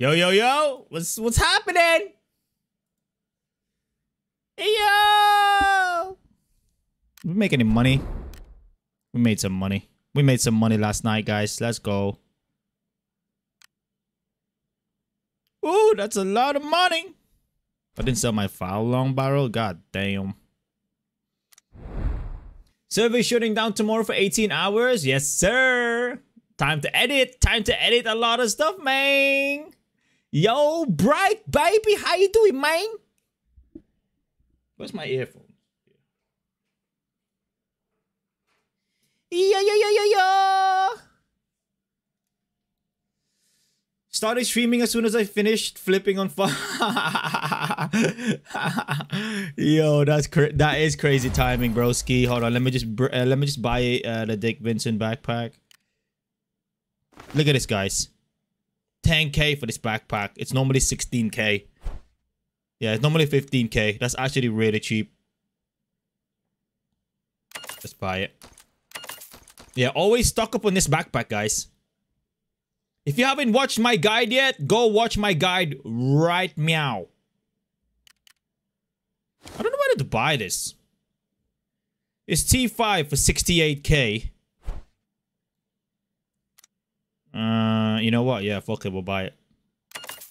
Yo, yo, yo! What's what's happening? Hey, yo! We make any money? We made some money. We made some money last night, guys. Let's go. Ooh, that's a lot of money. I didn't sell my FAL long barrel. God damn. Survey shutting down tomorrow for 18 hours. Yes, sir. Time to edit. Time to edit a lot of stuff, man. Yo, Bright, baby. How you doing, man? Where's my earphone? Yeah, yeah, yeah, yeah, yeah. Started streaming as soon as I finished flipping on fire. Yo, that's that is crazy timing, broski. Hold on, let me just uh, let me just buy uh, the Dick Vincent backpack. Look at this, guys. 10k for this backpack. It's normally 16k. Yeah, it's normally 15k. That's actually really cheap. Let's buy it. Yeah, always stock up on this backpack, guys. If you haven't watched my guide yet, go watch my guide right meow. I don't know whether to buy this. It's T5 for 68k. Uh, you know what? Yeah, fuck it, we'll buy it.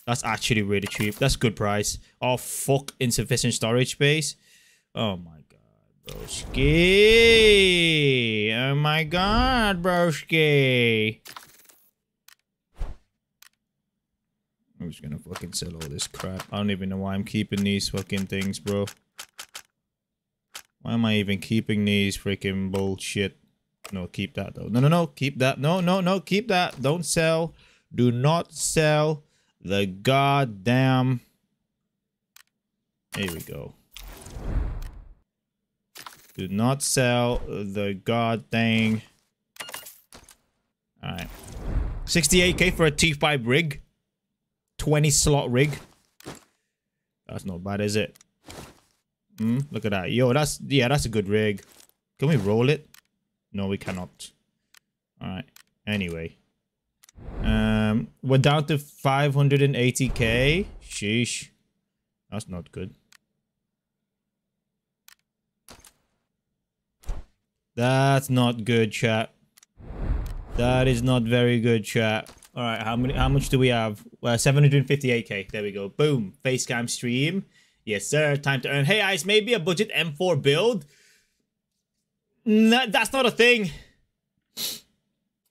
That's actually really cheap. That's good price. Oh, fuck, insufficient storage space. Oh my god, Broski! Oh my god, broski! I'm just gonna fucking sell all this crap. I don't even know why I'm keeping these fucking things, bro. Why am I even keeping these freaking bullshit? No, keep that though. No, no, no, keep that. No, no, no, keep that. Don't sell. Do not sell the goddamn... Here we go. Do not sell the god dang. Alright. 68k for a T5 rig. 20 slot rig. That's not bad, is it? Hmm, look at that. Yo, that's, yeah, that's a good rig. Can we roll it? No, we cannot. Alright. Anyway. Um, we're down to 580k. Sheesh. That's not good. That's not good, chat. That is not very good, chat. All right, how many? How much do we have? Well, 758k. There we go. Boom. Facecam stream. Yes, sir. Time to earn. Hey, guys, maybe a budget M4 build. No, that's not a thing.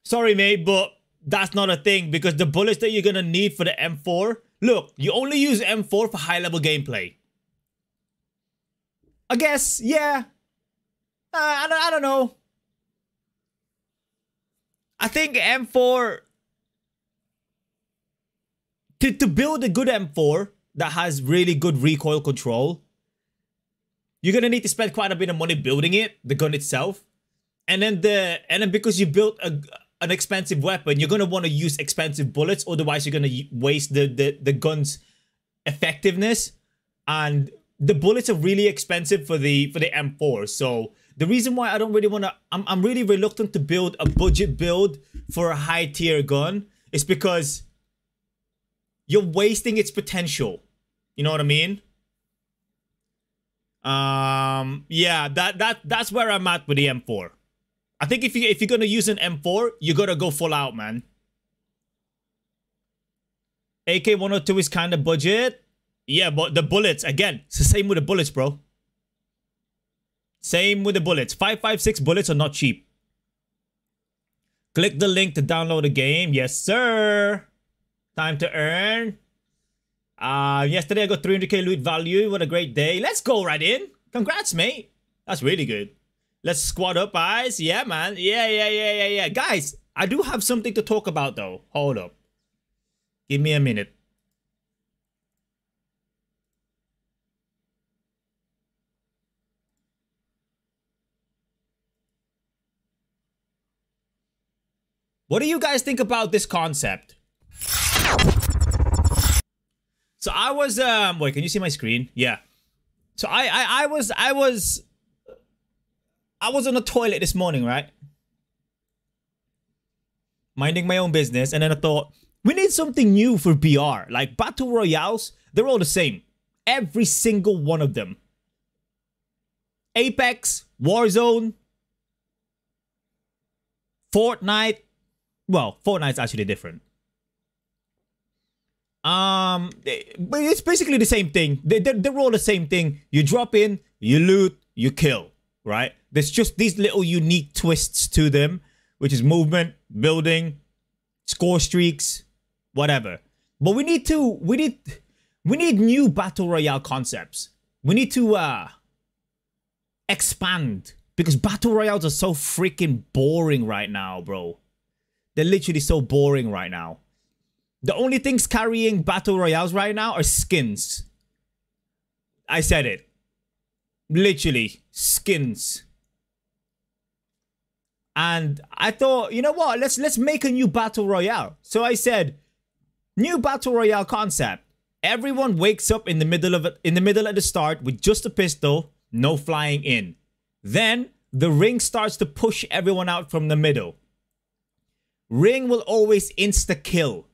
Sorry, mate, but that's not a thing because the bullets that you're gonna need for the M4. Look, you only use M4 for high-level gameplay. I guess, yeah, uh, I, don't, I don't know. I think M4 to to build a good M4 that has really good recoil control, you're gonna need to spend quite a bit of money building it, the gun itself, and then the and then because you built a an expensive weapon, you're gonna want to use expensive bullets, otherwise you're gonna waste the the the gun's effectiveness, and the bullets are really expensive for the for the M4, so the reason why I don't really want to, I'm, I'm really reluctant to build a budget build for a high tier gun is because you're wasting its potential. You know what I mean? Um, yeah, that that that's where I'm at with the M4. I think if you if you're gonna use an M4, you gotta go full out, man. AK-102 is kind of budget. Yeah, but the bullets, again, it's the same with the bullets, bro. Same with the bullets. 556 bullets are not cheap. Click the link to download the game. Yes, sir. Time to earn. Uh, yesterday I got 300k loot value. What a great day. Let's go right in. Congrats, mate. That's really good. Let's squad up, guys. Yeah, man. Yeah, yeah, yeah, yeah, yeah. Guys, I do have something to talk about, though. Hold up. Give me a minute. What do you guys think about this concept? So I was um wait, can you see my screen? Yeah. So I I, I was I was I was on the toilet this morning, right? Minding my own business, and then I thought, We need something new for BR. Like Battle Royales, they're all the same. Every single one of them. Apex, Warzone, Fortnite. Well, Fortnite's actually different. Um, but it's basically the same thing. They, they're, they're all the same thing. You drop in, you loot, you kill, right? There's just these little unique twists to them, which is movement, building, score streaks, whatever. But we need to, we need, we need new battle royale concepts. We need to uh expand because battle royales are so freaking boring right now, bro. They're literally so boring right now. The only things carrying battle royales right now are skins. I said it. Literally, skins. And I thought, you know what? Let's let's make a new battle royale. So I said, new battle royale concept. Everyone wakes up in the middle of in the middle at the start with just a pistol, no flying in. Then the ring starts to push everyone out from the middle. Ring will always insta kill.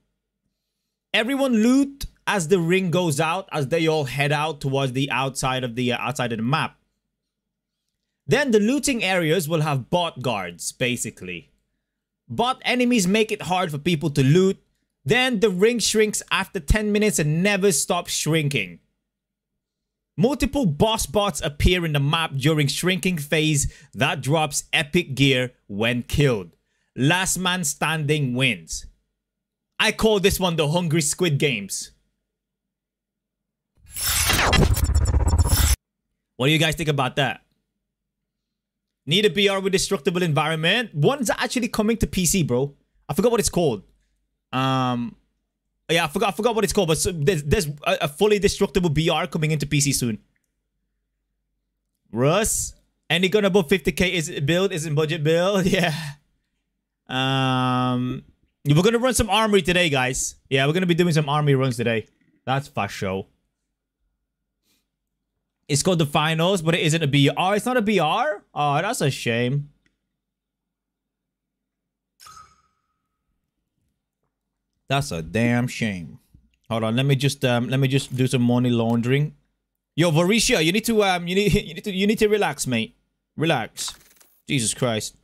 Everyone loot as the ring goes out, as they all head out towards the outside of the uh, outside of the map. Then the looting areas will have bot guards, basically. Bot enemies make it hard for people to loot. Then the ring shrinks after 10 minutes and never stops shrinking. Multiple boss bots appear in the map during shrinking phase that drops epic gear when killed. Last man standing wins. I call this one the Hungry Squid Games. What do you guys think about that? Need a BR with destructible environment? One's actually coming to PC, bro. I forgot what it's called. Um, yeah, I forgot. I forgot what it's called. But so there's, there's a, a, fully destructible BR coming into PC soon. Russ, any gun above 50k is build isn't budget build. Yeah. Um, we're gonna run some armory today, guys. Yeah, we're gonna be doing some army runs today. That's fast show. It's called the finals, but it isn't a BR. It's not a BR? Oh, that's a shame. That's a damn shame. Hold on, let me just um let me just do some money laundering. Yo, Varisha, you need to um you need you need to you need to relax, mate. Relax. Jesus Christ.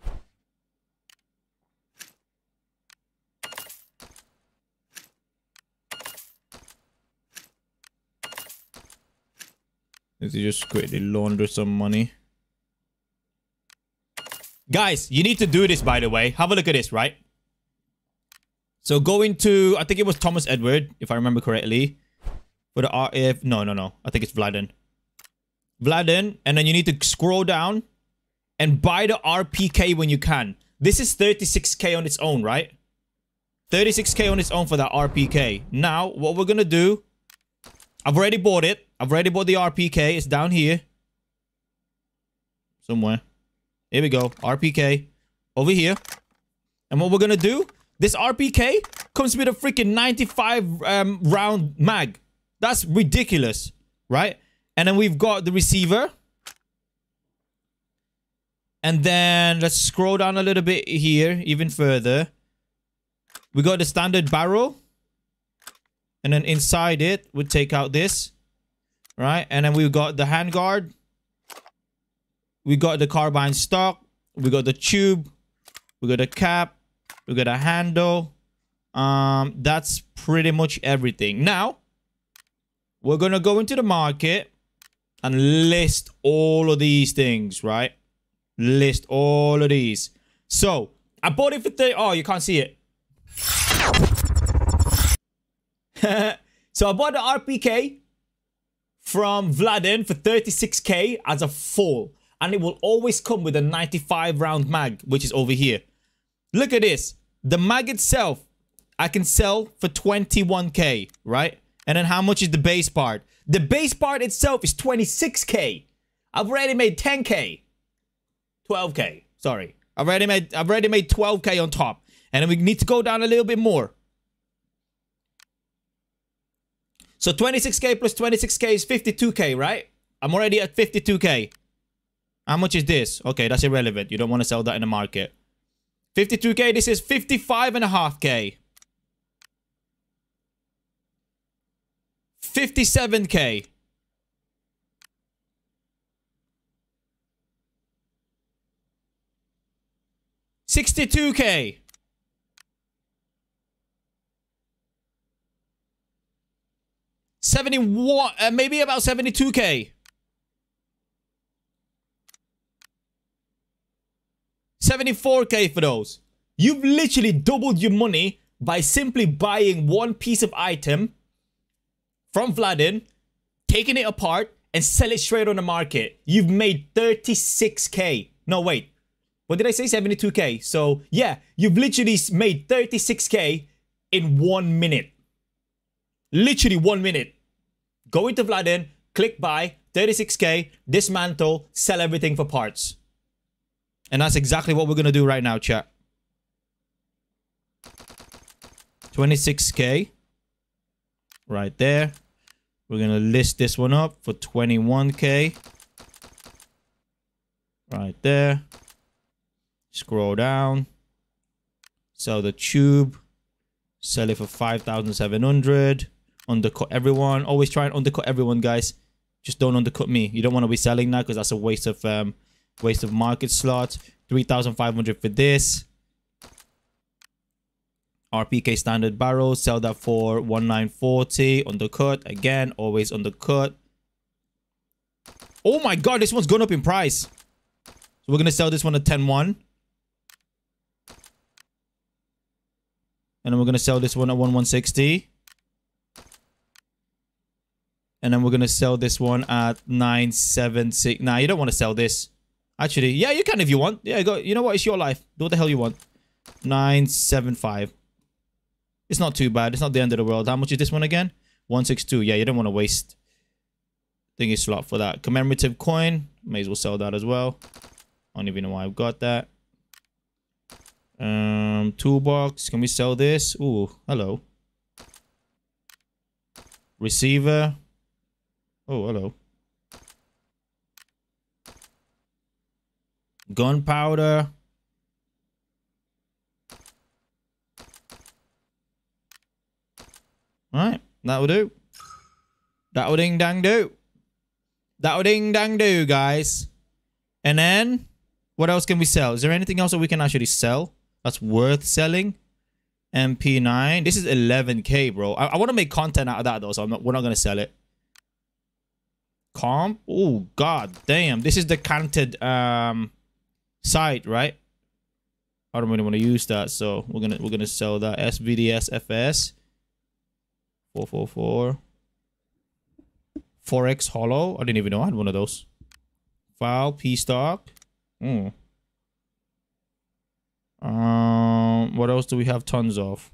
Let's just quickly launder some money. Guys, you need to do this, by the way. Have a look at this, right? So go into, I think it was Thomas Edward, if I remember correctly. For the RF, no, no, no. I think it's Vladen. Vladen, and then you need to scroll down and buy the RPK when you can. This is 36k on its own, right? 36k on its own for that RPK. Now, what we're gonna do, I've already bought it. I've already bought the RPK. It's down here. Somewhere. Here we go. RPK. Over here. And what we're going to do, this RPK comes with a freaking 95 um, round mag. That's ridiculous, right? And then we've got the receiver. And then let's scroll down a little bit here, even further. We got the standard barrel. And then inside it, we take out this right? And then we've got the handguard. We got the carbine stock. We got the tube. We got a cap. We got a handle. Um, that's pretty much everything. Now, we're going to go into the market and list all of these things, right? List all of these. So, I bought it for 30... Oh, you can't see it. so, I bought the RPK from Vladen for 36k as a full. And it will always come with a 95 round mag, which is over here. Look at this. The mag itself, I can sell for 21k, right? And then how much is the base part? The base part itself is 26k. I've already made 10k. 12k, sorry. I've already made I've already made 12k on top. And we need to go down a little bit more. So 26k plus 26k is 52k, right? I'm already at 52k. How much is this? Okay, that's irrelevant. You don't want to sell that in the market. 52k, this is 55 and a half k. 57k. Sixty-two K. Seventy-one, uh, maybe about seventy-two K. 74k for those. You've literally doubled your money by simply buying one piece of item from Vladin, taking it apart, and sell it straight on the market. You've made 36k. No, wait. What did I say? 72k. So, yeah, you've literally made 36k in one minute. Literally one minute. Go into Vladin, click buy, 36k, dismantle, sell everything for parts. And that's exactly what we're going to do right now, chat. 26k. Right there. We're going to list this one up for 21k. Right there. Scroll down. Sell the tube. Sell it for 5,700. Undercut everyone. Always try and undercut everyone, guys. Just don't undercut me. You don't want to be selling that because that's a waste of um, waste of market slot. 3,500 for this. RPK standard barrel, sell that for 1940. Undercut, again, always undercut. Oh my god, this one's gone up in price. So we're going to sell this one at 10-1. And then we're going to sell this one at 1160. And then we're going to sell this one at 976. Nah, you don't want to sell this. Actually, yeah, you can if you want. Yeah, go. You know what? It's your life. Do what the hell you want. 975. It's not too bad. It's not the end of the world. How much is this one again? 162. Yeah, you don't want to waste thingy slot for that. Commemorative coin. May as well sell that as well. I don't even know why I've got that. Um, toolbox. Can we sell this? Ooh, hello. Receiver. Oh, hello. Gunpowder. Alright, that will do. That will ding dang do. That will ding dang do, guys. And then, what else can we sell? Is there anything else that we can actually sell that's worth selling? MP9. This is 11k, bro. I, I want to make content out of that, though, so not, we're not going to sell it. Comp? Oh, god damn. This is the counted um, site, right? I don't really want to use that, so we're gonna we're gonna sell that SVDS FS 444 Forex Hollow. I didn't even know I had one of those. File P stock. Mm. Um, what else do we have tons of?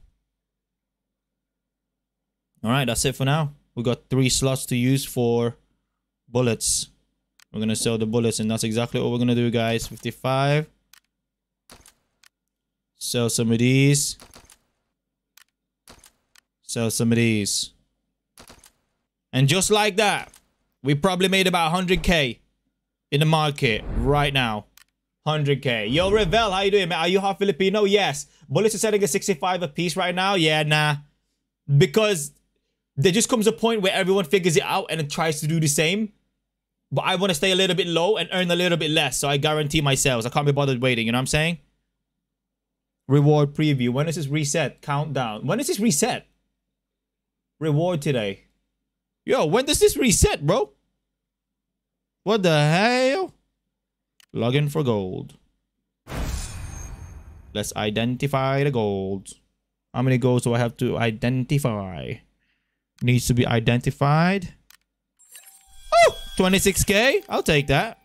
All right, that's it for now. We got three slots to use for bullets. We're going to sell the bullets and that's exactly what we're going to do, guys. 55. Sell some of these. Sell some of these. And just like that, we probably made about 100k in the market right now. 100k. Yo, Revel, how you doing, man? Are you half Filipino? Yes. Bullets are selling at 65 a piece right now? Yeah, nah. Because there just comes a point where everyone figures it out and it tries to do the same. But I want to stay a little bit low and earn a little bit less. So I guarantee my sales. I can't be bothered waiting. You know what I'm saying? Reward preview. When is this reset? Countdown. When is this reset? Reward today. Yo, when does this reset, bro? What the hell? Login for gold. Let's identify the gold. How many golds do I have to identify? Needs to be identified. 26k? I'll take that.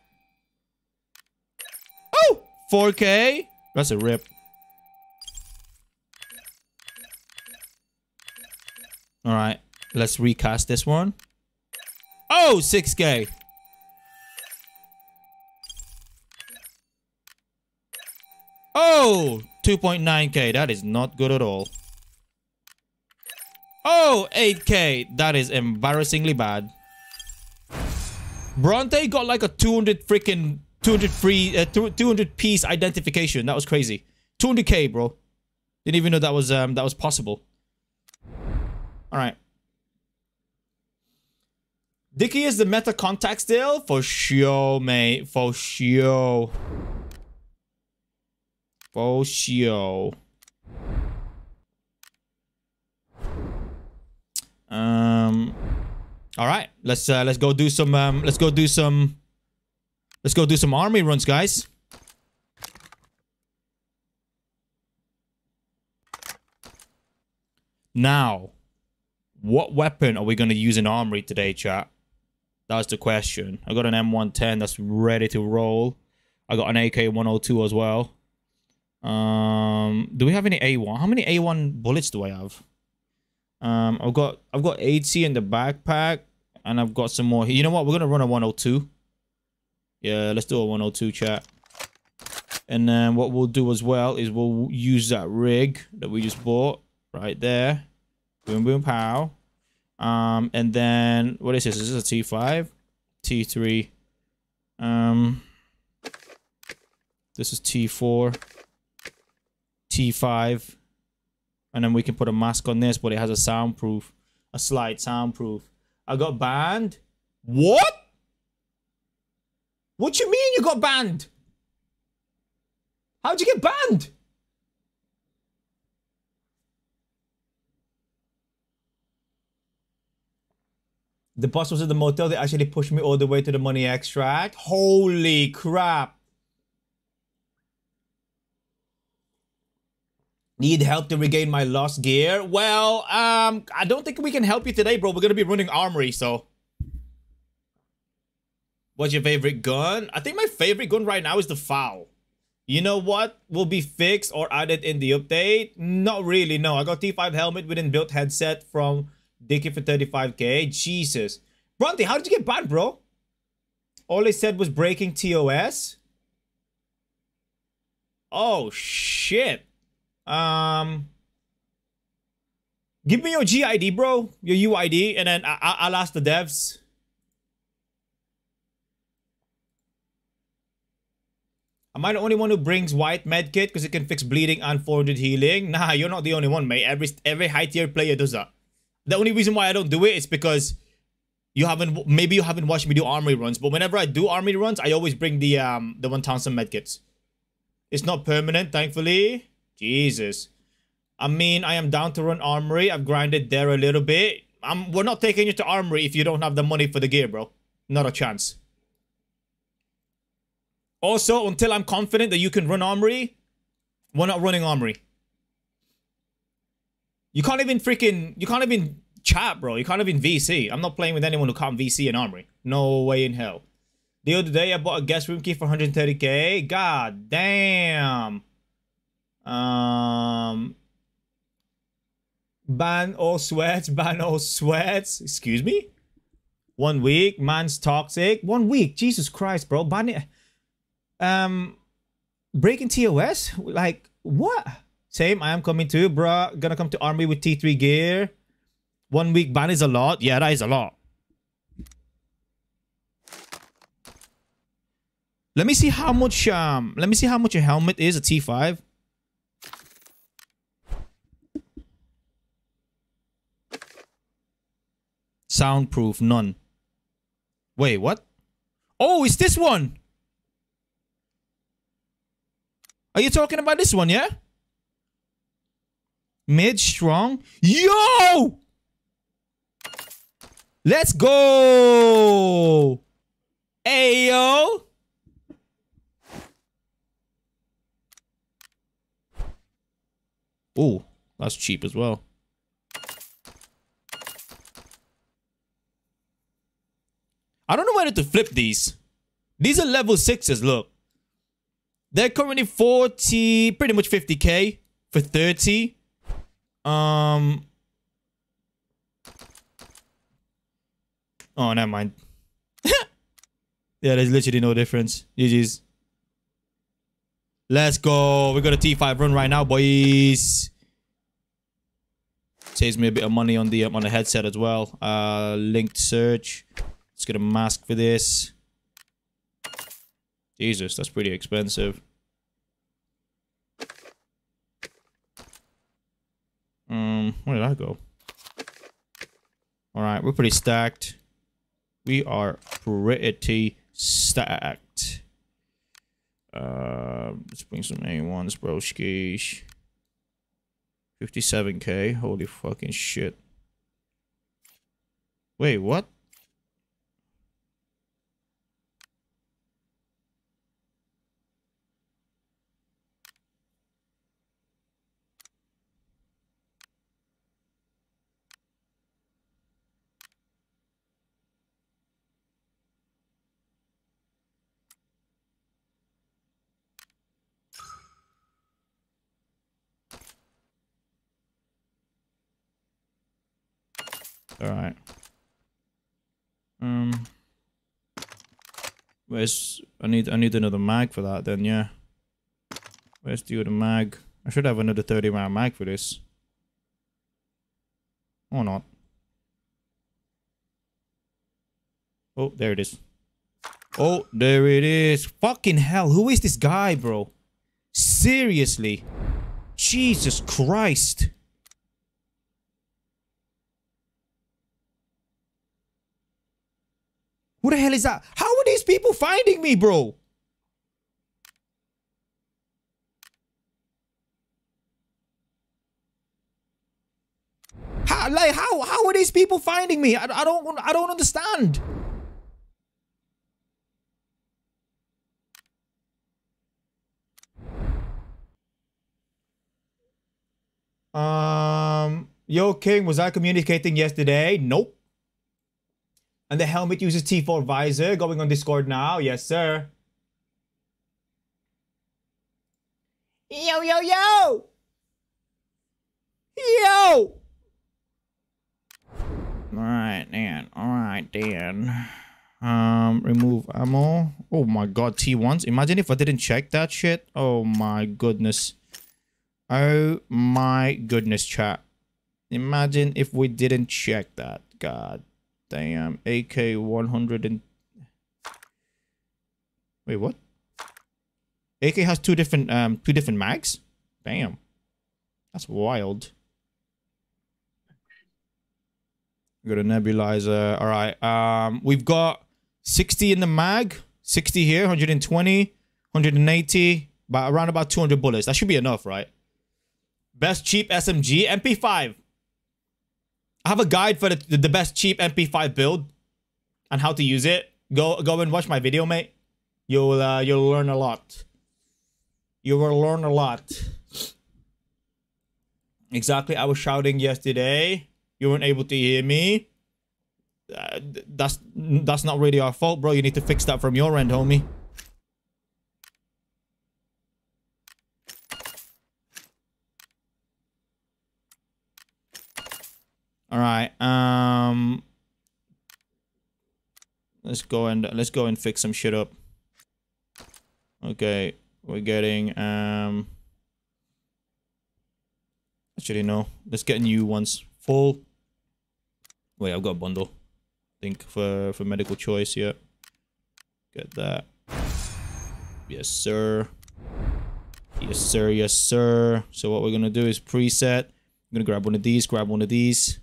Oh! 4k? That's a rip. Alright. Let's recast this one. Oh! 6k. Oh! 2.9k. That is not good at all. Oh! 8k. That is embarrassingly bad. Bronte got like a 200 freaking 200 free uh, 200 piece identification. That was crazy. 200k, bro. Didn't even know that was um that was possible. All right. Dicky is the meta contact still? For sure, mate. For sure. For sure. Um all right, let's uh, let's go do some um, let's go do some let's go do some army runs, guys. Now, what weapon are we going to use in armory today, chat? That's the question. I got an M110 that's ready to roll. I got an AK-102 as well. Um, do we have any A1? How many A1 bullets do I have? Um, I've got I've got 80 in the backpack, and I've got some more. You know what? We're gonna run a 102. Yeah, let's do a 102 chat. And then what we'll do as well is we'll use that rig that we just bought right there. Boom, boom, pow. Um, and then what is this? Is this a T5? T3. Um, this is T4. T5. And then we can put a mask on this, but it has a soundproof, a slight soundproof. I got banned. What? What you mean you got banned? How'd you get banned? The boss was at the motel. They actually pushed me all the way to the money extract. Holy crap. Need help to regain my lost gear? Well, um, I don't think we can help you today, bro. We're gonna be running armory, so. What's your favorite gun? I think my favorite gun right now is the FAL. You know what will be fixed or added in the update? Not really, no. I got T5 helmet with inbuilt headset from Dicky for 35k. Jesus. Bronte, how did you get banned, bro? All they said was breaking TOS? Oh, shit. Um, give me your GID, bro. Your UID, and then I I'll ask the devs. Am I the only one who brings white medkit because it can fix bleeding and 400 healing? Nah, you're not the only one, mate. Every every high tier player does that. The only reason why I don't do it is because you haven't maybe you haven't watched me do armory runs, but whenever I do armory runs, I always bring the um the 1000 medkits. It's not permanent, thankfully. Jesus. I mean, I am down to run Armory. I've grinded there a little bit. I'm, we're not taking you to Armory if you don't have the money for the gear, bro. Not a chance. Also, until I'm confident that you can run Armory, we're not running Armory. You can't even freaking... You can't even chat, bro. You can't even VC. I'm not playing with anyone who can't VC in Armory. No way in hell. The other day, I bought a guest room key for 130k. God damn. Um, ban all sweats, ban all sweats. Excuse me? One week, man's toxic. One week, Jesus Christ, bro. Ban it. Um, breaking TOS? Like, what? Same, I am coming too, bro. Gonna come to army with T3 gear. One week ban is a lot. Yeah, that is a lot. Let me see how much um let me see how much a helmet is a T5. Soundproof, none. Wait, what? Oh, it's this one. Are you talking about this one, yeah? Mid strong. Yo! Let's go! Ayo! Oh, that's cheap as well. I don't know whether to flip these. These are level 6s, look. They're currently 40, pretty much 50k for 30. Um. Oh, never mind. yeah, there's literally no difference. GG's. Let's go. We got a T5 run right now, boys. Saves me a bit of money on the um, on the headset as well. Uh, linked search. Let's get a mask for this. Jesus, that's pretty expensive. Um, where did I go? Alright, we're pretty stacked. We are pretty stacked. Uh, let's bring some A1s, broskies. 57k. Holy fucking shit. Wait, what? All right. Um. Where's I need I need another mag for that then yeah. Where's the other mag? I should have another 30 round mag for this. Or not. Oh, there it is. Oh, there it is. Fucking hell, who is this guy, bro? Seriously. Jesus Christ. Who the hell is that? How are these people finding me, bro? How, like, how, how are these people finding me? I, I don't, I don't understand. Um, Yo King, was I communicating yesterday? Nope. And the helmet uses T4 visor. Going on Discord now. Yes, sir. Yo, yo, yo! Yo! Alright, Dan. Alright, Dan. Um, remove ammo. Oh my god, T1s. Imagine if I didn't check that shit. Oh my goodness. Oh my goodness, chat. Imagine if we didn't check that. God Damn, AK 100 and... Wait, what? AK has two different, um, two different mags? Damn. That's wild. Got a nebulizer. All right. Um, we've got 60 in the mag. 60 here, 120, 180, but around about 200 bullets. That should be enough, right? Best cheap SMG, MP5. I have a guide for the, the best cheap MP5 build and how to use it. Go go and watch my video, mate. You'll uh, you'll learn a lot. You will learn a lot. Exactly. I was shouting yesterday. You weren't able to hear me. Uh, that's that's not really our fault, bro. You need to fix that from your end, homie. All right. Um Let's go and let's go and fix some shit up. Okay, we're getting um Actually no. Let's get new ones. Full. Wait, I've got a bundle. I think for for medical choice, yeah. Get that. Yes, sir. Yes, sir. Yes, sir. So what we're gonna do is preset. I'm gonna grab one of these, grab one of these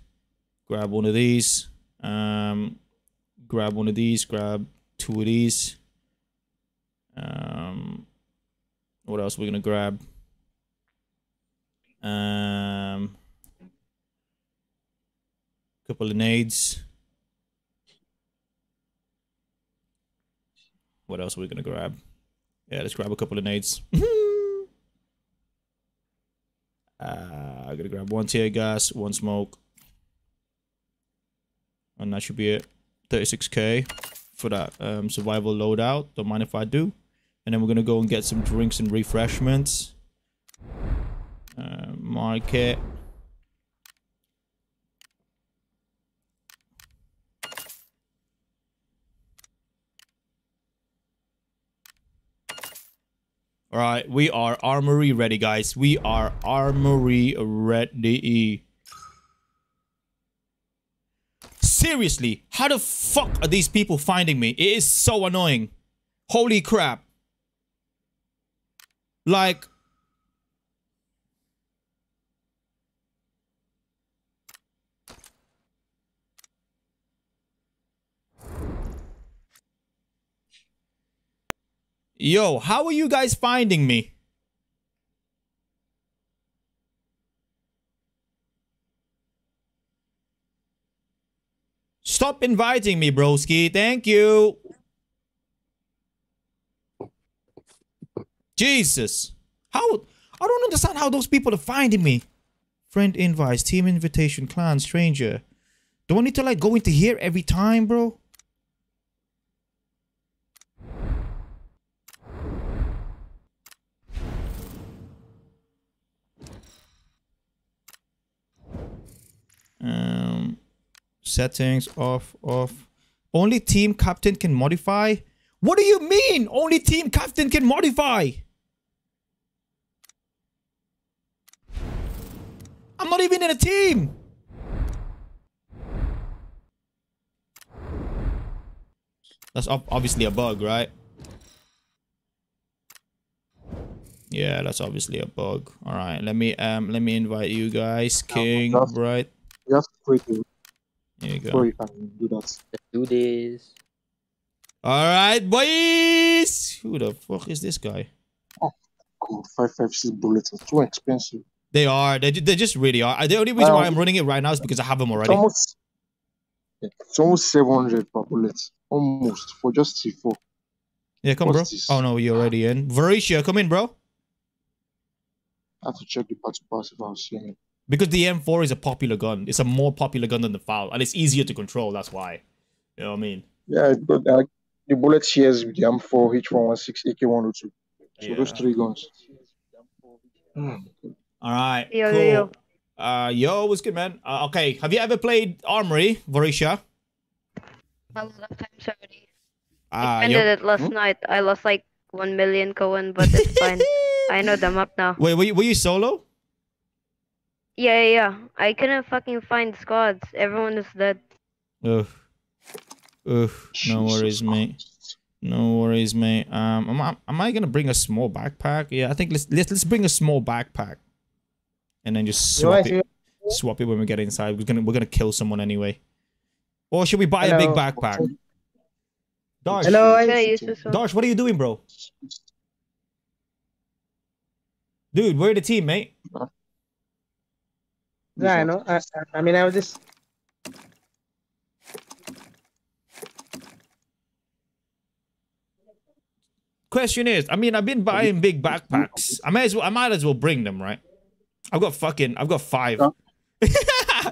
grab one of these. Um, grab one of these. Grab two of these. Um, what else are we gonna grab? Um, couple of nades. What else are we gonna grab? Yeah let's grab a couple of nades. Uh, I'm gonna grab one tear gas one smoke and that should be it. 36k for that um, survival loadout. Don't mind if I do. And then we're gonna go and get some drinks and refreshments. Uh, market. All right, we are armory ready, guys. We are armory ready. Seriously, how the fuck are these people finding me? It is so annoying. Holy crap. Like... Yo, how are you guys finding me? Stop inviting me, broski. Thank you. Jesus. How? I don't understand how those people are finding me. Friend invites, team invitation, clan, stranger. Do I need to like go into here every time, bro? Um, settings off, off. Only team captain can modify. What do you mean? Only team captain can modify. I'm not even in a team. That's obviously a bug, right? Yeah, that's obviously a bug. All right, let me um let me invite you guys, King, right? You have to create a Here you before go. you can do that. Let's do this. All right, boys. Who the fuck is this guy? Cool. 556 bullets are too expensive. They are. They, they just really are. The only reason why Um, I'm running it right now is because I have them It's already. almost, it's almost 700 per bullet. Almost. For just T4. Yeah, come, bro. this? Oh no, you're already in. Varisha, come in, bro. I have to check the battle pass if I was seeing it. Because the M4 is a popular gun. It's a more popular gun than the FAL, and it's easier to control. That's why. You know what I mean? Yeah, but uh, the bullet shares with the M4, H116, AK102. So those three guns. Hmm. All right. Yo, cool. yo, yo. Uh, yo, what's good, man? Uh, okay, have you ever played Armory, Varisha? A lot of times already. Uh, I ended it last Hmm? night. I lost like one million Koen, but it's fine. I know the map now. Wait, were you, were you solo? Yeah, yeah, yeah. I couldn't fucking find squads. Everyone is dead. Ugh. Ugh. No Jesus worries, mate. No worries, mate. Um, am I, am I gonna bring a small backpack? Yeah, I think let's let's let's bring a small backpack, and then just swap it swap it when we get inside. We're gonna we're gonna kill someone anyway. Or should we buy a big backpack? Darsh, Hello, I, you too, so. Darsh, what are you doing, bro? Dude, we're the team, mate. Yeah, I know. I, I- I mean, I was just Question is, I mean, I've been buying big backpacks. I might as well I might as well bring them, right? I've got fucking I've got five. Yeah.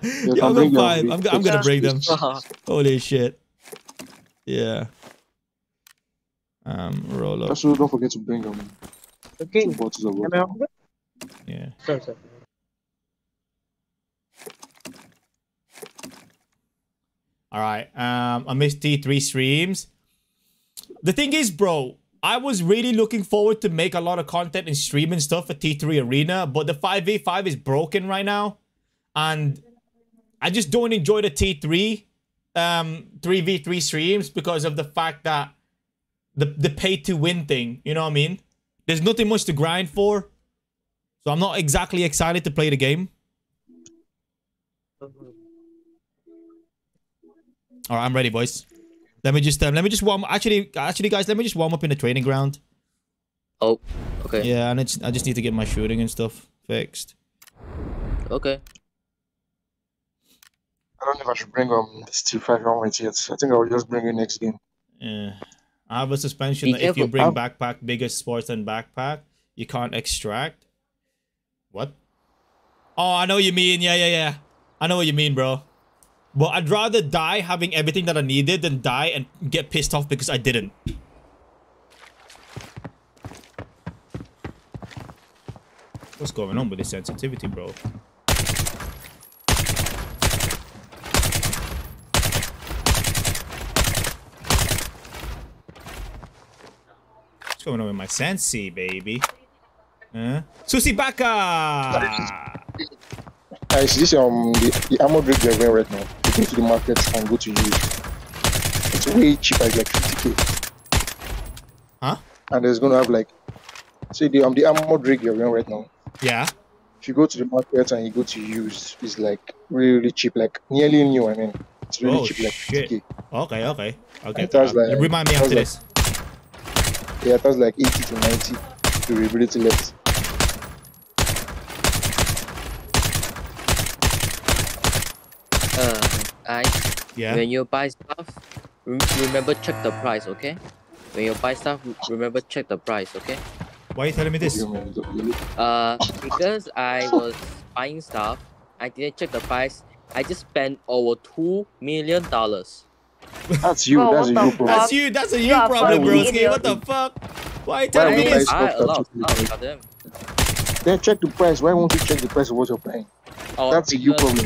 Yo, I've got five. I'm, I'm gonna bring them. Holy shit. Yeah. Um, roll up. Also, don't forget to bring um, okay. two bottles of water. Yeah. Sorry, sorry. All right. Um, I missed T3 streams. The thing is, bro, I was really looking forward to make a lot of content and streaming stuff for T3 Arena, but the 5v5 is broken right now. And I just don't enjoy the T3 um 3v3 streams because of the fact that the the pay to win thing, you know what I mean? There's nothing much to grind for. So I'm not exactly excited to play the game. Right, I'm ready, boys. Let me just um, let me just warm. Actually, actually, guys, let me just warm up in the training ground. Oh, okay. Yeah, and it's, I just need to get my shooting and stuff fixed. Okay. I don't know if I should bring um this T5 helmet yet. I think I'll just bring it next game. Yeah, I have a suspension Be that if you bring I'll- backpack bigger sports than backpack, you can't extract. What? Oh, I know what you mean. Yeah, yeah, yeah. I know what you mean, bro. But I'd rather die having everything that I needed than die and get pissed off because I didn't. What's going on with this sensitivity, bro? What's going on with my sensi, baby? Huh? Susi Baka! Guys, this um the, the armor rig they're wearing right now. Go to the market and go to use. It's way cheaper, it's like 50k. Huh? And it's gonna have like see the um the armor rig you're wearing right now. Yeah. If you go to the market and you go to use, it's like really, really cheap, like nearly new. I mean, it's really Oh, cheap, like shit. 50k. Okay, okay. Okay. It uh, like- remind me after has this. Yeah, it has like 80 to 90 durability left. I Yeah. when you buy stuff, remember check the price, okay? When you buy stuff, remember check the price, okay? Why are you telling me this? You mean, really? Uh, because I was buying stuff, I didn't check the price. I just spent over two million dollars. That's you. Bro, that's what a you problem. That's you. That's a you Yeah, problem, fucking broski. What the fuck? Why are you telling me would I this? stop I a that lot, two lot million? of them. Then check the price. Why won't you check the price of what you're buying? Oh, That's a you problem.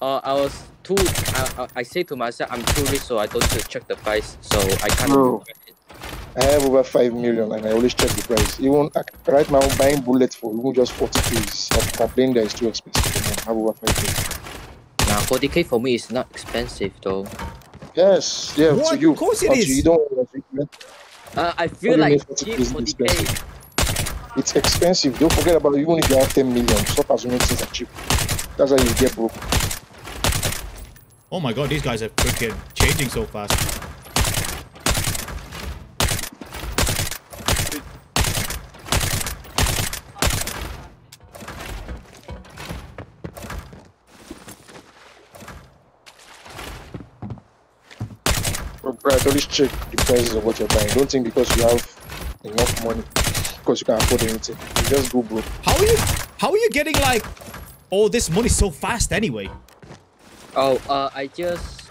Uh, I was too. I, I, I say to myself, I'm too rich, so I don't need check the price, so I can't. Bro. do it. I have over five million and I always check the price. Even uh, right now, I'm buying bullets for even just 40 Ks. I'm complaining that it's too expensive. I have over five million. Nah, 40k for me is not expensive though. Yes, yeah, What? to you. Of course it but is. You don't. Uh, I feel do like mean 40k cheap 40k. It's expensive. Don't forget about it. even if you have 10 million. Stop assuming things are cheap. That's how you get broke. Oh my god, these guys are freaking changing so fast. But Brad, always check the prices of what you're buying. Don't think because you have enough money, because you can afford anything. You just go broke. How are you? How are you getting like all this money so fast anyway? Oh, uh, I just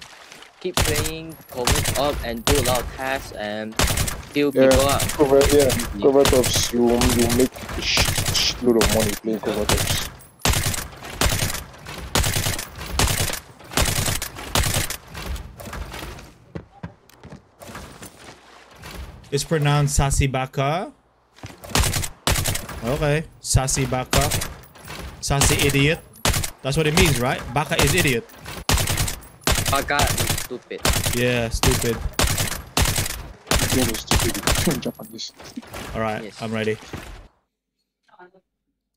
keep playing, comment up, and do a lot of tasks and kill Yeah, people up. cover, yeah, cover tops. You you make a shit, shitload of money playing cover tops. It's pronounced Sassy Baka. Okay, Sassy Baka. Sassy idiot. That's what it means, right? Baka is idiot. Baka is stupid. Yeah, stupid. Yeah, those stupid Japanese. All right, Yes. I'm ready.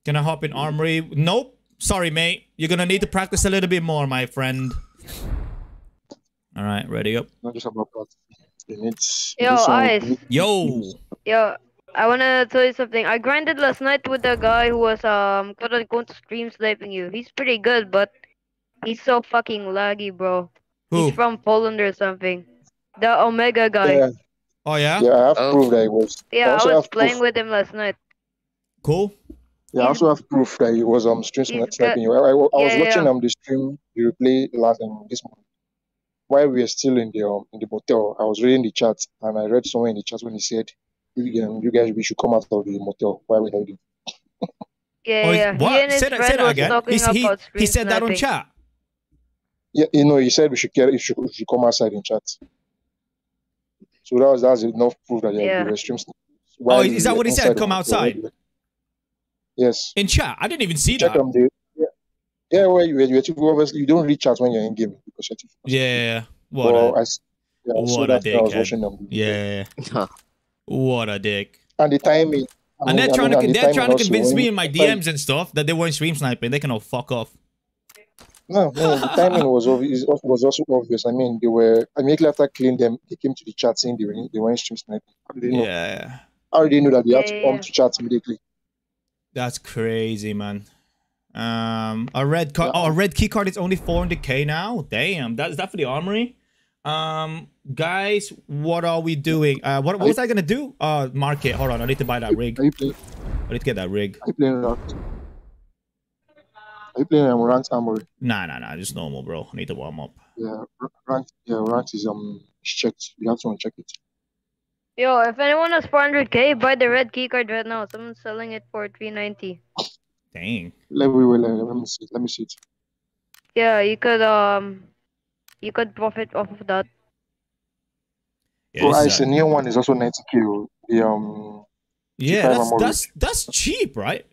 Can I hop in armory? Nope. Sorry, mate. You're gonna need to practice a little bit more, my friend. All right, ready up. Not just about that. You Yo, Ice. Yo. Yo, I wanna tell you something. I grinded last night with a guy who was um quote unquote stream sniping you. He's pretty good, but he's so fucking laggy, bro. Who? He's from Poland or something. The Omega guy. Yeah, Oh yeah. yeah, I have Oh. proof that it was. Yeah, I also was playing proof. with him last night. Cool. Yeah, I also have proof that he was um stream He's sni- sniping you. I, I, I was Yeah, yeah, watching yeah. um the stream the replay last um, this morning. While we were still in the um in the motel, I was reading the chat and I read somewhere in the chat when he said, "You, um, you guys, we should come out of the motel while we're hiding." Yeah, Oh, yeah. what? He and his Say that, friend say that was again. talking He's- he, he stream said that on chat. Yeah, you know, he said we should get we should, should come outside in chat. So that was that's enough proof that yeah, Yeah. we were. Oh, is that what he said? Come motel, outside? Yes. In chat. I didn't even see Check that. on the yeah. Yeah, well, you, you, you obviously you don't reach out when you're in game because you're too focused. Yeah. What Well, a, I, s- yeah, I saw what a that when I was watching them. yeah. What a dick. And the timing. I And mean- they're I trying mean, to the they're timing trying to convince me in my DMs and stuff that they weren't stream sniping. They can all fuck off. No, no, the timing was obvious. Was also obvious. I mean, they were immediately after killing them, they came to the chat saying they were in, they were in stream sniping. How did they know? Yeah. I already knew that they had to come to chat immediately? That's crazy, man. Um, a red card. Oh, a red key card is only 400k now. Damn, that's that for the armory. Um, guys, what are we doing? Uh, what, what was I gonna do? Uh, market. Hold on, I need to buy that rig. Are you playing? I need to get that rig. Are you playing ranked? Are you playing um, ranked armory? Nah, nah, nah. Just normal, bro. I need to warm up. Yeah, r- ranked. Yeah, ranked is um checked. You have to uncheck it. Yo, if anyone has 400k, buy the red key card right now. Someone's selling it for 390. Dang. Let me wait, let, let me see. Let me see it. Yeah, you could um, you could profit off of that. Yeah, So this the a- new one is also 90k. oh. The um yeah that's that's that's cheap, right?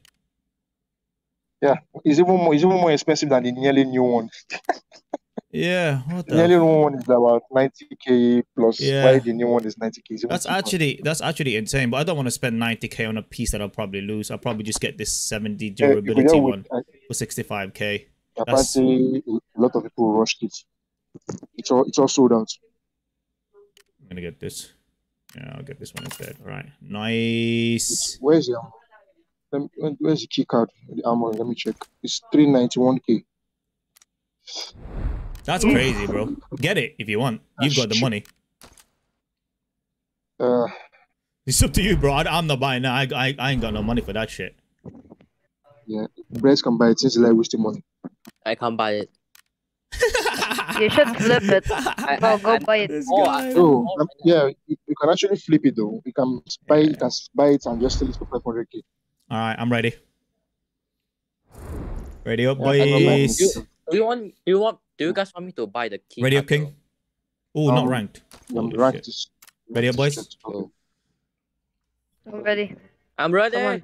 Yeah, it's even more it's even more expensive than the nearly new one. Yeah. What The nearly new one is about 90k plus. Yeah. Why the new one is 90k? That's cheaper. actually that's actually insane. But I don't want to spend 90k on a piece that I'll probably lose. I'll probably just get this 70 Yeah, you could durability just one wait, uh, for 65k. Apparently, a lot of people rushed it. It's all it's all sold out. I'm gonna get this. Yeah, I'll get this one instead. All right. Nice. Where's um, let me- when- where's the key card? The armor. Let me check. It's three ninety one k. That's crazy, bro. Get it if you want. You've got the money. Uh, It's up to you, bro. I, am not buying that. I, I, I ain't got no money for that shit. yeah. Bryce can buy it since he like wasting money. I can't buy it. You should flip it. I, Bro, I, go I, buy it. Oh, Oh, um, yeah. You, you can actually flip it though. You can buy it. You can buy it and just sell it for five hundred k. All right, I'm ready. Ready up, Yeah, don't boys. Do you want? Do you want? Do you guys want me to buy the key? Ready up, King? Oh, not Um, ranked. Um, Holy rank shit. Ready up, boys? bro? I'm ready. I'm ready.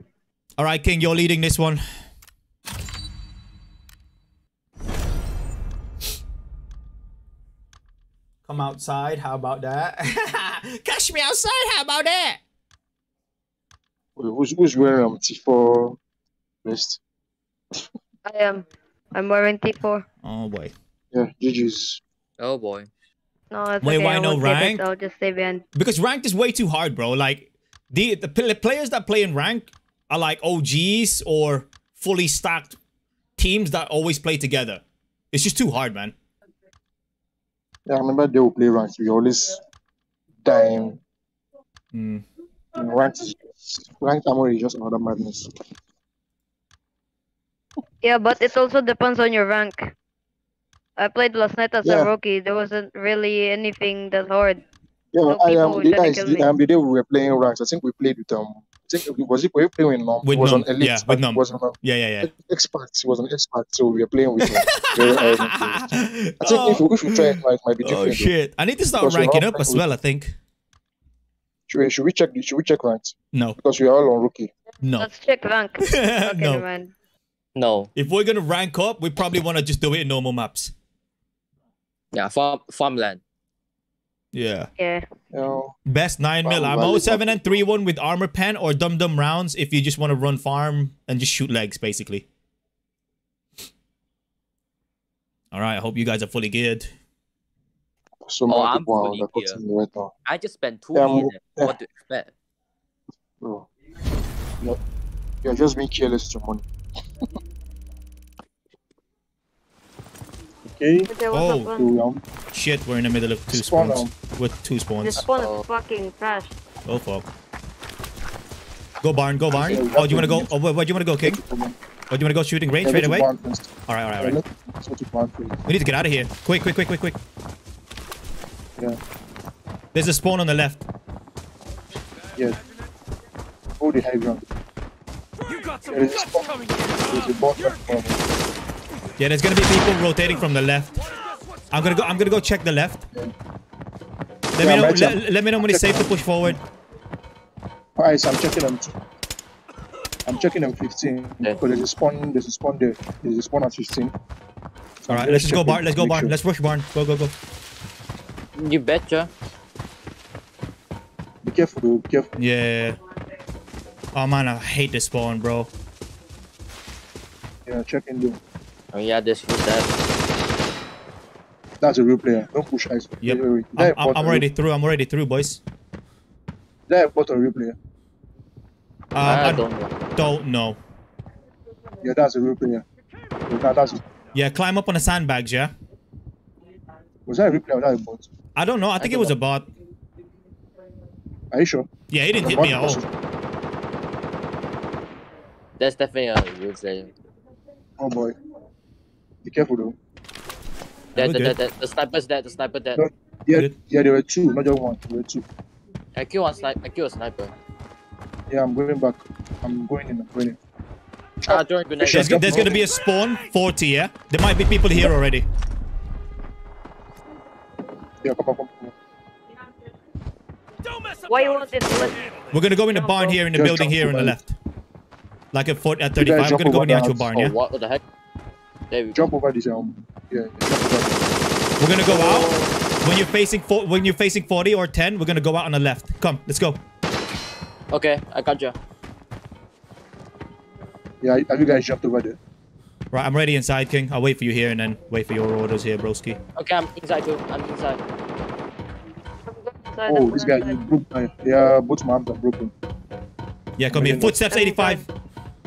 All right, King, you're leading this one. Come outside. How about that? Catch me outside. How about that? Wait, Who's who's wearing um T4 vest? I am. I'm wearing T4. Oh boy. Yeah, GG's. Oh boy. No, it's Wait, okay. why I no won't get rank? I'll just stay behind. Because ranked is way too hard, bro. Like the the players that play in rank are like OGs or fully stacked teams that always play together. It's just too hard, man. Yeah, I remember they will play rank. We always dying. Mm. Ranked is ranked armor is just another madness. Yeah, but it also depends on your rank. I played last night as Yeah. a rookie. There wasn't really anything that hard. Yeah, No I people um the try guys the, um the day we were playing ranks, I think we played with um I think it was it were you playing with Nom? With it was Nom, on elite, yeah, with but Nom. Was on Yeah, yeah, an expert. It was an expert, so we were playing with him. Very yeah. iron players. I think if, we, if we try it, it might be different. oh though. shit! I need to start ranking up as well. I think. Should we, should we check? Should we check ranks? No, Because we are all on rookie. no, Let's check rank. Okay, no. mind. No. If we're gonna rank up, we probably want to just do it in normal maps. Yeah. Farm farmland. Yeah. Yeah. You know, Best 9 mil I'm Valley 7 and 3 1 with armor pen or dum dum rounds if you just want to run farm and just shoot legs, basically. Alright, I hope you guys are fully geared. So Oh, I'm people are fully undercutting right. I just spent two Yeah, million. yeah. What to expect? Oh. Bro. You're, you're just being careless with your money. okay. Okay, Oh. up, man? So, Shit, we're in the middle of two Spawn spawns. With two spawns. This spawn Oh. is fucking trash. Oh fuck. Go barn, go barn. Oh, do you wanna go? Oh, where, where do you wanna go, King? come. Oh, do you wanna go shooting range right away? go on first. Alright, alright, Yeah, alright. let's- let's go to barn first. We need to get out of here. Quick, quick, quick, quick, quick. Yeah. There's a spawn on the left. Yeah. Hold the high ground. You got some There is guts coming. There's a bot Yeah, there's gonna be people rotating from the left. I'm gonna go. I'm gonna go check the left. Yeah. Let Yeah, me know. right Let, let me know when it's safe to push forward. Alright, so I'm checking them. I'm checking them 15 Yeah. because there's a spawn. There's a spawn there. There's a spawn at 15. So All let's just go checking barn. Let's go make barn. sure. Let's rush barn. Go, go, go. You betcha. Be careful, though. Be careful. Yeah. Oh man, I hate this spawn, bro. Yeah, check in there. Oh yeah, this was that. That's a real player. Don't push ice. Yep. Wait, wait, wait. I'm, that a I'm, bot I'm already real- through. I'm already through, boys. Is that a bot a real player? Um, I I don't know. don't know. Yeah, that's a real player. Yeah, that, that's, Yeah, climb up on the sandbags. Yeah. Was that a real player or that a bot? I don't know. I think it was know. a bot. Are you sure? Yeah, he didn't hit me at all. was- That's definitely a real player. Oh boy. Be careful though. The, we're the, the, good. the, the sniper's dead. The sniper dead. No. Yeah, Good. yeah, there were two, not just one. There were two. I kill one sniper. I kill a sniper. Yeah, I'm going back. I'm going in. I'm going in. Ah, throwing grenade. There's, Shut there's gonna be a spawn 40. Yeah. There might be people here already. Yeah, come on, come on. Come on. Don't mess up Why you want this? We're gonna go in the barn here in the Just building here on the left. Like at, 40, at You 35. I'm gonna go in the the actual barn. Oh, Yeah. what the heck? There we go. Jump over this. Um, yeah, jump over this. We're gonna go out. When you're facing four, when you're facing 40 or 10, we're gonna go out on the left. Come, let's go. Okay, I got you. Yeah, have you guys jumped over there? Right, I'm ready inside, King. I'll wait for you here and then wait for your orders here, broski. Okay, I'm inside too. I'm inside. Oh, I'm this guy, he broke my, yeah, both my arms are broken. Yeah, come here. Footsteps 85.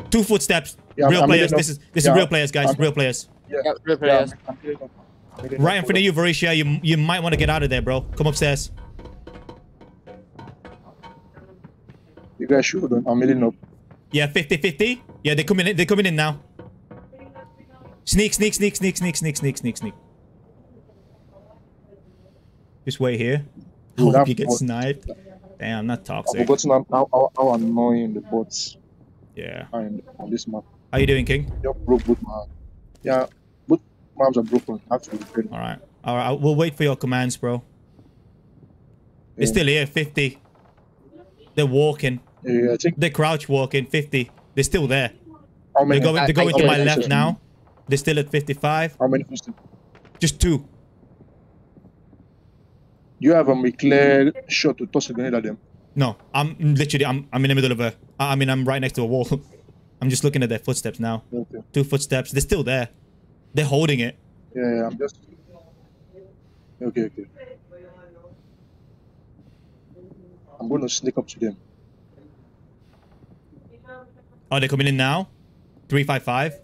Two footsteps. Yeah, real I'm players. This is this Yeah, is real players, guys. I'm- real players. Yeah, Yeah, real players. I'm, I'm getting up. I'm getting Right in front of you, Varisha. You you might want to get out of there, bro. Come upstairs. You guys should, I'm healing up. Yeah, 50-50. Yeah, they're coming in. They're coming in now. Sneak, sneak, sneak, sneak, sneak, sneak, sneak, sneak, sneak. Just wait here. I Dude, hope you get sniped. Damn, not toxic. I've forgotten how, how, how, annoying the bots Yeah. are in, on this map. How you doing, King? Just broke both my. Yeah, both my arms are broken. I have to repair them. All right. All right. We'll wait for your commands, bro. They're still here. 50. They're walking. Yeah, I think They're crouch walking. 50. They're still there. how They're going. I- They're going I- to my I- left now. They're still at 55. How many percent? Just two. You have um, a McLaren shot to toss a grenade at them. No, I'm literally, I'm, I'm in the middle of a, I mean, I'm right next to a wall. I'm just looking at their footsteps now. Okay. Two footsteps. They're still there. They're holding it. Yeah, yeah I'm just... Okay, okay. I'm going to sneak up to them. Oh, they're coming in now? 355?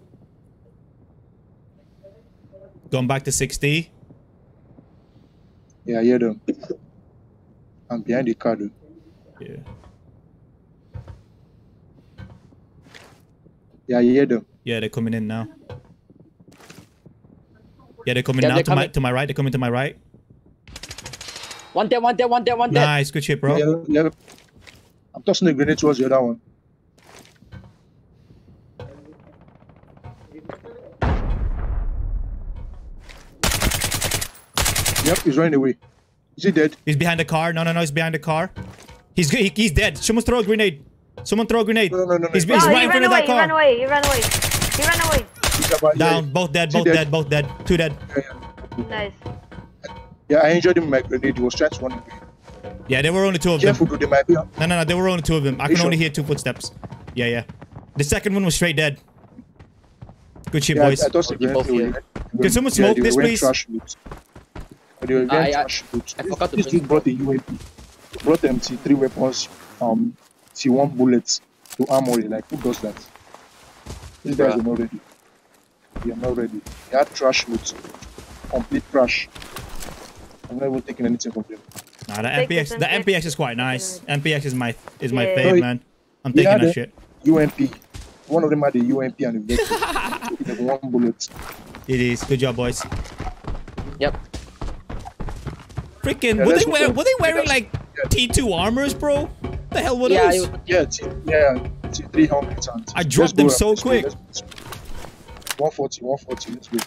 Gone back to 60. Yeah, I hear them. I'm behind the car though. Yeah. Yeah, hear them. Yeah, they're coming in now. Yeah, they're coming yeah, now they're to coming. my to my right. They're coming to my right. One dead, one dead, one dead, one dead. Nice, good shit, bro. Yeah, yeah. I'm tossing the grenade towards the other one. Yep, he's running away. Is he dead? He's behind the car. No, no, no. He's behind the car. He's he, he's dead. Someone throw a grenade. Someone throw a grenade. No, no, no, no. He's, no. he's Oh, right he in ran front of away. that He ran away. He ran away. He ran away. He's about, Down. Yeah, Both dead. Both dead? dead. Both dead. Two dead. yeah, yeah. Nice. yeah, I injured him with my grenade. He was trying to run away. Yeah, there were only two of them. Careful, though, they. No, no, no. There were only two of them. I you can only sure? hear two footsteps. Yeah, yeah. The second one was straight dead. Good shit, Yeah, I, boys. I tossed a both they were- here. they were- Can someone smoke they were this, wearing please? Trash loot. They were wearing I- I- trash loot. I This- forgot to This dude brought a UAP. He brought them T3 weapons, um, T1 bullets to armory. Like, who does that? These guys Bruh. are not ready. They are not ready. They had trash loot. Complete trash. I'm not even taking anything from them. Nah, the MPX, the MPX is quite nice. MPX is my is my Yeah. fave, No, man. I'm taking that shit. UMP. One of them had a UMP and a Vector. one bullet. It is. Good job, boys. Yep. Freaking, Yeah, were they go wear, were they wearing yeah. like T2 armors, bro? The hell were Yeah, those? it Yeah, T, yeah, T3 helmets and I let's dropped them so let's go, quick. let's go, let's go. 140, 140, let's go.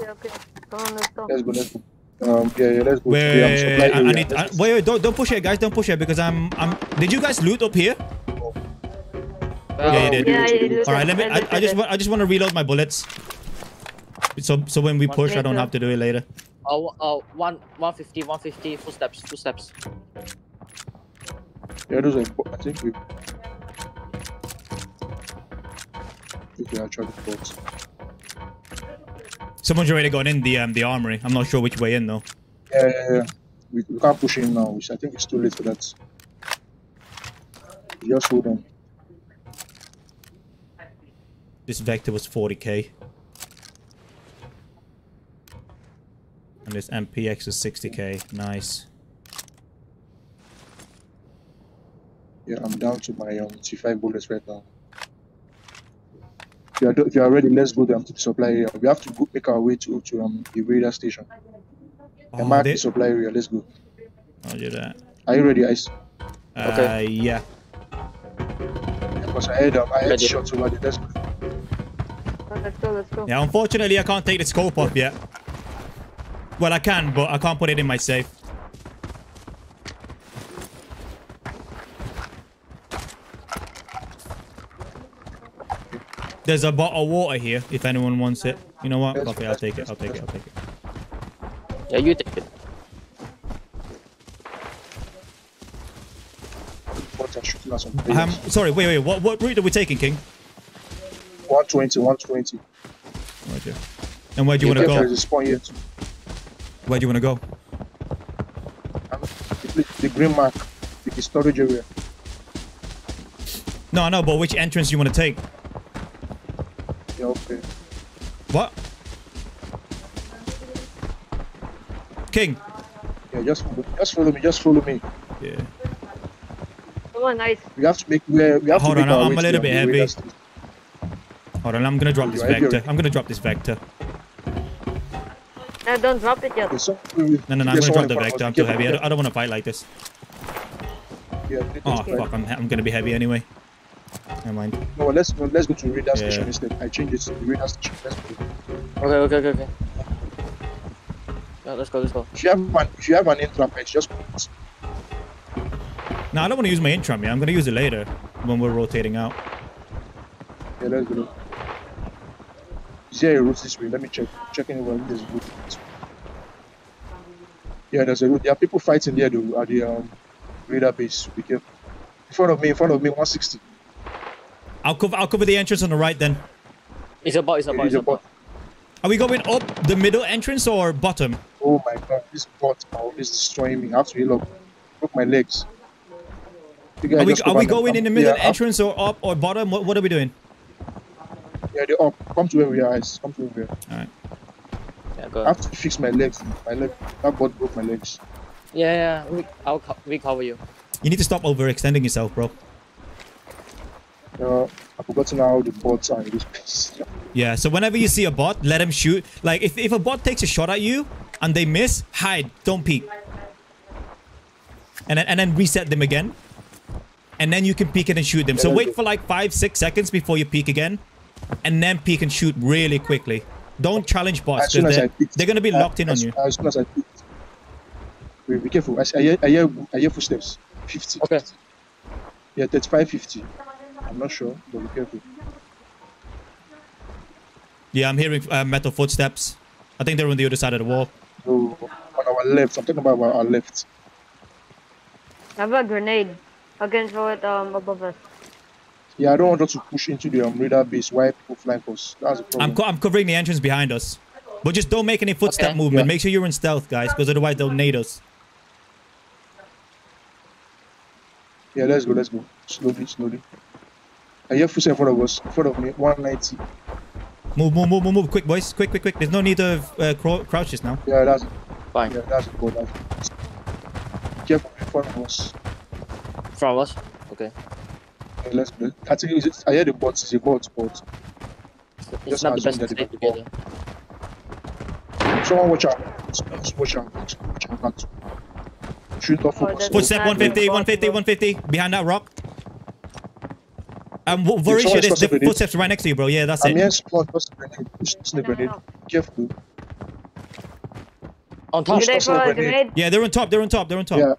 Okay, okay. Come on, let's go. Let's go, let's go. Um, yeah, yeah, let's go. Wait, to the, wait, I, I need. I, wait, wait, don't, don't push it, guys. Don't push it because I'm. I'm. Did you guys loot up here? Yeah, you did. Yeah, you. All right, let me. I, I just. want. I just want to reload my bullets. So, so when we push, I don't have to do it later. Oh, oh, one, 150, 150, footsteps, footsteps. Yeah, those are, bo- I think we. Okay, I tried the bots. Someone's already gone in the um the armory. I'm not sure which way in though. Yeah, yeah, yeah. We, we can't push in now. I think it's too late for that. Just hold on. This vector was 40k. And this MPX is 60k. Nice. Yeah, I'm down to my um, T5 bullets right now. If you, are, if you are ready, let's go down to the supply area. We have to go, make our way to, to um, the radar station. Oh, and mark they- the supply area. Let's go. I'll do that. Are you ready, Ice? Uh, yeah. Because I heard, um, I heard Ready. shots over there. Let's go. Let's go, let's go. Yeah, unfortunately, I can't take the scope off yet. Well, I can, but I can't put it in my safe. There's a bottle of water here, if anyone wants it. You know what? Yes, Okay, I'll take it, I'll take it. I'll take it. Yeah, you take it. Bots are shooting us on Um, sorry, wait, wait, what, what route are we taking, King? 120, 120. Right here. And where do you Yeah, want to There's go? a spawn here too. Where do you want to go? the green mark, the storage area. No, no, but which entrance do you want to take? Yeah, okay. What? King. Yeah, just follow, just follow me. Just follow me. Yeah. Come on, nice. We have to make where we have Hold to make on, I'm a little bit heavy. station. Hold on, I'm gonna drop this Right here. vector. I'm gonna drop this vector. No, don't drop it yet. So we No, no, no, I'm gonna drop the in vector. I'm too heavy. I don't, I don't want to fight like this. Yeah, Oh, try. fuck. I'm, I'm gonna be heavy anyway. Never mind. No, let's go. Let's go to radar Yeah. station instead. I changed it to the radar station. Let's go. Okay, okay, okay, okay. Yeah, let's go, let's go. If you have an if you have an entrap, it's just No, I don't want to use my intram, yeah. I'm gonna use it later when we're rotating out. yeah, let's go. Is there a route this way? Let me check. Check anywhere there's a route. Yeah, there's a route. There are people fighting there though at the um radar base. Be careful. In front of me, in front of me, 160. I'll cover. I'll cover the entrance on the right then. It's a bot, it's a bot, it's a a bot. bot. Are we going up the middle entrance or bottom? Oh my god, this bot now is destroying me. I have to heal up. Broke my legs. Are we, are we going in the middle yeah, entrance or up or bottom? What, what are we doing? Up, yeah, they're up. Come to where we are, guys. Come to where we are. All right. Yeah, go. I have to fix my legs. My leg. That bot broke my legs. Yeah, yeah, we, I'll co- we cover you. You need to stop overextending yourself, bro. Uh, I've forgotten how the bots are in this place. Yeah. So whenever you see a bot, let him shoot. Like if, if a bot takes a shot at you and they miss, hide. Don't peek. And then and then reset them again. And then you can peek it and shoot them. So wait for like five, six seconds before you peek again. And then peek and shoot really quickly. Don't challenge bots because they're, they're gonna be uh, locked in on you. As soon as I peeked. Wait, be careful. I, I, hear, I, hear, I hear footsteps. 50. Okay. Yeah, 35, 50. I'm not sure, but be careful. Yeah, I'm hearing uh, metal footsteps. I think they're on the other side of the wall. So, on our left, I'm talking about our left. I have a grenade. I can throw it um above us. Yeah, I don't want us to push into the um, radar base while people flank us. That's the problem. I'm, co- I'm covering the entrance behind us. But just don't make any footstep Okay. movement. Yeah. Make sure you're in stealth, guys, because otherwise they'll nade us. Yeah, let's go, let's go. Slowly, slowly. I hear footsteps in front of us, in front of me, 190. Move, move, move, move, move. Quick, boys. Quick, quick, quick. There's no need to uh, cro- crouch just now. Yeah, that's Fine. yeah, that's good. That's Careful in front of us. From us. Okay. Yeah, let's go. I think it's, I hear the bots, it's a bot, but It's Just not the assume best to that stay they got together. someone watch out. Just watch out. Watch out. Back to. Shoot off Oh, focus. that's- Footstep 150, 150, 150. Behind that rock. Um, Vorisha, someone there's the footsteps right next to you, bro. Yeah, that's I'm it. here, spawn, toss the grenade. Push the grenade. Careful. On top. Push Did I toss throw the grenade. grenade? Yeah, they're on top. They're on top. They're on top. Yeah.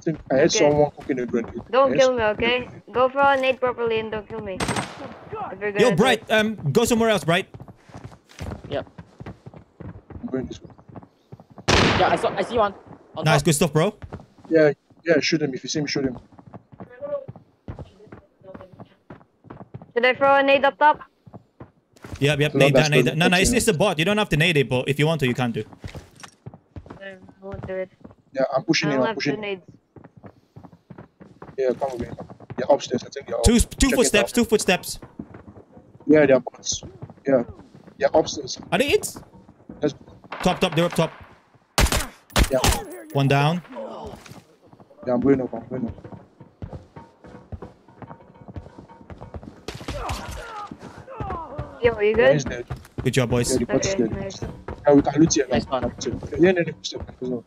I think I heard Okay. someone cooking a grenade. Don't kill me, okay? Go for a nade properly and don't kill me. If you're gonna Yo, Bright, it. um, go somewhere else, Bright. Yep. I'm going this way. Yeah, I saw. I see one. On Nice, top. good stuff, bro. Yeah, yeah, shoot him. If you see him, shoot him. Should I throw a nade up top? Yep, yep. No, Nade that's that, nade that. No, no, it's, it's a bot. You don't have to nade it, but if you want to, you can do. I won't do it. Yeah, I'm I pushing him. don't I'm have pushing him. Nades. Yeah, come with me. Yeah, upstairs. I think they're up. Two, two footsteps. Two footsteps. Yeah, they're bots. Yeah. Yeah, upstairs. Are they it? Let's Top, top. They're up top. yeah. One down. Yeah, I'm going up. I'm going up. Yo, you Yeah, good? he's dead. Good job, boys. Yeah, the bot is Okay, dead. nice. Yeah, we can loot here. Nice one. Yeah, yeah, yeah, footsteps as well.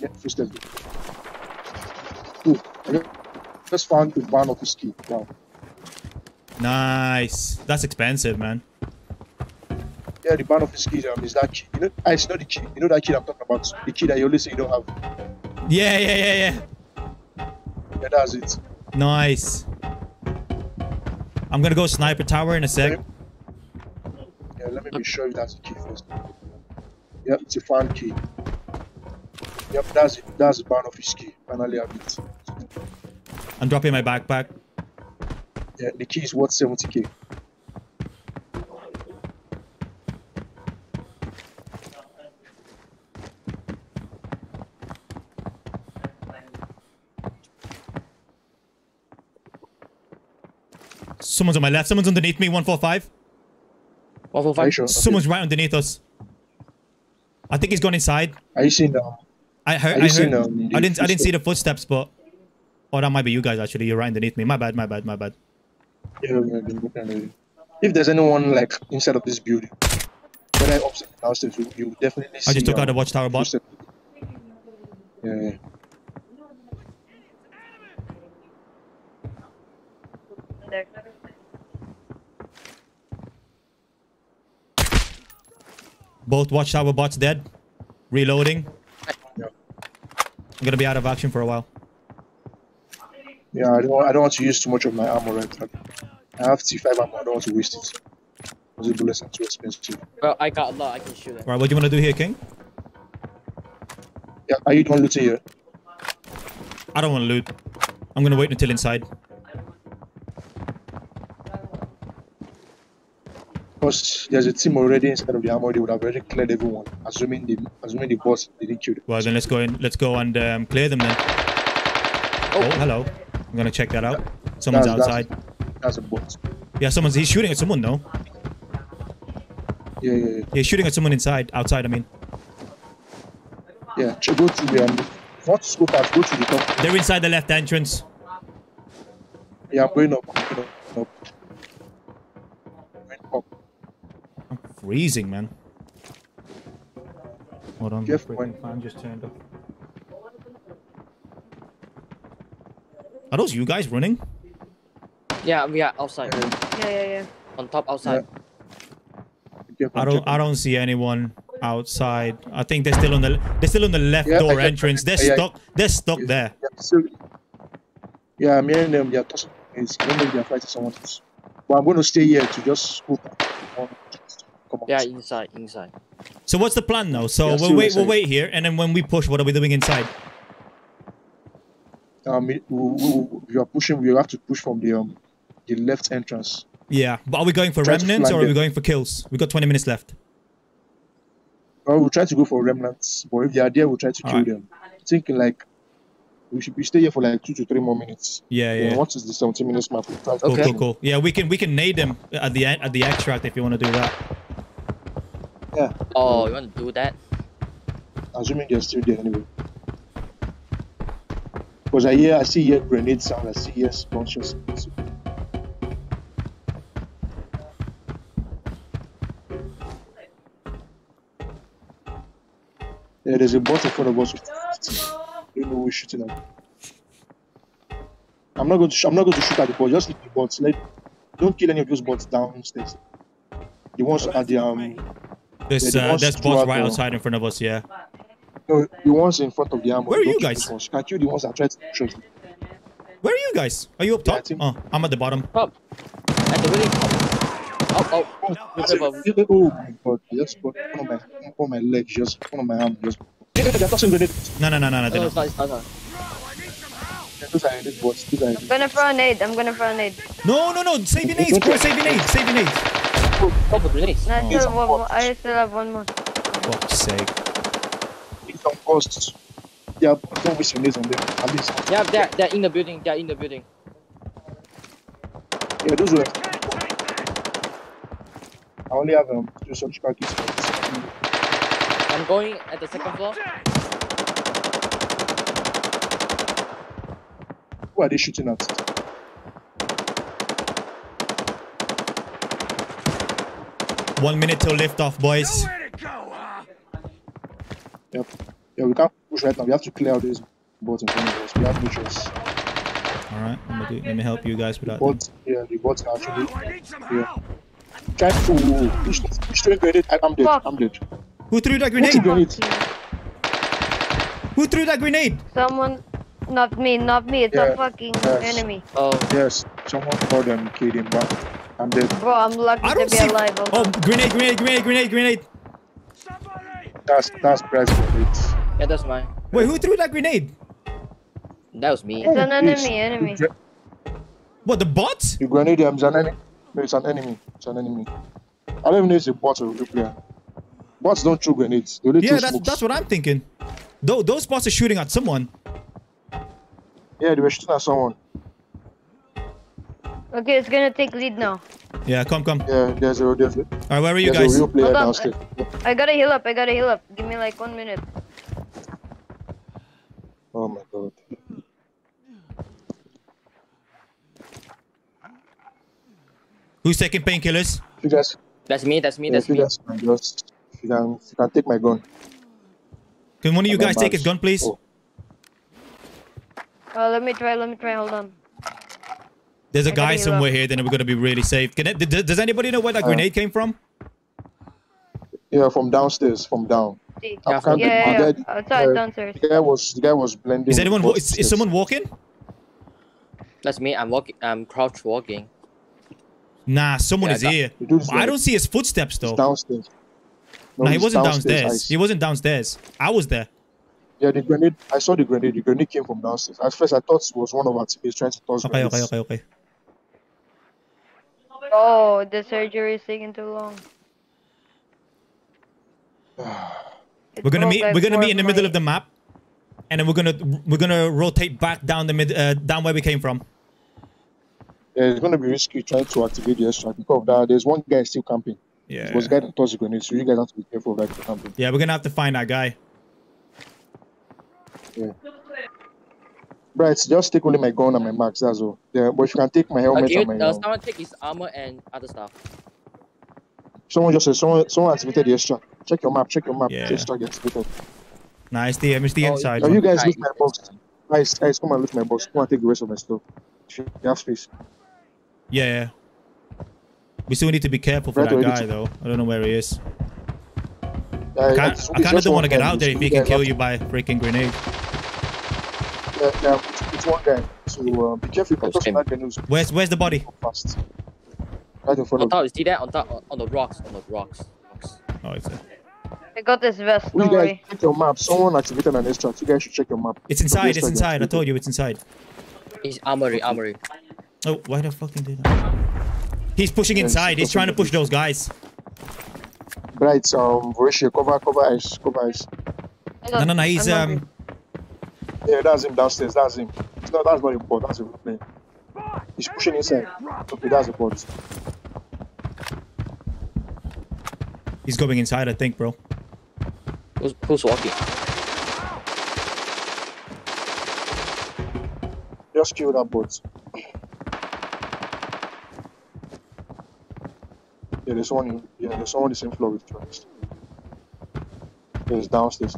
Yeah, footsteps. Cool. I just- found the barn of his key. Wow. Nice. That's expensive, man. Yeah, the barn of his key um, is that key. You know, I it's not the key. You know that key I'm talking about? The key that you always say you don't have. Yeah, yeah, yeah, yeah. Yeah, that's it. Nice. I'm gonna go sniper tower in a sec. Yeah, let me be sure if that's the key first. Yep, it's a fan key. Yep, that's it. That's the barn of his key. Finally I have it. I'm dropping my backpack. Yeah, the key is worth 70k. Someone's on my left. Someone's underneath me. 145. 145? Sure? Someone's okay. right underneath us. I think he's gone inside. Are you seeing? I heard. I, heard. I didn't. I didn't see the footsteps, but oh, that might be you guys. Actually, you're right underneath me. My bad. My bad. My bad. Yeah, we've been looking at it. If there's anyone like inside of this building, whether upstairs or downstairs, you, you definitely see. I just took out the um, watchtower bot. Yeah, yeah. Both watchtower bots dead. Reloading. I'm gonna be out of action for a while. Yeah, I don't. I don't want to use too much of my ammo right now. I have T5 ammo. I don't want to waste it. Because the bullets are too expensive. Well, I got a lot. I can shoot it. All right, what do you want to do here, King? Yeah, are you done looting here? I don't want to loot. I'm gonna wait until inside. Because there's a team already inside of the armor. They would have already cleared everyone, assuming the assuming the boss didn't kill them. Well, then let's go in. Let's go and um, clear them then. Oh, hello. I'm gonna check that out. Someone's That's- outside. That's a bot. Yeah, someone's. He's shooting at someone. No, Yeah, yeah, yeah. he's shooting at someone inside. Outside. I mean, Yeah, go to the um, not scope out. Go to the top. they're inside the left entrance. Yeah, I'm going up. I'm going up. Going up. I'm freezing, man. Hold on. Freaking fan just turned off. Are those you guys running? Yeah, we are outside. Yeah, Yeah, yeah, yeah. On top outside. be careful, I don't. I don't see anyone outside. I think they're still on the. They're still on the left Yeah, door I entrance. They're yeah. stuck. They're stuck Yeah. there. Yeah, still, yeah, I'm hearing them. They're tossing. It's I don't know if they're fighting someone else. But I'm going to stay here to just scope out. Come. Yeah, inside, inside. So what's the plan now? So Yeah, we'll wait. you're We'll wait here, and then when we push, what are we doing inside? Um, we, we, we, we are pushing. We have to push from the um, the left entrance. Yeah, but are we going for Try remnants or flank are we going for kills? We got 20 minutes left. Well, we'll try to go for remnants, but if they are there, we'll try to kill Alright. them. Thinking like we should be stay here for like two to three more minutes. Yeah, yeah. What is the 17 minutes mark, we'll try to Cool, Okay. cool, cool. Yeah, we can we can nade them at the at the extract if you want to do that. Yeah, Oh, you want to do that? assuming they're still there anyway. Because I hear, I see here grenade sound, I see here gunshots. Yeah, there's a bot in front of us. 50. Don't know who's shooting at. I'm not going to. I'm not going to shoot at the bot. Just leave the bots. Let. Don't kill any of those bots downstairs. The ones at the um. Yeah, the uh, there's bots right outside in front of us. Yeah. No, the ones in front of the armor. Where are you guys? those ones. You can kill the ones that try to push us. Where are you guys? Are you up top? think- Oh, I'm at the bottom. Top. At the really top. Oh, oh. I said, Oh my god! Just got one of my one of my legs, just one of my arms, just. They're tossing grenades. No, no, no, no, no. No, they're it's not. not, it's not, it's not. Those are elite bots. Those are I'm gonna throw a nade. I'm gonna throw a nade. No, no, no. Save your nades, bro. Save your nades. Save your nades. Go for grenades. And I Oh. still have one more. I still have one more. Fuck's sake. It's on cost. Yeah, don't waste your nades on them. At least. Yeah, they're, they're in the building. They're in the building. Yeah, those were. I only have um two surgical kits. for this. I'm going at the second floor. Who are they shooting at? One minute till lift off, boys. Yep. Yeah, we can't push right now. We have to clear out these bots in front of us. We have no choice. All right, I'm gonna do, let me help you guys with that. then. Bots, yeah, the bots are actually. Yeah. Try to push, push the grenade. I- I'm dead. Fuck. I'm dead. Who threw that What's grenade? the grenade? Who threw that grenade? Someone, not me, not me. It's Yeah, a fucking yes. enemy. Oh, Yes, someone called them and killed him, but I'm dead. Bro, I'm lucky I to don't be see. alive. Oh, grenade, grenade, grenade, grenade, grenade. That's that's price for it. yeah, that's mine. Wait, who threw that grenade? That was me. It's an Please. enemy, enemy. The, What, the bot? the grenade um, is an enemy. No, it's an enemy. It's an enemy. I don't even know if it's a bot or a player. Bots don't throw grenades. They only Yeah, throw that's smokes. that's what I'm thinking. Though those bots are shooting at someone. Yeah, they were shooting at someone. Okay, it's gonna take lead now. Yeah, come, come. Yeah, there's a there's, a- All right, where are you there's guys? a real player Hold on, downstairs. I gotta heal up. I gotta heal up. Give me like one minute. Oh my god. Who's taking painkillers? If you guys, That's me. That's me. yeah, That's you me. guys can just, if you can, if you can take my gun. Can one of you And then guys take his gun, please? Oh. Uh, let me try. Let me try. Hold on. There's a I gotta guy somewhere here, then we're gonna be really safe. Can it, d- does anybody know where that Uh, grenade came from? Yeah, from downstairs, from down. Yeah, I can't- Yeah, yeah, the yeah. guy- Outside, uh, downstairs. The guy was the guy was blending. Is anyone? is, is someone walking? That's me. I'm walking. I'm crouch walking. Nah, someone Yeah, is that- here. The dude's But I don't see his footsteps He's though. downstairs. No, he wasn't downstairs. ice. He wasn't downstairs. I was there. Yeah, the grenade. I saw the grenade. The grenade came from downstairs. At first, I thought it was one of our teammates trying to toss Okay, okay, okay, okay. Oh, the surgery is taking too long. We're gonna meet. We're gonna meet in the middle of the map, and then we're gonna we're gonna rotate back down the mid uh, down where we came from. Yeah, it's going to be risky trying to activate the extract because that, there's one guy still camping. Yeah. It was guy that tossed the grenade, so you guys have to be careful of that camping. Yeah, we're gonna have to find that guy. Right, just take only my gun and my max, that's all. Yeah, but if you can take my helmet Okay, and my. uh, someone take his armor and other stuff. someone just said someone someone activated the extract. Check your map, check your map. Yeah. The extract activated. Nice, the it's the Oh, inside Now you guys Right. loot my box. Guys, guys, come and loot my box. Come and take the rest of my stuff. You have space. Yeah, yeah. We still need to be careful for Right, that guy to- though. I don't know where he is. Yeah, I, yeah, can't, it's- I kind of don't want to get out there if he can kill you by freaking grenade. To- Yeah, yeah, it's, it's one guy. So uh, be careful. Because same. that grenade is Where's Where's the body? fast. Right in front On top, you see that? On top, on, on the rocks. On the rocks. rocks. Oh, it's, uh, I got this vest. you Don't guys worry. check your map. Someone activated an extract. You guys should check your map. it's inside. It's inside. I told you, it's inside. His armory, armory. Oh, why the fucking did that? He's pushing Yeah, inside. He's it's trying to push those guys. Right, um, Vorisha, cover, cover eyes, cover eyes. No, no, no. He's um. Yeah, that's him downstairs. That's him. It's not, that's not important. That's a real player. He's pushing inside. Okay, that's important. He's going inside. I think, bro. Who's, who's walking? Just kill that bot. Yeah, there's one. Yeah, there's someone on the same floor with Travis. Yeah, it's downstairs.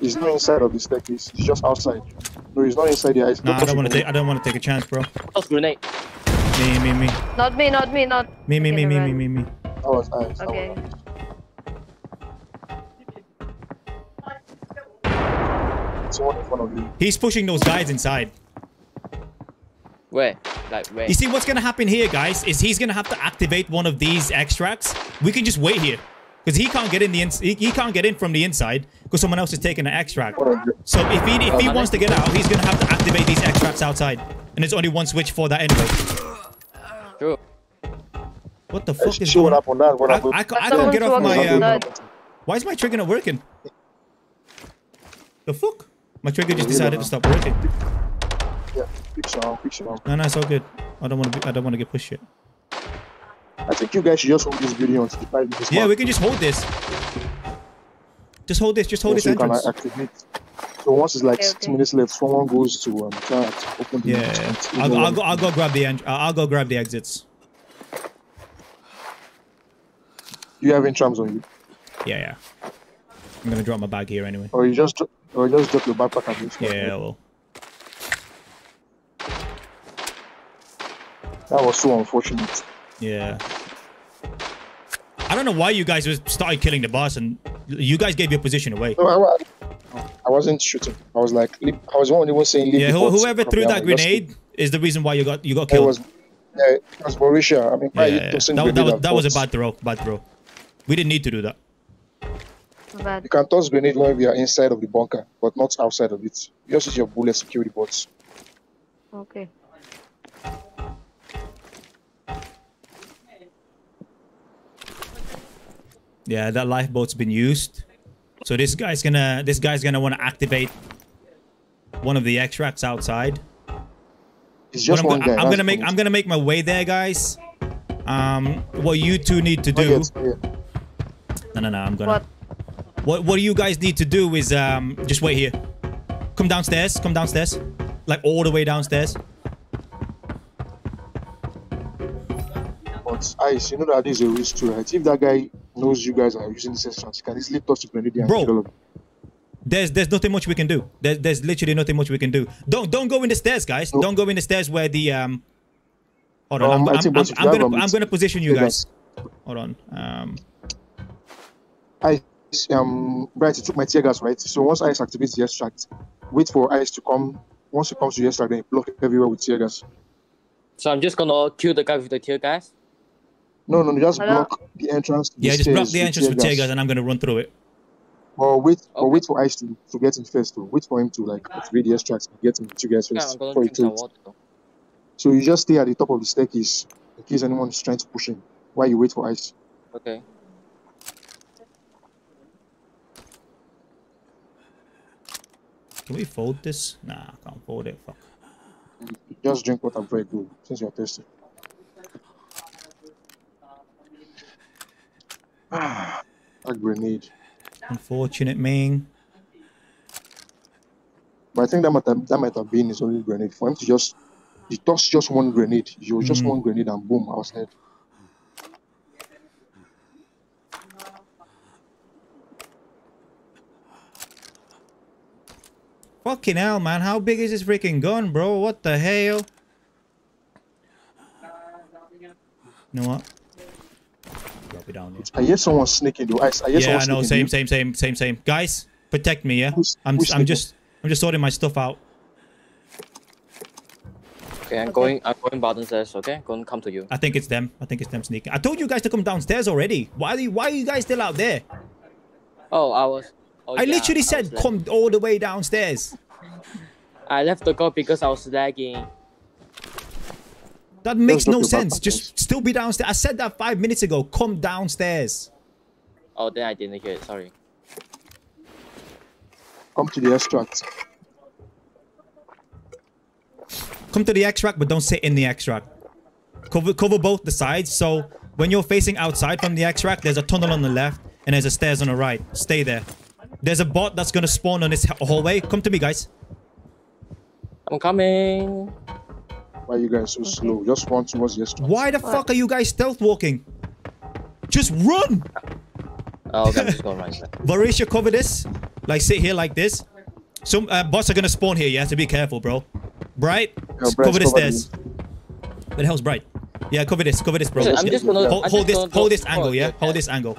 He's not inside of the staircase. He's just outside. No, he's not inside the ice. Nah, I don't want to take. I don't want to take a chance, bro. Toss grenade. Me, me, me, Not me, not me, not. me, me, me, Okay, me, never me, me, me. That was ice. Okay. was ice. Someone in front of you. He's pushing those guys inside. Where? Like where? You see, what's gonna happen here, guys, is he's gonna have to activate one of these extracts. We can just wait here, because he can't get in the ins he, he can't get in from the inside because someone else is taking the extract. One. So if he if he Oh, wants to get out, he's gonna have to activate these extracts outside, and there's only one switch for that anyway. True. What the Hey, fuck is see what going? on? happened. That what I, happened. I, ca- I can't get off my. Um, why is my trigger not working? The fuck? My trigger just decided to stop working. Yeah, fix it out, fix it out. No, no, it's all good. I don't want to. I don't want to get pushed yet. I think you guys should just hold this video until the five minutes. Yeah, mark. we can just hold this. Just hold this. Just hold Yeah, this so you can entrance. activate. So once it's like Okay, six okay. minutes left, someone goes to um, try to open the Yeah, entrance. I'll, go- I'll go. I'll go grab the. ent- I'll I'll go grab the exits. You have intrams on you, Yeah, yeah. I'm gonna drop my bag here anyway. or you just or you just drop your backpack and just Yeah, well. That was so unfortunate. Yeah. I don't know why you guys was started killing the boss, and you guys gave your position away. No, I, I, I wasn't shooting. I was like, I was the one who was saying, leave Yeah, the who, bots whoever threw that grenade is the reason why you got you got It killed. was, yeah, it was Mauritia. I mean, why are yeah, tossing that, that was that was a bad throw. Bad throw. We didn't need to do that. Bad. You can toss grenade when we are inside of the bunker, but not outside of it. You just use your bullets to kill the bots. Okay. Yeah, that lifeboat's been used. So this guy's gonna this guy's gonna want to activate one of the extracts outside. It's just I'm, one go- guy. I'm gonna make. I'm gonna make my way there, guys. Um, what you two need to do? No, no, no. I'm gonna. What? What What you guys need to do is um, just wait here. Come downstairs. Come downstairs. Like all the way downstairs. But Ice, you know that is a risk too, right? If that guy knows you guys are using this extract, he can easily toss the grenade and Bro. kill all of you. There's there's nothing much we can do. There's there's literally nothing much we can do. Don't don't go in the stairs, guys. No. Don't go in the stairs where the um. Hold on, Um, I'm, I think I'm, I'm, I'm gonna I'm gonna position you guys. Hold on. Um. Ice, um, Bright, he took my tear gas, right? So once Ice activates the extract, wait for Ice to come. Once it comes to the extract, then block everywhere with tear gas. So I'm just gonna kill the guy with the tear gas. No, no, no, just Hello? block the entrance. To Yeah, the just block the entrance with tear gas, and I'm gonna run through it. Or wait, or wait for Ice to, to get in first. Though. Wait for him to like activate the extract and get him with you guys first I'm before you drink some kill it. water. though. So you just stay at the top of the staircase in case anyone is trying to push him while you wait for Ice. Okay. Can we fold this? Nah, I can't fold it. Fuck. Just drink water before you go, since you're thirsty. Ah, a grenade. Unfortunate, man. But I think that might have, that might have been his only grenade. For him to just, he tossed just one grenade. he You just Mhm. one grenade and boom, outside. Fucking hell, man. How big is this freaking gun, bro? What the hell? You know what? Drop it down here. I hear someone sneaking though. I, I hear Yeah, I know. Same, same, same, same, same. Guys, protect me, yeah? Who's- I'm, who's I'm sneaking? just, I'm just sorting my stuff out. Okay, I'm going. I'm going bottom stairs. Okay, going to come to you. I think it's them. I think it's them sneaking. I told you guys to come downstairs already. Why are you, why are you guys still out there? Oh, I was. Oh, I yeah, literally was said lag- come all the way downstairs. I left the door because I was lagging. That makes no sense. Just still be downstairs. I said that five minutes ago. Come downstairs. Oh, then I didn't hear it. Sorry. Come to the extract. Come to the extract, but don't sit in the extract. Cover cover both the sides. So when you're facing outside from the extract, there's a tunnel on the left and there's a stairs on the right. Stay there. There's a bot that's gonna spawn on this hallway. Come to me, guys. I'm coming. Why you guys so slow? Just run towards the extract. Why the fuck are you guys stealth walking? Just run! Oh, okay, I'm just going right side. Varisha, cover this. Like sit here like this. Some uh, bots are gonna spawn here. You have to be careful, bro. Bright, Yeah, Bright's cover the stairs. Where the hell's Bright? Yeah, cover this. Cover this, bro. Listen, I'm Yeah. just gonna. hold, I'm hold just this. gonna Hold this angle. Yeah, hold this angle.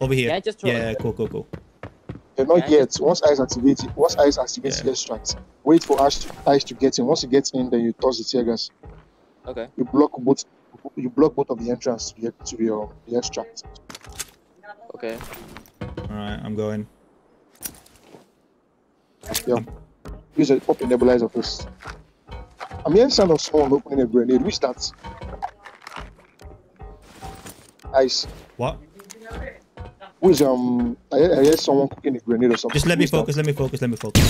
Over here. Can I just throw yeah, it? cool, cool, cool. Yeah, not Yeah. yet. Once Ice activates once Ice activates Yeah. the extract, wait for Ice to, Ice to get in. Once he gets in, then you toss the tear gas. Okay. You block both. You block both of the entrance to the to the, um, the extract. Okay. All right, I'm going. Yeah. Use a pop nebulizer first. I'm hearing sound of someone opening a grenade. Which that? Ice. What? Who's um? I I hear someone cooking a grenade or something. Just let me focus. Let me focus. Let me focus.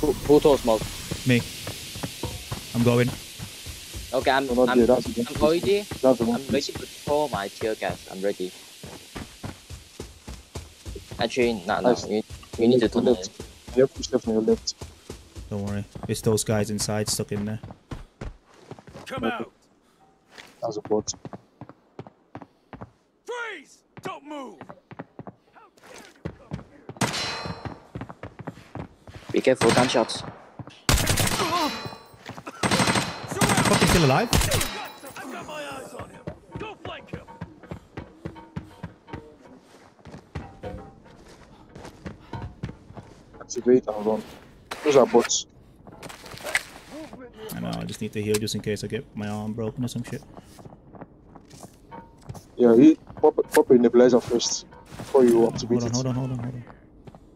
Who, who told smoke? Me. I'm going. Okay, I'm. No, I'm, there. That's the I'm already. That's. I'm ready to throw my tear gas. I'm ready. Actually, no, no. Nice. You, you need to turn Left. it. Have push left on your left. Don't worry. It's those guys inside stuck in there. Come out! That's a bot. Freeze! Don't move! Be careful, gunshots. Fucking still alive? I've got my eyes on him. Go flank him. Activate and run. Those are bots. I know. I just need to heal just in case I get my arm broken or some shit. Yeah, he pop, pop a nebulizer first before you activate Hold on, it. hold on, hold on, hold on.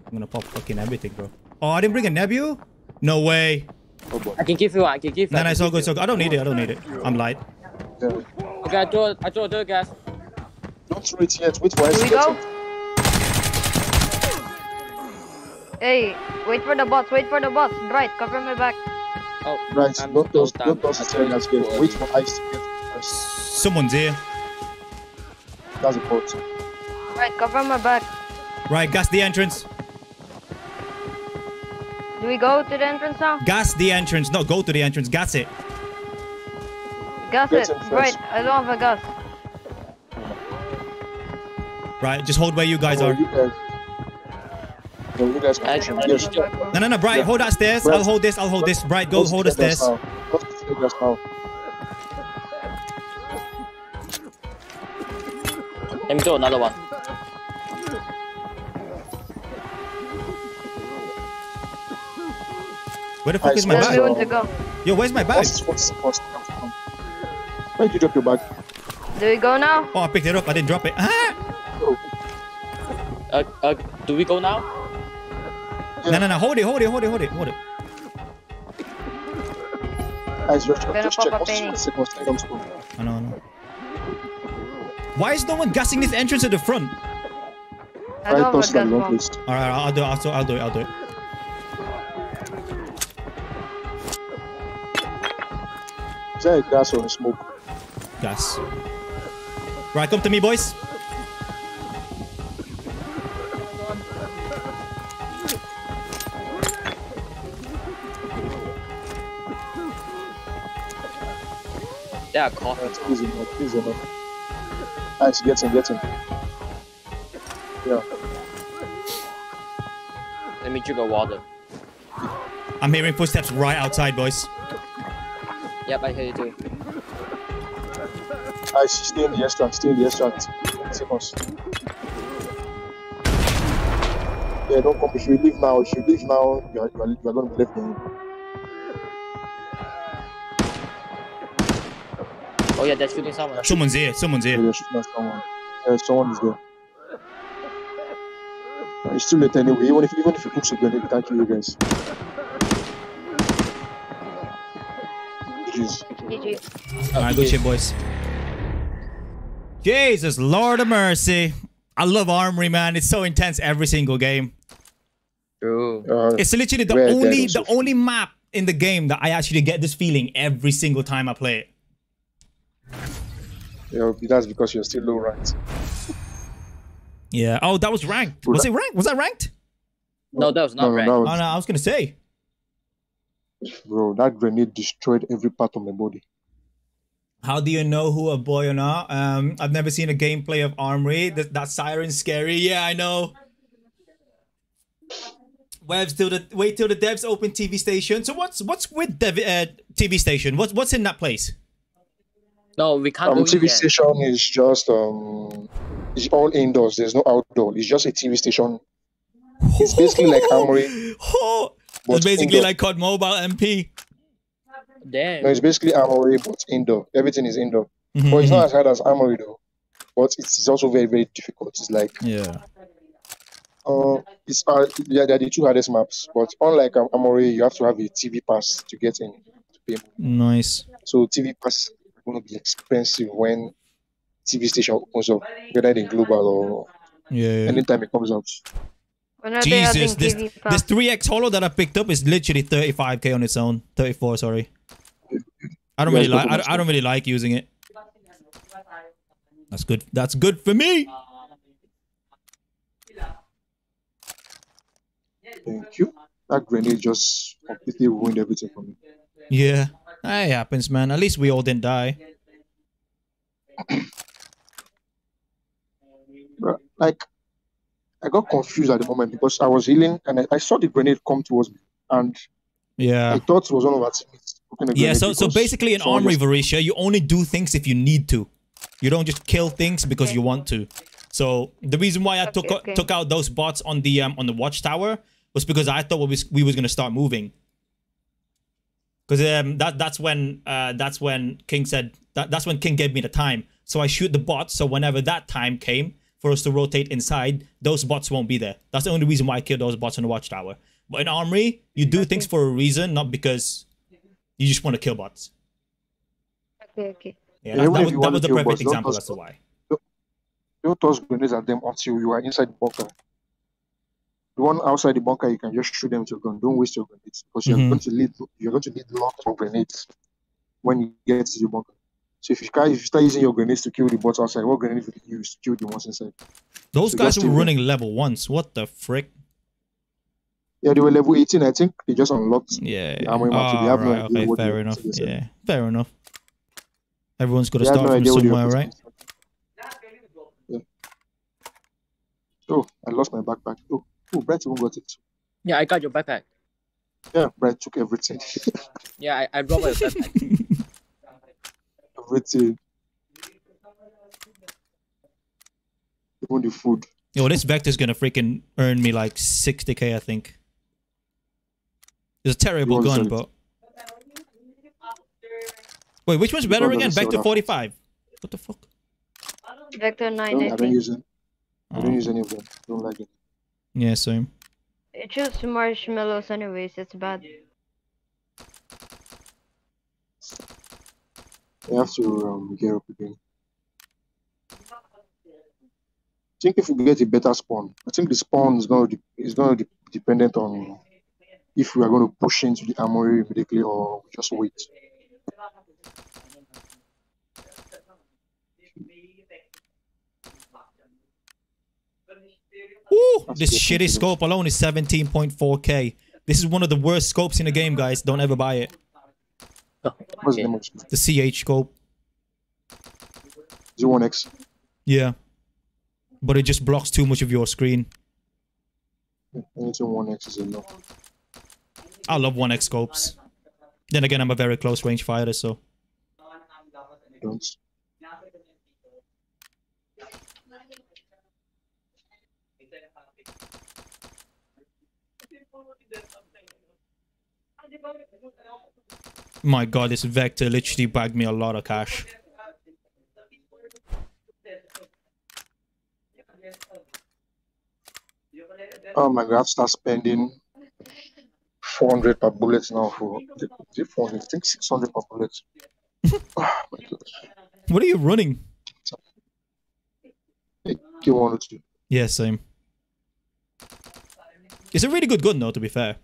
I'm gonna pop fucking everything, bro. Oh, I didn't bring a Nebu? No way. Oh. I can give you. I can give. No, I no, it's all good, it's all good. I don't need it, I don't need it. I'm light. Yeah. you. Okay, I throw. I throw tear gas. Don't throw it yet. Wait for us Here we go. Hey, wait for the bots. Wait for the bots. Bright, cover my back. Oh, Right, I'm don't toss, so don't done. toss I the you yet. Wait for ice to get first. Someone's here. That's a bot. Bright, cover my back. Right, gas the entrance. Do we go to the entrance now? Gas the entrance. No, go to the entrance. Gas it. Gas Get it. in first. I don't have a gas. Right, just hold where you guys Oh, are. you guys. No, you guys I- can I push. need Yes. No, no, no, Bright, Yeah. hold that stairs. Bright. I'll hold this. I'll hold this. Bright, go hold the areas stairs. Let me do another one. Where the fuck I is my swear Tell me bag? to to go. Yo, where's my bag? Toss is 40. Where did you drop your bag? Do we go now? Oh, I picked it up. I didn't drop it. Ah! Uh, uh, do we go now? No, no, no. Hold it, hold it, hold it, hold it, hold it. Ice, just, Gonna just pop check. a Toss is penny. 40 seconds. Then comes to- I know, I know. Why is no one gassing this entrance at the front? I Right, don't toss have a it gas bomb. All right, I'll do it. I'll do it. I'll do it. I'll do it. Is there a gas or a smoke? Gas. Right, come to me, boys. Yeah, coffee. That's easy enough. Easy enough. Ice, get in, get in. Yeah. Let me drink a water. I'm hearing footsteps right outside, boys. Yep, I hear you too. Ice, stay in the extract. Stay in the extract. Seconds. Yeah, don't come. If you leave now, if you leave now, you are, you are, you are going to be left behind. Oh yeah, they're shooting someone. Someone's here. Someone's Yeah, here. they're shooting at someone. Yeah, someone is there. It's too late anyway. Even if even if you push a grenade, it can't kill you guys. Jeez. GG. All right, good shit, boys. Jesus, Lord of mercy. I love Armory, man. It's so intense every single game. True. Uh, It's literally the only the only map in the game that I actually get this feeling every single time I play it. Yeah, that's because you're still low ranked. Yeah. Oh, that was ranked. Was it ranked? Was that ranked? No, that was not no, right. no, Oh no, no, I was gonna say. bro, that grenade destroyed every part of my body. How do you know who a boy or not? Um, I've never seen a gameplay of Armory. That, that siren's scary. Yeah, I know. Webs till the wait till the devs open TV station. So what's what's with dev, uh, TV station? What's what's in that place? No, we can't Um, go in TV yet. station is just um, it's all indoors. There's no outdoor. It's just a TV station. It's basically like Armory, Oh, it's basically indoor. like COD Mobile MP. Damn. No, it's basically Armory, but indoor. Everything is indoor. Mhm, But it's not as hard as Armory though. But it's, it's also very very difficult. It's like Yeah. uh, it's uh, yeah, they're the two hardest maps. But unlike um, Armory, you have to have a TV pass to get in to pay. Nice. So TV pass are going to be expensive when TV station opens up, whether in global or Yeah. anytime it comes out. When are they adding Jesus, this this 3x holo that I picked up is literally 35k on its own. 34, sorry. I don't really like. I, I don't really like using it. That's good. That's good for me. Thank you. That grenade just completely ruined everything for me. Yeah, that happens, man. At least we all didn't die. But, Like, I got confused at the moment because I was healing and I, I saw the grenade come towards me, and I Yeah. thought it was one of our teammates. Yeah. So so basically, in someone Armory, just- Varisha, you only do things if you need to. You don't just kill things because you want to. So the reason why I took Okay, okay. took out those bots on the um on the watchtower was because I thought we was we was gonna start moving. Because um that that's when uh that's when King said that that's when King gave me the time. So I shoot the bots. So whenever that time came for us to rotate inside, those bots won't be there. That's the only reason why I killed those bots in the watchtower. But in Armory, you do things for a reason, not because you just want to kill bots. Okay, okay. Yeah, Yeah, that, that was, that was the perfect bots, example toss as to why. Don't toss grenades at them until you are inside the bunker. The one outside the bunker, you can just shoot them with your gun. Don't waste your grenades because you're Mhm. going to need you're going to need lots of grenades when you get to the bunker. So if you if you start using your grenades to kill the bots outside, what grenade will you use to kill the ones inside? Those So guys were running level ones. What the frick? Yeah, they were level 18. I think they just unlocked. Yeah. The armory map, so they have no okay, fair enough. Yeah, fair enough. Everyone's got to start no from idea what they were somewhere, right? inside. Oh, I lost my backpack. Oh, oh, Brett even got it. Yeah, I got your backpack. Yeah, Brett took everything. Yeah, I, I brought my backpack. everything. Even the food. Yo, this Vector's gonna freaking earn me like 60k, I think. It's a terrible gun, that? but. Wait, which one's better again? doesn't Vector 45. What the fuck? Vector I don't, I don't use it. I don't Oh, use any of them. I don't like it. Yeah, same. It's just marshmallows anyways, it's bad. I have to um, gear up again. I think if we get a better spawn, I think the spawn is going to de- is going to be dependent on if we are going to push into the armory immediately or just wait. Ooh, this shitty scope alone is 17.4k. This is one of the worst scopes in the game, guys. Don't ever buy it. The Okay. name of it? The CH scope. Is it one X? Yeah. But it just blocks too much of your screen. Anything one X is enough. I love 1x scopes. Then again, I'm a very close range fighter, so. Don't. My god, this Vector literally bagged me a lot of cash. Oh my god, start spending 400 per bullet now for is it 400? I think 600 per bullet. oh my god. What are you running? Kill one or two. Yeah, same. It's a really good gun, though, to be fair.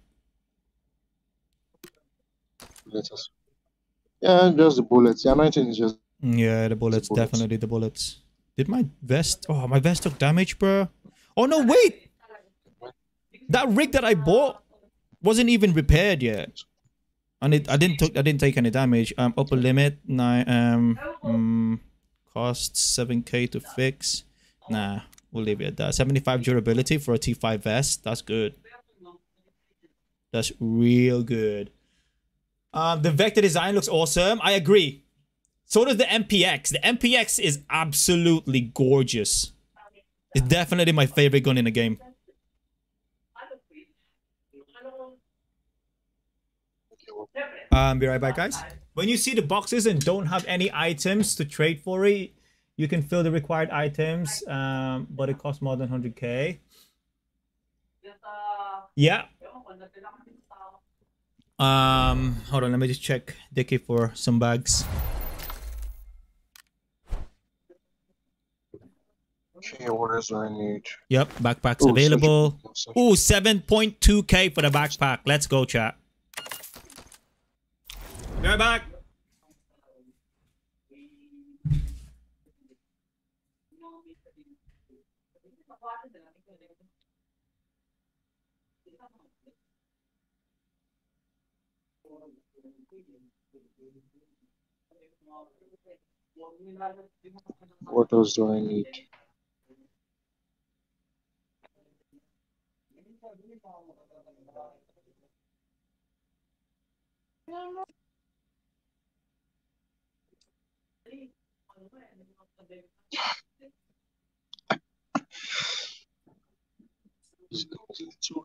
Letters. Yeah, just the bullets. The anointing is just Yeah, the bullets, bullets. definitely the bullets. Did my vest? Oh, my vest took damage, bro. Oh no, wait! That rig that I bought wasn't even repaired yet, and it I didn't took I didn't take any damage. Um, upper limit nine. Um, um cost seven k to fix. Nah, we'll leave it at that. Seventy five durability for a T five vest. That's good. That's real good. Um, the vector design looks awesome. I agree. So does the MPX. The MPX is absolutely gorgeous. It's definitely my favorite gun in the game. Um, be right back, guys. When you see the boxes and don't have any items to trade for it, you can fill the required items, um, but it costs more than 100k. Yeah. Um, hold on, let me just check Dicky for some bags. okay. What else I need? Yep, backpacks Oh, available. search- Ooh, 7.2k for the backpack. Let's go, chat. Be right back. What else do I need? Are too.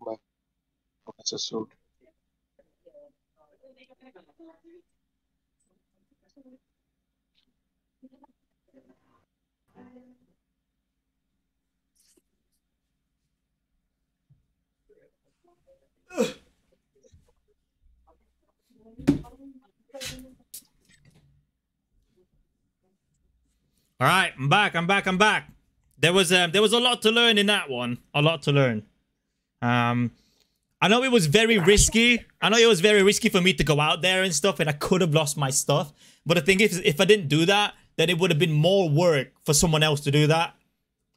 My Professor Sword. All right, I'm back. I'm back. I'm back. There was um, there was a lot to learn in that one. A lot to learn. Um, I know it was very risky. I know it was very risky for me to go out there and stuff, and I could have lost my stuff. But the thing is, if I didn't do that, then it would have been more work for someone else to do that,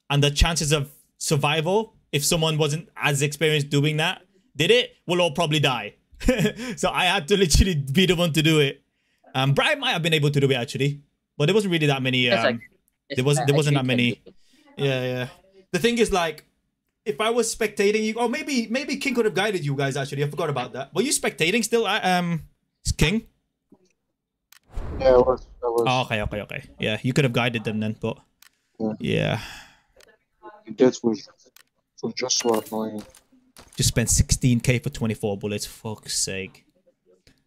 and the chances of survival, if someone wasn't as experienced doing that, did it, we'll all probably die. so I had to literally be the one to do it. Um, Brian might have been able to do it actually, but there wasn't really that many. Um, like- there wasn't- there wasn't that many. can do it. yeah, yeah. The thing is, like, if I was spectating you, or maybe maybe King could have guided you guys. Actually, I forgot about that. Were you spectating still? uh, Um, King. Yeah, I was. I was. Oh, okay, okay, okay. Yeah, you could have guided them then, but Yeah. yeah, The death was, was just so annoying. just spent 16k for 24 bullets. Fuck's sake.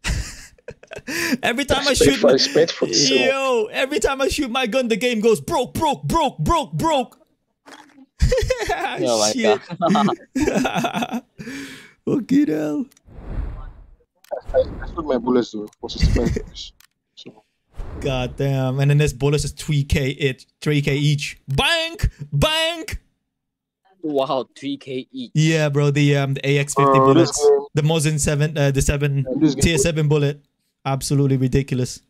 every time I shoot, my, yo, every time I shoot my gun, the game goes broke, broke, broke, broke, broke. Oh my Shit. god. Fucking hell. I, I sold my bullets though for 65 dollars. So God damn. And then this bullets is 3k each, 3k each. Bank! Bank! wow, 3k each. Yeah, bro, the um the AX50 Uh, bullets. The Mosin 7 uh, the 7 Yeah, tier 7 bullet. Absolutely ridiculous.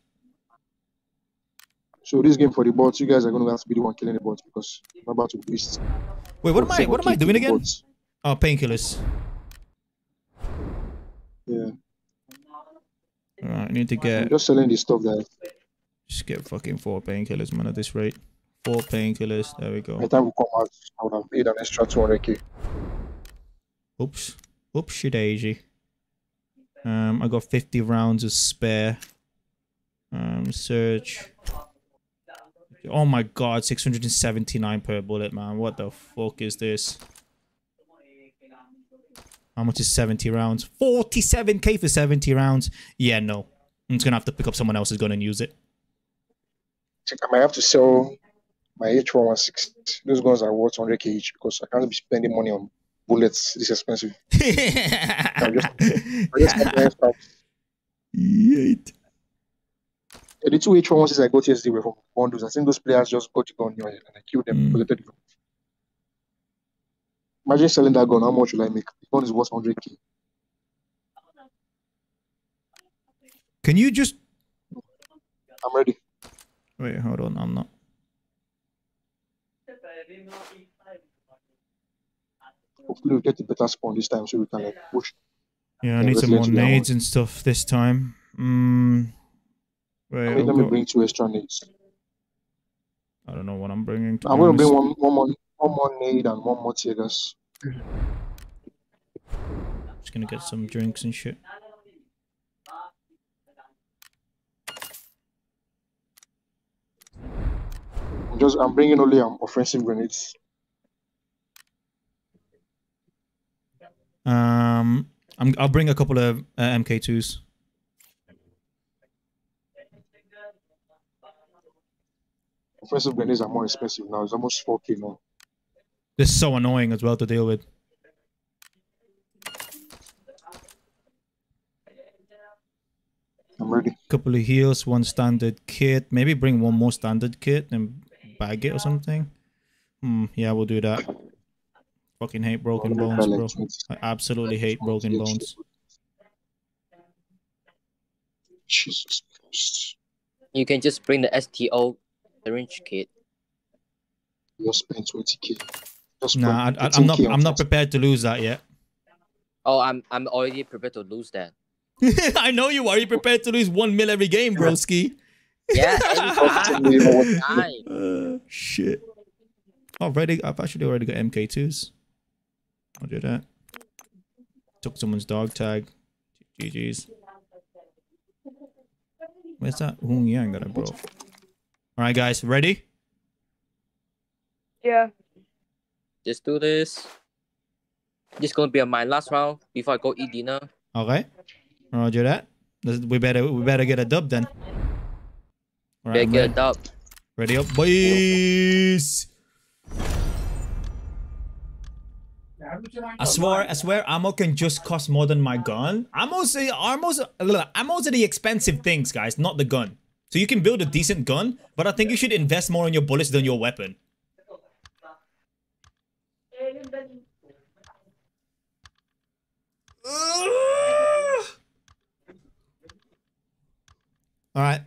So this game for the bots, you guys are gonna have to be the one killing the bots because I'm about to waste. Wait, what am I what am I doing again? bots. Oh, painkillers. Yeah, Alright, I need to I'm get just selling the stuff that just get fucking four painkillers, man, at this rate. Four painkillers. There we by go. the time we come out, I would have paid an extra 200k. Oops. Oopsie daisy. Um, I got 50 rounds of spare. Um, search. Oh my god, 679 per bullet, man. What the fuck is this? How much is 70 rounds? 47k for 70 rounds. Yeah, no. I'm just gonna have to pick up someone else's gun and use it. I might have to sell my H116. Those guns are worth 100k each because I can't be spending money on bullets this expensive. I just, I just have the extra. Yeet. The two H116 I got yesterday were from bundles. I think those players just got the gun you and I killed them. Mm. collected the gun. Imagine selling that gun. How much will I make? The gun is worth 100k. Can you just I'm ready. wait? Hold on, I'm not. Hopefully, we'll get a better spawn this time so we can like push. Yeah, I need some more nades and stuff this time. Mm, Let me, let me bring two extra nades. I don't know what I'm bringing. To I'm gonna bring one, one more, one more nade and one more tear gas. Just gonna get some drinks and shit. I'm just, I'm bringing only um, offensive grenades. Um, I'm, I'll bring a couple of uh, MK2s. offensive grenades are more expensive now. It's almost 4k now. This is so annoying as well to deal with. I'm ready. Couple of heals, one standard kit. Maybe bring one more standard kit and bag it or something. Hmm, yeah, we'll do that. Fucking hate broken bones, bro. I absolutely hate broken bones. Jesus Christ. You can just bring the STO syringe kit. You spent 20k. Just Nah, I, spent I, I'm not. I'm not prepared to lose that yet. Oh, I'm I'm already prepared to lose that. I know you are. You prepared to lose one mil every game, broski. Yeah, Tell me about. Uh, shit. Already, I've actually already got MK2s. I'll do that. Took someone's dog tag. GG's. Where's that? Oh, yeah, I got it, bro. Alright, guys, ready? Yeah. Just do this. This gonna be my last round before I go eat dinner. Okay. Roger that. Let's- We better we better get a dub then. Alright, Better I'm get a ready. dub. ready up, boys. I swear, I swear, ammo can just cost more than my gun. Ammo's, ammo's, ammo's are the expensive things, guys, not the gun. So you can build a decent gun, but I think you should invest more in your bullets than your weapon. All right.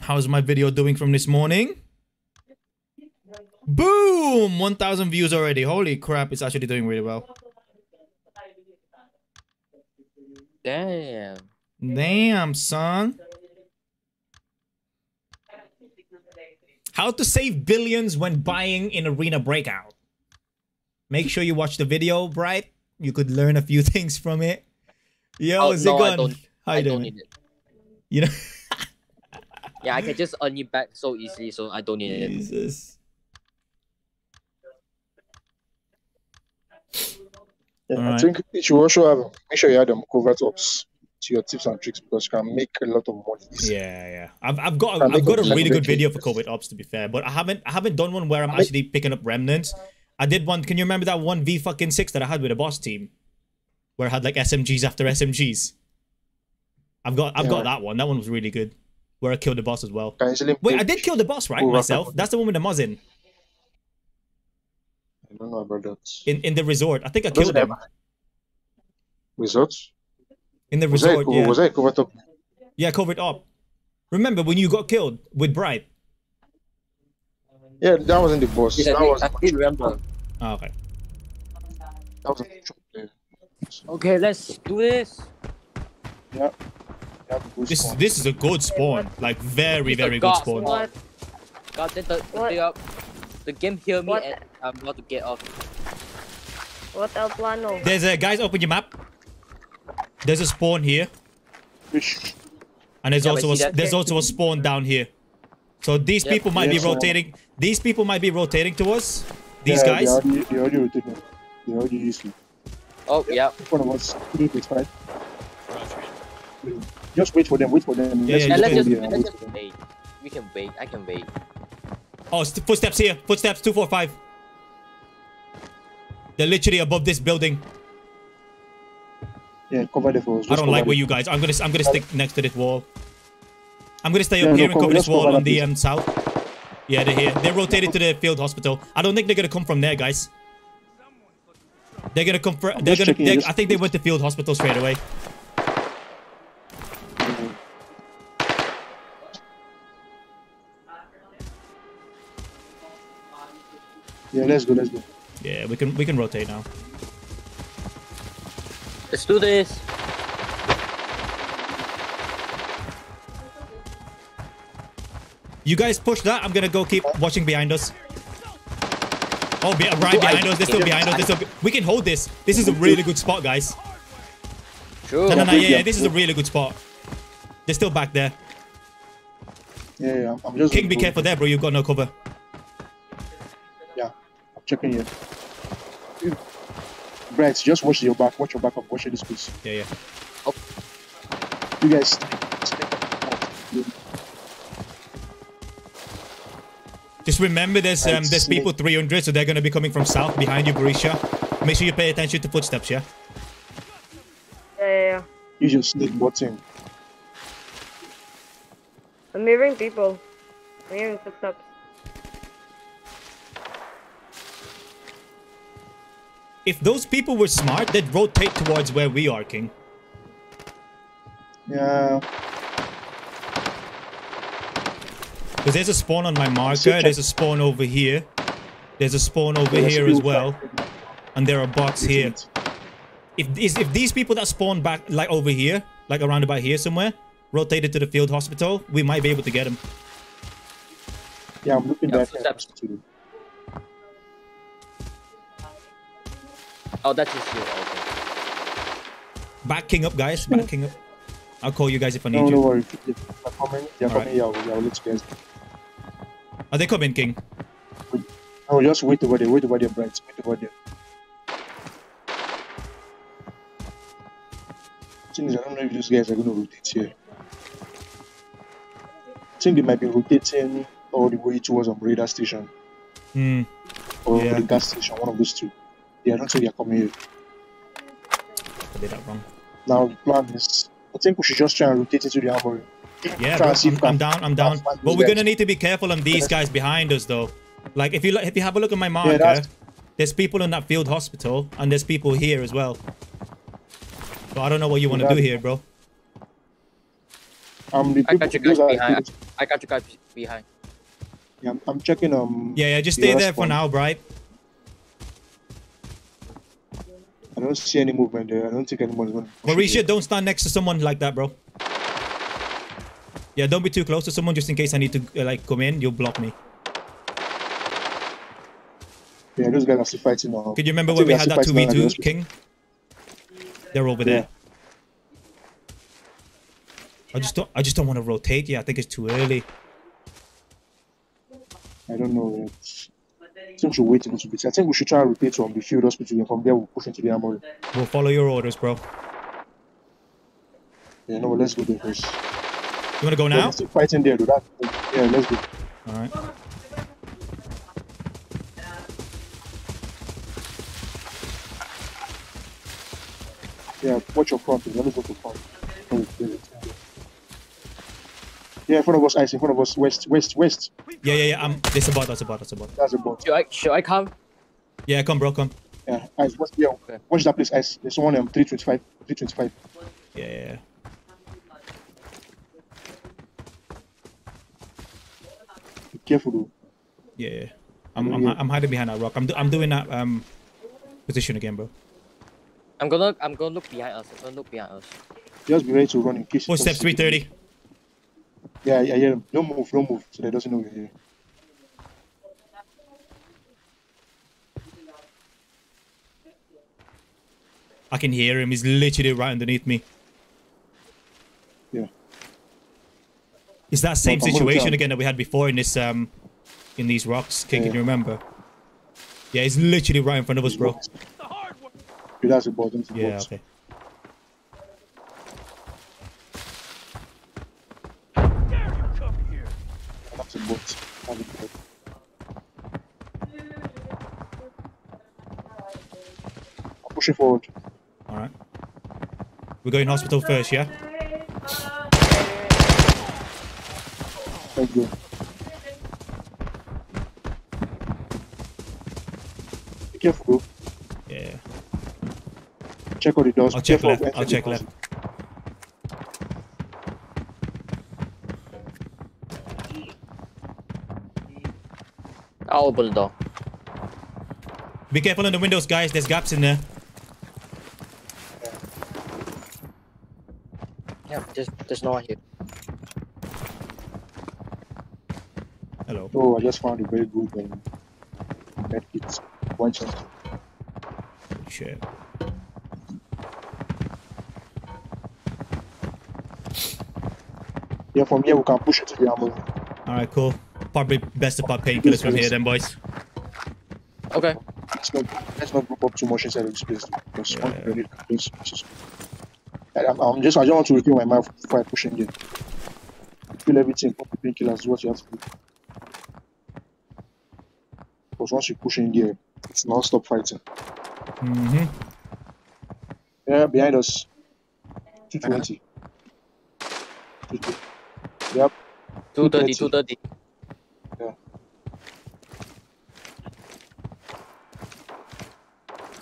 How's my video doing from this morning? Boom! 1,000 views already. Holy crap, it's actually doing really well. Damn. Damn, son. How to save billions when buying in Arena Breakout. Make sure you watch the video, Bright. You could learn a few things from it. Yo, Oh, no, I Zigon. don't- How I you don't doing? need it. You know, Yeah, I can just earn it back so easily, so I don't need it. Jesus. Yeah, I think you should also have make sure you add them covert ops to your tips and tricks because you can make a lot of money. Yeah, yeah. I've, I've got I've got a really good video for covert ops to be fair, but I haven't I haven't done one where I'm actually picking up remnants. I did one. Can you remember that one V fucking six that I had with a boss team, where I had like SMGs after SMGs? I've got I've got that one. That one was really good, where I killed the boss as well. Can Wait, I did kill the boss right myself. That's the one with the Mosin I don't know about that. in in the resort. I think I Does killed him results? In the Was that, resort. Yeah, was that a covert op? yeah, covered up. Remember when you got killed with Bright? Yeah, that wasn't the boss. Yeah, that I, was I remember. Oh, okay. that was a. Okay, let's do this. Yeah. You have to go This is spawn. this is a good spawn. Like very very good spawn. spawn. What? God, the, What? the, uh, the game hear me What? and I'm about to get off. What El Plano? There's a guys. Open your map. There's a spawn here. And there's Yeah, also a, there's also a spawn down here. So these Yep. people might be Yes, sir. rotating. These people might be rotating to us. These yeah, guys. They already, they already rotated. They already used to. Oh, yeah. One of us. Wait, wait. Just wait for them. Wait for them. Yeah, Let's yeah, let's just, them. let's just wait. We can wait. I can wait. Oh, footsteps here. Footsteps. Two, four, five. They're literally above this building. Yeah, cover the. I don't like where you guys. I'm gonna I'm gonna stick next to this wall. I'm gonna stay Yeah, up no, here and cover- this wall cover on the um south. Yeah, they're here. They're rotated to the field hospital. I don't think they're gonna come from there, guys. They're gonna come. For, they're gonna. they- just- I think they went to field hospital straight away. Yeah, let's go. Let's go. Yeah, we can we can rotate now. Let's do this. You guys push that. I'm gonna go keep watching behind us. Oh, be, right Do I- behind us. They're still behind us. They're still be- we can hold this. This is a really good spot, guys. True. No, no, no. Yeah, Yeah, yeah, yeah. this is a really good spot. They're still back there. Yeah, yeah. I'm, I'm just. King, be careful there, bro. You've got no cover. Yeah, I'm checking here. Bright, just watch your back. Watch your back. I'm watching this piece. Yeah, yeah. You guys. Just remember, there's um, there's people 300, so they're gonna be coming from south behind you, Barisha. Make sure you pay attention to footsteps, yeah. Yeah, yeah, yeah. Use your snake button. I'm hearing people. I'm hearing footsteps. If those people were smart, they'd rotate towards where we are, King. Yeah. Because there's a spawn on my marker, there's a spawn over here. There's a spawn over there's here as well. fight- And there are bots here. If is if these people that spawn back like over here, like around about here somewhere, rotated to the field hospital, we might be able to get them. Yeah, I'm looking Yeah, back footsteps. at you. Oh, that's just you. Okay. Backing up, guys. Backing up. I'll call you guys if I need No, you. no worry. They're coming, they're Alright. coming, yeah, I'll, yeah, I'll let you're they coming, King? No, just wait over there, wait over there, Bright. Wait over there. Thing is, I don't know if these guys are going to rotate here. I think they might be rotating all the way towards um, radar station Hmm. or Yeah. the gas station, one of those two. Yeah, I don't think they're coming here. I did that wrong. Now, the plan is, I think we should just try and rotate into the armory. Yeah, bro, I'm, I'm down. I'm down. But we're guys. gonna need to be careful on these guys behind us, though. Like if you if you have a look at my marker, that's- there's people in that field hospital, and there's people here as well. So I don't know what you want to do here, bro. Um, the I people, got you those guys are behind. field- I got you guys behind. yeah, I'm, I'm checking. Um, Yeah, yeah. Just stay other there for spawn. now, Bright. Don't see any movement there. I don't think anyone's going to. Mauricio, don't stand next to someone like that, bro. Yeah, don't be too close to someone just in case I need to uh, like come in. You'll block me. Yeah, those guys are still fighting now. Could you remember I when we had that fighting now at 2v2. King? They're over Yeah. there. I just don't I just don't want to rotate. Yeah, I think it's too early. I don't know. yet. I think we should wait a little bit. I think we should try and rotate from the field hospital and from there we'll push into the armory. We'll follow your orders, bro. Yeah, no, let's go there first. You wanna go now? they're still fighting there. That, yeah, let's go. Alright. Yeah, watch your front. Let me go to front. Oh, there it is. Yeah, in front of us, ice. In front of us, west, west, west. Yeah, yeah, yeah. Um, that's about, that's about, that's about. That's a bot. Should I should I come? Yeah, come, bro, come. Yeah, ice. Watch, yeah, Okay. watch that place, ice. There's one um, 325. 325. Yeah, yeah, yeah. Be careful, though. yeah, yeah. I'm, I'm, I'm hiding behind that rock. I'm, do, I'm doing that um position again, bro. I'm gonna I'm gonna look behind us. I'm gonna look behind us. Just be ready to run in case. Footsteps 330. Yeah, yeah, yeah. Don't move, don't move. So they doesn't know you're here. I can hear him. He's literally right underneath me. Yeah. It's that same I'm situation again that we had before in this um in these rocks. Can Yeah. you remember? Yeah, he's literally right in front of us, bro. The hard work. Okay, that's a a Yeah, okay. Dare you come here? That's a bot. That's a bot. I'm pushing forward. Alright. We're going hospital first, yeah? Thank you. Be careful, bro. Yeah. Check all the doors. I'll check left. I'll check left. Doors. I'll open the door. Be careful on the windows, guys. There's gaps in there. Yeah, there's there's no one here. Hello. Oh, I just found a very good um, med kit. One chance. Shit. Yeah, from here we can push it to the armory. Alright, cool. Probably best to pop painkillers from here then, boys. Okay. Let's not let's not group up too much inside of this place because Yeah, one yeah. grenade can just just- I- I'm, I'm just I just want to refill my mouth before I push in there. Fill everything, pop the painkillers is what you have to do. Because once you push in there, it's non-stop fighting. Mm-hmm. Yeah, behind us. 220. 220. Yep. 230, 230. 230.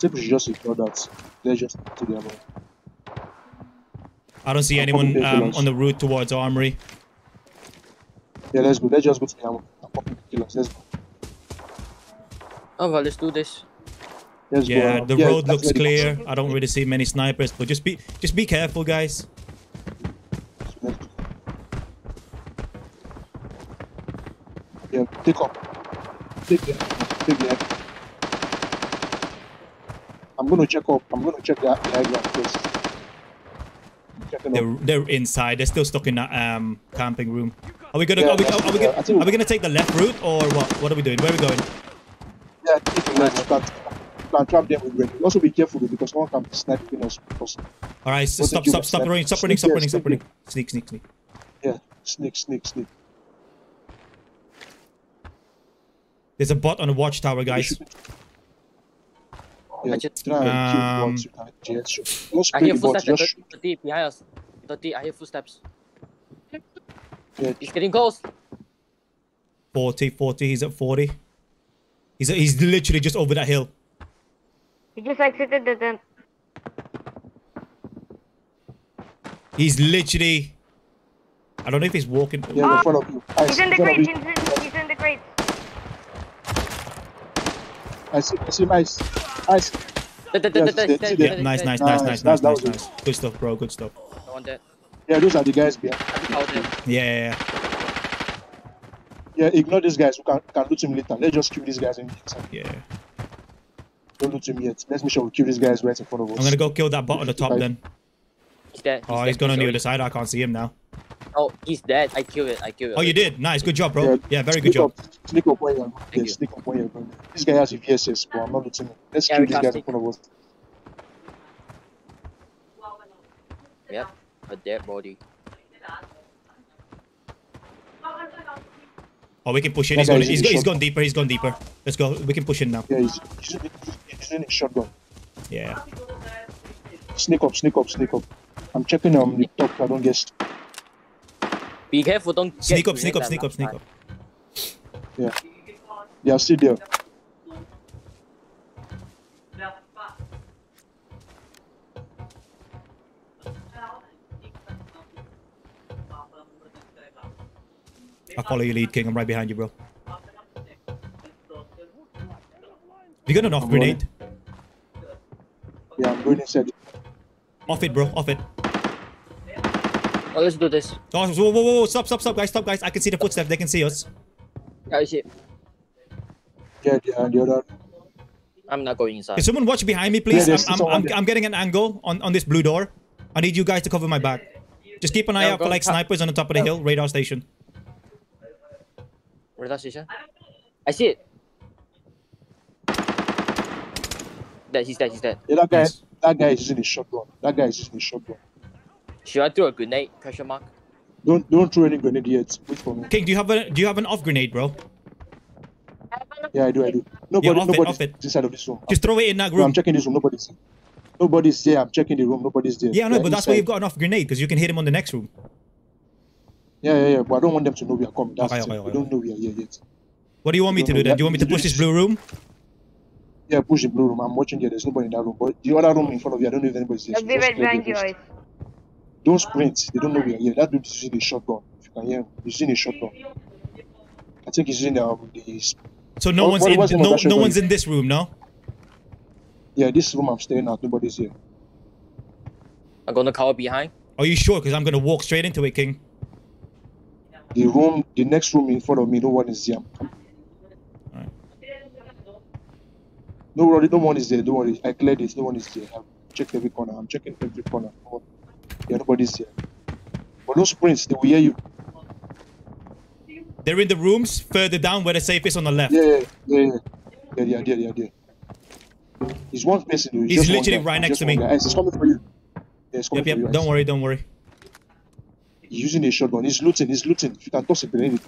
I think should just ignore that. Let's just to the other. I don't see I'll anyone um, on the route towards Armory. Yeah, let's go. Let's just go to the ammo. I'm popping the killers. Let's go. Oh, well, let's do this. Let's. Yeah, around. the Yeah, road looks where the- clear. I don't really see many snipers, but just be just be careful, guys. Yeah, take up. Take the take the I'm gonna check up. I'm gonna check the, the first. They're up. they're inside. They're still stuck in that um camping room. Are we gonna Yeah, are we, that's- are we gonna are we gonna take the left route or what? What are we doing? Where are we going? Yeah, take the left. Can, can trap them with ready. Also be careful because one can be sniping us. All right, s- What stop stop stop running, stop running, stop running, stop running. Sneak, sneak, sneak. yeah, sneak, sneak, sneak. There's a bot on the watchtower, guys. Yeah, I just- try and kill Um, bots. You can just shoot. Don't I hear the bots. footsteps Just at 30 behind us. 30, I hear footsteps. He's getting close. 40, 40. He's at 40. He's he's literally just over that hill. He just exited the tent. He's literally. I don't know if he's walking. yeah, in front of you. I He's in the in front of crates. you. He's in, he's in the crates. I see, I see, nice, nice. Yeah, nice, nice, Nice, nice, nice, that- nice, nice, was nice. Good stuff, bro. Good stuff. I want that. Yeah, those are the guys behind. Yeah, yeah, yeah. Yeah, ignore these guys. We can, can loot him later. Let's just kill these guys in the inside. yeah. Don't loot him yet. Let's make sure we kill these guys right in front of us. I'm gonna go kill that bot on the top then. He's dead. Oh, dead, he's gone on the other side. I can't see him now. Oh, he's dead. I killed it. I killed it. Oh, you did. Nice. Good job, bro. Yeah, very good job. Sneak up when you're yeah, you. sneak up when you're. This guy has a VSS, but I'm not looting him. Let's Yeah, kill we these can guys in front of us. Yep. A dead body. Oh, we can push in. That He's, gone, guy's in he's, the go- he's gone deeper. He's gone deeper. Let's go. We can push in now. Yeah, he's, he's, he's using a shotgun. Yeah. Sneak up, sneak up, sneak up. I'm checking on the top. so I don't get. Be careful. Don't get Sneak up, sneak up, sneak up, sneak up. Yeah, they are still there. I'll follow your lead, King. I'm right behind you, bro. You got an off grenade? Yeah, I'm going inside. Off it, bro. Off it. Oh, let's do this. Oh, whoa, whoa, whoa, whoa. Stop, stop, stop, guys. Stop, guys. I can see the footsteps. They can see us. Oh shit. Yeah, the, and the other. I'm not going inside. Can someone watch behind me, please? Yeah, I'm, I'm, I'm. I'm getting an angle on, on this blue door. I need you guys to cover my back. Just keep an eye Yeah, out for like snipers on the top of the hill, radar station. Radar station. I see it. Dead. He's dead. He's dead. Yeah, that guy. Nice. That guy is using a shotgun. That guy is using a shotgun. Should I throw a grenade? Question mark. Don't don't throw any grenade yet. Wait for me. King, do you have a do you have an off grenade, bro? Yeah, I do, I do. Nobody, off it, nobody's off it. inside of this room. Just throw it in that No, I'm checking this room. Nobody's here. Nobody's there. I'm checking the room. Nobody's there. Yeah, I know, They're but that's why you've got an off grenade because you can hit him on the next room. Yeah, yeah, yeah. But I don't want them to know we are coming. That's Okay, the thing. okay, We okay, don't know we are here yet. What do you want me to do then? Do you want me to push this blue room? Yeah, push the blue room. I'm watching there. There's nobody in that room. But the other room in front of you, I don't know if anybody's there. I'll be just right behind you, guys. Don't sprint. They don't know we are here. That dude is using a shotgun. If you can hear him, he's using a shotgun. I think he's using um, the. So no What- one's what- in what's the name no, no one's in this room, no? Yeah, this room I'm staying at. Nobody's here. I'm gonna cover behind. Are you sure? Because I'm gonna walk straight into it, King. The room, the next room in front of me, no one is there. Alright. No worry, no one is there. Don't worry. I cleared it. No one is there. I've checked every corner. I'm checking every corner. No Yeah, nobody's there. But those sprints, they will hear you. They're in the rooms further down where the safe is on the left. Yeah, yeah, yeah, yeah. Yeah, they are there. They are there. He's one person. He's one literally right next to me. Yes, He's coming for you. Yeah, he's coming Yep, for you. Don't worry, don't worry. He's using a shotgun. He's looting. He's looting. If you can toss a grenade.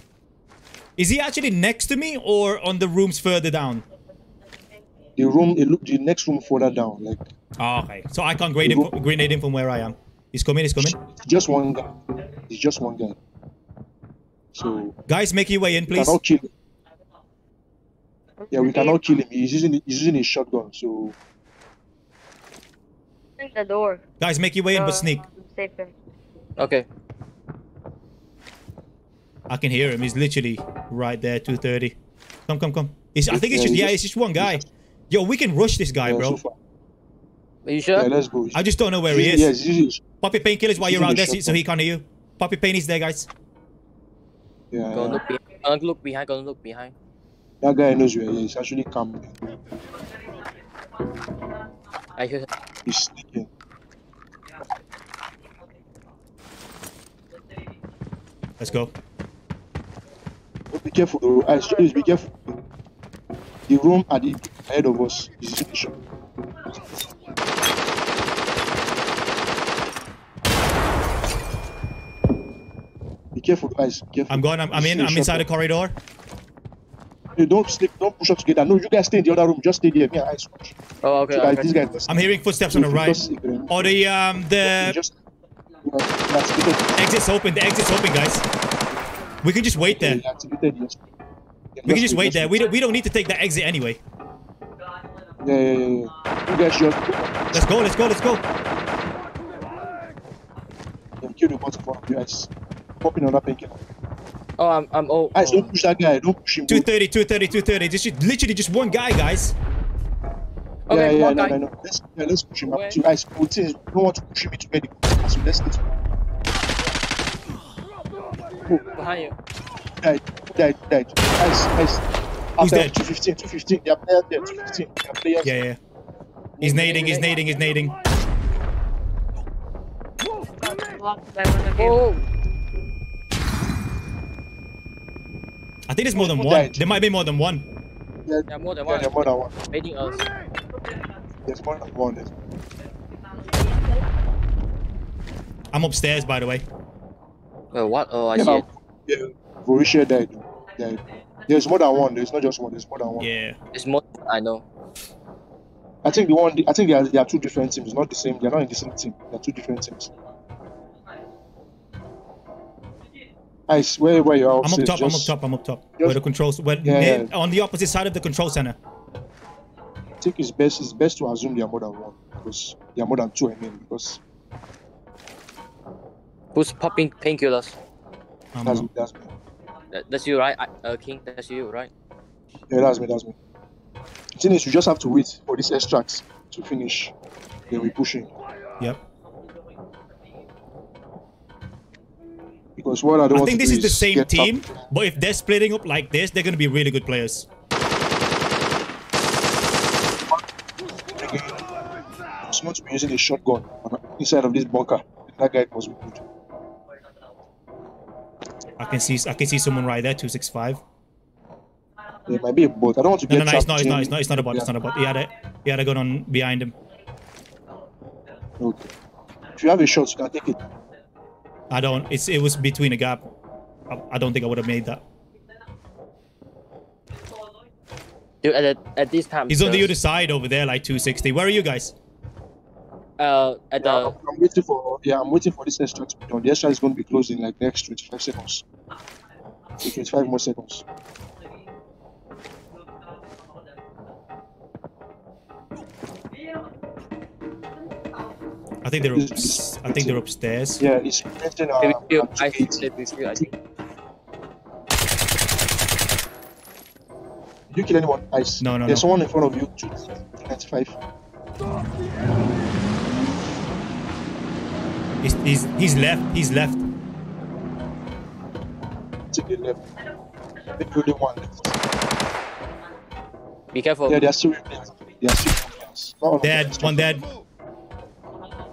Is he actually next to me or on the rooms further down? The room, it look, the next room further down. Like, Oh, okay. So I can't grenade him, grenade him from where I am. He's coming. He's coming. Just one guy. It's just one guy. So Guys, make your way in, please. cannot kill him. Yeah, we cannot kill him. He's using he's using a shotgun. So Open the door. Guys, make your way in, Uh, but sneak. Save him. Okay. I can hear him. He's literally right there, 230. Come, come, come. He's, I think it's just yeah, it's just one guy. Yo, we can rush this guy, yeah, bro. so. Are you sure? Yeah, let's go. I just don't know where he Yeah, is. he's using- Poppy painkillers while you're out in there, the so so he can't hear you. Poppy pain is there, guys. yeah, Gonna look behind. Gonna look behind. Gonna look behind. that guy knows where he is. He's actually calm. I hear. He's sneaking. Let's go. But be careful though. I please be careful. The room at the ahead of us is using the shot. Be careful, guys. Be careful. I'm going. I'm, I'm in. I'm inside the corridor. Hey, don't sleep. Don't push up together. No, you guys stay in the other room. Just stay there. Me and I switch. Oh, okay. So that okay. these guys. I'm hearing footsteps on the right. Just, Or the um the just. They activated. exit's open. The exit's open, guys. We can just wait there. They activated, yes. We can just wait, wait there. We don't. We don't need to take the exit anyway. Yeah, yeah, yeah, yeah. You guys just Let's go. Let's go. Let's go. yeah, kill the bottom for you guys. Popping on that painkiller. Oh, I'm. I'm. Oh. Guys, oh. don't push that guy. Don't push him. 230, 230, 230. This is literally just one guy, guys. Okay, yeah, yeah, no, guy. no, no. Let's, yeah, let's push him Where? up. So, guys, we don't want to push him into medical. So let's get Behind you. died, died, died. Guys, guys. Who's dead? 215, 215. They are players there. 215. They are players. Yeah, yeah. He's nading. He's nading. He's nading. Blocked by one of you. Oh. I think there's more than one. There might be more than one. Yeah, more than Yeah, one. there's more than one. Waiting us. There's more than one. I'm upstairs, by the way. Well, what? Oh, I Yeah, see it. yeah. Vorisha died. died. There's more than one. There's not just one. There's more than one. Yeah. It's more. I know. I think the one. I think they are, they are two different teams. Not the same. They are not in the same team. They are two different teams. Ice, where where you are? I'm up upstairs, top. I'm up top. I'm up top. Where the controls? Where, Yeah, near- yeah. On the opposite side of the control center. I think it's best. It's best to assume they are more than one because they are more than two. I mean, because Who's popping painkillers? That's that's me. That, that's you, right? I- Uh, King. That's you, right? Yeah, that's me. That's me. The thing is, you just have to wait for these extracts to finish. Then we push in Yep. because what I don't I want think to this do is the same team, tapped. but if they're splitting up like this, they're gonna be really good players. It's not to be using a shotgun inside of this bunker. That guy must be good. I can see. I can see someone right there. Two six five. There might be a bot. I don't want to No, get no, no. It's trapped not. It's not. It's not. It's not a bot. It's not a bot. He had a. He had a gun on behind him. Okay. If you have a shot, you can take it. I don't. It's. It was between a gap. I, I don't think I would have made that. Dude, at, at this time. He's on the other side over there, like 260. Where are you guys? Uh, at Yeah, the. I'm, I'm waiting for yeah, I'm waiting for this extract to be done. The extract is going to be closed in like next 25 seconds. So 25 more seconds. I think they're. Up, I think they're upstairs. Yeah, it's printing uh, Maybe you, I 280. see. I think. Did you kill anyone? Ice. No, no, There's no. someone in front of you. 295. He's, he's. He's left. He's left. Take the left. Maybe only one left. Be careful. Yeah, there are still players. There are still players. Not all of them. Dead. One dead.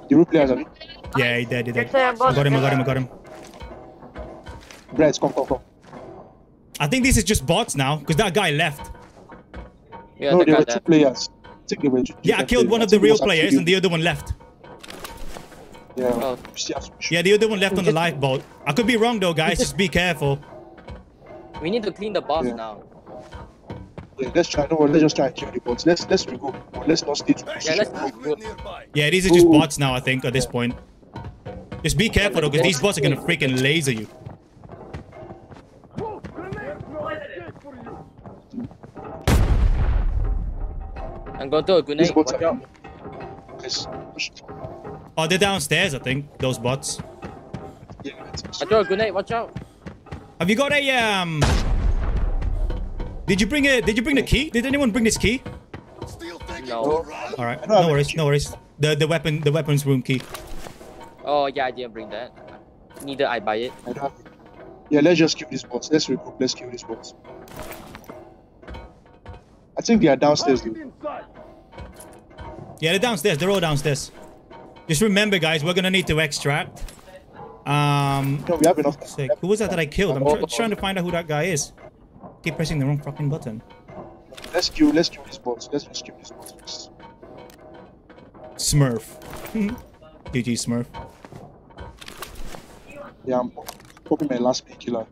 The real players, are Yeah, he dead. He dead. It's a I boss. got him. I got him. I got him. Bright, come, come, come. I think this is just bots now, because that guy left. Yeah, no, there were two players. I think they were two Yeah, I killed players. one of the real players, and the other one left. Yeah, Oh. we still have to push. Yeah, the other one left on the lifeboat. I could be wrong though, guys. Just be careful. We need to clean the boss Yeah. now. Yeah, let's try. No, let's just try and kill the bots. Let's let's regroup. Let's not stay too Yeah, let's Movement nearby. Yeah, these are just bots now. I think at this point. Just be careful though, because these bots are gonna freaking laser you. I'm going to a grenade. Watch are out. Guys, push. Oh, they're downstairs, I think. Those bots. Yeah, it's- I throw a grenade. Watch out. Have you got a um? Did you bring a? Did you bring the key? Did anyone bring this key? No. All right, I don't no worries, no worries. The the weapon the weapons room key. Oh yeah, I didn't bring that. Neither I buy it. I don't it. Yeah, let's just kill these bots. Let's regroup. Let's kill these bots. I think they are downstairs. Though. Yeah, they're downstairs. They're all downstairs. Just remember, guys, we're gonna need to extract. Um, No, we have enough. sick. Who was that that I killed? I'm try- trying to find out who that guy is. Keep pressing the wrong fucking button. Let's kill. Let's kill these bots. Let's just kill these bots. Smurf. GG Smurf. Yeah, I'm popping my last painkiller.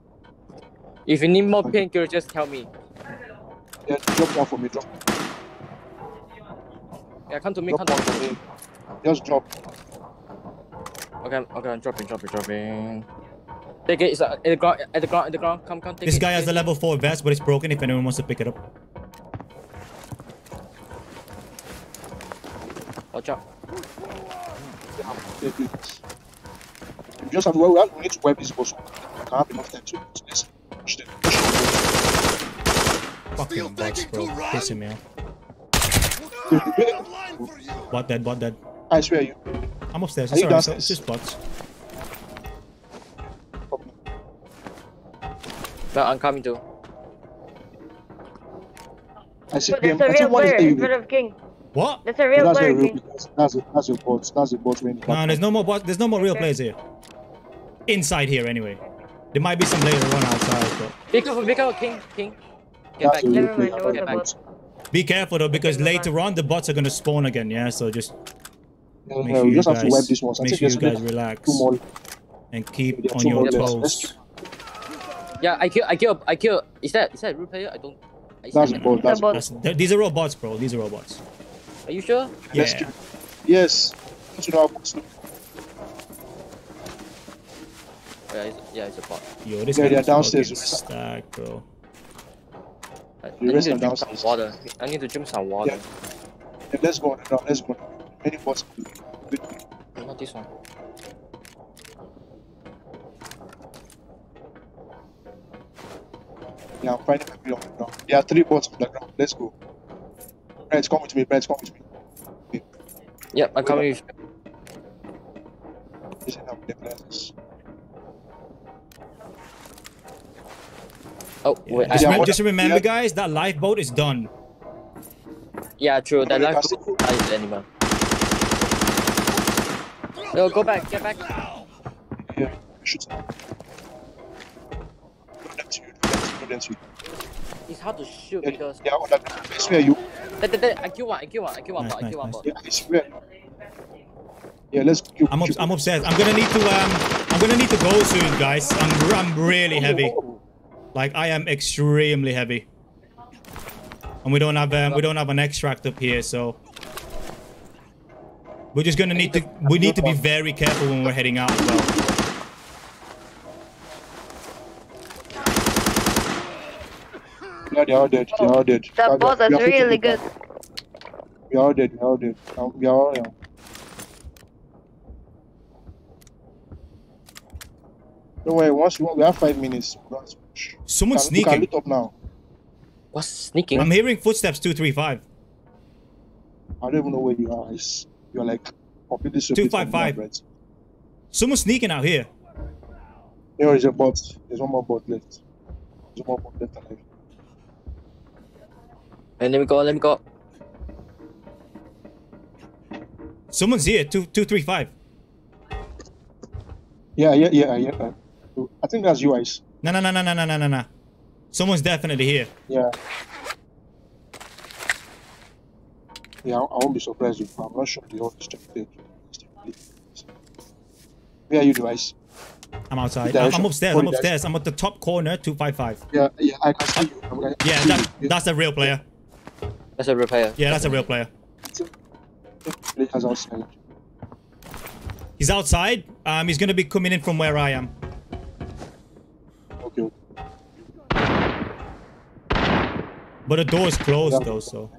If you need more painkiller, just tell me. Yeah, drop one for me. Drop. Yeah, come to me. Come one to for me. Me. Just drop. Okay, okay, I'm dropping, dropping, dropping. Take it. It's uh, at the ground. At the ground. At the ground. Come, come. Take This it. guy has take the it. level 4 vest, but it's broken if anyone wants to pick it up. Watch out. Yeah, yeah, do this. We just have to. We we need to wipe these bots. I can't have enough time to. Let's push them. Push them. Fucking bots, bro. thinking too right? Pissing me off. I'm blind for you. Bot dead, bot dead. I swear you. I'm upstairs. Are It's you alright. It's just bots. No, I'm coming too. I see But them. that's a I think real one is player AUV. instead of King. What? That's a real That's player, a real King. because that's a, that's your bot. That's your bot when you No, there's no more bots. There's no more real players here. Inside here, anyway. There might be some later on outside, but Be careful, be careful, King, King. Get That's back. Never mind, player. it was Get back. be careful though, because later on the bots are gonna spawn again. Yeah, so just Yeah, make yeah, sure we you just have to wipe guys, these ones. I make sure you guys relax two more. and keep There on your more left. Let's toes. Yeah, I kill, I kill, I kill. Is that, is that a real player? I don't. I That's see- a bot. That's a bot. bot. That's, these are all bots, bro. These are all bots. Are you sure? Yeah. kill. Yes. Don't you know how bots look? Yeah, it's, yeah, it's a bot. Yo, this Yeah, guy they're downstairs. fucking stacked, bro. I, I need to are drink some water. I need to drink some water. Yeah, let's go on the ground. Let's go. Many bots. Not this one. Yeah, I'm finding my on the ground. There are three bots on the ground. Let's go. Brent, come with me. Brent, come with me. Yep, I'm coming with Listen up, the players. Oh, wait. just, Yeah, I, just remember, yeah. guys, that lifeboat is done. yeah, true. That Okay, life pass boat is animal. No, go back, get back. Yeah, shoot them. Put them to you. Put them to you. Put them to you. It's hard to shoot Yeah, because. yeah, on the ground. I swear you. That, that, that, I kill one, I kill one, I kill one Nice, bot, I kill nice, one nice. bot. Yeah, I swear. Yeah, let's kill. I'm up, I'm upstairs. I'm gonna need to um I'm gonna need to go soon, guys. I'm I'm really heavy. Like I am extremely heavy. And we don't have um, we don't have an extract up here, so we're just gonna need to we need to be very careful when we're heading out as well. Yeah, they are all dead. They are all dead. That we boss are- is really fifty good. We are all dead. We are all dead. We are all yeah. Don't worry. Once we, we have five minutes. we don't have to push. Someone's Can- we can sneaking. loot up now. What's sneaking? I'm hearing footsteps 235. I don't even know where you are. It's, you're like completely Two five five. Right? Someone's sneaking out here. Here is a bot. There's one more bot left. There's one more bot left alive. And let me go. Let me go. Someone's here. Two two three five. Yeah yeah yeah yeah. I think that's you guys. No no no no no no no no. Someone's definitely here. Yeah. Yeah, I I won't be surprised if I'm not sure the whole is checked. Where are you, device? I'm outside. I'm, I'm upstairs. I'm upstairs. I'm at the top corner. Two five five. Yeah, yeah, I can see you. I'm, I can Yeah, see that, you. that's a real player. That's a real player. Yeah, that's a real player. Players outside. He's outside. Um, he's gonna be coming in from where I am. Okay. But the door is closed though, so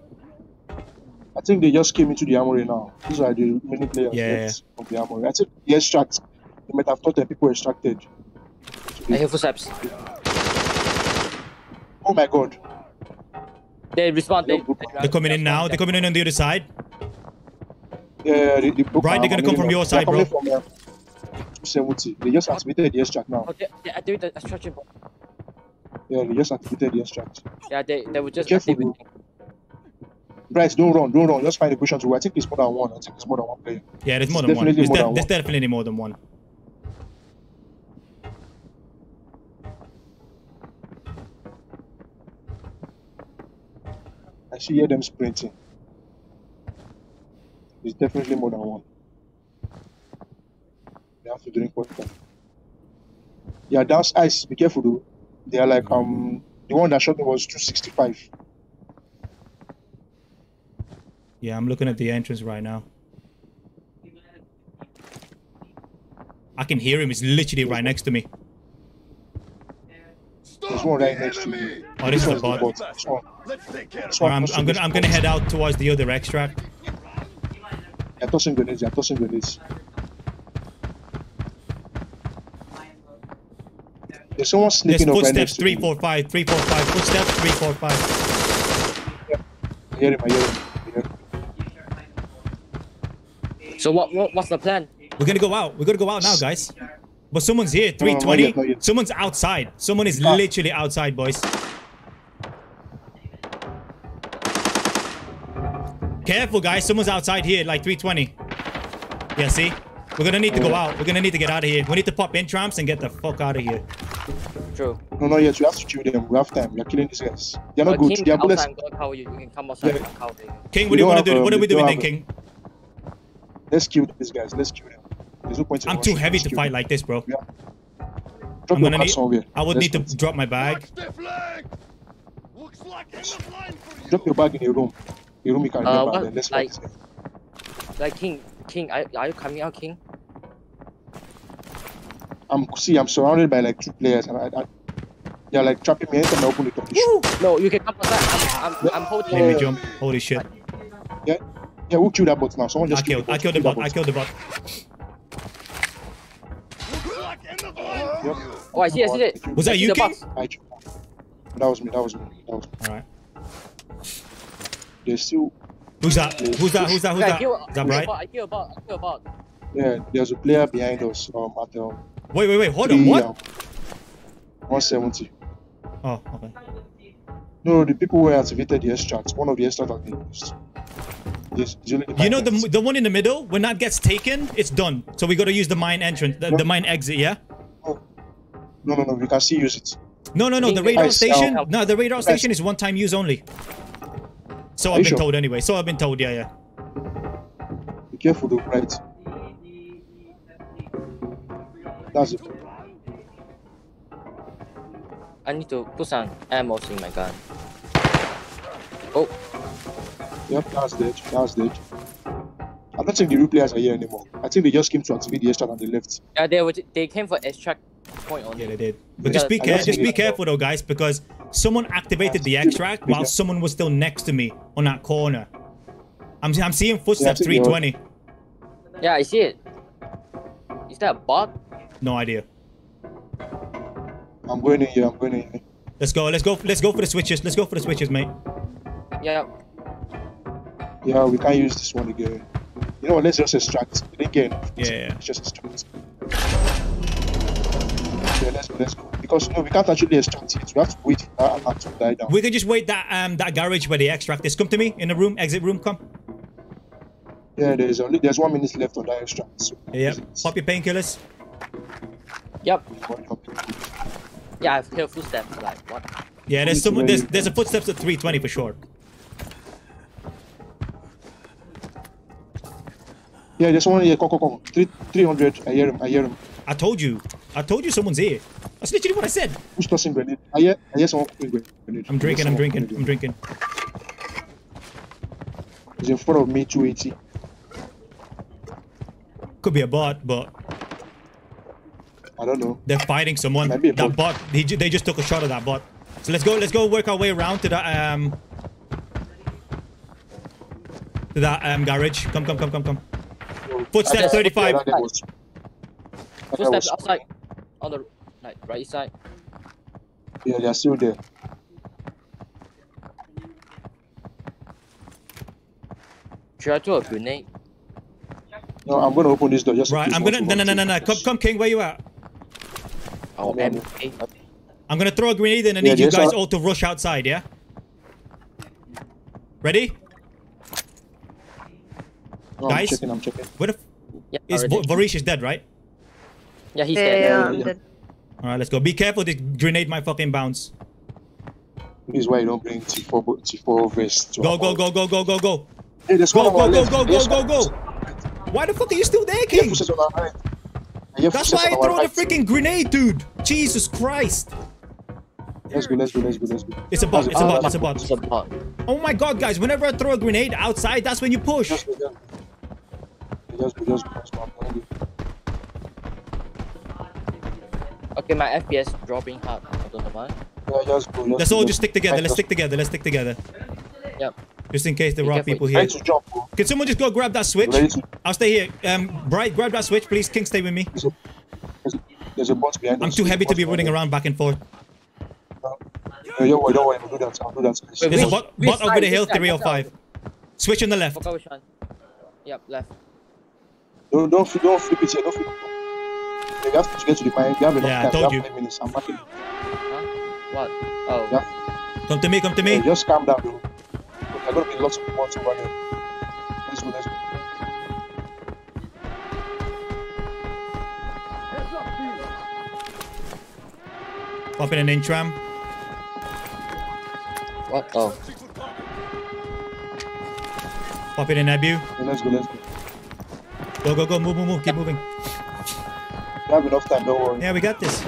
I think they just came into the armory now. These are the many players Yeah. left from the armory. I think the extract. They might have thought that people extracted. I hear footsteps. Oh my god. They respawn. They, they're coming in now. They're coming in on the other side. Yeah, they, they broke Brian, my they're gonna armor. come from your side, bro. From, uh, 270. They just activated the extract now. Oh, they, they activated the extraction. Yeah, they just activated the extract. Yeah, they, they were just Careful, activating. Bryce, don't run, don't run. Just find a position to. I think it's more than one. I think it's more than one player. Yeah, there's more It's than one. definitely There's, more de- than there's one. definitely more than one. I see hear them sprinting. It's definitely more than one. They have to drink water. Yeah, that's ice. Be careful though. They are like um the one that shot me was 265. Yeah, I'm looking at the entrance right now. I can hear him. He's literally right next to me. There's one right next to me. Oh, this is the This one's bot. This one. Let's take care of This Or one I'm, I'm gonna I'm gonna head out towards the other extract. They're tossing grenades. They're tossing grenades. There's someone sneaking up right footsteps. next to Three, me. four, five. Three, four, five. Footsteps. Three, four, five. I hear him. I hear him. I hear him. So what, what what's the plan? We're gonna go out. We're gonna go out now, guys. But someone's here. No, no, not 320. yet, not. Someone's outside. Someone is Ah. literally outside, boys. Careful, guys. Someone's outside here, like 320. Yeah, see? We're gonna need to go out. We're gonna need to get out of here. We need to pop in tramps and get the fuck out of here. True. No, not yet. We have to kill them. We have time. We are killing these guys. They're not Uh, good. King, Their bullets. outside, gonna cover you. You can come outside. Yeah. I'll cover you. King, what do you don't wanna do? um, What are we we doing don't then, King? Let's kill these guys. Let's kill them. There's no point I'm too heavy to fight them. like this, bro. Drop I'm gonna need. somewhere. I would Let's need to fight. drop my bag. Looks like end of line for you. Drop your bag in your room. A room you can Uh, remember. what- and let's like- Like King, King, are, are you coming out, King? I'm see. I'm surrounded by like two players, and I, I they're like trapping me. Anytime I open the door. No, you can come outside. I'm, I'm, I'm holding Let me jump. Holy shit. Yeah, who killed that bot now? Someone I just killed. I killed the bot. I killed the bot. Looks like end of line for Yep. Oh, I see, I see it. Was that you, the King? box. I killed- That was me. That was me. That was me. All right. There's still Who's that? Who's that? Who's that? Who's Yeah, I that? kill, Is I that a right? I kill a bot. I kill a bot. yeah. There's a player behind us. Um, at um, Wait, wait, wait. Hold on. three, What? um, 170. Oh, okay. No, the people who activated the extract. One of the extracts that they used. Yes, You know the the one in the middle. When that gets taken, it's done. So we gotta use the mine entrance, the, the mine exit. Yeah. No, no, no. We can still use it. No, no, no. The radar station. No, the radar station is one time use only. So I've been sure? told anyway. So I've been told. Yeah, yeah. Be careful though, right? That's it. I need to put some ammo in my gun. Oh, Yep, that's dead. That's dead. I don't think the real players are here anymore. I think they just came to activate the extract and they left. yeah, they were, they came for extract point only. Yeah, they did. But Yeah, just be I just be careful though, guys, because someone activated the extract while someone was still next to me on that corner. I'm I'm seeing footsteps. think you're- 320. Yeah, I see it. Is that a bot? No idea. I'm going in here. I'm going in here. Let's go. Let's go. Let's go for the switches. Let's go for the switches, mate. Yeah. Yeah, we can't use this one again. You know what? Let's just extract. Again. Yeah, yeah. Let's just extract. Yeah, let's go. Let's go. Because no, we can't actually extract it. We have to wait for that alarm to die down. We can just wait that um that garage where the extract is. Come to me in the room, exit room. Come. Yeah, there's only there's one minute left on that extract. So Yeah. Pop your painkillers. Yep. Yeah, I've heard footsteps. Like what? Yeah, there's It's someone. There's there's a footsteps at 320 for sure. Yeah, there's one here. Come, come, come. Three, 300. I hear him. I hear him. I told you. I told you someone's here. That's literally what I said. Who's tossing grenade? I hear, I hear someone grenade. I'm drinking. I'm drinking. I'm drinking. He's in front of me, 280. Could be a bot, but I don't know. they're fighting someone. That bot. bot. He, ju- they just took a shot of that bot. So let's go. Let's go work our way around to that um to that um garage. Come, come, come, come, come. Footstep 35. that guy was- that guy Footsteps outside. On the like right side. Yeah, they're still there. Should I throw a grenade? No, I'm gonna open this door just in Right. I'm gonna. No, to no, no, no, no. Come, come, King. Where you at? Oh, I'm on it. MK. Okay. I'm gonna throw a grenade and I Yeah, need you guys a- all to rush outside. Yeah. Ready? No, I'm Guys? checking, I'm checking. Where the? F- Yeah, is already. Vo- Varish is dead, right? yeah, he's Yeah, dead. yeah, yeah, I'm yeah. dead. All right. Let's go. Be careful. This grenade might fucking bounce. This is why you don't bring T4 T4 vest. to Go, go, go, go, go, go, go. Hey, there's Go, one on go, our go, left. go, go, Yes, go, go. Why the fuck are you still there, King? footsteps on our right. I hear That's why I on throw the right. freaking grenade, dude. Jesus Christ. Let's go, let's go, let's go, let's go. It's a bot. It's a Oh, bot. It's a bot. It's a bot. Oh my god, guys. Whenever I throw a grenade outside, that's when you push. Just go. I'm behind. Okay, my FPS dropping hard. I don't know why. Yeah, just go. Let's go, all just just stick together. Let's stick together. Let's stick together. Yep. Just in case there Be are careful. people Ready here. to jump, bro. Can someone just go grab that switch? To. I'll stay here. Um, Bright, grab that switch, please. King, stay with me. There's a, there's a, there's a bot behind I'm us. too heavy to be running around back and forth. No, don't worry, don't worry. I'll do that. I'll do that. Wait, There's a bot, bot over the hill, Which side? 305. Switch on the left. Which one. Yep, left. Don't, don't, flip- don't flip it here. Don't flip it. You have to get to the mine. You have enough Yeah, I time. told you you. have five minutes. I'm marking. Huh? What? Oh. Yeah. Come to me, come to Hey, me. just calm down, bro. There are gonna be lots of bots over here. Let's go, let's go. Pop in an intram. What? Oh. Pop in an Abu. Yeah, let's go, let's go. Go, go, go. Move, move, move. Keep moving. You have enough time. Don't worry. Yeah, we got this.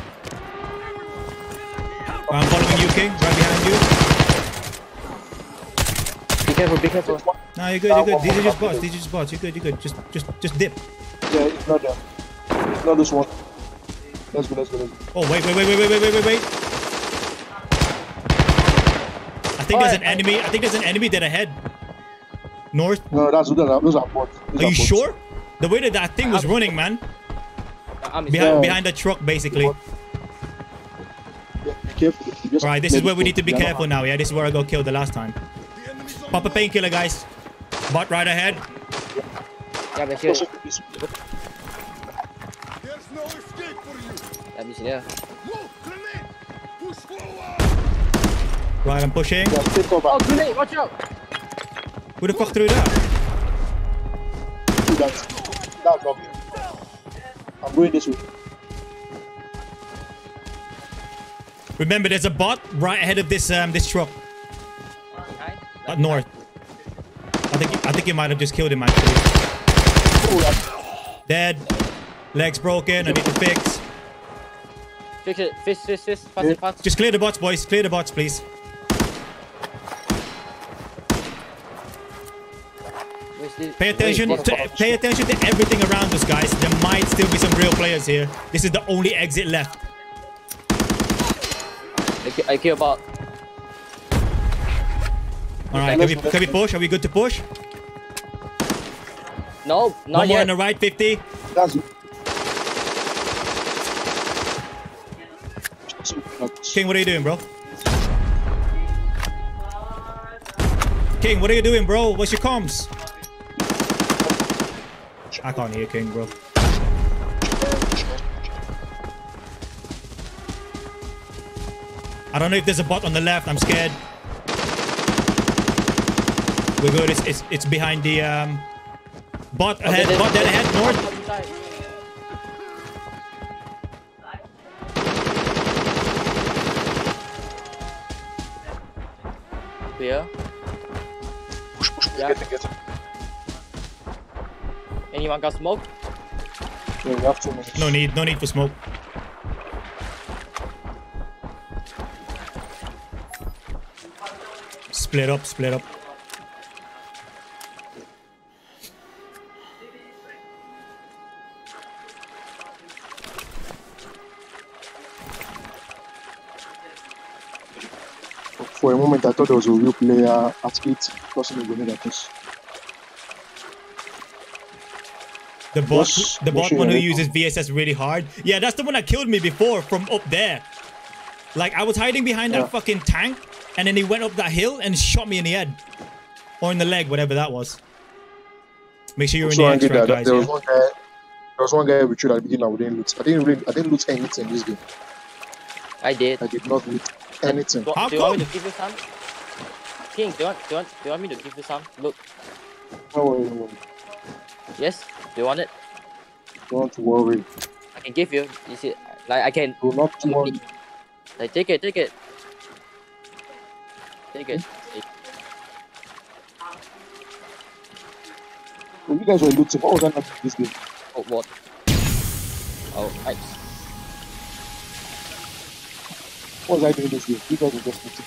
I'm following you, King. Right behind you. Be careful, be careful. No, you're good, you're good. These are just bots. These are just bots. You're good, you're good. Just, just, just dip. Yeah, it's not them. It's not this one. Let's go, let's go, let's go. Oh, wait, wait, wait, wait, wait, wait, wait, wait, wait. I think there's an Alright, enemy. I think there's an enemy dead ahead. North. No, that's those are, those are bots. Those Are you bots. sure? The way that that thing was I'm- running, man. My arm is Behind, Yeah. behind the truck, basically. Yeah, be careful. You just Alright, this is where we need to be They are not careful now, yeah? This is where I got killed the last time. Pop a painkiller, guys. Bot right ahead. Yeah, but armed. here. There's no escape for you. Let me see there. Grenade! Push forward! Right, I'm pushing. Yeah, take cover. Oh, grenade! Watch out! Who the fuck threw that? Do that. That. I'm going this way. Remember, there's a bot right ahead of this um this truck. Behind? Uh, north. I think I think you might have just killed him actually. Oh, that's Dead. Legs broken. I need to fix. Fix it. Fist, fist, fist. Fast, Yeah. it, fast. Just clear the bots, boys. Clear the bots, please. Pay attention. To, pay attention to everything around us, guys. There might still be some real players here. This is the only exit left. I I care about. All right, can we, can we push? Are we good to push? No, not One more yet. on the right, 50. that's. King, what are you doing, bro? King, what are you doing, bro? What's your comms? I can't hear King, bro. I don't know if there's a bot on the left. I'm scared. We're good. It's it's, it's behind the um bot ahead. there's- bot dead ahead. North. Inside. Clear. Push, push, push. Yeah. Get it, get it. Anyone got smoke? Yeah, we have too much. No need, no need for smoke. Split up, split up. For a moment, I thought there was a real player at it crossing the grenade at us. The bot, Just the make bot one who uses VSS really hard. Yeah, that's the one that killed me before from up there. Like I was hiding behind Yeah. that fucking tank, and then he went up that hill and shot me in the head, or in the leg, whatever that was. Make sure you're I'm in so the angry extract, that guys. there yeah? was one guy. There was one guy we threw at the beginning. I didn't loot. I didn't really. I didn't loot anything this game. I did. I did not loot anything. Do, How do you want me to give you some? King, do you want do you want do you want me to give you some? Look, No worry, no worry. Yes. Do you want it? Don't worry. I can give you. You see, like I can Do not worry. like take it, take it, take it. Take- When you guys were looting, what was I not this game? Oh, what? Oh, I, What was I doing this game? You guys were just looting.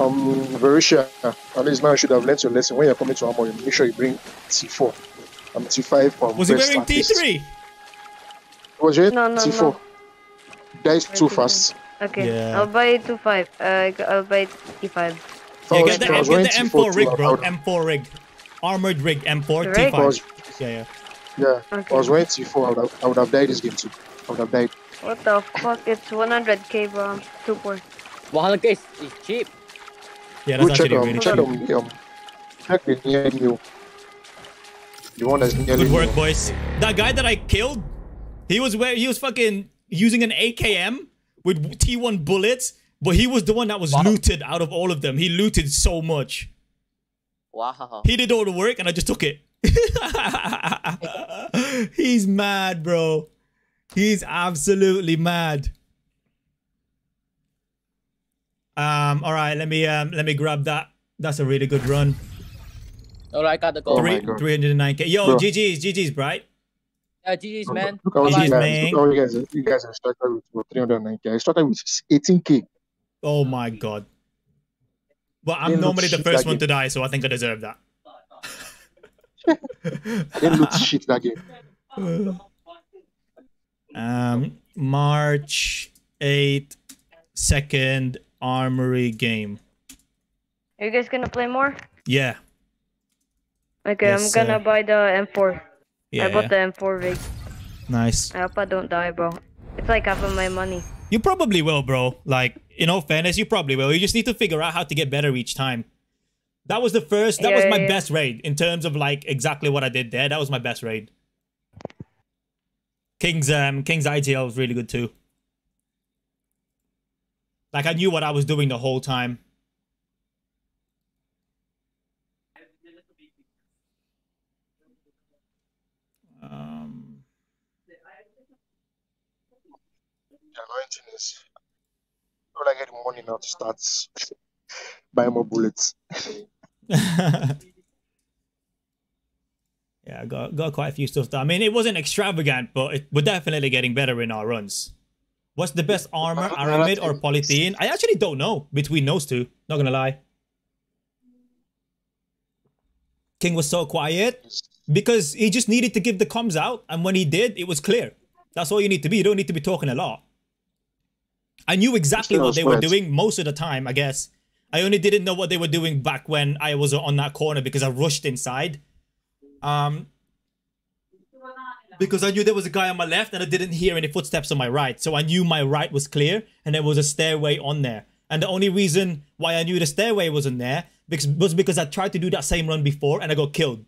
Um, Verisha, at least now you should have learned your lesson. When you're coming to Amor, you make sure you bring T4. Um, T5 um, Was he best wearing at. T3? Was it? No, no, T4. no. Dies too fast. Okay, Yeah. I'll buy two five. Uh, I'll buy T five. I Yeah, was- get the, if I was get the T4 M4 rig, bro. M4 rig. Armored rig, M4, rig? If I was, T5. Yeah, yeah. yeah, Okay. I was wearing T4, I would, have, I would have died this game too. I would have died. What the fuck? It's 100k, bro. I'm too poor. 100k is, is cheap. Yeah, that's check, actually really check, cheap. check the near new. The one that's nearly Good work, new. boys. That guy that I killed, he was where he was fucking using an AKM with T1 bullets, but he was the one that was Wow. looted out of all of them. He looted so much. Wow. He did all the work and I just took it. He's mad, bro. He's absolutely mad. Um, all right, let me um let me grab that. That's a really good run. Alright, got the goal. my 309k. Yo, Bro. GG's, GG's, right? Yeah, GG's, man. Look at what Bye-bye. you guys, man. look at you guys, you guys have started with 309k. I started with 18k. Oh my god. But I'm Didn't normally the first one game. to die, so I think I deserve that. I didn't loot shit that game. Um, March 8th, second armory game. Are you guys gonna play more? Yeah. Okay, Yes, I'm gonna sir. buy the M4. Yeah. I bought the M4 rig. Nice. I hope I don't die, bro. It's like half of my money. You probably will, bro. Like, in all fairness, you probably will. You just need to figure out how to get better each time. That was the first, that was my yeah. best raid in terms of like exactly what I did there. That was my best raid. King's um King's ITL was really good too. Like I knew what I was doing the whole time. Um is. When I get money now to start buying more bullets. yeah, I got got quite a few stuff. Done. I mean, it wasn't extravagant, but it, we're definitely getting better in our runs. What's the best armor, aramid or polythene? I actually don't know between those two. Not gonna lie. King was so quiet because he just needed to give the comms out, and when he did, it was clear. That's all you need to be. You don't need to be talking a lot. I knew exactly what they were doing most of the time, I guess. I only didn't know what they were doing back when I was on that corner because I rushed inside. Um, because I knew there was a guy on my left and I didn't hear any footsteps on my right. So I knew my right was clear and there was a stairway on there. And the only reason why I knew the stairway wasn't there because, was because I tried to do that same run before and I got killed.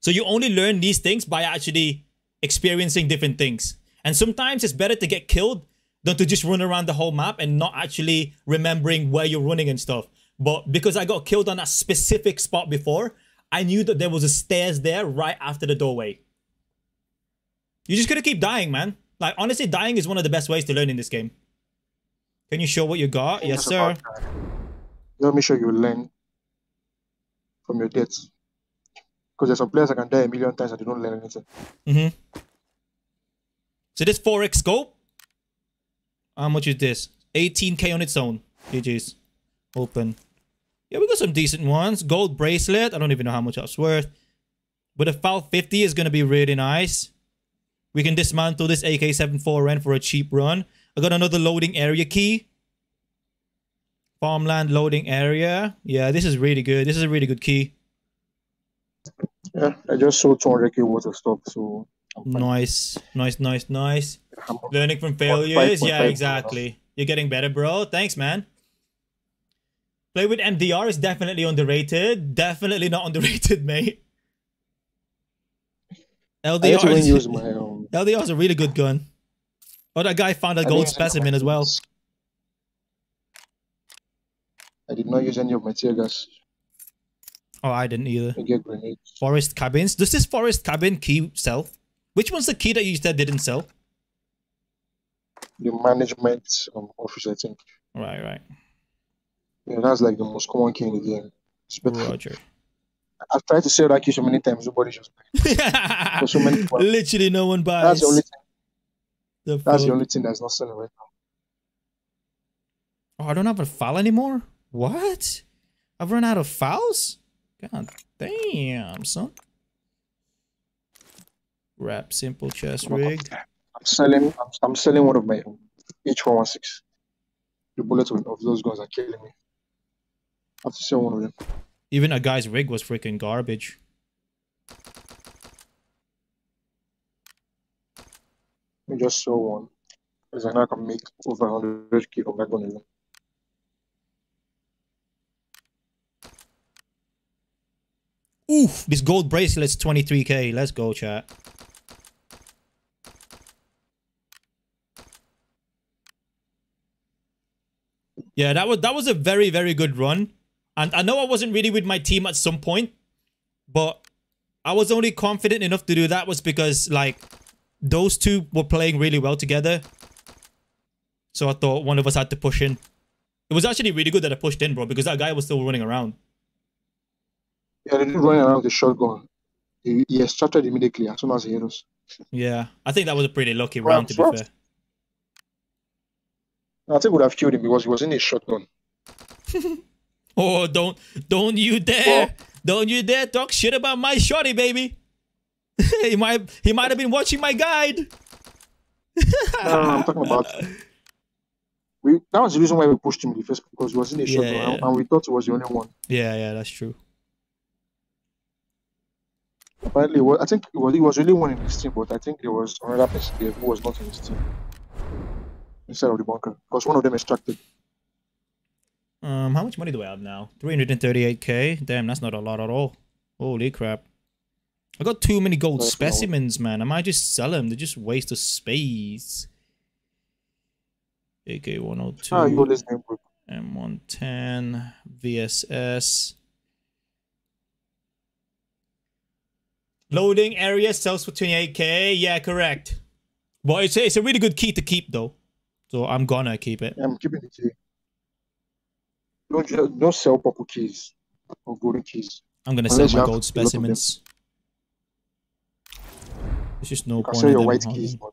So you only learn these things by actually experiencing different things. And sometimes it's better to get killed than to just run around the whole map and not actually remembering where you're running and stuff. But because I got killed on that specific spot before, I knew that there was a stairs there right after the doorway. You just gotta keep dying, man. Like honestly, dying is one of the best ways to learn in this game. Can you show what you got? Yes, sir. Let me You gotta make sure you learn from your deaths. Because there's some players that can die a million times and they don't learn anything. Mm-hmm. So this 4x scope. How much is this? 18k on its own. GG's. Open. Yeah, we got some decent ones. Gold bracelet. I don't even know how much that's worth. But a FAL 50 is going to be really nice. We can dismantle this AK-74 Ren for a cheap run. I got another loading area key. Farmland loading area. Yeah, this is really good. This is a really good key. Yeah, I just saw 200k worth of stock, so Nice, nice, nice, nice. Learning from failures. Yeah, exactly. You're getting better, bro. Thanks, man. Play with MDR is definitely underrated. Definitely not underrated, mate. I LDR actually is, use my um. LDR is a really good gun. Oh, that guy found a I gold didn't use any of specimen as well. I did not use any of my tear gas Oh, I didn't either. to get grenades. Forest cabins. Does this forest cabin key sell? Which one's the key that you said didn't sell? The management um, office, I think. Right, right. Yeah, that's like the most common key in the game. Roger. I've tried to sell that key so many times, nobody just buys. so many people- Literally, no one buys. That's the only thing. The That's the only thing that's not selling right now. Oh, I don't have a FAL anymore? What? I've run out of FALs? God damn, son. Wrap simple chest rig. I'm selling. I'm, I'm selling one of my H416. The bullets of of those guns are killing me. I have to sell one of them. Even a guy's rig was freaking garbage. Let me just sell one. Because I I can make over 100k from that. Oof, this gold bracelet's 23k. Let's go, chat. Yeah, that was that was a very very good run. And I know I wasn't really with my team at some point, but I was only confident enough to do that was because like those two were playing really well together. So I thought one of us had to push in. It was actually really good that I pushed in, bro, because that guy was still running around. Yeah, they did running around with the shotgun. He, he extracted immediately as soon as he hit us. Yeah, I think that was a pretty lucky Well, round to be fair. I think would have killed him because he was in a shotgun. Oh, don't don't you dare! Oh. Don't you dare talk shit about my shorty, baby. he might he might have been watching my guide. No, no, no, I'm talking about. We, that was the reason why we pushed him in the first because he was in a shotgun Yeah, and, yeah. and we thought he was the only one. Yeah, yeah, that's true. Apparently, well, I think it was, he was only one in his team, but I think there was another person there who was not in his team inside of the bunker because one of them extracted. Um, how much money do I have now? 338k. Damn, that's not a lot at all. Holy crap. I got too many gold specimens, man. I might just sell them. They're just waste of space. AK-102. Ah, you got this name group. M110, VSS. Loading area sells for 28k. Yeah, correct. But it's a, it's a really good key to keep though. So I'm gonna keep it. I'm keeping the key. Don't don't sell purple keys or golden keys. I'm gonna Unless sell my gold a lot of them. specimens. There's just no point sell in your white keys, but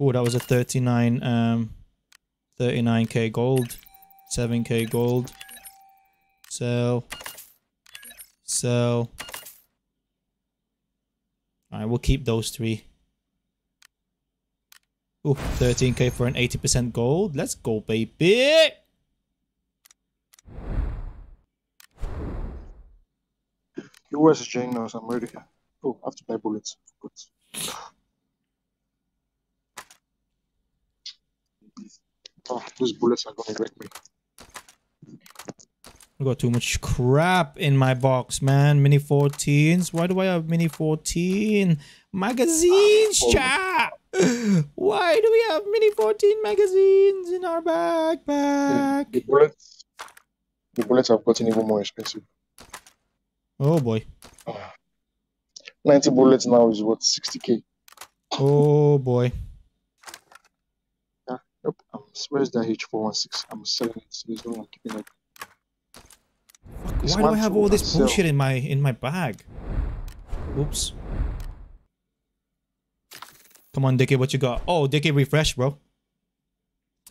Oh, that was a 39 um 39k gold. 7k gold. Sell. Sell. Alright, we'll keep those three. Ooh, 13k for an 80% gold. Let's go, baby! US is joining us. I'm ready. Oh, I have to buy bullets. Good. Oh, those bullets are gonna wreck me. I got too much crap in my box, man. Mini 14s. Why do I have mini 14 magazines, Oh. Why do we have mini 14 magazines in our backpack? the bullets, the bullets have gotten even more expensive. Oh boy. 90 bullets now is what 60k. Oh boy. Yeah, Yep. Um, where's that H416? I'm selling it. So there's no one keeping it. This Why do I have all this bullshit in my in my bag? Oops. Come on, Dicky, what you got? Oh, Dicky, refresh, bro.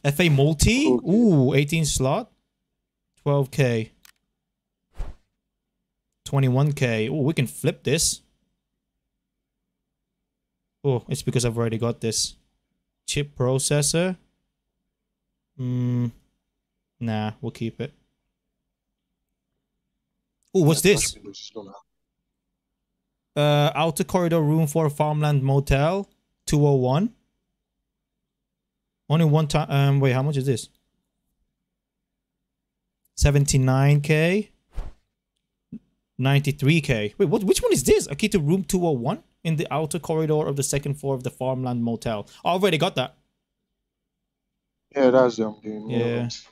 FA multi? Okay. Ooh, 18 slot. 12k. 21k. Oh, we can flip this. Oh, it's because I've already got this. Chip processor. Hmm. Nah, we'll keep it. Oh, what's this? touch windows is gonna- Uh, outer corridor room for farmland motel, 201. Only one time. Um, wait, how much is this? 79k. 93k. Wait, what? Which one is this? A key to room 201 in the outer corridor of the second floor of the farmland motel. I already got that. Yeah, that's um, the main Yeah. ones.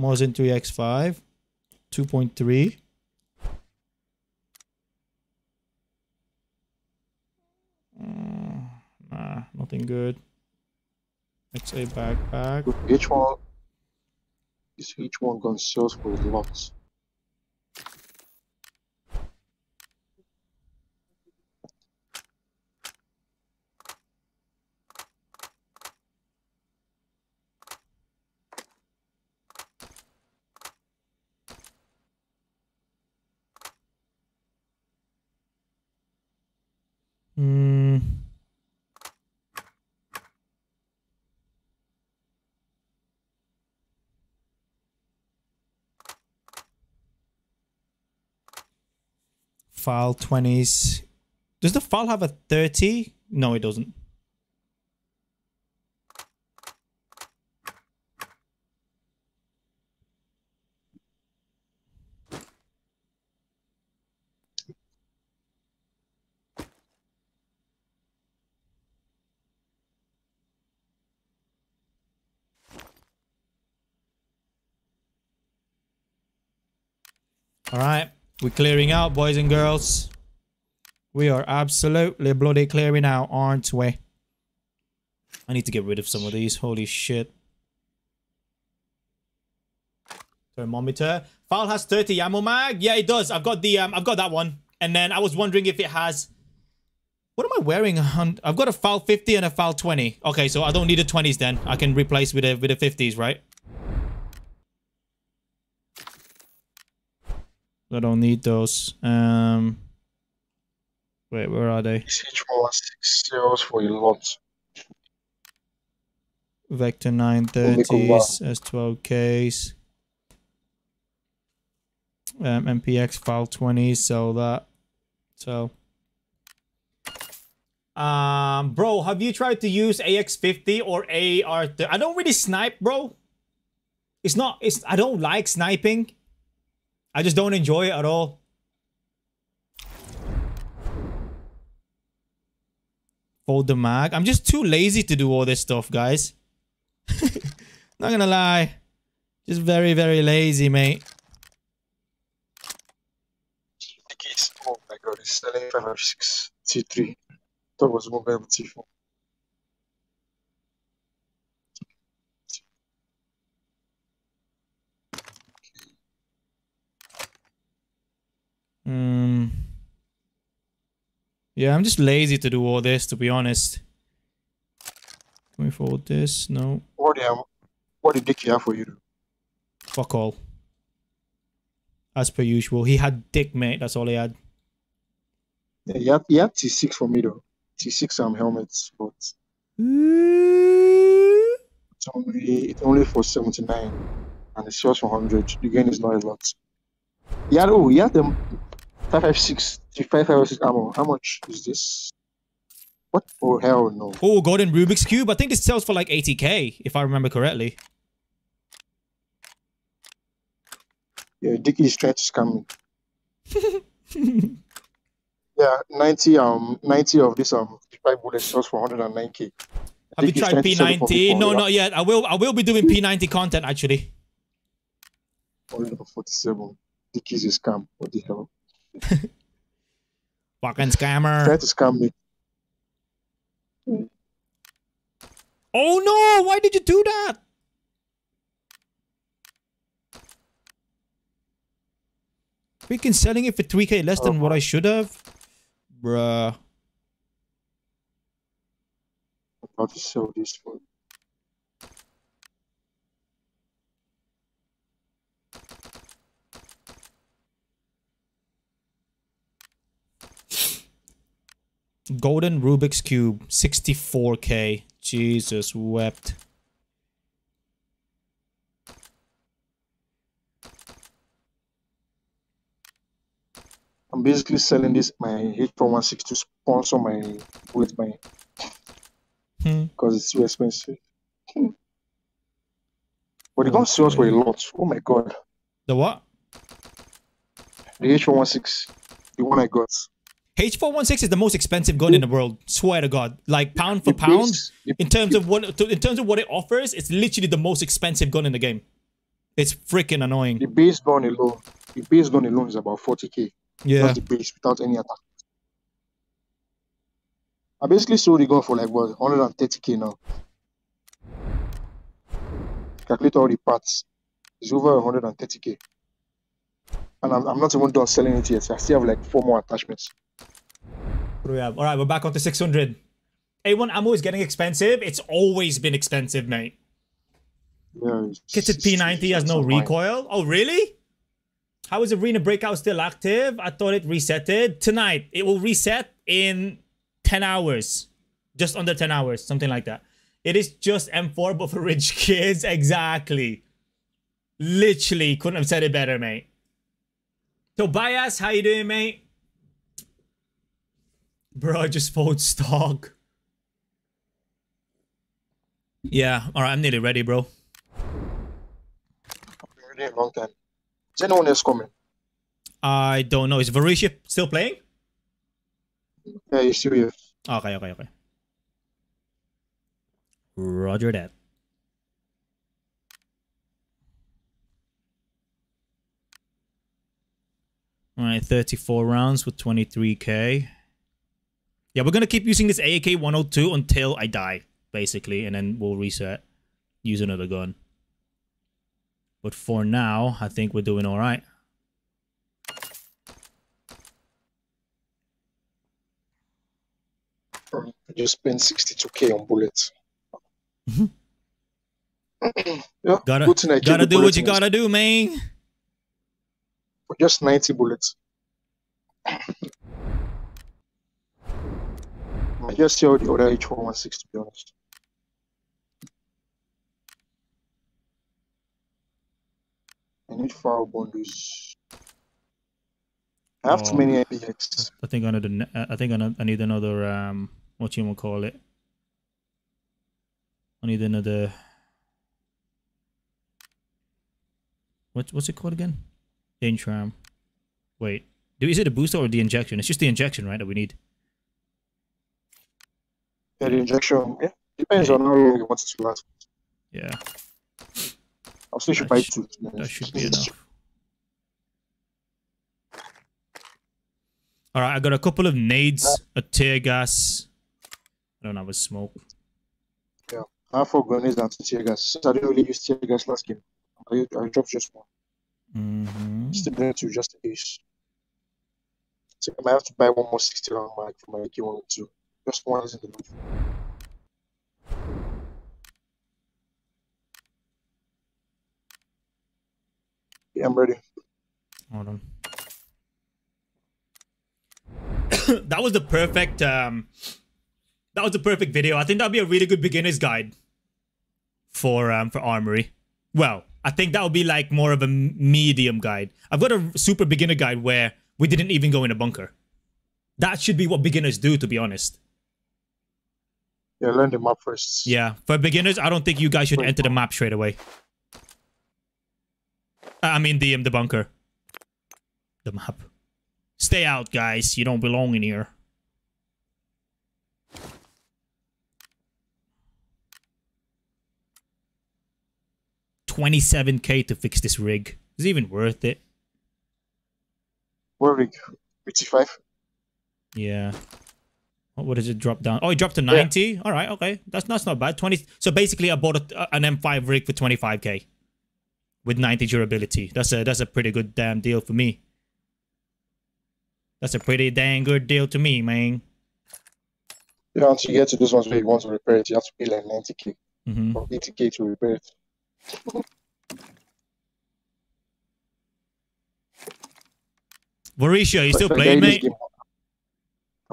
Mosin 3x5, 2.3. Mm, nothing good. XA backpack. Look, Each one, this each one gun sells for lot. FAL 20s. Does the FAL have a 30? No, it doesn't. All right, we're clearing out, boys and girls. We are absolutely bloody clearing out, aren't we? I need to get rid of some of these. Holy shit. Thermometer. FAL has 30 ammo mag. Yeah, it does. I've got the um, I've got that one. And then I was wondering if it has. What am I wearing? I've got a FAL 50 and a FAL 20. Okay, so I don't need the 20s then. I can replace with a with the 50s, right? I don't need those. Um, wait, where are they? This each one six sells for a lot. Vector make 930s, S12Ks, um, MPX FAL 20, so that. So. Um, bro, have you tried to use AX50 or AR? I don't really snipe, bro. It's not. It's. I don't like sniping. I just don't enjoy it at all. Fold the mag. I'm just too lazy to do all this stuff, guys. Not gonna lie. Just very, very lazy, mate. Oh my god, it's selling 556 T3. Thought it was mobile T4. Hmm. Yeah, I'm just lazy to do all this, to be honest. Can we fold this? No. What the um, what did Dicky have for you? Fuck all. As per usual. He had dick, mate. That's all he had. Yeah, he had, he had T6 for me though. T6 um helmets, but it's only it's only for 79 and it's for 100. The gain is not a lot. Had oh he had them 556 556 ammo. How much is this? What? Oh hell no. Oh, golden Rubik's Cube. I think this sells for like 80k, if I remember correctly. Yeah, Dicky is trying to scam me. Yeah, 90 um 90 of this um five bullets sells for 109k. Have you tried trying to sell it for me P90? No, not yet. I will. I will be doing P90 content actually. Only for 47. Dicky is a scam. What the hell? Fucking scammer. To scam. Oh no! Why did you do that? Freaking selling it for 3k less than what I oh. should have. Bruh. About to sell this for Golden Rubik's Cube, 64k. Jesus wept. I'm basically selling this my H416 to sponsor my bullet buying Hmm. because it's too expensive. But the gun sells for a lot. Oh my god. The what? The H416, the one I got. H416 is the most expensive gun in the world. Swear to God. Like pound for pound, in terms of what in terms of what it offers, it's literally the most expensive gun in the game. It's freaking annoying. The base gun alone, the base gun alone is about 40k. Yeah. That's the base without any attack. I basically sold the gun for like what 130k now. Calculate all the parts. It's over 130k. And I'm, I'm not even done selling it yet. I still have like four more attachments. What do we have? All right, we're back on to 600. A1 ammo is getting expensive. It's always been expensive, mate. Yeah, Kitted P90 has no recoil. Oh, really? How is Arena Breakout still active? I thought it resetted. Tonight, it will reset in 10 hours. Just under 10 hours, something like that. It is just M4, but for rich kids. Exactly. Literally, couldn't have said it better, mate. Tobias, how you doing, mate? Bro, I just phoned stock. Yeah, alright, I'm nearly ready, bro. I've been reading a long time. Is anyone else coming? I don't know. Is Varisha still playing? Yeah, you're still here. Okay, okay, okay. Roger that. All right, 34 rounds with 23k. Yeah, we're going to keep using this AK 102 until I die, basically, and then we'll reset. Use another gun. But for now, I think we're doing all right. I just spent 62k on bullets. Mhm. yeah, Gotta, good thing I gotta do what you gotta do, man. for just 90 bullets. I just sell the other H116 to be honest. I need file bundles. I have too Oh. many MPX. I think I need I think I need- another um what you want to call it. I need another What what's it called again? Intram. Wait. Do is it a booster or the injection? It's just the injection, right, that we need. Yeah, the injection. Yeah, depends on how long you want it to last. Yeah, I'll say you should buy two. that should be enough. All right, I got a couple of nades, a tear gas. I don't have a smoke. Yeah, I have four grenades and two tear gas. Since I didn't really use tear gas last game, I, I dropped just one. Mm-hmm. Still bring two just in case. So I might have to buy one more 60 round mag for my AK-102. Just one is in the loop. Yeah, I'm ready. Hold on. that was the perfect um that was the perfect video. I think that'd be a really good beginner's guide for um for armory. Well, I think that would be like more of a medium guide. I've got a super beginner guide where we didn't even go in a bunker. That should be what beginners do, to be honest. Yeah, learn the map first. Yeah, for beginners, I don't think you guys should enter the map straight away. I mean the um, the bunker. The map. Stay out, guys. You don't belong in here. Twenty-seven k to fix this rig. Is it even worth it? Where rig? 55? Yeah. What, does it drop down? Oh, it dropped to 90? All right, okay. That's, that's not bad. 20. So basically, I bought a, an M5 rig for 25k with 90 durability. That's a that's a pretty good damn deal for me. That's a pretty dang good deal to me, man. Yeah, once you get to those ones where you want to repair it, you have to pay like 90k hmm or 80k to repair it. Varisha, you still But if I playing, mate?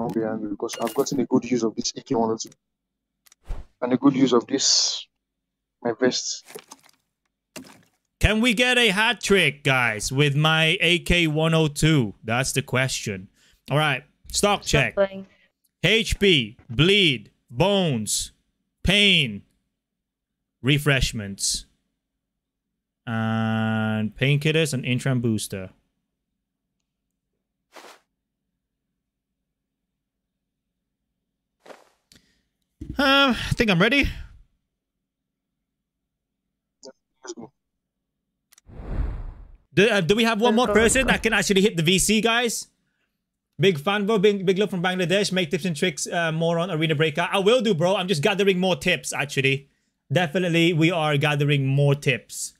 Game- I won't be angry because I've gotten a good use of this AK-102 and a good use of this my vest. Can we get a hat trick, guys, with my AK-102? That's the question. All right, stock check. Playing. HP, bleed, bones, pain, refreshments, and painkillers and intram booster. Uh, I think I'm ready. Do, uh, do we have one more Let's go, let's person that can actually hit the VC, guys? Big fan, bro. Big, big love from Bangladesh. Make tips and tricks uh, more on Arena Breakout. I will do, bro. I'm just gathering more tips, actually. Definitely, we are gathering more tips.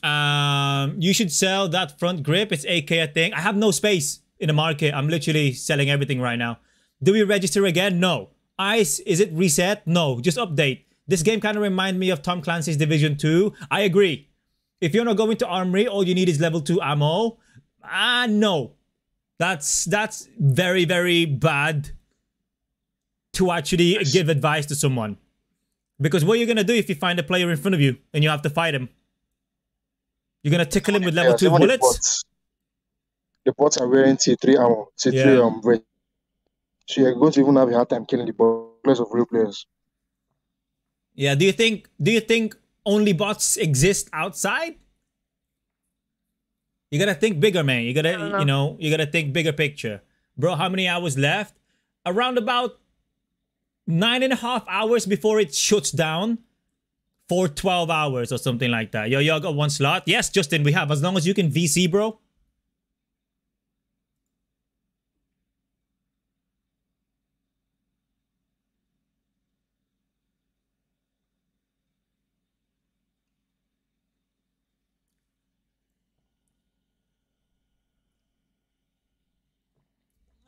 Um, you should sell that front grip. It's 8k, I think. I have no space in the market. I'm literally selling everything right now. Do we register again? No. Ice, is it reset? No. Just update. This game kind of remind me of Tom Clancy's Division 2. I agree. If you're not going to Armory, all you need is level 2 ammo. Ah, no. That's that's very, very bad to actually give advice to someone. Because what you're gonna do if you find a player in front of you and you have to fight him? You're gonna tickle him with level 2 even bullets? Bots- The bots are wearing T3 ammo, T3 Yeah. um vest. So you're going to even have a hard time killing the players of real players. Yeah, do you think do you think only bots exist outside? You gotta think bigger, man. You gotta don't know. you know, you gotta think bigger picture. Bro, how many hours left? Around about nine and a half hours before it shuts down for 12 hours or something like that. Yo, y'all got one slot? Yes, Justin, we have. As long as you can VC, bro.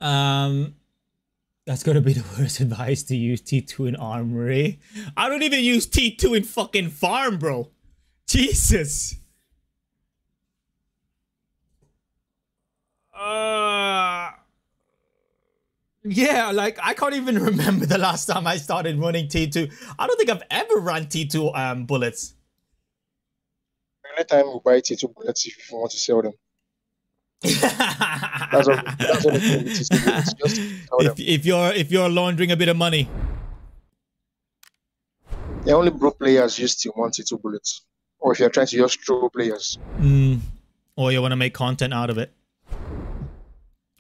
Um, that's gonna be the worst advice to use T2 in Armory. I don't even use T2 in fucking farm, bro. Jesus. Uh, yeah, like I can't even remember the last time I started running T2. I don't think I've ever run T2 um bullets. Anytime we buy T2 bullets if you want to sell them. That's all. That's the with T2 bullets. Just if if you're if you're laundering a bit of money. Yeah, only broke players use T1 T2 bullets. Or if you're trying to just throw players. Mm. Or you want to make content out of it.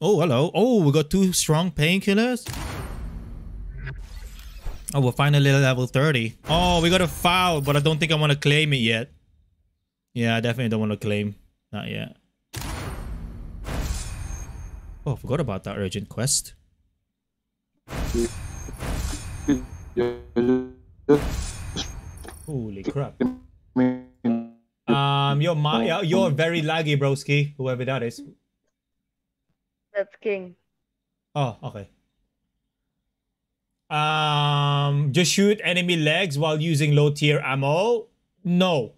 Oh, hello. Oh, we got two strong painkillers. Oh, we're finally level 30. Oh, we got a FAL, but I don't think I want to claim it yet. Yeah, I definitely don't want to claim. Not yet. Oh, I forgot about that urgent quest. Holy crap. Um, you're, my, you're very laggy, broski, whoever that is. That's king. Oh, okay. Um, just shoot enemy legs while using low tier ammo. No.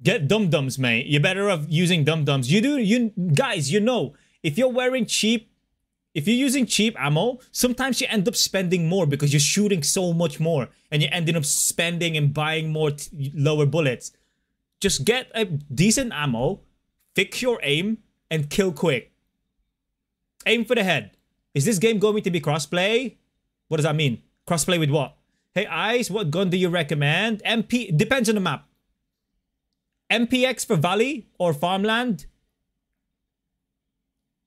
Get dum dums, mate. You're better off using dum dums. You do, you guys. You know, if you're wearing cheap, if you're using cheap ammo, sometimes you end up spending more because you're shooting so much more, and you're ending up spending and buying more lower bullets. Just get a decent ammo, fix your aim, and kill quick. Aim for the head. Is this game going to be crossplay? What does that mean? Crossplay with what? Hey, Ice, what gun do you recommend? MP depends on the map. MPX for Valley or Farmland.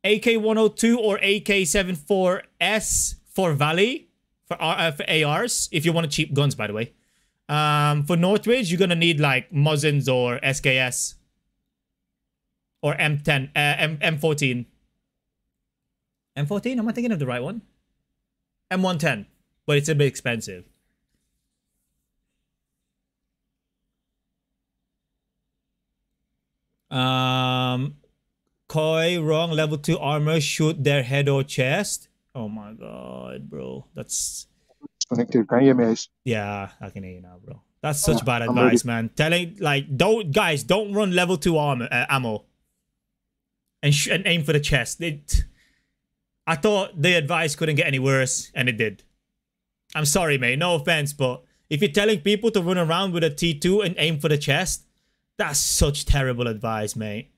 AK-102 or AK-74S for Valley for, uh, for ARs. If you want cheap guns, by the way. Um, for Northridge, you're gonna need like Mosins or SKS or M10, uh, M M14. M14? Am I thinking of the right one? M110, but it's a bit expensive. Um, Koi, wrong. Level 2 armor, shoot their head or chest. Oh my god, bro. That's. Connected. Can you hear me. Yeah, I can hear you now, bro. That's such Oh, bad I'm advice, man. Telling, like, don't, guys, don't run level 2 armor, uh, ammo. and, sh- and aim for the chest. It, I thought the advice couldn't get any worse, and it did. I'm sorry, mate. No offense, but if you're telling people to run around with a T2 and aim for the chest, that's such terrible advice, mate.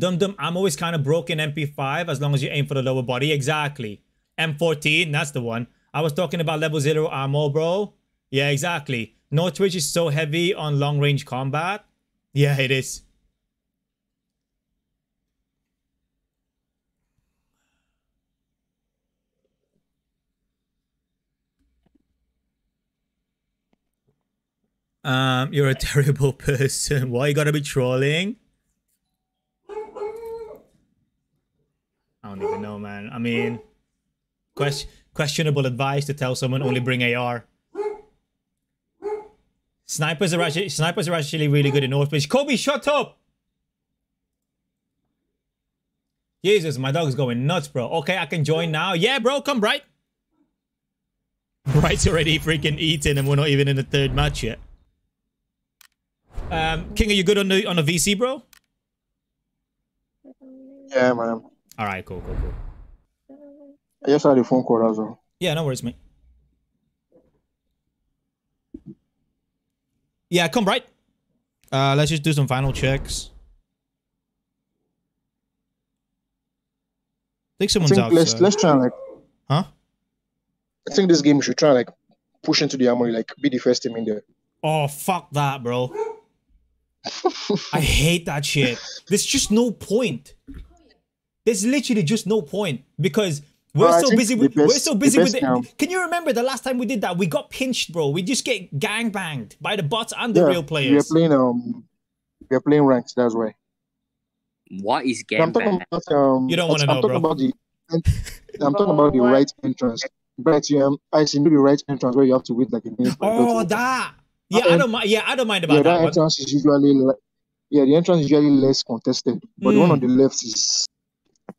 Dum Dum, I'm always kind of broken MP5 as long as you aim for the lower body. Exactly. M14, that's the one. I was talking about level 0 armor, bro. Yeah, exactly. Northridge is so heavy on long range combat. Yeah, it is. Um, you're a terrible person. Why you gotta be trolling? Don't even know, man. I mean, quest questionable advice to tell someone only bring AR. Snipers are actually snipers are actually really good in Northridge. Kobe, shut up! Jesus, my dog is going nuts, bro. Okay, I can join now. Yeah, bro, come Bright. Bright's already freaking eating, and we're not even in the third match yet. Um, King, are you good on the on the VC, bro? Yeah, man. All right, cool, cool, cool. I just had a phone call as well. Yeah, no worries, mate. Yeah, come right. Uh, let's just do some final checks. I think I someone's think let's outside. let's try and like Huh? I think this game we should try and like push into the armory, like be the first team in there. Oh, fuck that, bro. I hate that shit. There's just no point. There's literally just no point because we're Well, so busy the with we're so busy with it. now- Can you remember the last time we did that? We got pinched, bro. We just get gang banged by the bots and the yeah, real we are players. playing um we are playing ranked, that's why. What is But I'm game talking about um You don't I'm wanna know, I'm talking bro. about the I'm talking about the right entrance. Right, you um I see the right entrance where you have to wait like a minute. for the door to Oh, open. that. Yeah, I en- don't mind. Yeah, I don't mind yeah, about that that one. entrance is usually like, yeah, the entrance is usually less contested, but the one Mm. on the left is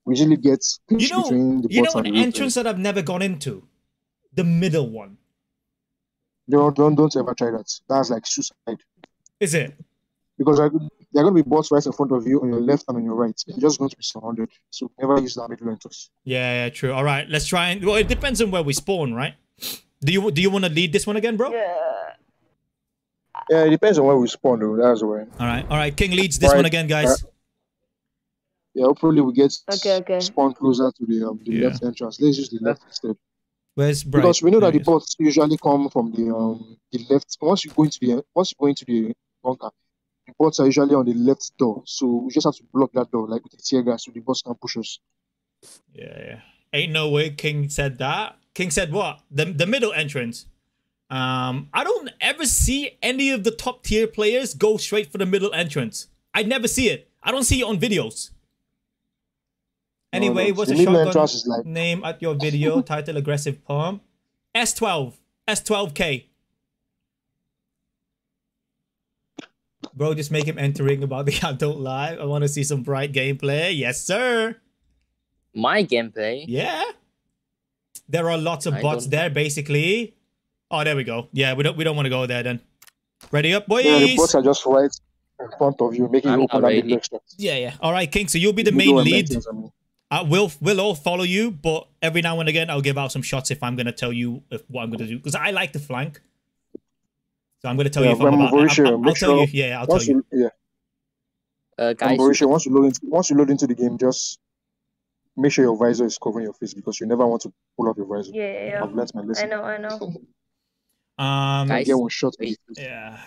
we usually get You know, between the you know bots an and the entrance that I've never gone into, the middle one. Don't don't don't ever try that. That's like suicide Is it? because like, there are going to be bots right in front of you on your left and on your right. You're just going to be surrounded. So never use that middle entrance. Yeah, yeah, true. All right, let's try and. Well, it depends on where we spawn, right? Do you do you want to lead this one again, bro? Yeah. Yeah, it depends on where we spawn though. That's why. All right, all right. King leads this All one again, guys. Yeah, hopefully we get Okay, okay. spawn closer to the um, the Yeah. left entrance. Let's use the left instead. Where's Bright? Because we know that There the bots usually come from the um the left. Once you go into the once you go into the bunker, the bots are usually on the left door. So we just have to block that door like with the tear gas so the bots can push us. Yeah, yeah. Ain't no way King said that. King said what? The the middle entrance. Um, I don't ever see any of the top tier players go straight for the middle entrance. I never see it. I don't see it on videos. No, Anyway, no. what's The a shotgun entrance is like name at your video? Title aggressive palm. S12. S12K. Bro, just make him entering about the adult live. I want to see some bright gameplay. Yes, sir. My gameplay. Yeah. There are lots of I bots there, basically. Oh, there we go. Yeah, we don't we don't want to go there then. Ready up, boys? yeah, the bots are just right in front of you, making I'm you open not that middle yeah, yeah. All right, King. So you'll be the Middle main and lead. Entrance, I will we'll all follow you, but every now and again I'll give out some shots if I'm gonna tell you if, what I'm gonna do because I like to flank. So I'm gonna tell Yeah, you if I'm when about. Mauricio, I'll, I'll make tell you. Yeah, I'll tell Once you. you, yeah, Uh, guys, Mauricio, once you load into once you load into the game, just make sure your visor is covering your face because you never want to pull up your visor. Yeah, yeah, yeah. I've learnt my lesson. I lesson. know, I know. Um. Guys, Get one shot. in the wait. face. Yeah.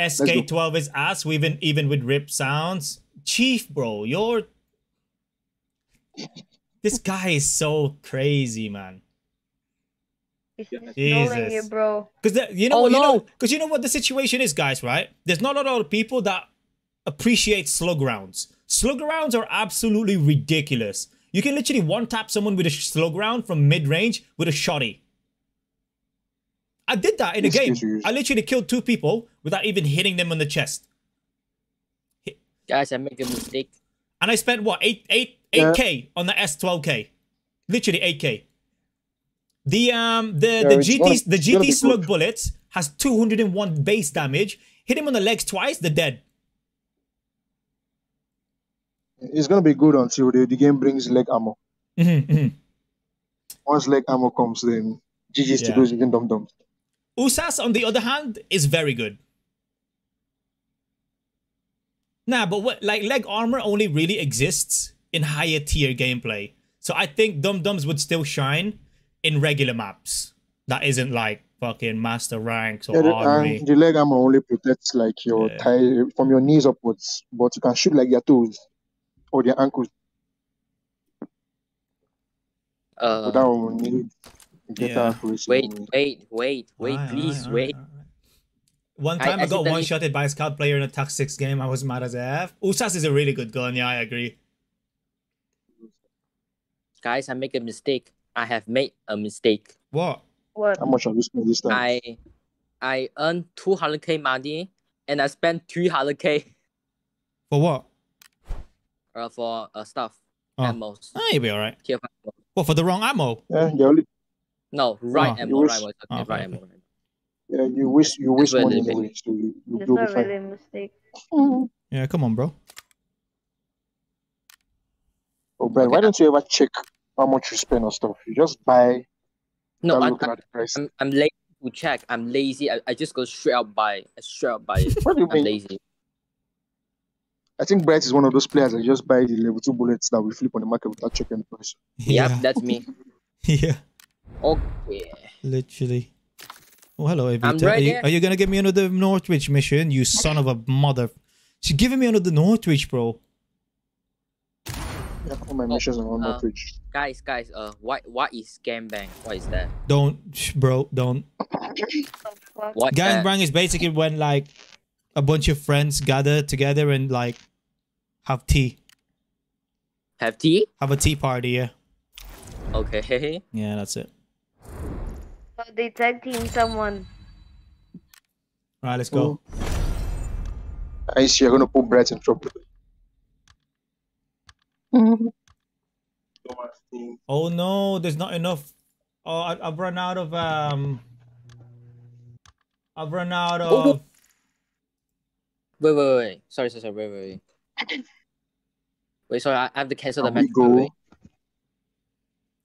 SK12 is ass, even even with rip sounds. Chief, bro, you're this guy is so crazy, man. He's just Jesus. you, bro. Because you know Oh, what you know because you know what the situation is, guys. Right? There's not a lot of people that appreciate slug rounds. Slug rounds are absolutely ridiculous. You can literally one tap someone with a slug round from mid range with a shotty. I did that in a game. yes, you use- I literally killed two people without even hitting them on the chest. guys, I make a mistake. And I spent what eight eight Yeah. eight k on the S12K, literally eight k. The um the Yeah, the GT the GT slug bullets has 201 base damage. Hit him on the legs twice, they're dead. It's gonna be good until the, the game brings leg armor. Mhm, mhm. Once leg ammo comes, then GG's to Yeah. those even dum dums. Usas, on the other hand, is very good. Nah, but what like leg armor only really exists in higher tier gameplay. So I think Dum Dums would still shine in regular maps. That isn't like fucking master ranks or Yeah, the, and the leg armor only protects like your Yeah. thigh from your knees upwards, but you can shoot like your toes or your ankles. Uh, but that one will need better Yeah. wait, wait, wait, wait, Alright, please, alright, wait. alright, alright. One I time I, got accidentally- one shotted by a scout player in a Tactics game. I was mad as F. Usas is a really good gun. Yeah, I agree. Guys, I make a mistake. I have made a mistake. What? What? How much have you spent this time? I I earned 200k money and I spent 300k For what? uh, for uh, stuff. Oh. Ammos. Ah, you'll be alright. Tier. What for the wrong ammo? yeah, you only No, right Oh, ammo, you right wish- ammo. Oh, Okay, right okay, ammo. Yeah, you waste you waste money they make- anyway, so you, you It's you'll be not fine. really a mistake. Yeah, come on, bro. Oh, Brian, why don't you ever check how much you spend on stuff? You just buy No, I'm, looking I'm, at the price. I'm, I'm lazy to check. I'm lazy. I, I just go straight up buy. I straight up buy it. What do you I'm mean? lazy. I think Bright is one of those players that just buy the level two bullets that will flip on the market without checking the price. Yep, that's me. yeah. Okay. Literally. Oh, hello, I'm Evita. Are you, are you gonna give me another Northridge mission? You son of a mother. She's giving me another Northridge, bro. Yeah, all my Oh, missions are on uh, Northridge. Guys, guys, uh, what what is scam bang? What is that? Don't, bro, don't. What? Gang bang is basically when like a bunch of friends gather together and like have tea, have tea? have a tea party. Yeah, Okay. yeah, that's it. Oh, they tag team someone. All right, let's go. I see you're gonna put Bright in trouble. Oh no, there's not enough. Oh, I, I've run out of um. I've run out of. Wait, wait, wait. Sorry, sorry, sorry. Wait, wait, wait. Wait, sorry. I I have to cancel the Can we match.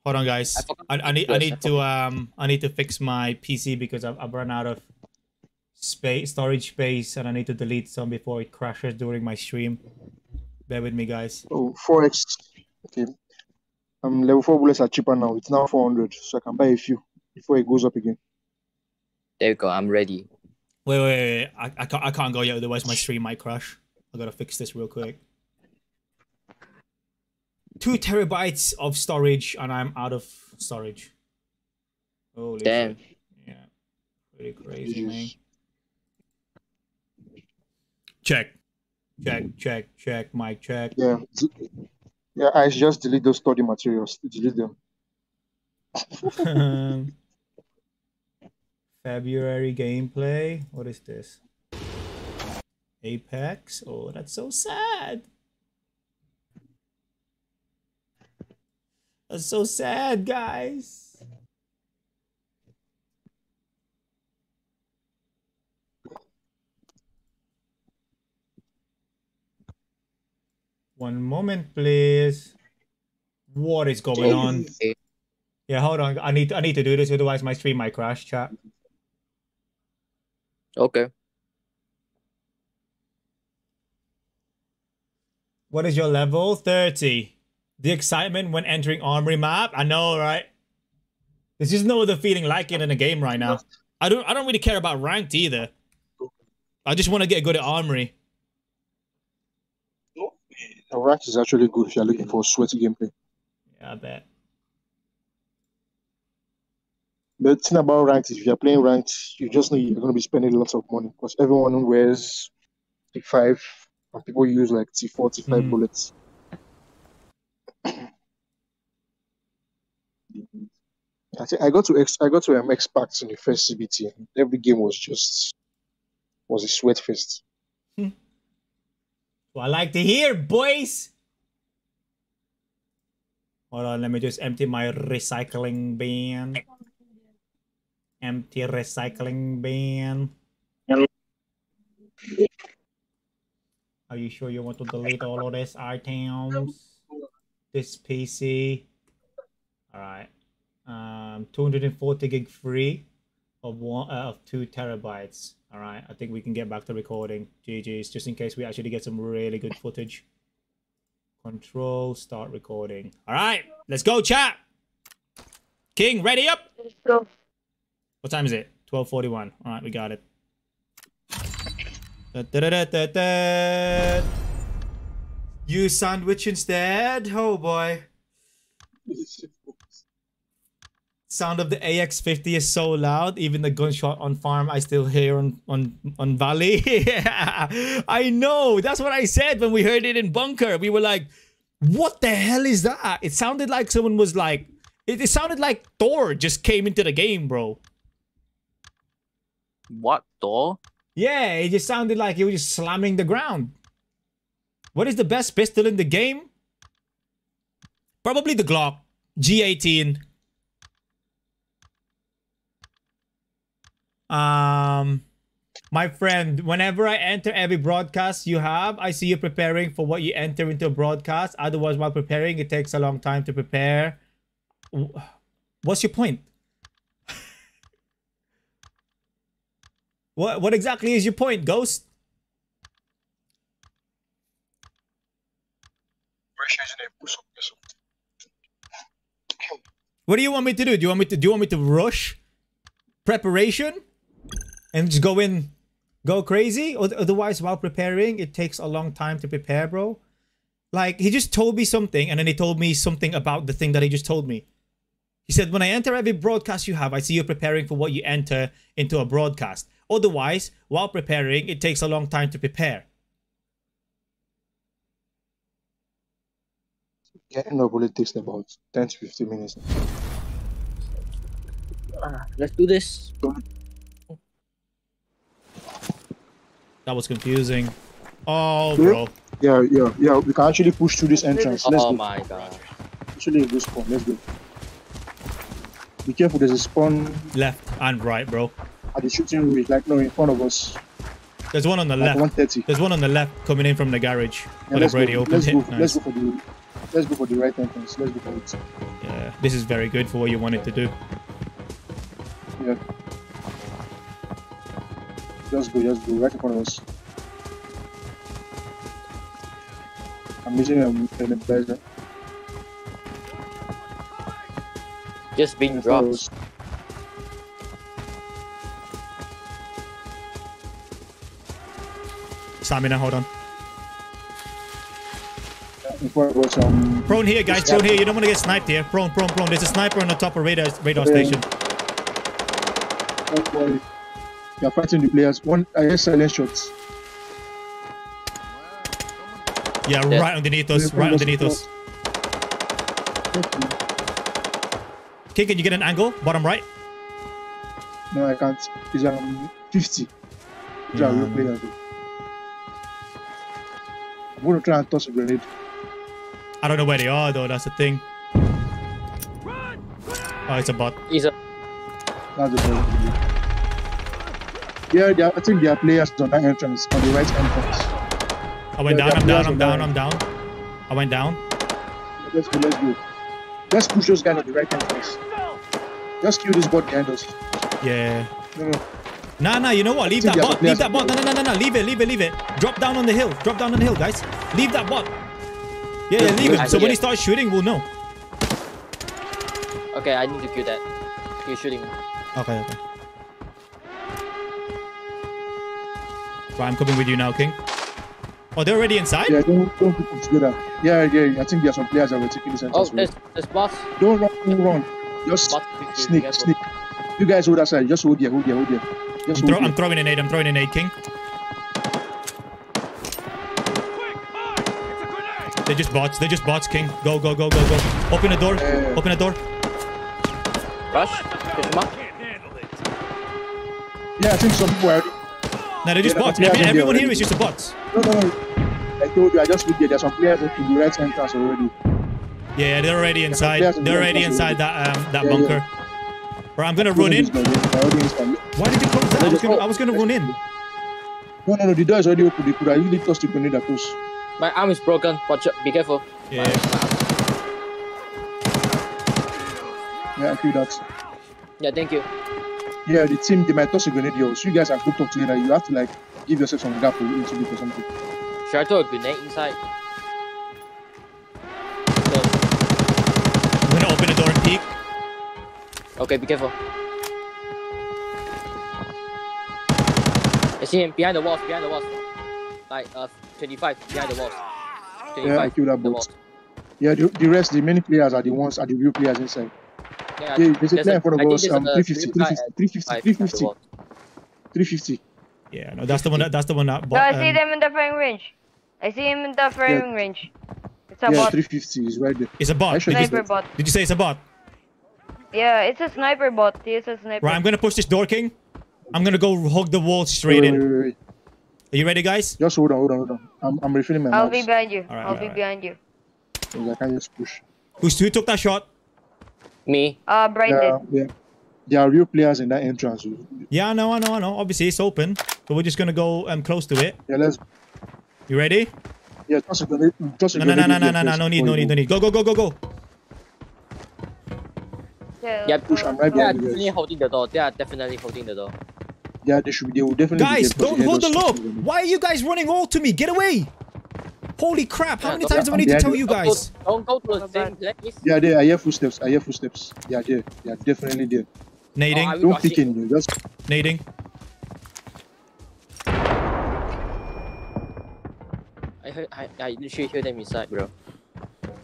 Go? Wait, wait. Hold on, guys. I I, I need Yes, I need to um I need to fix my PC because I've, I've run out of space storage space and I need to delete some before it crashes during my stream. Bear with me, guys. Oh, 4x. Okay. Um, level 4 bullets are cheaper now. It's now 400, so I can buy a few before it goes up again. There you go. I'm ready. Wait, wait, wait. I, I can't I can't go yet. Otherwise, my stream might crash. I gotta fix this real quick. Two terabytes of storage, and I'm out of storage. Holy Damn. shit. Yeah, pretty crazy, man. Check, check, check, check. Mic check. Yeah. Yeah, I just delete those study materials. Delete them. Um, February gameplay. What is this? Apex. Oh, that's so sad. That's so sad, guys. One moment, please. What is going on? Yeah, hold on. I need I need to do this, otherwise my stream might crash. Chat. Okay. What is your level? Thirty. The excitement when entering armory map. I know, right? There's just no other feeling like it in a game right now. I don't I don't really care about ranked either. I just want to get good at armory. The rank is actually good if you're looking for sweaty gameplay. Yeah, I bet. The thing about ranked is if you're playing ranked, you just know you're going to be spending lots of money because everyone wears T5 and people use like T4, T5 Mhm. bullets. I think I got to X, I got to um, X in the first CBT. Every game was just was a sweat fest. Well, I like to hear, boys. Hold on, let me just empty my recycling bin. Empty recycling bin. Are you sure you want to delete all of these items? This PC. Alright. Um 240 gig free of one uh, of two terabytes. Alright, I think we can get back to recording. GG's just in case we actually get some really good footage. Control start recording. Alright, let's go, chat! King, ready up! Let's go. What time is it? 1241. Alright, we got it. Da, da, da. You sandwich instead? Oh boy. Sound of the AX50 is so loud, even the gunshot on farm I still hear on on on Valley. I know. That's what I said when we heard it in bunker. We were like, "What the hell is that?" It sounded like someone was like, it, it sounded like Thor just came into the game, bro. What Thor? Yeah, it just sounded like he was just slamming the ground. What is the best pistol in the game? Probably the Glock G18. Um, my friend, whenever I enter every broadcast you have, I see you preparing for what you enter into a broadcast. Otherwise, while preparing, it takes a long time to prepare. What's your point? What what exactly is your point, Ghost? What do you want me to do? Do you want me to do you want me to rush preparation and just go in go crazy? Otherwise while preparing it takes a long time to prepare, bro. Like he just told me something and then he told me something about the thing that he just told me. He said, when I enter every broadcast you have, I see you preparing for what you enter into a broadcast. Otherwise, while preparing, it takes a long time to prepare. Getting no bullet takes about 10 to 15 minutes. Ah, let's do this. That was confusing. Oh, bro. Yeah, yeah, yeah. We can actually push through this entrance. Let's Oh go. my god. Actually, this spawn. Let's go. Be careful. There's a spawn Left and right, bro. at the shooting range, like no, in front of us. There's one on the Like left. 130. There's one on the left coming in from the garage. Yeah, With let's a go. radio. Let's go. Hit. Let's go for the. Let's go for the right entrance. Let's go for it. Yeah, this is very good for what you wanted to do. Yeah. Just go. Just go. Right in front of us. I'm using an advisor. Just being dropped. Stamina, hold on. In front of us. Um, Prone here, guys. Prone here. You don't want to get sniped here. Prone, prone, prone. There's a sniper on the top of radar radar Yeah. station. oh boy. You're fighting the players. One. I hear silent shots. Yeah, Yeah. right underneath us. Right underneath us. us. Okay, can you get an angle? Bottom right. No, I can't. It's um 50. These are Yeah. real players. I'm gonna try and toss a grenade. I don't know where they are though. That's the thing. Oh, it's a bot. He's a That's the problem. Yeah, they are, I think there are players on that entrance, on the right entrance. I went Yeah, down. I'm there are down. I'm down. I'm down. I went down. Let's go, let's go. Let's push those guys on the right entrance. Just kill this bot behind us. Yeah. No, no. Nah, nah. You know what? Leave that bot. Leave that bot. No, no, no, no, no. Leave it. Leave it. Leave it. Drop down on the hill. Drop down on the hill, guys. Leave that bot. Yeah, yeah. Leave I it. So when he it. starts shooting, we'll know. okay. I need to kill that. He's shooting. Okay, okay. Right, I'm coming with you now, King. Oh, they're already inside? Yeah, don't, don't put them together. Yeah, yeah, I think there are some players that were taking this Oh, entrance. there's there's boss. don't run, don't run. Just sneak, sneak. You guys hold that side. Just hold here, hold here, hold here. Just I'm, throw, hold I'm throwing an aid. I'm throwing an aid, King. Grenade! They're just bots. They're just bots, King. Go, go, go, go, go. Open the door. Yeah. Open the door. Rush. Get him up. Can't handle it. Yeah, I think some people are already. No, they're just Yeah, bots. Every, yeah, everyone yeah. here is just a bots. No, no, no. I told you, I just looked there. There's some players in the right entrance already. Yeah, they're already inside. in They're already entrance inside that um that Yeah, yeah. bunker. Bro, I'm gonna run in. They're already inside. Why did you close that? I was gonna, I was gonna run in. No, no, no. The door is already open. They could have easily tossed the grenade across. My arm is broken. Watch out. Be careful. Yeah. Yeah, I feel that. Yeah, thank you. Yeah, the team they might toss a grenade here. So you guys are grouped up together. You have to like give yourself some gap into it or something. Should I throw a grenade inside? No. I'm gonna open the door and peek. Okay, be careful. I see him behind the walls, behind the walls. Like, uh, 25, behind the walls. 25, Yeah, I killed that the bot. Yeah, the, the rest, the many players are the ones, are the real players inside. Yeah, Yeah, there's a there's player in front of us, um, 350, 350, 350, 5 behind the 350, Yeah, no, that's the one. That, that's the one that. No, I see um, them in the firing range. I see him in the firing range. It's a Yeah, bot. 350 is right there. it's a bot. Actually, Did you, Sniper bot. did you say it's a bot? Yeah, it's a sniper bot. It's a sniper. Right, I'm gonna push this door, King. I'm gonna go hug the wall straight Wait, in. wait, wait, wait. Are you ready, guys? Just hold on, hold on, hold on. I'm, I'm refilling my I'll mags. be behind you. Alright, I'll be alright. behind you. I can't just push. Who's who took that shot? Me. Uh, Brian Yeah, yeah. There are real players in that entrance. Yeah, I know, I know, I know. Obviously, it's open, but we're just gonna go um close to it. Yeah, let's. You ready? Yeah, toss a grenade. Toss a No, no, no, grenade no, in no, no, there no, first no need, no need, no need. Go, go, go, go, go, go. Yeah, Yeah, let's push, go, I'm let's right go. They are behind you definitely guys. holding the door. They are definitely holding the door. Yeah, they should be. They will definitely. Guys, there don't hold the heard us lock. tossing grenade. Why are you guys running all to me? Get away! Holy crap! How many don't- times do I need to tell you. you Don't guys? go, don't go to the same place. Yeah, there. I hear footsteps. I hear footsteps. They are there. They are definitely there. Oh, Nading, will Don't peek it. in. Just nading. I heard, I, I literally hear them inside, bro.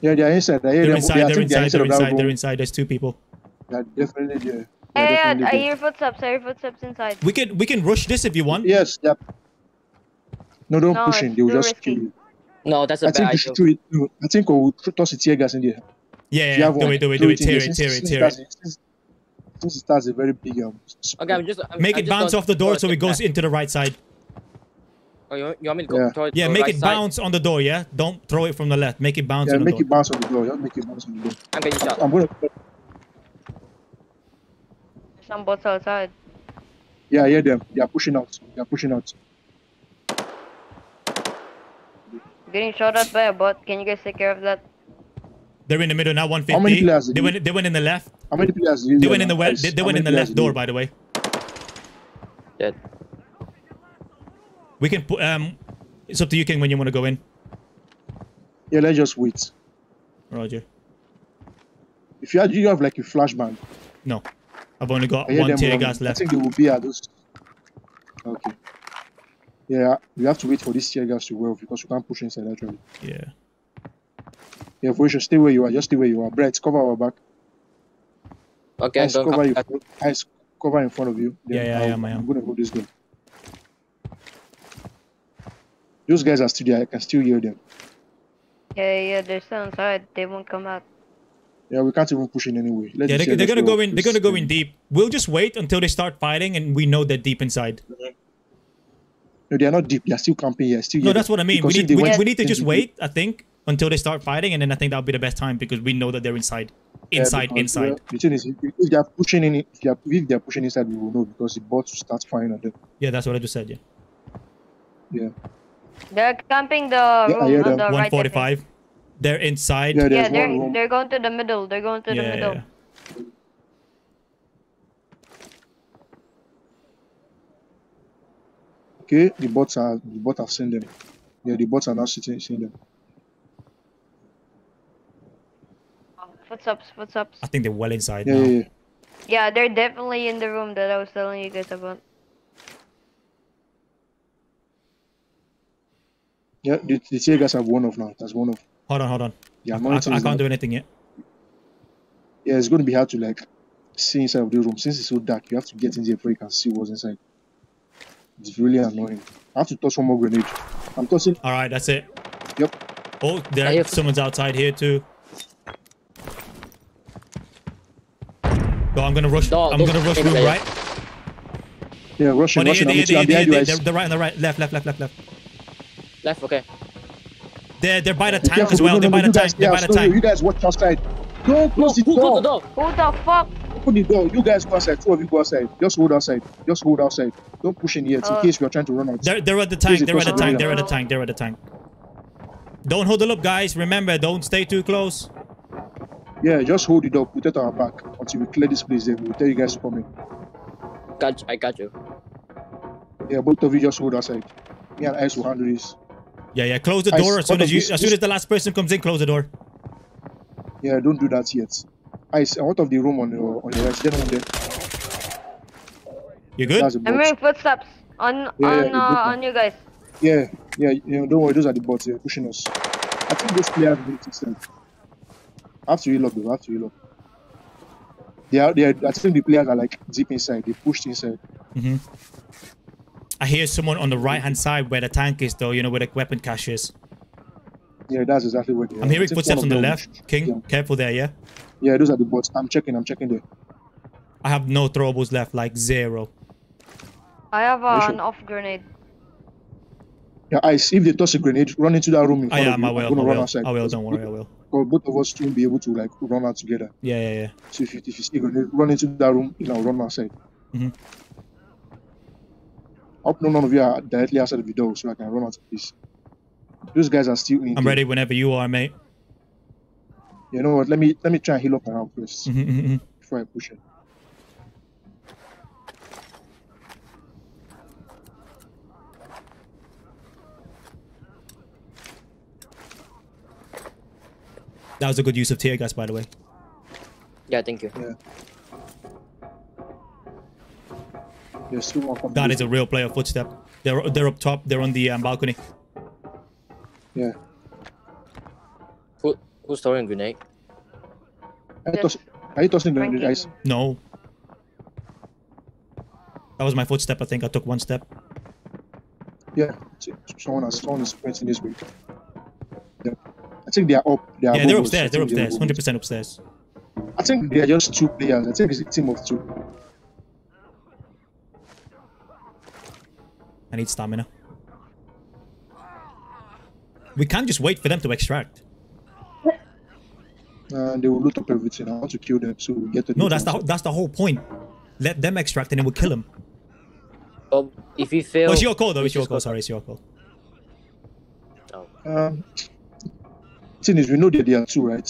yeah, they are inside. I hear They're them. inside. I They're think they are inside. They're inside. They're inside. There's two people. They are definitely there. They Yeah, yeah, definitely I hear footsteps. I hear footsteps inside. We can we can rush this if you want. Yes. Yeah. No, don't No, push in. it's They will just risky. kill you. No, that's a I bad think you idea. should throw it. No, I think we'll th- toss a tear gas in there. Yeah, yeah. have Do one, it, do it, do it. Tear it, tear it, tear that's- it. Since since it starts a very big um. s- Okay, I'm just. I'm, Make I'm it just bounce off the door so it goes step into the right side. Oh, you, you want me to go? Yeah. Throw Yeah, make right it side? bounce on the door. Yeah, don't throw it from the left. Make it bounce Yeah, on the make door. it bounce on the door. Just make it bounce on the door. I'm getting shot. I'm gonna. Some bots outside. Yeah, I hear them. They are pushing out. They are pushing out. Getting shot at by a bot. Can you guys take care of that? They're in the middle now. How many 150. players They went. They went in the left. How many players? do you They hear went in the now, west. They, they went in the left door, by the way. Dead. We can put. Um, it's up to you, King, when you want to go in. Yeah, let's just wait. Roger. If you have, you have like a flashbang. No, I've only got one them tear running. gas I think they will be at those. Okay. Yeah, we have to wait for this tear gas to wear because we can't push inside actually. Yeah. Yeah, for sure, stay where you are. Just stay where you are. Brett, cover our back. Okay, I'm cover you. come. Eyes cover in front of you. Yeah, yeah, I I'll- am, I am. I'm gonna hold this gun. Those guys are still there. I can still hear them. Yeah, yeah, they're still inside. They won't come out. Yeah, we can't even push in anyway. Let Yeah, they're, they're gonna go go in. They're gonna go in deep. We'll just wait until they start fighting, and we know they're deep inside. No, they are not deep. They are still camping here. Still No, here. that's what I mean. We need we, we need to just wait. I think until they start fighting, and then I think that'll be the best time because we know that they're inside, inside, because, inside. the thing is, if if they are pushing in, if they are, if they are pushing inside, we will know because the bots start firing at them. Yeah, that's what I just said. Yeah, Yeah. They're camping the I room hear on them. the one right. I think. forty-five. They're inside. Yeah, Yeah, Yeah, they're one they're going to the middle. They're going to the middle. yeah. Okay, the bots are the bots have seen them. Yeah, the bots are now sitting seeing them. Footsteps, footsteps. I think they're well inside Yeah, now. yeah, yeah. Yeah, they're definitely in the room that I was telling you guys about. Yeah, the, the tear gas have one off now. That's one off. Hold on, hold on. Yeah, I, I, I can't now- do anything yet. Yeah, it's going to be hard to like see inside of the room since it's so dark. You have to get in there before you can see what's inside. It's really annoying. I have to toss one more grenade. I'm tossing. All right, that's it. Yep. Oh, I there. hear- Someone's outside here too. Go. I'm gonna rush. No, I'm gonna rush don't room right. Yeah, rushing, Oh, they, rushing. they, I'm, they, with you. I'm they, behind you they, guys. they're, they're right on the right, left, left, left, left, left. Left, okay. They're they're by the Be tank careful, as well. no, They're by the you guys tank. They're by the out. No, no, You guys watch outside. Don't No, close the who door. the door? Who the fuck? Put the door. You guys go outside. Two of you go outside. Just hold outside. Just hold outside. Don't push in yet in Uh, case we are trying to run out. They're, they're at the tank. They're at the tank. They're at the tank. They're at the tank. Don't hold huddle up, guys. Remember, don't stay too close. Yeah, just hold it up. Put it on our back until we clear this place. Then we'll tell you guys to come in. Got you, I got you. Yeah, both of you just hold outside. Me and Ice will handle this. Yeah, yeah. Close the Ice, door as soon as you, this- as soon as the last person comes in. Close the door. Yeah, don't do that yet. Ice, out of the room on your on your right. Get on there. You good? I'm hearing footsteps on Yeah, on yeah, uh, on you guys. Yeah, yeah, you know, don't worry, those are the bots. They're pushing us. I think those players need to send. I have to reload though. I have to reload. They are, they are, I think the players are like deep inside. They pushed inside. hmm I hear someone on the right hand side where the tank is, though. You know where the weapon cache is. Yeah, that's exactly where they. I'm hearing think footsteps on the left. King, Yeah. careful there, yeah. Yeah, those are the bots. I'm checking. I'm checking there. I have no throwables left, like zero. I have uh, Are you sure? an off grenade. Yeah, Ice. If they toss a grenade, run into that room in I front of am. you. I I'm will. I gonna run will. outside. I will. Don't worry. I will. Because both of us won't be able to like run out together. Yeah, yeah, yeah. So if you, if you see a grenade, run into that room, you know, run outside. Mhm. I hope none of you are directly outside the door, so I can run out of this. Those guys are still in. I'm ready whenever you are, mate. You know what? Let me let me try and heal up around 1st Mhm, mhm, mhm. before I push it. That was a good use of tear gas, by the way. Yeah, thank you. There's still one coming. That is a real player footstep. They're they're up top. They're on the um, balcony. Yeah. Who, who's throwing grenade? Are you, toss, are you tossing grenade, guys? No. That was my footstep. I think I took one step. Yeah. Someone has someone is sprinting this way. Yeah. I think they are up. They are Yeah, they're above us. I upstairs. They're upstairs. Hundred percent upstairs. I think they are just two players. I think it's a team of two. I need stamina. We can't just wait for them to extract. And they will loot up everything. I want to kill them so we get the No, that's the whole- that's the whole point. Let them extract and then we'll kill them. Oh, if we fail. Oh, it's your call though. It's your call. Sorry, it's your call. Um, thing is, we know that there are two, right?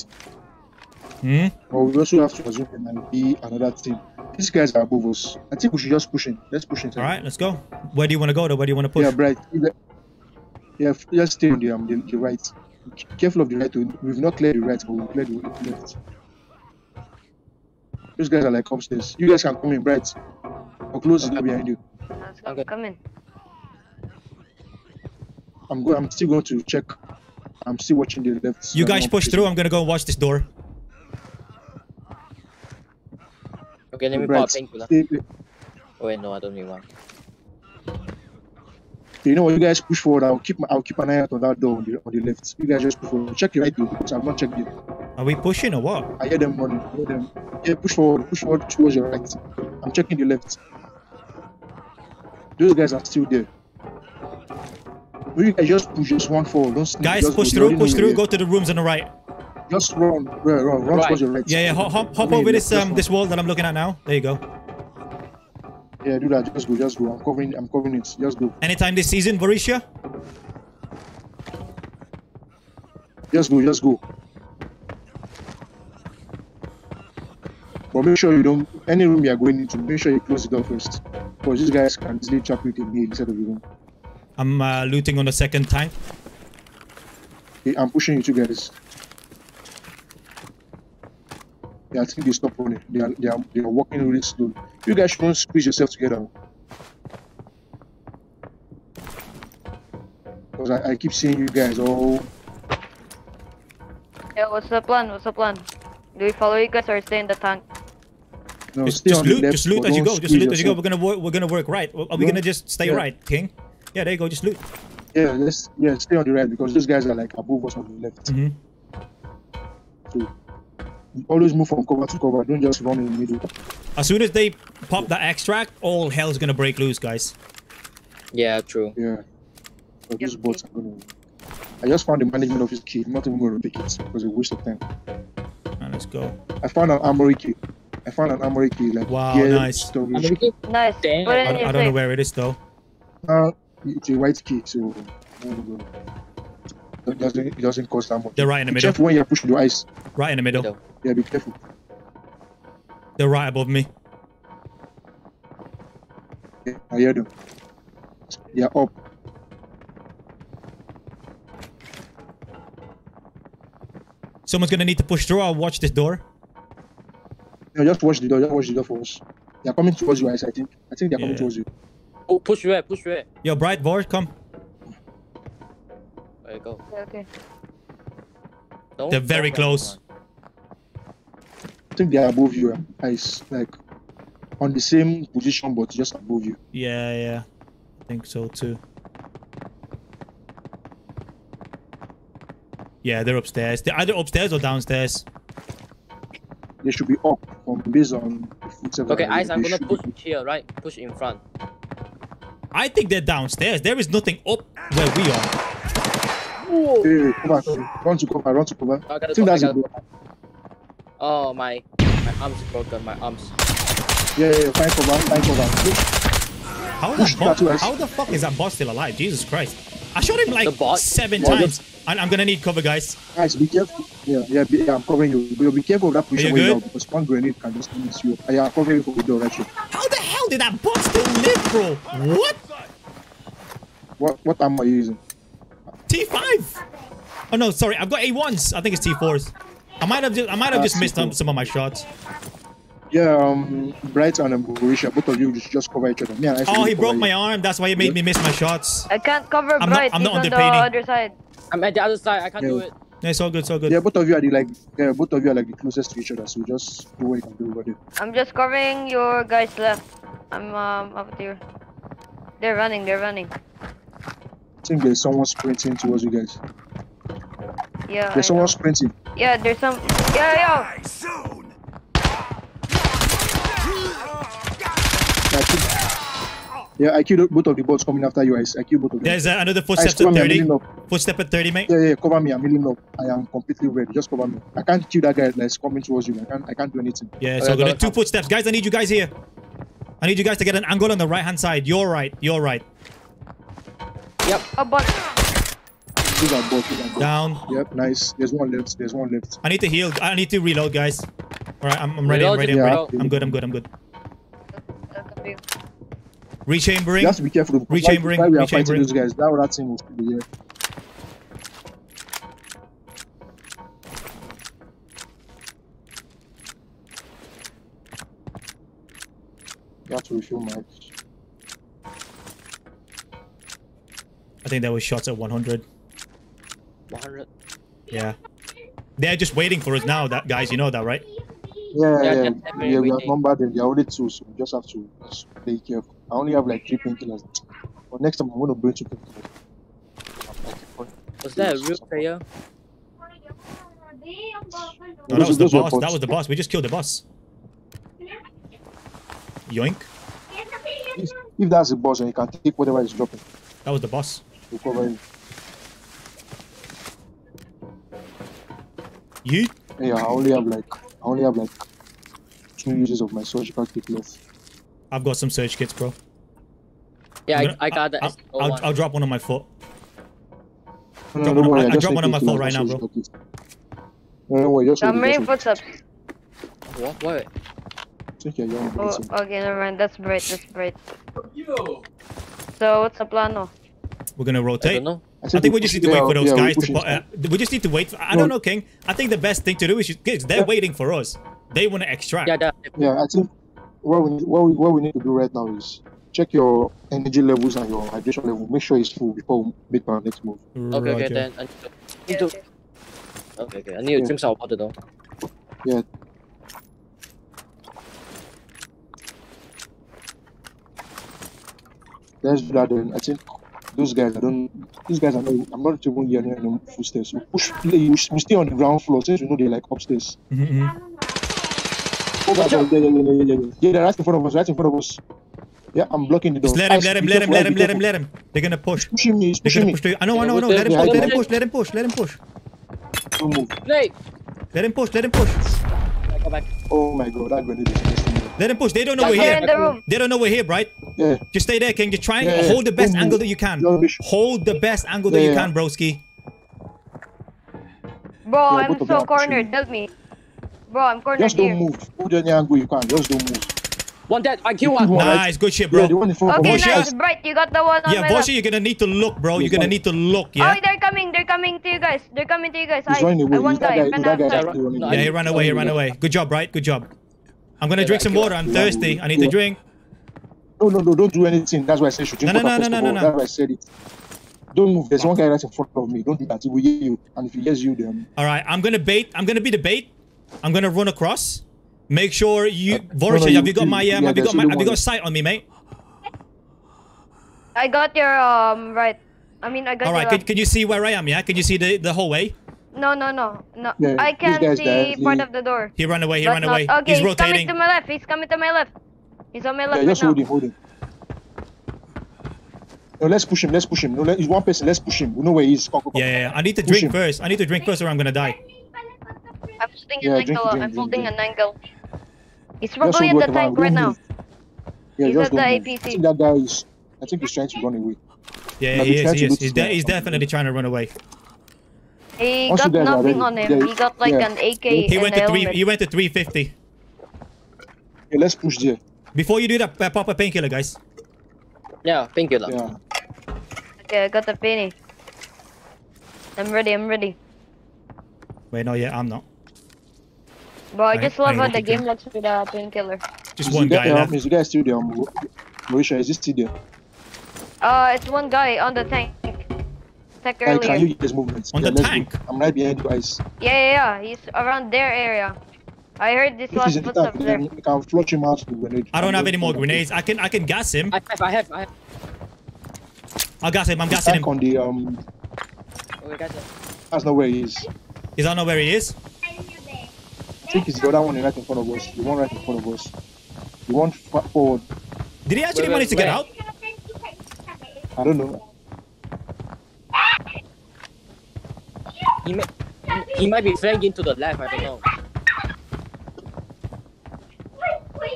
Hmm. But we also have to assume there might be another team. These guys are above us. I think we should just push in. Let's push in. All right, let's go. Where do you want to go? though? Where do you want to push? Yeah, bright. Yeah, f- just stay on the, um, the, the right. Careful of the right. We've not cleared the right, but we've cleared the left. Those guys are like upstairs. You guys can come in, bright. Or close the door behind you. Let's go. Okay. Come in. I'm going. I'm still going to check. I'm still watching the left. You guys push push through. I'm gonna go and watch this door. Okay, let me Bright, pop painkiller. stay- Oh, wait, no, I don't need one. You know what? You guys push forward. I'll keep. My, I'll keep an eye out on that door on the on the left. You guys just push forward. Check your right door because I've not checked it. Are we pushing or what? I hear them running. I hear them. Yeah, push forward. Push forward towards your right. I'm checking the left. Those guys are still there. You guys just push, just one forward. Don't sneak. Guys, push go. Through. Push through. Go to the rooms on the right. Here. Just run, run, run, run Right. towards your right. Yeah, yeah. Hop, hop, hop over this um this wall that I'm looking at now. There you go. Yeah, do that. Just go, just go. I'm covering. I'm covering it. Just go. Anytime this season, Varisha. Just go, just go. But make sure you don't. Any room you are going into, make sure you close the door first, because these guys can easily trap you in here instead of the room. I'm uh, looting on the second tank. Okay, I'm pushing you two guys. Yeah, I think they stop running. They are, they are, they are walking really slow. You guys shouldn't squeeze yourself together. Because I, I keep seeing you guys all. Yeah, what's the plan? What's the plan? Do we follow you guys or stay in the tank? No, Just, stay just on the loot. left, Just loot as you go. Just squeeze loot as you go. We're gonna work. We're gonna work right. Are we No. gonna just stay Yeah. right, King? Yeah, there you go. Just loot. Yeah, let's yeah, stay on the right because those guys are like above us on the left. hmm So always move from cover to cover. Don't just run in the middle. As soon as they pop that extract, all hell's gonna break loose, guys. Yeah, true. Yeah. So these bots are gonna. I just found the management of office key. I'm not even going to pick it because it's a waste of time. And let's go. I found an armory key. I found an armory key. Like Wow, gear nice. storage. Armory key? Nice. Damn. I, I don't know where it is though. Uh, it's a white key, so it doesn't it doesn't cost that much. They're right in the Be middle. careful when you're pushing the ice. Right in the middle. Middle. Yeah, be careful. They're right above me. Yeah, I hear them. Yeah, up. Someone's gonna need to push through. I'll watch this door. Yeah, just watch the door. Just watch the door for us. They're coming towards you, ice. I think. I think they're coming Yeah. towards you. Oh, push where? Push where? Yo, Bright Board, come. There you go. Okay, okay. Don't They're very close. I think they are above you, um, ice. Like on the same position, but just above you. Yeah, yeah. I think so too. Yeah, they're upstairs. They're either upstairs or downstairs. They should be up from based on the footsteps. Okay, I Ice, I'm gonna push be- here, right? Push in front. I think they're downstairs. There is nothing up where we are. Hey, hey, cover, cover. Run to cover. Run to cover. I gotta think go, that's a gotta good. Oh, my, my arm's broken, my arms. Yeah, yeah, yeah. Find cover. Find cover. How, is Push that that how the fuck is that boss still alive? Jesus Christ. I shot him like seven Bot. times. And I'm gonna need cover, guys. Guys, be careful. Yeah, yeah, be, yeah I'm covering you. But be careful of that position you where you're because one grenade can just miss you. Yeah, I'm covering you from the door right here. How the hell did that bot still live, bro? What? What what ammo are you using? T5? Oh no, sorry. I've got A1s. I think it's T4s. I might have just I might have Uh, just missed some, some of my shots. Yeah, um, Bright and um, Borisha, both of you just, just cover each other. Yeah, Oh, he cover broke you. my arm. That's why he made me miss my shots. I can't cover I'm not- Bright. I'm He's not on the underpainting. other side. I'm at the other side, I can't do it. Yeah, it's all good, it's all good. Yeah, both of you are the like, yeah, both of you are like the closest to each other. So just do what you can do about it. I'm just covering your guys left. I'm um up there. They're running. They're running. I think there's someone sprinting towards you guys. Yeah. I There's someone know. sprinting. Yeah. There's some. Yeah, yeah. Soon. I killed, yeah, I killed both of the bots coming after you, Ice. I killed both of them. There's uh, another Ice, footstep at 30. healing. Footstep at 30, mate. Yeah, yeah, cover me. I'm healing up. I am completely ready. Just cover me. I can't kill that guy that's coming towards you. I can't. I can't do anything. Yeah, Oh, it's yeah, all good. Two come. footsteps. Guys, I need you guys here. I need you guys to get an angle on the right hand side. You're right. You're right. A bot. These are bots. These are bots. Down. Yep, nice. There's one left. There's one left. I need to heal. I need to reload, guys. All right, I'm, I'm ready. I'm ready. I'm, yeah. ready. I'm good. I'm good. I'm good. That could You have Rechambering. to be careful. Rechambering, While, while we are fighting rechambering. those guys, that other team will still be here. You have to refill my. I think there was shots at 100. 100. Yeah. They're just waiting for us now, that guys. You know that, right? Yeah, Yeah, yeah, yeah. we are waiting. numbered and they are already two, so we just have to just play careful. I only have like three painkillers. But next time I'm gonna bring two painkillers. Was that a real player? No, that was the boss. That was the boss. We just killed the boss. Yoink. If, if that's the boss, and you can take whatever is dropping That was the boss. To cover you. You? Yeah, I only have like I only have like two uses of my surgical kit left. I've got some search kits, bro. Yeah, I'm gonna- I got that. I'll, I'll. I'll drop one on my foot. No, Drop no, one don't on- I- I drop one on my foot right now, bro. surgical kit. No, no, worry, just I'm wait, hearing just What? What? Take your young Oh, okay, never mind. That's bright. That's bright. So what's the plan now? We're gonna I rotate. don't know. I think we just need to wait for those yeah, guys to. Uh, we just need to wait. For, I No. don't know, King. I think the best thing to do is just, they're Yeah. waiting for us. They want to extract. Yeah, that. Yeah, I think what we, what we what we need to do right now is check your energy levels and your hydration level. Make sure it's full before we make our next move. Okay, okay, then. I need to. Okay, okay. I need to Yeah. drink some water though. Yeah. Let's do that then. I think those guys I don't these guys are not I'm not even hearing any footsteps. We push we, we stay on the ground floor since we know they're like upstairs. Mhm, mhm. Oh God, yeah, yeah, yeah, yeah, yeah, yeah. Yeah, they're right in front of us, right in front of us. Yeah, I'm blocking the door. Just let him, let him, let him, let him, let him, let him. They're gonna push. He's pushing me, he's They're pushing gonna me. push through. I know, I know, I know. Let him push, let him push, let him push, let him push. Don't move. Snake! Let him push, let him push. Go back. Oh my god, that grenade is messing me. up. Let them push. They don't know Yeah, we're here. in the room. They don't know we're here, right? Yeah. Just stay there, King. Just try and Yeah, yeah. hold the best Don't angle that you can. Don't Hold the best angle that Yeah, you yeah. can, broski. Bro, I'm so them are pushing cornered. Help me. Bro, I'm cornered Just don't move. Hold any angle you can. Just don't move. One dead. I kill You one. kill one. Nice, good shit, bro. the one in front Okay, of us. nice. Bright, you got the one on Yeah, my Vosha, left. you're gonna need to look, bro. You're gonna need to look, yeah? Oh, they're coming. They're coming to you guys. They're coming to you guys. I. I one He's that guy. guy- ran that guy outside. that's running No, away. Yeah, he ran away, he ran away. Good job, right? Good job. I'm gonna drink some water. I'm thirsty. I need to drink. No, no, no, don't do anything. That's why I said you should drink No, no, water no, first no, no, no, That's why I said it. Don't move. There's one guy right in front of me. Don't do that. He will hear you. And if he hears you, then All right, I'm gonna bait. I'm gonna be the bait. I'm gonna run across. Make sure you, Uh, Vorsha, no, no, have you- you got my um, yeah, have you got there's my, have you got sight on me, mate? I got your um right. I mean, I got All right, your can, can you see where I am? Yeah, can you see the the hallway? No, no, no, no. Yeah, I can guy's see directly- part of the door. He ran away. He but ran not- away. Okay, he's he's, rotating. coming to my left. He's coming to my left. He's on my left yeah, right just now. hold him, hold him. No, let's push him. Let's push him. No, let, he's one person. Let's push him. We know where he is. Come, come, come. Yeah, yeah, yeah. I need to Push drink him. first. I need to drink first, or I'm gonna die. I'm holding Yeah, an drink, angle. drink, I'm drink, holding drink. an angle. He's probably hold in the tank don't right now. Yeah, He's just at the don't. APC. I think that guy is. I think he's trying to run away. Yeah, But he we is. He is. He's, de- he's definitely trying to run away. He Once got you guys are nothing ready, on him. yeah, He got like yeah. an AK He and went to three. helmet. He went to 350. Yeah, let's push there. Before you do that, uh, pop a painkiller, guys. Yeah, painkiller. Yeah. Okay, I got the penny. I'm ready. I'm ready. Wait, no, yeah, I'm not. Bro, I I- just love how the game drink. looks with a painkiller. Just Is one the guy um, left. Is the guy still there? Marisha, is he still there? Uh, it's one guy on the tank. Tank I can hear you guys movement. On yeah, the tank? Go. I'm right behind you guys. Yeah, yeah, yeah. He's around their area. I heard this If he's last in the footsteps tank, there. then you can flush him out with grenade. I don't have any more grenades. I can I can gas him. I have, I have, I have. I'll gas him. I'm gassing him. on the um. Okay, guys. That's not where he is. He don't where he is. I think it's the other one right in front of us. The one right in front of us. The one fa- forward. Did he actually Wait, manage to wait, get out? I don't know. He may, he might be flanking to the left. I don't know.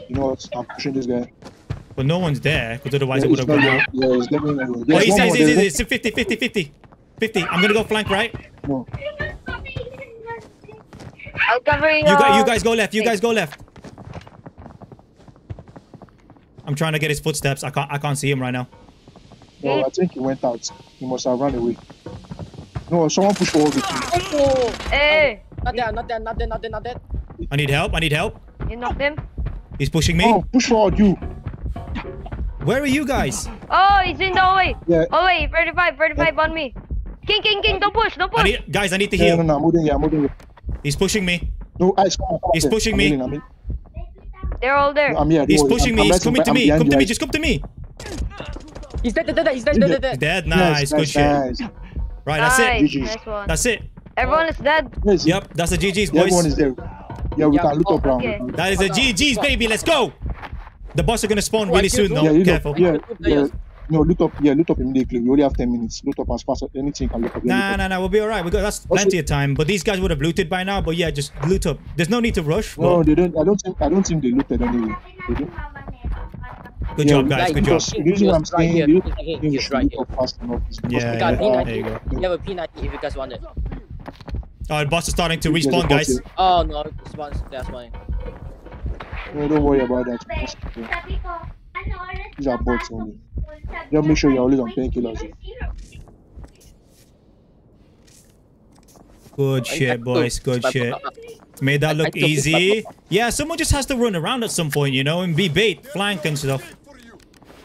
You know what? I'm pushing this guy. But no one's there, because otherwise yeah, it would have not gone out. Yeah, he's definitely not there. Oh, There's he one says more, it's, there's it's 50, 50, 50. 50. I'm gonna go flank right. no. I'll cover you. You guys, you guys go left. You guys go left. I'm trying to get his footsteps. I can't. I can't see him right now. No, I think he went out. He must have run away. No, someone push forward with me. Oh, Hey, not there, not there, not there, not there, not there. I need help. I need help. you knocked him. He's pushing me. Oh, push forward, you. Where are you guys? Oh, he's in the hallway. Yeah. Oh wait, 35, 35 on me. King, king, king, don't push, don't I push. need, guys, I need to Yeah, no, heal. no, I'm moving here. I'm moving here. He's pushing me. No, I, come on, come He's here. pushing I'm me. healing, I'm, in- They're all there. I'm here. He's pushing I'm- me. I'm He's coming to me. Come to me. Just come to me. He's dead, dead, dead, dead. He's dead, dead, dead, dead. Dead. Nice. Good shit. nice. Right. That's nice, it. GG's. nice one. That's it. Everyone is dead. Yep. That's the GG's, yeah, everyone is there. Yeah, we Yeah, can loot oh, up around. okay. That is the GG's, baby. Let's go. The boss are gonna spawn Oh, really soon, though. Yeah, Careful. Yeah, yeah. No, loot up. Yeah, loot up immediately. We only have 10 minutes. Loot up as fast as anything can loot up. yeah, Nah, loot up. nah, nah. We'll be alright. We got that's plenty of time. But these guys would have looted by now. But yeah, just loot up. There's no need to rush. No, Well, they don't. I don't think. I don't think they looted anyway. They don't. Good yeah, job, guys. Like, Good job. Because the reason why I'm Right saying here. they don't He's think we he's should right loot here. up fast enough. is because Yeah, yeah, There you go. You have a P90 if you guys want it. Oh, the boss is starting to There's respawn, guys. Oh no, this one's that's mine. No, don't worry about that. These are bots only. Just make sure you're always on painkillers. Good shit, boys. Good shit. Made that look easy. Yeah, someone just has to run around at some point, you know, and be bait, flank and stuff.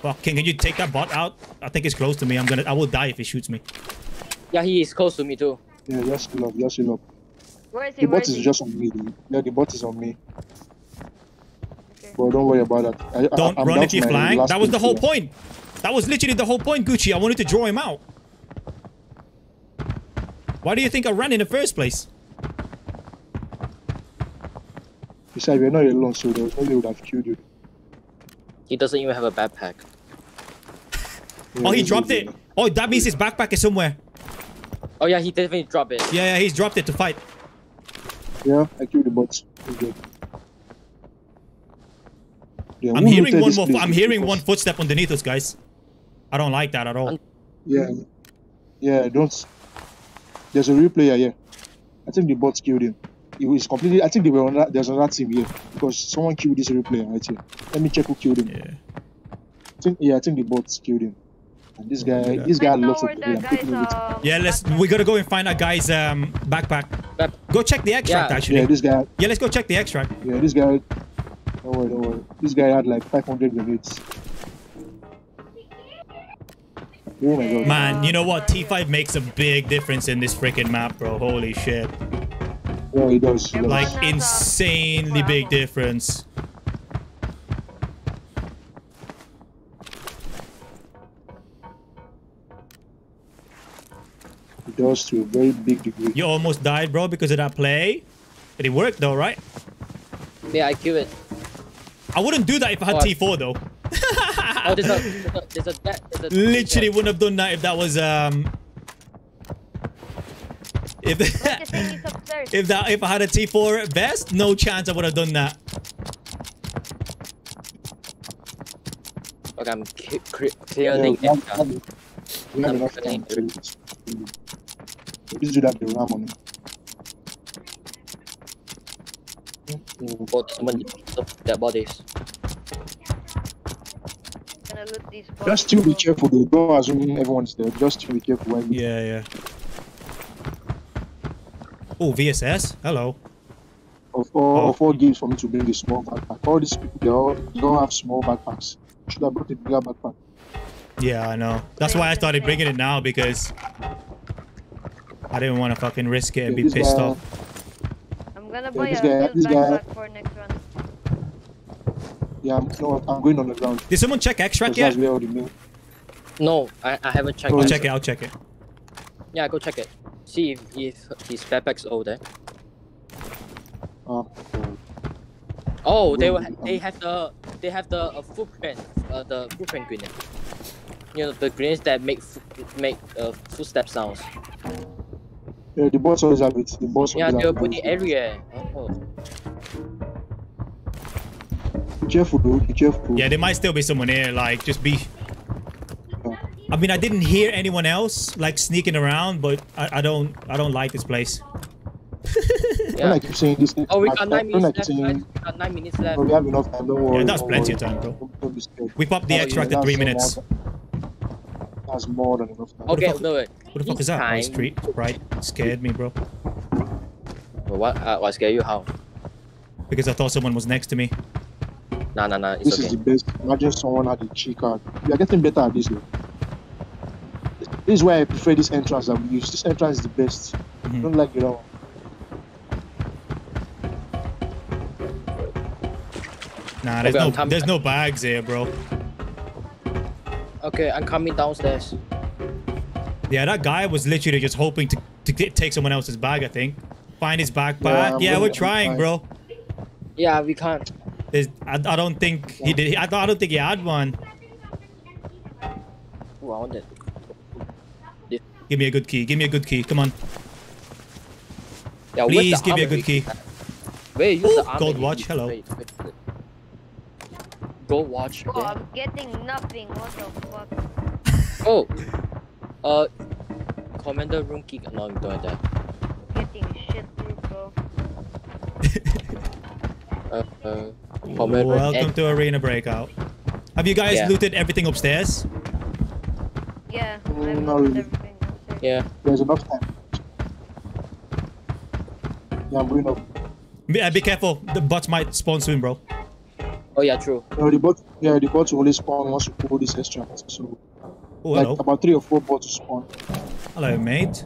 Fucking, can you take that bot out? I think it's close to me. I'm gonna, I will die if he shoots me. Yeah, he is close to me too. Yeah, just heal up. Just heal up. Where is he? The Where bot is is just on me. though. Yeah, the bot is on me. Okay. But don't worry about that. I, I- Don't I'm run down if to you my flank. last That was the whole painkiller. point. That was literally the whole point, Gucci. I wanted to draw him out. Why do you think I ran in the first place? Besides, we're not alone, so there was no way would have killed you. He doesn't even have a backpack. Yeah, Oh, he dropped it. Oh, that means his backpack is somewhere. Oh yeah, he definitely dropped it. Yeah, yeah, he's dropped it to fight. Yeah, I killed the bots. Yeah, I'm hearing one more. I'm hearing one footstep underneath us, guys. I don't like that at all. Yeah, yeah. Don't. There's a real player here. I think the bots killed him. He was completely. I think they were on that. There's another team here because someone killed this real player right here. Let me check who killed him. Yeah. I think yeah, I think the bots killed him. And this guy, Yeah. this guy I had know lots of where play. the I'm guys taking it. um, Yeah, let's. We gotta go and find that guy's um backpack. Back- Go check the extract. Yeah. Actually. Yeah, this guy. Yeah, let's go check the extract. Yeah, this guy. Don't worry, don't worry. This guy had like 500 grenades. Oh my god. Man, you know what? T5 makes a big difference in this freaking map, bro. Holy shit. Yeah, he does. He does. Like Everyone has, uh, insanely big difference. He does to a very big degree. You almost died, bro, because of that play. But it worked though, right? Yeah, I kill it. I wouldn't do that if I had What? T4 though. Oh, there's a, there's a, there's a, there's a Literally wouldn't have done that if that was um if Look, the thing is upstairs. if that if I had a T4 vest, no chance I would have done that. Okay, I'm ki- cre- Yeah, this dude have the ram on him. Oh, someone their bodies. Gonna these Just still be careful though. Don't assume everyone's there. Just still be careful when Yeah, yeah. Oh, VSS. Hello. of all Oh. of all oh. games for me to bring a small backpack. All these people they all they don't have small backpacks. Should have brought a bigger backpack. Yeah, I know. That's why I started bringing it now because I didn't want to fucking risk it and be this pissed guy- off. I'm gonna buy this a guy- field this guy- backpack for next run. Yeah, I'm, no, I'm going on the ground. Did someone check extract Because yet? that's where all the main. No, I, I haven't checked. Oh, I'll it. check it. I'll check it. Yeah, go check it. See if, if his backpack's all there. Uh, Oh, they Well, were, they have the they have the uh, footprint, uh, the footprint grenade. You know the grenades that make fo- make uh, footstep sounds. Yeah, the boss always have it. The boss Yeah, always they're have putting it. everywhere. Oh. Be careful though. Be careful. Yeah, there might still be someone here. Like, just be. I mean, I didn't hear anyone else like sneaking around, but I, I don't. I don't like this place. Yeah. I keep saying this, Oh, we got nine minutes left. saying. We got nine minutes left. no, we have enough time. Don't worry. that's plenty of time, bro. Don't, don't be. We popped the Oh, yeah, in three more minutes. Than- That's more than enough time. Okay, fuck- no wait. What the fuck Each is that? Time- street, right? Scared me, bro. What? Uh, what scare you? How? Because I thought someone was next to me. Nah, nah, nah. It's This okay. is the best. Imagine someone had a cheat card. We are getting better at this. Though. This is why I prefer this entrance that we use. This entrance is the best. I Mhm. don't like the other one. Nah, there's Okay, no. There's no bags here, bro. Okay, I'm coming downstairs. Yeah, that guy was literally just hoping to to get, take someone else's bag. I think. Find his backpack. I'm Yeah, gonna- we're trying, trying. bro. Yeah, we can't. There's, I, I don't think he did. I, don't- I don't think he had one. Ooh, I want it. Give me a good key. Give me a good key. Come on. Yeah, Please give me a good key. Where you use Ooh, the armor? gold watch, hello. Wait, wait, wait. Gold watch. Oh, Okay. I'm getting nothing. What the fuck? Oh, uh, commander room key. No, I'm doing that. Getting shit through, bro. Uh, uh, commander. Welcome to Arena Breakout. Have you guys Yeah. looted everything upstairs? Yeah, Mm, I've not looked really. everything. upstairs. Yeah. There's enough time. Yeah, I'm going. Be, uh, be careful. The bots might spawn soon, bro. Oh yeah, true. No, the bot, yeah, the bots will only spawn once you pull this extract. So, Oh, like hello. about three or four bots will spawn. Hello, mate.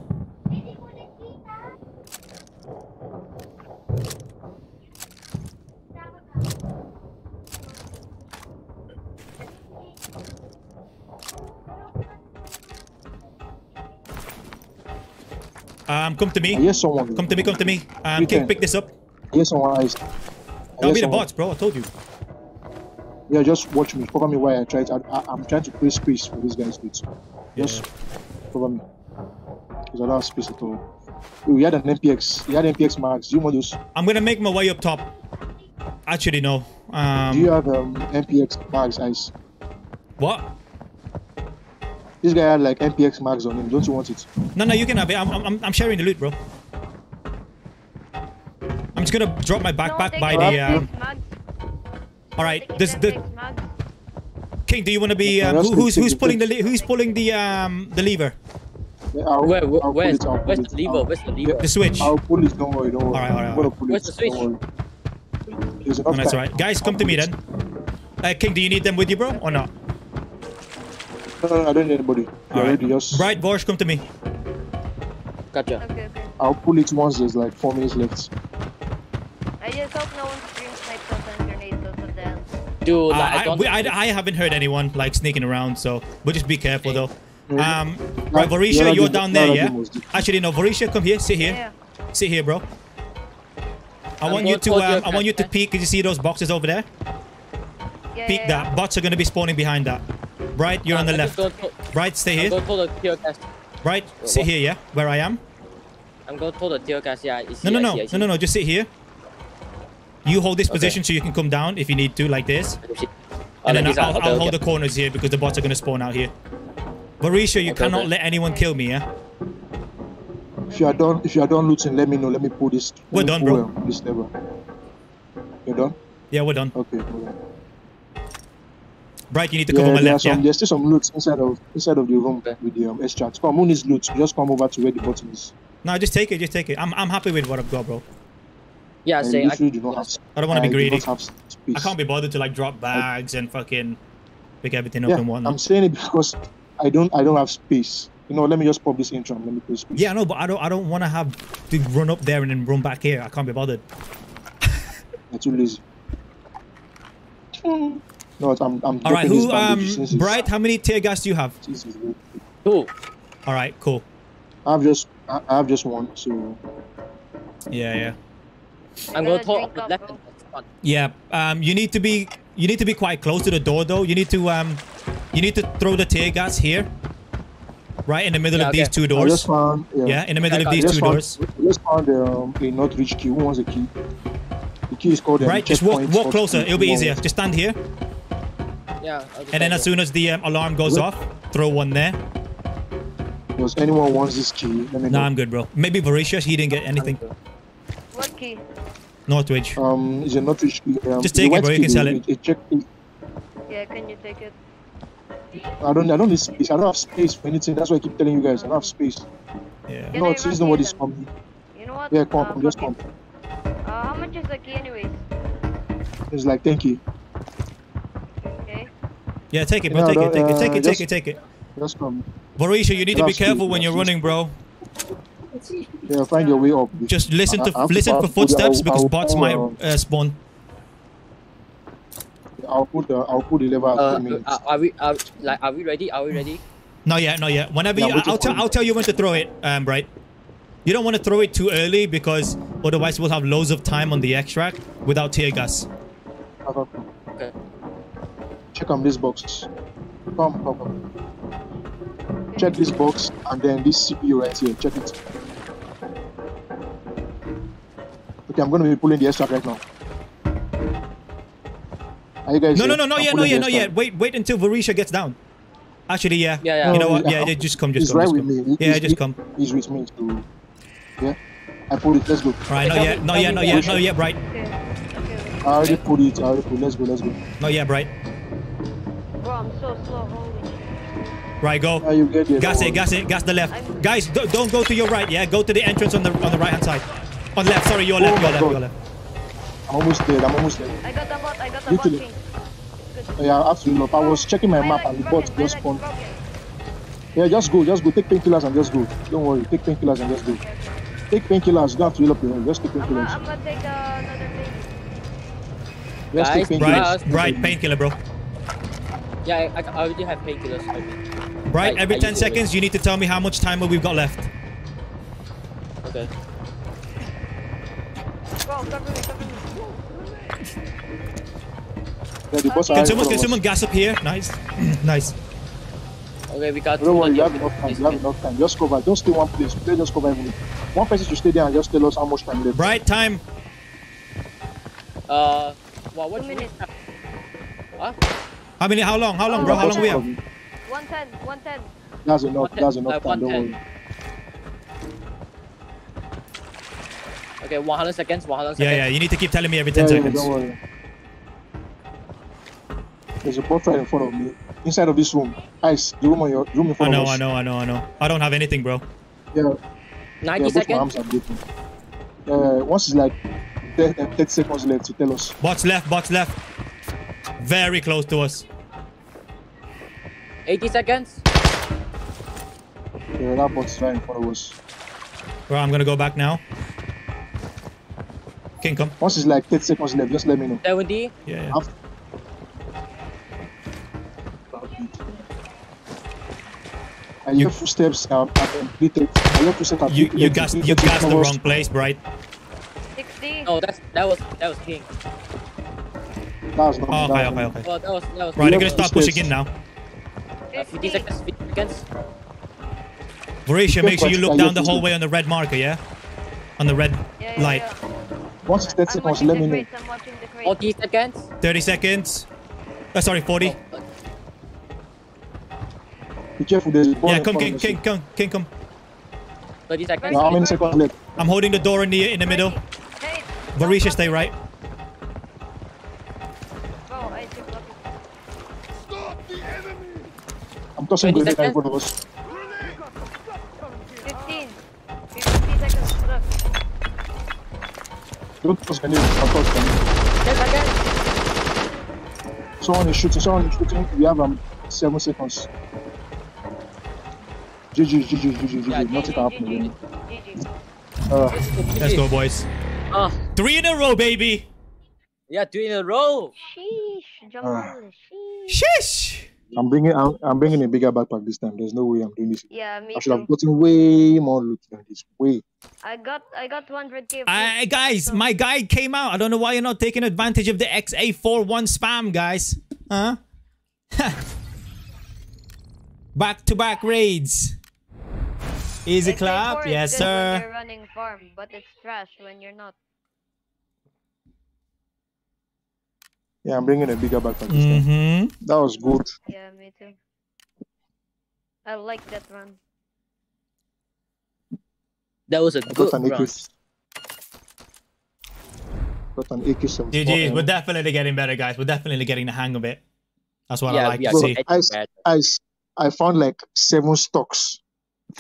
Um, come to me. hear someone. Come to me, come to me. Um, We King, can. pick this up. I hear someone. Else. I That'll be the bots, bro. I told you. Yeah, just watch me. Cover me while I try it. I, I, I'm trying to create space for these guys to eat. Just cover me. Because I don't have space at all. Oh, he had an MPX. He had MPX max. Do you want those? I'm gonna make my way up top. Actually, no. Do you Um, have um, MPX mags ice? what? This guy had like MPX mags on him. Don't you want it? No, no, you can have it. I'm, I'm, I'm sharing the loot, bro. I'm just gonna drop my backpack by the. Um, all right, this the King. Do you want to be? Um, who, who's who's pulling the le- who's pulling the um the lever? Yeah, I'll, Where, where, I'll pull where's, it, I'll pull where's the lever? I'll- Where's the lever? The switch. I'll pull it. Don't worry. Don't worry. Alright, alright, I'm pull Where's it. the switch? Don't worry. There's No, that's time. all right. Guys, come to me then. Uh, King, do you need them with you, bro, or not? No, no, no, I don't need anybody. All You're right. ready. Just Bright, Vorsh, come to me. Gotcha. Okay, okay. I'll pull it once there's like four minutes left. I just hope no one end. Dude, Uh, like, I I, don't. we- I, I haven't heard anyone like sneaking around, so but just be careful though. Um, right, Varisha, you're down there, yeah? Actually, no, Varisha, come here, sit here, sit here, bro. I want you to, towards um, I want you to peek. Can you see those boxes over there? Peek that. Bots are gonna be spawning behind that. Bright, you're on the left. just going to- Bright, stay here. going to the tear gas. Bright, sit here, yeah, where I am. I'm going to the tear gas. Yeah, No, no, no, I see, I no, no, no. Just sit here. You hold this Okay. position so you can come down if you need to, like this. I see. And then like this, I'll, okay, I'll okay. hold the corners here because the bots are gonna spawn out here. Varisha, you Okay, cannot okay. let anyone kill me, yeah? If you are done, if you are done looting, let me know. Let me pull this. let We're me done, pull, bro. This lever. You're done. Yeah, we're done. Okay. hold. Bright, you need to cover Yeah, my there are left, some, yeah? there's still some loot inside of inside of the room Okay. with the um, extract. Come, who needs loot? Just come over to where the button is. No, just take it, just take it. I'm, I'm happy with what I've got, bro. Yeah, I say I, literally do not have. I don't want to be greedy. not have s- space. I can't be bothered to like drop bags and fucking pick everything up Yeah, and I'm saying it because I don't I don't have space. You know, let me just pop this intro and let me put space. Yeah, no, but I don't I don't want to have to run up there and then run back here. I can't be bothered. I'm too lazy. No, I'm I'm. All right, who um Bright, how many tear gas do you have? since it's two. All right, cool. I have just I I have just one. So Yeah, yeah. I'm going to hold drink the up, left. bro. spot. Yeah, um, you need to be you need to be quite close to the door though. You need to um, you need to throw the tear gas here, right in the middle Yeah, of these two doors. just found. Yeah, Yeah, in the middle I of these it. I just two found, doors. I just found um, a Northridge key. Who wants a key? The key is called. Um, Right, just walk walk closer. It'll be easier. Just stand here, Yeah. I'll and then as soon as the um, alarm goes Look. off, throw one there. Does anyone wants this key? Let me know. Nah, I'm good, bro. Maybe Voracious, he didn't get anything. What key? Northridge. Um, is a Northridge key. Um, Just take it, bro, you can sell the- it. A, check. Yeah, can you take it? I don't. I don't need space. I don't have space for anything. That's why I keep telling you guys. I don't have space. Yeah. No, it's run since nobody's coming. You know what? Yeah, come. Uh, just come. it. Uh, how much is the key anyways? It's like thank you. Okay. Yeah, take it, bro. No, Take no, it, take it, uh, take it, take just- it, take it. Just come. Voracious, you need to be careful good, when you're that's running, bro. Yeah, find your way up. Just listen to I- I have to listen for pass- footsteps I'll- because I'll bots might um, uh, spawn. I'll put the I'll put the lever Uh, after are, are we are, like are we ready? Are we ready? Not yet, not yet. Whenever Yeah, you, I'll tell. I'll tell you when to throw it, um, right? You don't want to throw it too early because otherwise we'll have loads of time on the extract without tear gas. Okay. Check on this box. Come, come, come. Check this box and then this CPU right here. Check it. Okay, I'm gonna be pulling the extract right now. Are you guys? No, no, here? no, not I'm yet, not yet, not yet. Wait, wait until Varisha gets down. Actually, yeah. Yeah, yeah. You know No, what? yeah, Yeah, yeah, just come, just He's come. right Just with me. He- Yeah, he's- just come. He's with me too. Yeah. I pulled it. Let's go. Right, not Tell yet, me- not tell yet, me not yet, not yet, bright. Okay. Okay. I already put it. I already put. Let's go. Let's go. Not yet, bright. Bro, I'm so slow. Holy. Right, go. Now you get there. Gas it, gas it, gas the left. Guys, don't, don't go to your right, yeah? Go to the entrance on the on the right hand side. On left, sorry, your left, Oh your left, God. your left. I'm almost there. I'm almost there. I got the bot. I got the You bot too. Yeah, I have to look. I was checking my My map and the bot just leg spawned. Yeah, just go, just go. Take painkillers and just go. Don't worry. Take painkillers and just go. Take painkillers. You don't have to heal up your head. Just take painkillers. I'm gonna take uh, another thing. Just take Guys, painkillers. Bright, painkiller, bro. Yeah, I, I already have painkillers. I mean. Bright, every I 10 use it seconds, you need to tell me how much time we've got left. Okay. Bro, cover me, cover me. Yeah, the boss Can someone, right can someone gas up here? Nice. nice. Okay, we got. of us. Don't worry, you have enough time. You have enough time. Just cover. Don't stay one place. Please just cover everything. One person should stay there and just tell us how much time left. Bright, time. Uh, Wow, what Two you minutes. What? How many? How long? How long, bro? Oh, How long we have? 110, 110. That's enough. One ten- That's enough uh, time. Don't one worry. Okay, 100 seconds, 100 seconds. Yeah, yeah. You need to keep telling me every 10 Yeah, yeah, seconds. don't worry. There's a bot right in front of me. Inside of this room. Ice. The room on your room in I front know, of us. I know, I know, I know. I don't have anything, bro. Yeah, 90 yeah, both my seconds. arms are broken. Uh, once it's like 30, uh, 30 seconds left to tell us. Bots left, bots left. Very close to us. 80 seconds. Yeah, that bot's right in front of us. Bro, I'm gonna go back now. King, come. Once it's like 30 seconds left, just let me know. 70. Yeah, yeah. After- I You- hear footsteps at completed. I footsteps at You you completed. gassed you Completed gassed the wrong place, right? 60. No, that's that was that was king. That's not Oh, okay, that- okay, okay. Well, that was that was. Right, they're gonna start pushing in now. Uh, 50 50. seconds. 50 seconds. Varisha, make sure you look down the hallway on the red marker, yeah? On the red Yeah, yeah, light. yeah. Once it's 30 seconds, let me know. crates, I'm watching the crates. 40 seconds. 30 seconds. Uh, sorry, 40. Oh, Be careful, there's a Yeah, in come, front King. King, come, King, come. 30 seconds. Now, how many seconds left? I'm holding the door in the in the middle. Hey, Varisha, stay right. I see blocking. Stop the enemy! I'm tossing 20 grenade in seconds. of us. Don't toss grenade. I'll toss grenade. 10 seconds. Someone is shooting. Someone is shooting. We have um seven seconds. GG, GG, GG, Yeah, GG. Nothing can happen again. GG. Uh, Let's go, boys. Ah, Three in a row, baby. yeah, two in a row. Sheesh, Jamal. Ah. Sheesh. Sheesh. I'm bringing I'm, I'm bringing a bigger backpack this time. There's no way I'm doing this. Yeah, me I should have too. gotten way more loot than this. Way. I got I got 200k. of guys, So- my guy came out. I don't know why you're not taking advantage of the XA41 spam, guys. Huh? back to back raids. Easy XA4 clap. Yes, good when sir. You're running farm, but it's trash when you're not. Yeah, I'm bringing a bigger backpack this time. Mm-hmm. That was good. Yeah, me too. I like that run. That was a I good got an run. Got an AK-74. GG's. We're definitely getting better, guys. We're definitely getting the hang of it. That's what I like we to see. getting Ice, ice. I found like seven stocks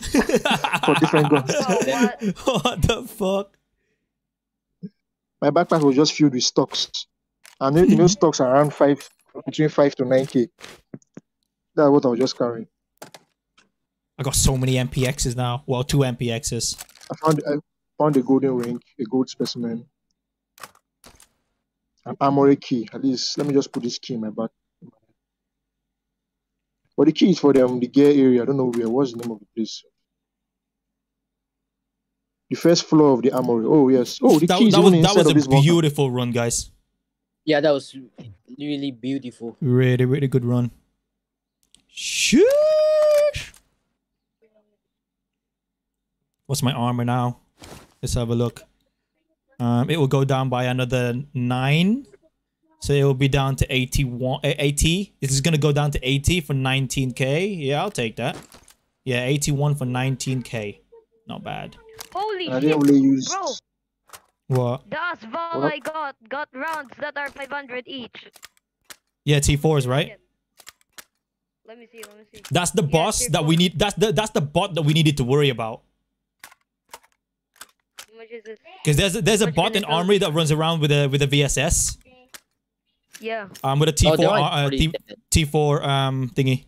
for different guns. Oh, what? what the fuck? My backpack was just filled with stocks. And you you know, stocks are around five, between five to nine k. That's what I was just carrying. I got so many MPXs now. Well, two MPXs. I found I found a golden ring, a gold specimen, an armory key. At least let me just put this key in my back. But the key is for them um, the gear area. I don't know where. What's the name of the place? The first floor of the armory. Oh yes. Oh, the That, key is that even was, that inside was of this a bunker. beautiful run, guys. Yeah, that was really beautiful. Really, really good run. Sheesh. What's my armor now? Let's have a look. Um, it will go down by another nine. So it will be down to 81, eh, 80. This is going to go down to 80 for 19k. Yeah, I'll take that. Yeah, 81 for 19k. Not bad. Holy I shit, only use. bro! What? The Asval I got got rounds that are 500 each. Yeah, T4s, right? Let me see. Let me see. That's the Yeah, boss that we need. That's the that's the bot that we needed to worry about. How much is this? Because there's there's a Which bot in is? Armory that runs around with a with a VSS. Yeah, Um, with a Oh, T4 that one uh, T, T4 um thingy.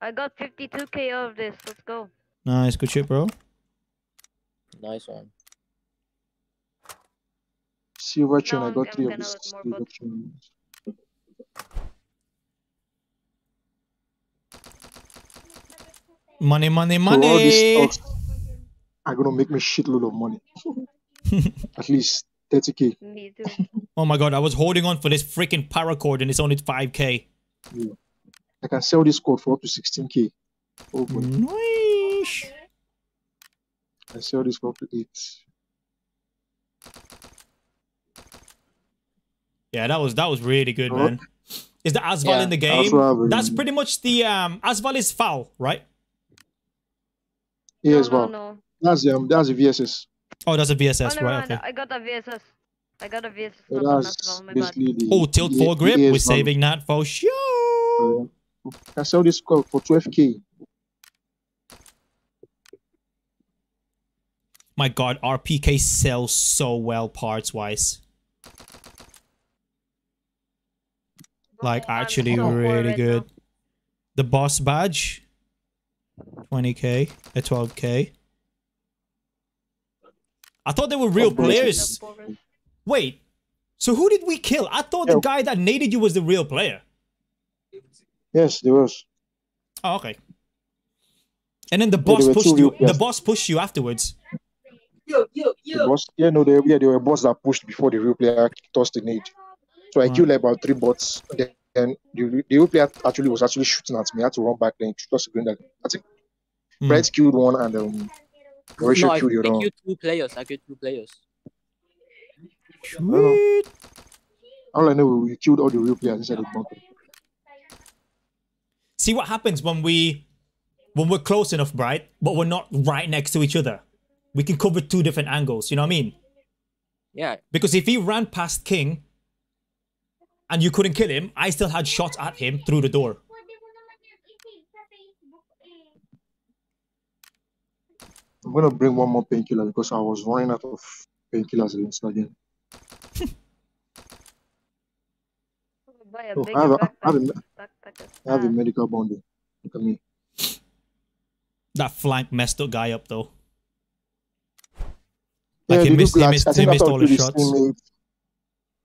I got 52k of this. Let's go. Nice, good shit, bro. Nice one. Silver chain. Now I I'm- got I'm three of gonna these look more silver bots. chains. Money, money, So all these money. stocks are gonna make me shitload of money. At least 30k. Me too. Oh my god, I was holding on for this freaking paracord and it's only 5k. I can sell this cord for up to 16k. Oh boy. Nice. I sell this for up to 8. Yeah, that was that was really good, Oh. man. Is the Asval Yeah. in the game? have a- That's pretty much the um Asval is foul, right? Yeah, as no, well. no, no. That's um that's the VSS. Oh, that's a Oh, VSS, never right? Okay. I got a VSS. I got a VSS. So not that's Asval, my basically the. Oh, tilt the- four grip. We're saving that for sure. Uh, I sell this car for 12k. My God, RPK sells so well parts wise. Like I'm actually so really right good. now. The boss badge, 20k, a 12k. I thought they were real Oh, players. Wait, so who did we kill? I thought the guy that needed you was the real player. Yes, there was. Oh, okay. And then the boss were two pushed real you. The boss pushed you afterwards. The boss, yeah, no, they, yeah, they were bots that pushed before the real player tossed the nade. So I Right. killed like about three bots. Then, then the, the real player actually was actually shooting at me. I had to run back then to cross the green. I think Hmm. Bright killed one and um, Horatio No, I, killed the I other one. killed two players. I killed two players. Sweet. All I know, we killed all the real players inside the bunker. See what happens when we when we're close enough, bright, but we're not right next to each other. We can cover two different angles. You know what I mean? Yeah. Because if he ran past King and you couldn't kill him, I still had shots at him through the door. I'm gonna bring one more painkiller because I was running out of painkillers against again. Buy Oh, I have a, I have a, backpack. Backpack is have a medical bundle. Look at me. That flank messed up guy up though. Yeah, Like he they missed, he missed, he missed all the his shots.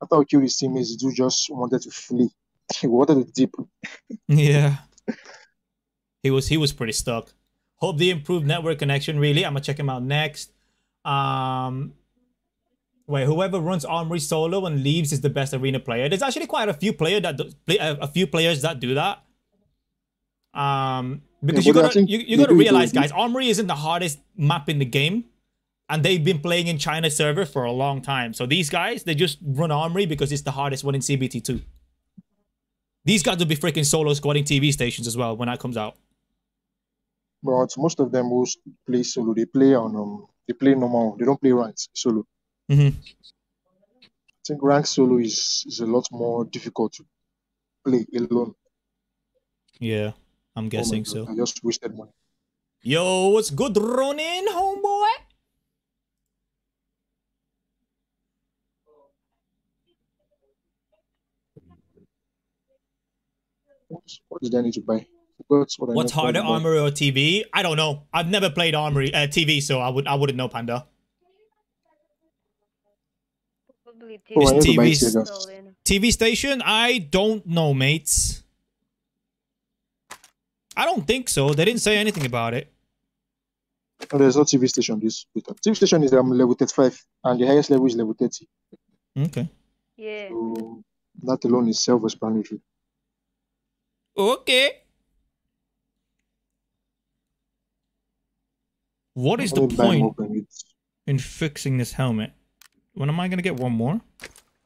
After we killed his teammates, the dude just wanted to flee. He wanted to dip. Yeah. He was he was pretty stuck. Hope they improved network connection. Really, I'm gonna check him out next. Um, wait, whoever runs Armory solo and leaves is the best arena player. There's actually quite a few player that do, play, a, a few players that do that. Um, because Yeah, you gotta you, you gotta realize, guys, Armory isn't the hardest map in the game, and they've been playing in China server for a long time. So these guys, they just run Armory because it's the hardest one in CBT two. These guys will be freaking solo squatting TV stations as well when that comes out. But most of them s- play solo, they play on um, they play normal. They don't play ranks solo. Mm-hmm. I think rank solo is is a lot more difficult to play alone. Yeah, I'm Oh guessing God, so. I just wasted money. Yo, what's good, Ronin, homeboy? What, what did I need to buy? Forgot what What's harder, buy. Armory or TV? I don't know. I've never played Armory uh, TV, so I would I wouldn't know, Panda. Probably Oh, I It's need to buy TVs. Sega. So, you know. TV station? I don't know, mates. I don't think so. They didn't say anything about it. No, there's no TV station this beta. TV station is um, level 35 and the highest level is level 30. Okay. Yeah. So that alone is self-explanatory. Okay. What is the Let me buy point in fixing this helmet? When am I gonna get one more?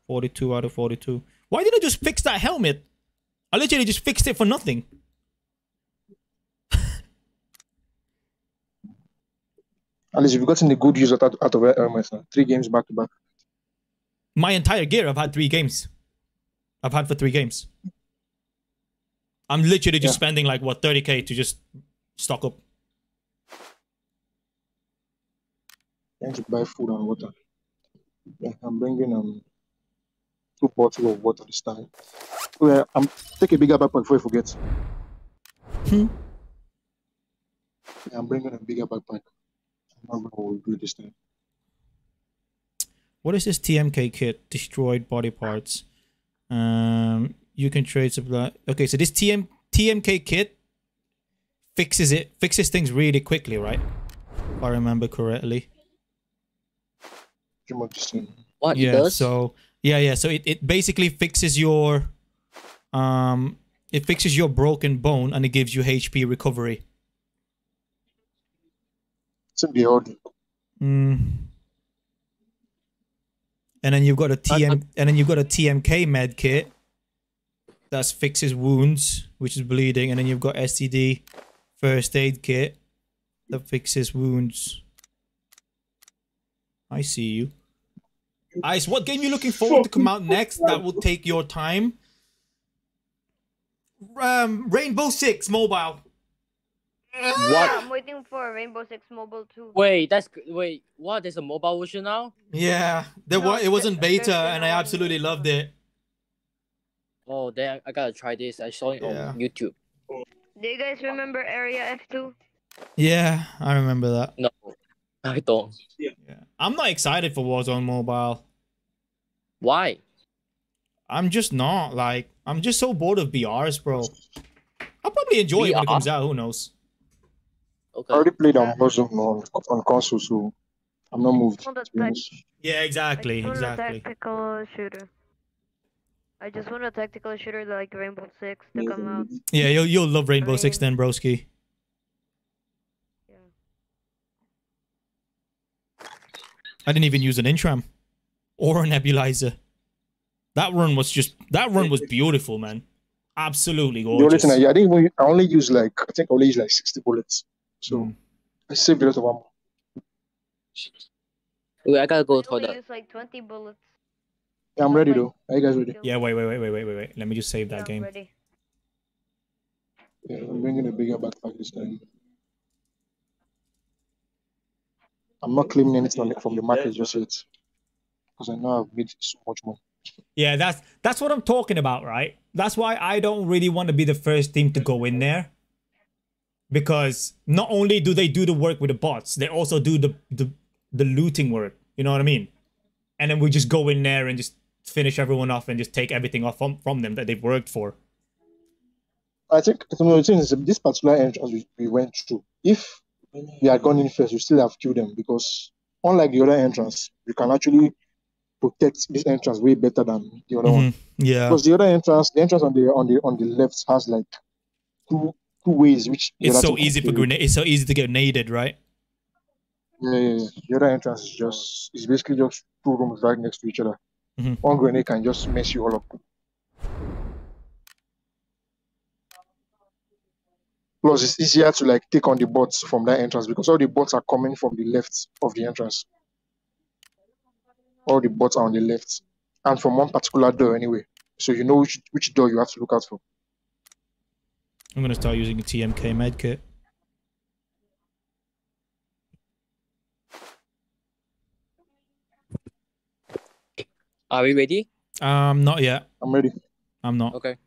42 out of 42. Why didn't I just fix that helmet? I literally just fixed it for nothing. At least you've gotten the good use out, out of helmets uh, now. Three games back to back. My entire gear, I've had three games. I've had for three games. I'm literally just Yeah. spending like what 30k to just stock up. Trying to buy food and water. Yeah, I'm bringing um two bottles of water this time. Yeah, I'm take a bigger backpack before I forget. Hmm. Yeah, I'm bringing a bigger backpack. I'm not going to do this time. What is this TMK kit? Destroyed body parts. Um, you can trade supply. Okay, so this TM TMK kit fixes it fixes things really quickly, right? If I remember correctly. Pretty much. What it yeah. does? So yeah, yeah. So it, it basically fixes your um it fixes your broken bone and it gives you HP recovery. It's in the order. Mm. And then you've got a TM and then you've got a TMK med kit that fixes wounds, which is bleeding, and then you've got STD first aid kit that fixes wounds. I see you. Ice, what game you looking forward to come out next that will take your time? Um, Rainbow Six Mobile. What? I'm waiting for Rainbow Six Mobile too. Wait, that's wait. What? There's a mobile version now? Yeah, there No, was it wasn't beta, and I absolutely loved it. Oh, then I, I gotta try this. I saw it Yeah. on YouTube. Do you guys remember Area F2? Yeah, I remember that. No, I don't. Yeah. I'm not excited for Warzone Mobile. Why? I'm just not like I'm just so bored of BRs, bro. I'll probably enjoy it when it comes out. Who knows? Okay. I already played on Warzone on, on console, so I'm not moved. On the To be honest. Yeah, exactly, exactly. tactical shooter. I just want a tactical shooter like Rainbow Six to come out. Yeah, you'll you'll love Rainbow Six then, broski. Yeah. I didn't even use an intram or a nebulizer. That run was just that run was beautiful, man. Absolutely The only gorgeous. thing I, I didn't even, I only use like I think I only use like 60 bullets, so Mm. I saved a lot of ammo. Wait, I gotta go I only toilet. use like 20 bullets. Yeah, I'm ready though. Are you guys ready? Yeah, wait, wait, wait, wait, wait, wait, wait. Let me just save that I'm game. ready. Yeah, I'm bringing a bigger backpack this time. I'm not claiming anything on from the market just yet, because I know I've made so much money. Yeah, that's that's what I'm talking about, right? That's why I don't really want to be the first team to go in there. Because not only do they do the work with the bots, they also do the the, the looting work. You know what I mean? And then we just go in there and just finish everyone off and just take everything off from, from them that they've worked for. I think you know, the thing is this particular entrance we, we went through. If we had gone in first, we still have killed them because unlike the other entrance, you can actually protect this entrance way better than the other one. Mhm. Yeah. Because the other entrance, the entrance on the on the on the left has like two two ways which It's so easy for grenade. It's so easy to get naded, right? Yeah, yeah, yeah. The other entrance is just is basically just two rooms right next to each other. Mhm. One grenade can just mess you all up. Plus, it's easier to like take on the bots from that entrance because all the bots are coming from the left of the entrance. All the bots are on the left, and from one particular door anyway. So you know which which door you have to look out for. I'm gonna start using a TMK medkit. Are we ready? Um, not yet. I'm ready. I'm not. Okay.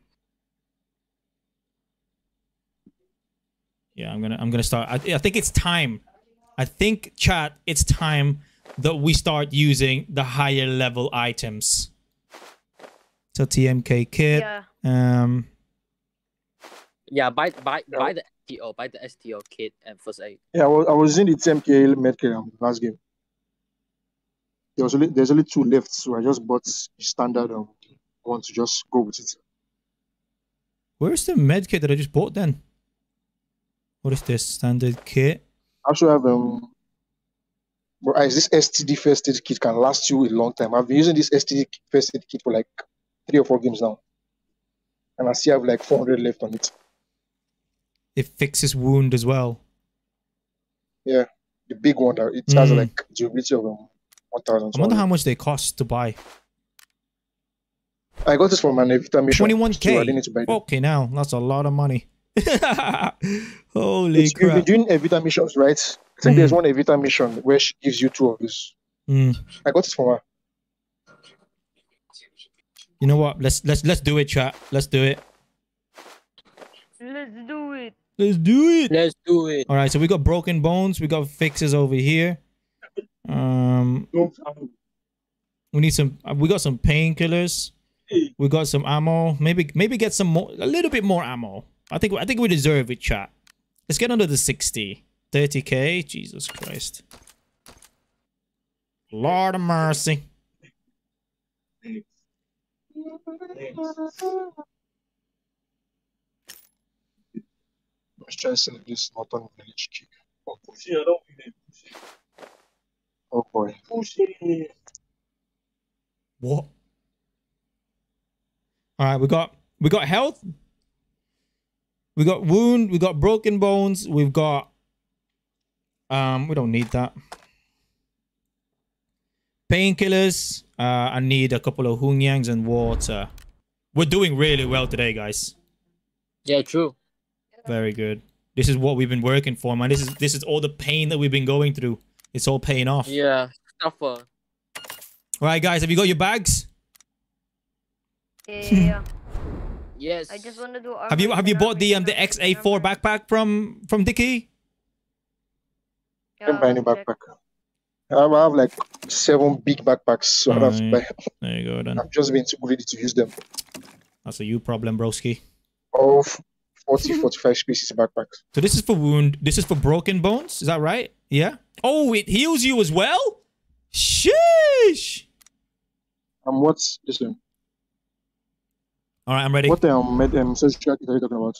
Yeah, I'm gonna I'm gonna start. I, I think it's time. I think chat. It's time that we start using the higher level items. So TMK kit. Yeah. Um. Yeah, buy buy Yeah. buy the STO, buy the STO kit and first aid. Yeah, I was, I was in the TMK medkit um, last game. There was only there's only two left, so I just bought the standard um one to just go with it. Where's the med kit that I just bought then? What is this standard kit? I also have um but uh, this STD first aid kit can last you a long time. I've been using this STD first aid kit for like three or four games now. And I still have like 400 left on it. It fixes wound as well. Yeah, the big one that it has Mm. like durability of um, 1000. I wonder how much they cost to buy. I got this from my Evita mission. Twenty one So I didn't k. need to buy. Okay, now that's a lot of money. Holy It's- You've been crap! doing Evita missions, right? I think there's one Evita mission where she gives you two of these. Mm. I got it from her. You know what? Let's let's let's do it, chat. Let's do it. Let's do it. Let's do it. Let's do it. All right, so we got broken bones. We got fixes over here. Um, we need some. uh, We got some painkillers. We got some ammo. Maybe maybe get some more. A little bit more ammo. I think I think we deserve it, chat. Let's get under the 60. 30k. Jesus Christ. Lord of mercy. Let's try to sell this Northern Village chick. Oh boy. Push it, I don't mean it. Push it. Boy. Push it. What? All right, we got we got health. We got wound. We got broken bones. We've got. Um, we don't need that. Painkillers. Uh, I need a couple of Hunyang's and water. We're doing really well today, guys. Yeah, true. Very good. This is what we've been working for, man. This is this is all the pain that we've been going through. It's all paying off. Yeah, tougher. All right, guys, have you got your bags? Yeah. Yes. I just want to do. Have you have you bought the um the XA4 armor. backpack from from Dickie? I didn't buy any Yeah, I'll check. backpack. I have, I have like seven big backpacks, so I don't have to buy. There you go then. I've just been too greedy to use them. That's a you problem, broski. All f- 40, 45 species backpacks. So this is for wound. This is for broken bones. Is that right? Yeah. Oh, it heals you as well. Sheesh. Um, what's this one? All right, I'm ready. What um, med, um, social kit are you talking about?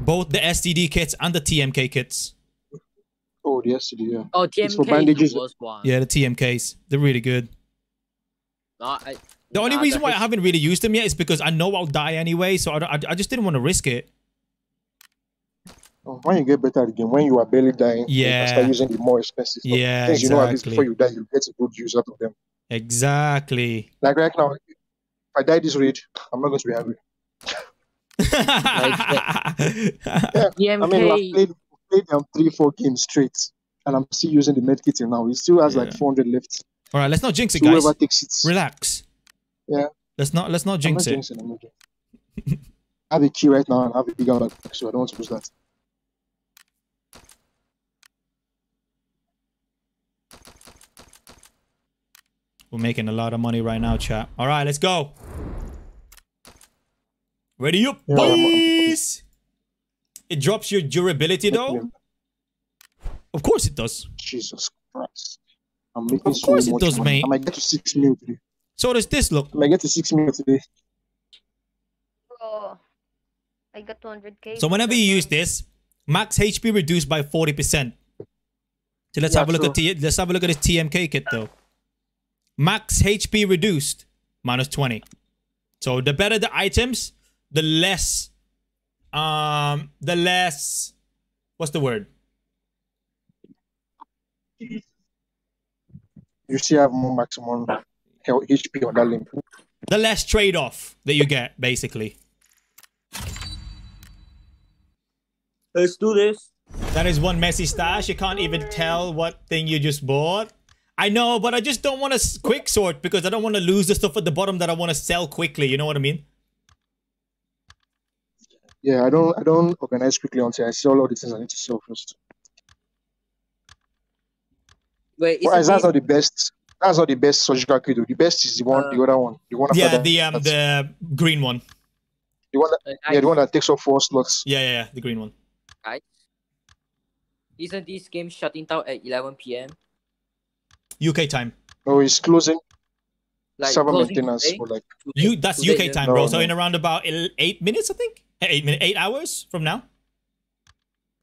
Both the STD kits and the TMK kits. Oh, the STD, yeah. Oh, It's for TMK bandages. is the one. Yeah, the TMKs. They're really good. No, I, The only nah, reason why I haven't really used them yet is because I know I'll die anyway. So I, I, I just didn't want to risk it. Oh, when you get better at the game, when you are barely dying, you Yeah. can start using the more expensive stuff. Yeah, Things you know at least before you die, you get a good use out of them. Exactly. Like right now, if I die this raid, I'm not going to be angry. TMK. I mean, I've played, played um, three, four games straight, and I'm still using the medkit till now. He still has like 400 left. All right, let's not jinx it, So guys. whoever takes it, Relax. Yeah. Let's not let's not I'm jinx not it. jinxing, I'm not jinxing. I have a key right now and I have a bigger backpack, so I don't want to lose that. We're making a lot of money right now, chat. All right, let's go. Ready up, Yeah, I'm- I'm- boys. It drops your durability though. Of course it does. Jesus Christ. I'm making Of course it so much does, money. mate. I might get to 6 mil today. So does this look. I get to 6 mil today. Oh, I got 200k. So whenever you use this, max HP reduced by 40%. So let's Yeah, have a look true. at T let's have a look at this TMK kit though. Max HP reduced minus 20. So the better the items, the less um the less what's the word? You still have more maximum health HP on that limb. The less trade-off that you get, basically. Let's do this. That is one messy stash. You can't even tell what thing you just bought. I know, but I just don't want to quick sort because I don't want to lose the stuff at the bottom that I want to sell quickly. You know what I mean? Yeah, I don't I don't organize quickly until I sell all the things I need to sell first. Wait, Well, is that's not the best. That's not the best surgical kit. though. The best is the one, the other one, the one after Yeah, that. the um the green one. the one that, uh, yeah, the one that takes up four slots. Yeah, yeah, yeah, the green one. Isn't this game shutting down at 11 p.m.? UK time. Oh, it's closing Like server closing maintenance today? for like You that's Today, UK yeah. time, bro. No, So no. in around about eight minutes, I think. Eight minutes, eight hours from now.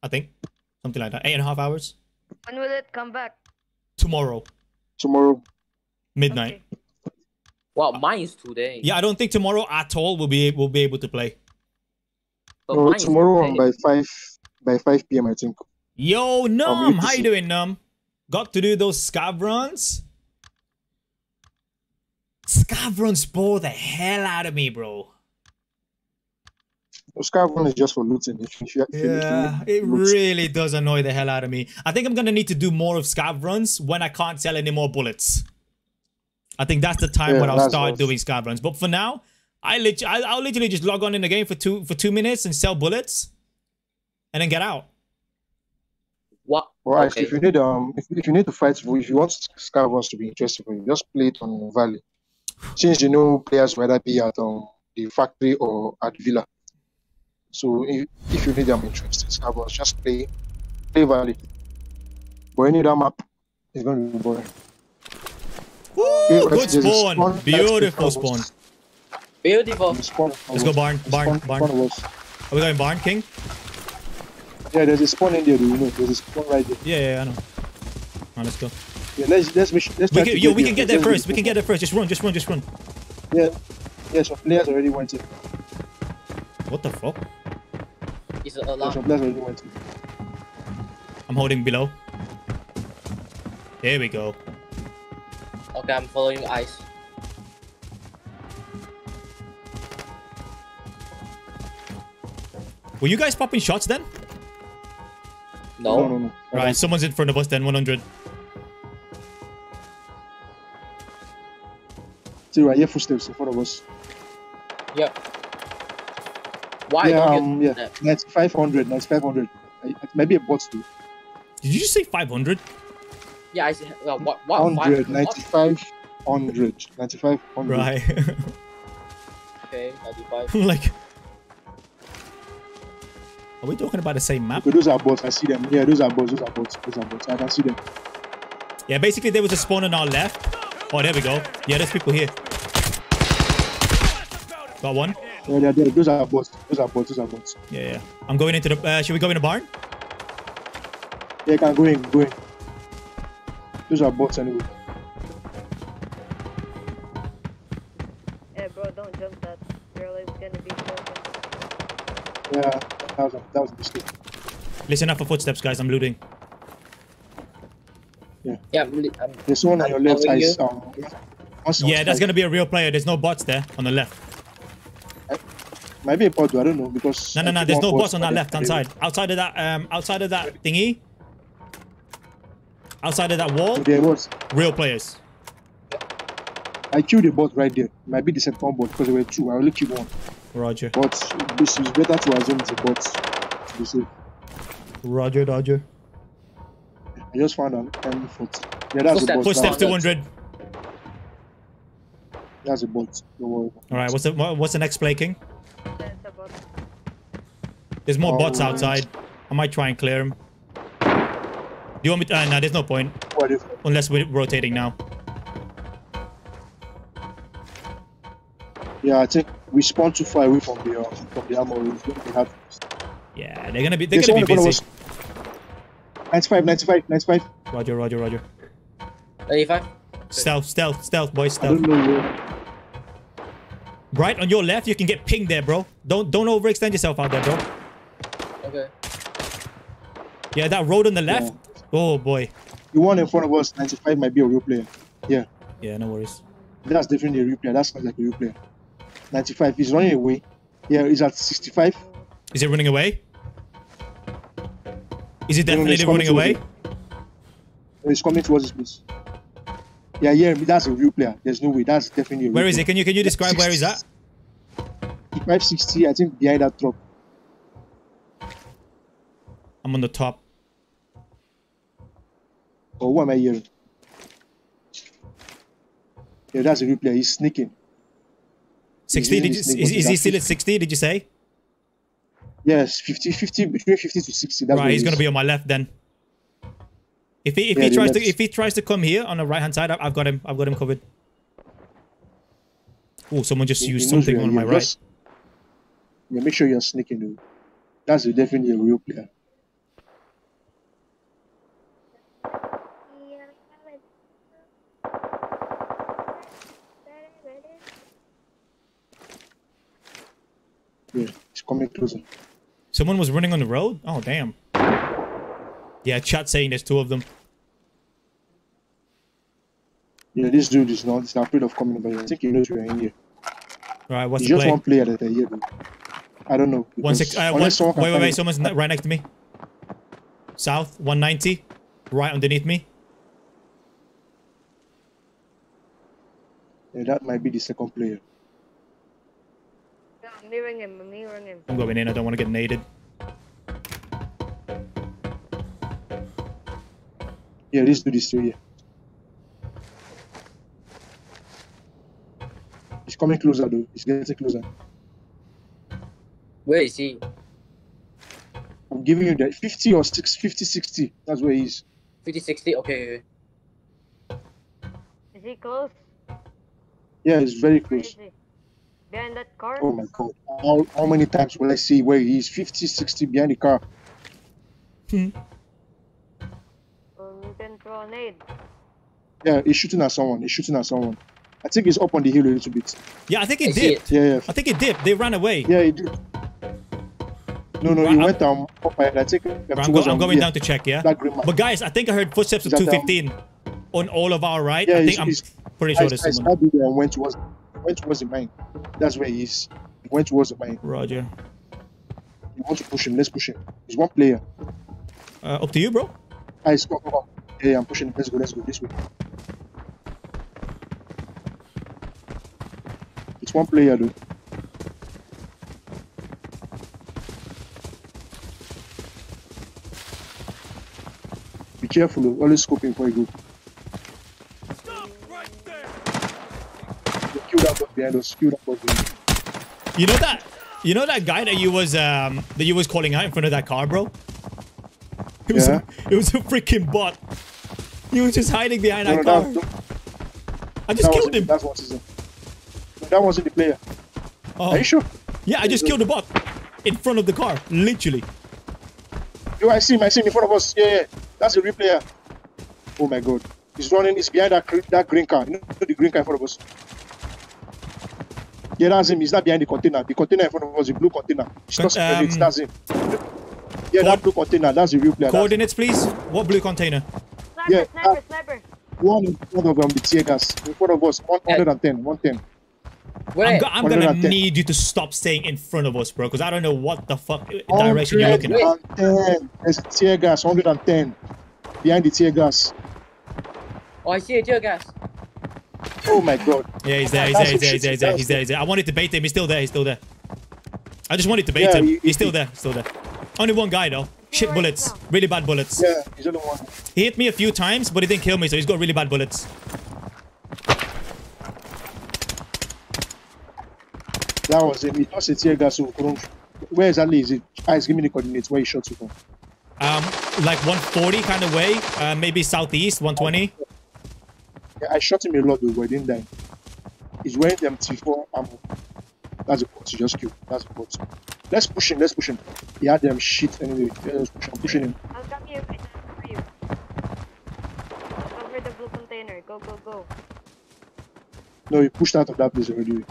I think something like that. Eight and a half hours When will it come back? tomorrow tomorrow. midnight. Okay. Wow, mine is today. Yeah, I don't think tomorrow at all we'll be we'll be able to play. But No, tomorrow by five by five p.m. I think. Yo, Num, you how you doing, Num? Got to do those scav runs? Scav runs bore the hell out of me, bro. The scav run is just for looting. If, if you, if you- if you Yeah, it loot. really does annoy the hell out of me. I think I'm gonna need to do more of scav runs when I can't sell any more bullets. I think that's the time Yeah, when I'll start what- doing scav runs. But for now, I lit- I- I'll literally just log on in the game for two for two minutes and sell bullets, and then get out. What? Well, okay. if you need um, if, if you need to fight, if you want scav runs to be interesting for you, just play it on Valley. Since you know players whether be at um, the factory or at Villa. So if, if you need them interested, scav runs, just play play Valley. But any other map is going to be boring. Woo! Good spawn, spawn beautiful the spawn. Beautiful. Spawn Let's go barn, the barn, spawn- barn. spawn Are we going barn, King? Yeah, there's a spawn in there. do You know, there's a spawn right there. Yeah, yeah, I know. Alright, let's go. Yeah, let's let's make sure, let's We try can, yo, we there can get there Let's first. We can get there first. Just run, just run, just run. Yeah, yeah. So players already went in. What the fuck? It's a Yeah, alarm. some players already went in. I'm holding below. There we go. Okay, I'm following ice. Were you guys popping shots then? No. No, no, no. Right, someone's in front of us then, 100. See, right here, footsteps in front of us. Yep. Why yeah, don't um, you? yeah. 9500, 9500. I- It might be a bot too. Did you just say 500? Yeah, I said. Uh, what? What? 100, what? 9500, 9500. Right. Okay, 95. like. Are we talking about the same map? Okay, those are bots. I see them. Yeah, those are bots. Those are bots. Those are bots. I can see them. Yeah, basically there was a spawn on our left. Oh, there we go. Yeah, there's people here. Got one. Yeah, they're there. Those are bots. Those are bots. Those are bots. Yeah, yeah. I'm going into the. Uh, should we go in the barn? Yeah, can go in. Go in. Those are bots anyway. Yeah, bro, don't jump that. Your life's gonna be broken. Yeah, that was a, that was a mistake. Listen up for footsteps, guys. I'm looting. Yeah, I'm, li- I'm, There's someone on your left Following side. Um, Yeah, that's gonna be a real player. There's no bots there on the left. Might be a bot, I don't know because. No, no, no. There's no bot bots on that left hand side. Outside of that, um, outside of that thingy. Outside of that wall, There was. real players. I killed a bot right there. Might be the second bot because there were two. I only killed one. Roger. But this is better to assume it's a bot. To be safe. Roger, Roger. I just found an M40. Yeah, that's a Footsteps. bot. Footsteps Oh, 200. That's a bot. Don't worry. All right. What's the what's the next play, King? That's about There's more bots Oh. outside. I might try and clear them. Do you want me to? Uh, no, there's no point What unless we're rotating now. Yeah, I think we spawned too far away from the uh, from the armor room. They have Yeah, they're gonna be they're There's gonna be someone in front of busy. us. 95, 95, 95. Roger, Roger, Roger. 95. Stealth, stealth, stealth, boys, I don't stealth. Right on your left, you can get pinged there, bro. Don't don't overextend yourself out there, bro. Okay. Yeah, that road on the left. Oh boy. The one in front of us, 95, might be a real player. Yeah, Yeah, no worries. that's definitely a real player. That's not like a real player. 95, he's running away. Yeah, he's at 65. Is it running away? Is it No, no, definitely running away? He's coming towards this place. Yeah, yeah, that's a real player. There's no way. That's definitely a real Where is player. it? Can you can you describe where he's at? 560, I think, behind that truck. I'm on the top. Or what am I hearing? Yeah, that's a real player. He's sneaking. 60? Did you, He's is, is he still at 60? Did you say? Yes, 50, 50, between 50 to 60. That's Right, he's gonna be on my left then. If he if Yeah, he tries to if he tries to come here on the right hand side, I've got him. I've got him covered. Oh, someone just used something on my right. Yeah, make sure you're sneaking though. That's definitely a real player. Yeah, he's coming closer. Someone was running on the road. Oh damn. Yeah, chat saying there's two of them. Yeah, this dude is not he's not afraid of coming by. I think he knows we're in here. Right, what's He's the just play? one player that I hear. I don't know. One six. Uh, one, wait, wait, wait. Someone's n- right next to me. South, 190. Right underneath me. Yeah, that might be the second player. No, I'm nearing him. I'm nearing him. I'm going in. I don't want to get naded. Yeah, this dude is still here. He's coming closer though. He's getting closer. Where is he? I'm giving you that 50 or 6, 50, 60. That's where he is. 50, 60? Okay. okay. Is he close? Yeah, he's very Where is close. he? Behind that car? Oh my god. How, how many times will I see where he is? 50, 60 behind the car. Um, you can throw a nade. Yeah, he's shooting at someone. He's shooting at someone. I think he's up on the hill a little bit. Yeah, I think he I see dipped. Yeah, yeah. I think he dipped. They ran away. Yeah, he did. No, no, Right, he I'm- went um up and I think um, I'm, go- I'm um, going yeah, down to check, yeah? that green man. But guys, I think I heard footsteps of Is that, um, 215 on all of our right. Yeah, I he's- think I'm he's- pretty sure I, there's I someone. started there and went towards went towards the mine. That's where he is. He went towards the mine. Roger. You want to push him? Let's push him. He's one player. Uh, up to you, bro. I come, come Yeah, I'm pushing. Let's go. Let's go this way. It's one player though. Be careful. oh. Always scoping before you go. Stop right there! Kill that bot behind us. Kill that bot behind us. You know that you know that guy that you was um that you was calling out in front of that car, bro? It was Yeah. a, it was a freaking bot. He was just hiding behind No, that car. I just killed him. That wasn't. No, that wasn't the player. Oh. Are you sure? Yeah, I just killed the bot in front of the car, literally. Yo, I see him. I see him in front of us. Yeah, yeah. That's a real player. Oh my god. He's running. He's behind that, that green car. You know the green car in front of us? Yeah, that's him. He's not behind the container. The container in front of us, the blue container. He's not Um, um, That's him. Yeah, that blue container. That's the real player. Coordinates, please. What blue container? Sniper, Yeah, sniper, uh, sniper. one in front of um, the tear gas. In front of us, 110. 110. Where? I'm, go- I'm gonna need you to stop staying in front of us, bro, because I don't know what the fuck direction you're looking at. 110. There's tear gas. 110. Behind the tear gas. oh, I see a tear gas. Oh my god. Yeah, he's there, he's there, he's there, he's there, he's there, he's there, he's there. I wanted to bait him. He's still there, he's still there. I just wanted to bait Yeah, him. he- he's still he- there, still there. Only one guy though. Shit bullets. Really bad bullets. Yeah, he's only one. He hit me a few times, but he didn't kill me, so he's got really bad bullets. That was him. He lost a tear gas. Couldn't- where exactly is it? Guys, give me the coordinates where he shot you from. Um, like 140 kind of way, uh, maybe southeast, 120. Yeah, I shot him a lot though, but he didn't die. He's wearing the MT4 ammo. That's a bot. He just killed. That's a bot. Let's push him. Let's push him. He had them shit anyway. Let's push him. I'm pushing him. I'll come here right now for you. Cover the blue container. Go, go, go. No, he pushed out of that place already.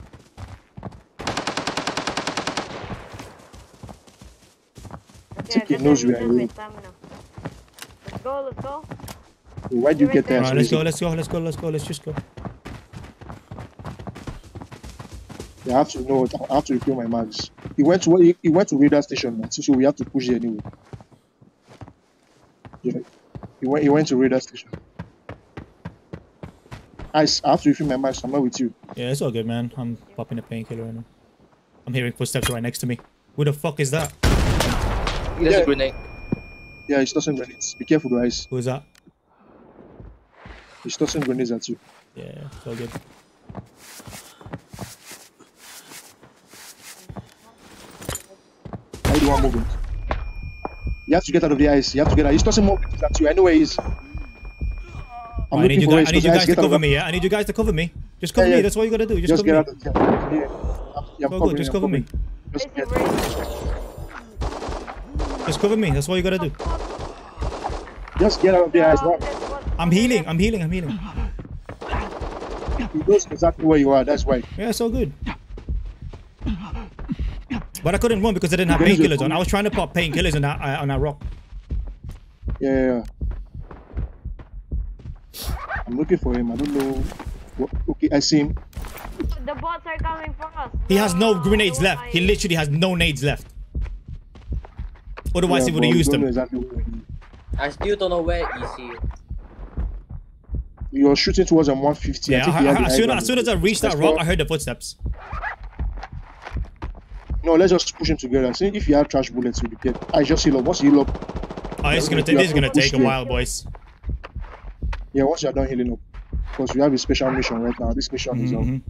Okay, think he I got knows we the are reason here. Let's go, let's go. Why do you get there? Alright, let's go, let's go, let's go, let's go, let's just go. You have to know. I have to refill my mags. He went to he, he went to radar station, man. So, so we have to push it anyway. Yeah. He went he went to radar station. I, I have to refill my mags. I'm not with you. Yeah, it's all good, man. I'm popping a painkiller right now. I'm hearing footsteps right next to me. Who the fuck is that? There's Yeah. a grenade. Yeah, he's tossing grenades. Be careful, guys. Who is that? He's tossing grenades at you. Yeah, it's all good. Why you want moving? You have to get out of the ice. You have to get out. He's tossing more grenades at you. I know where he is. I'm I need looking you for guys, I need you guys ice. to cover me, yeah? I need you guys to cover me. Just cover Yeah, me, that's all you gotta do. Just, Just cover get me. out of yeah. Yeah, I'm So covering, good, just cover me. Just Is get? Just cover me, that's all you gotta do. Just get out of the ice. No, What? this one- I'm healing, I'm healing, I'm healing. He knows exactly where you are. That's why. Yeah, it's all good. But I couldn't run because I didn't have painkillers on. I was trying to pop painkillers on that uh, on that rock. Yeah, yeah, yeah. I'm looking for him. I don't know. What, okay, I see him. The bots are coming for us. He has no grenades one left. I- He literally has no nades left. Otherwise, Yeah, he would have used them. Exactly where he is. I still don't know where is he. You're shooting towards him 150. Yeah, think I- I- as soon, as soon as I reached that rock. I heard the footsteps. No, let's just push him together. See if you have trash bullets, you'll be dead. I just heal up. Once you heal up, Oh, this is gonna we take. This is gonna take a them. while, boys. yeah, once you're done healing up, because we have a special mission right now. This mission is um, Mhm.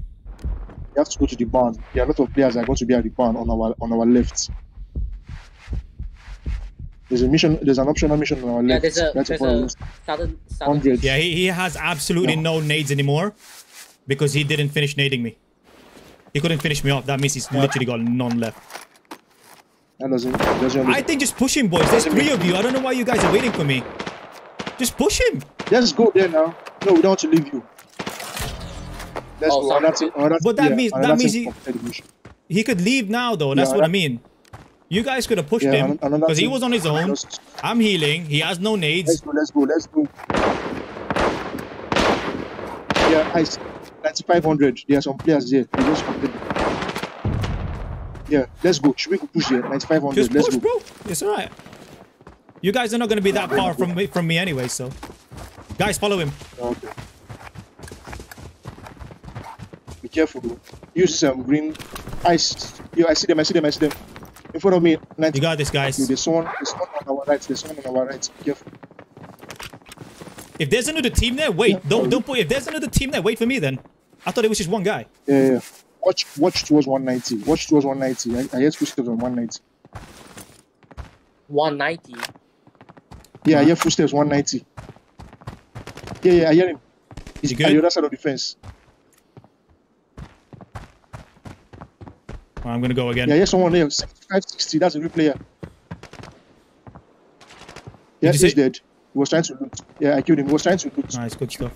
you have to go to the barn. There are a lot of players that are going to be at the barn on our on our left. There's a mission. There's an optional mission on our Yeah, left. there's a right there's a us. sudden sudden. Yeah, he, he has absolutely no. nades anymore because he didn't finish nading me. He couldn't finish me off. That means he's literally got none left. That doesn't. Doesn't. I think just push him, boys. There's three of you. I don't know why you guys are waiting for me. Just push him. Let's go there now. No, we don't want to leave you. Let's Oh, go. sorry. Another another But that yeah, means- that means he- completed the mission. He could leave now though. That's Yeah, what I mean. You guys could have pushed Yeah, him because he was on his own. I'm healing. He has no nades. Let's go. Let's go. Let's go. Yeah, I 9500. There are some players there. They just completed. Yeah, let's go. Should we go push there? 9500. Just Let's push, go. bro. It's alright. You guys are not gonna be that far from me, from me anyway. So, guys, follow him. Okay. Be careful. Bro. Use some green ice. Yo, I see them. I see them. I see them. In front of me. 90. You got this, Okay, guys. There's someone. There's someone on our right. There's someone on our right. Be careful. If there's another team there, wait. Don't don't put. If there's another team there, wait for me. Then I thought it was just one guy. Yeah, yeah. yeah. Watch, watch towards 190. Watch towards 190. I, I hear footsteps on 190. 190. Yeah, I hear footsteps 190. Yeah, yeah, I hear him. He's You at good? the other side of the fence. I'm gonna go again. Yeah, I hear someone there. 560. That's a real player. Yeah, he's say- dead. He was trying to loot. Yeah, I killed him. He was trying to loot. Nice, good stuff.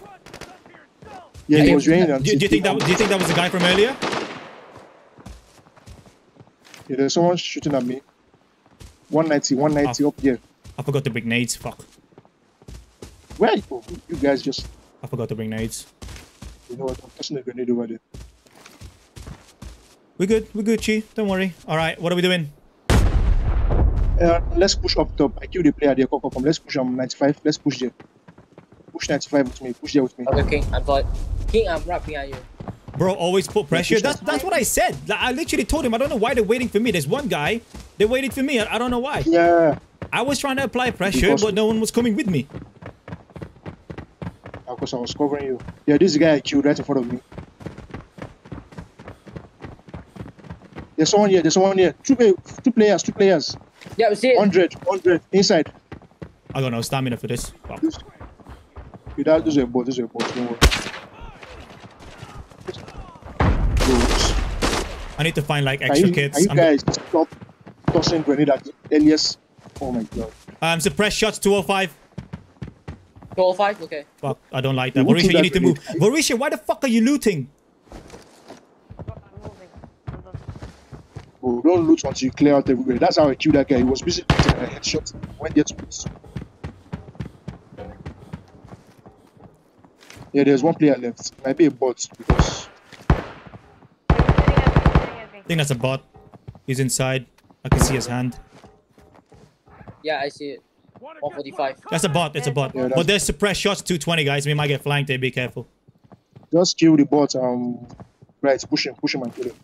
Yeah, um, Do he you- was raining. Do, do you think that? Do you think that was the guy from earlier? Yeah, there's someone shooting at me. 190, 190 Oh. Ah. up here. I forgot to bring nades. Fuck. Where are you? You guys just, I forgot to bring nades. you know what? I'm tossing a grenade over there. We're good. We're good, Chi. Don't worry. All right. What are we doing? Uh, let's push up top. I killed the player there. Come, come, come. Let's push um 95. Let's push there. Push 95 with me. Push there with me. Okay, King, I'm sorry. King, I'm right behind you. Bro, always put pressure. That's that's what I said. Like, I literally told him. I don't know why they're waiting for me. There's one guy. They're waiting for me. I, I don't know why. Yeah. I was trying to apply pressure, Because- but no one was coming with me. Of course, I was covering you. Yeah, this guy I killed right in front of me. There's someone here. There's someone here. Two, two players. Two players. Yeah, we see it. 100. 100. Inside. I got no stamina for this. Fuck. This, you that, those are both. Those are both. Don't worry. Good. I need to find like Are extra you, kits. are you I'm- guys stop tossing grenade at Elias? Oh my god. um, suppress shots 205. 205? Okay. Fuck, I don't like that. You looting Vorisha, you that need to move. grenade. Vorisha, why the fuck are you looting? I'm moving. Hold on. Don't loot until you clear out everywhere. That's how I killed that guy. He was busy looting and I headshot. him. Went there to loot. Yeah, there's one player left. Might be a bot because He's shooting at me, he's shooting at me. I think that's a bot. He's inside. I can see his hand. Yeah, I see it. 145. That's a bot. It's a bot. Yeah, but there's suppress shots 220, guys. We might get flanked there. Be careful. just kill the bot. Um, right, push him, push him and kill him.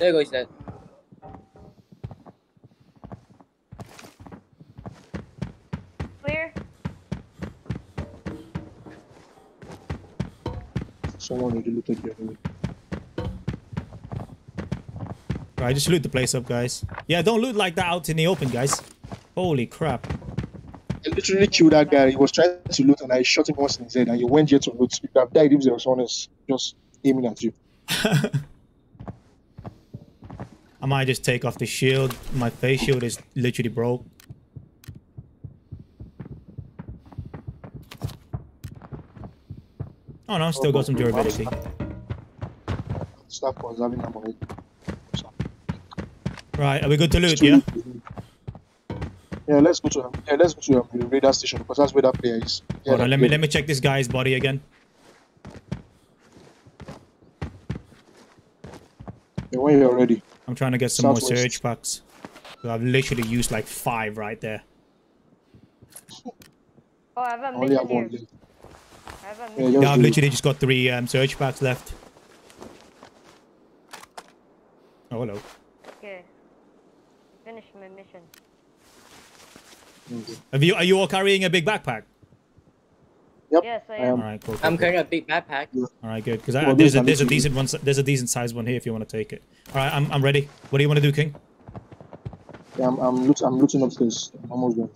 There you go, he's dead. Clear? Someone already looted the other way. Right, just loot the place up, guys. Yeah, don't loot like that out in the open, guys. Holy crap. I literally killed that guy. He was trying to loot and I shot him once in his head and he went here to loot. You could have died if there was someone else just aiming at you. I might just take off the shield. My face shield is literally broke. Oh no, still got some durability. Stop conserving ammo. Right, are we good to loot, yeah? Yeah, let's go to um, yeah, let's go to um, the radar station because that's where that player is. Yeah, Hold on, let me let me check this guy's body again. Yeah, when you're ready. I'm trying to get some more Southwest. surge packs. So I've literally used like five right there. Oh, I have a I only mission have one left. I have a Yeah, mission. Yeah, I've do literally just got three um, surge packs left. Oh, hello. Okay. Finish my mission. Okay. Have you, are you all carrying a big backpack? Yep. Yes, I I am. am. All right, cool. cool, I'm cool. carrying a big backpack. All right, good. Because Well, there's those a there's a decent one. There's a decent sized one here if you want to take it. All right, I'm I'm ready. What do you want to do, King? Yeah, I'm I'm, loot, I'm looting upstairs. I'm almost done.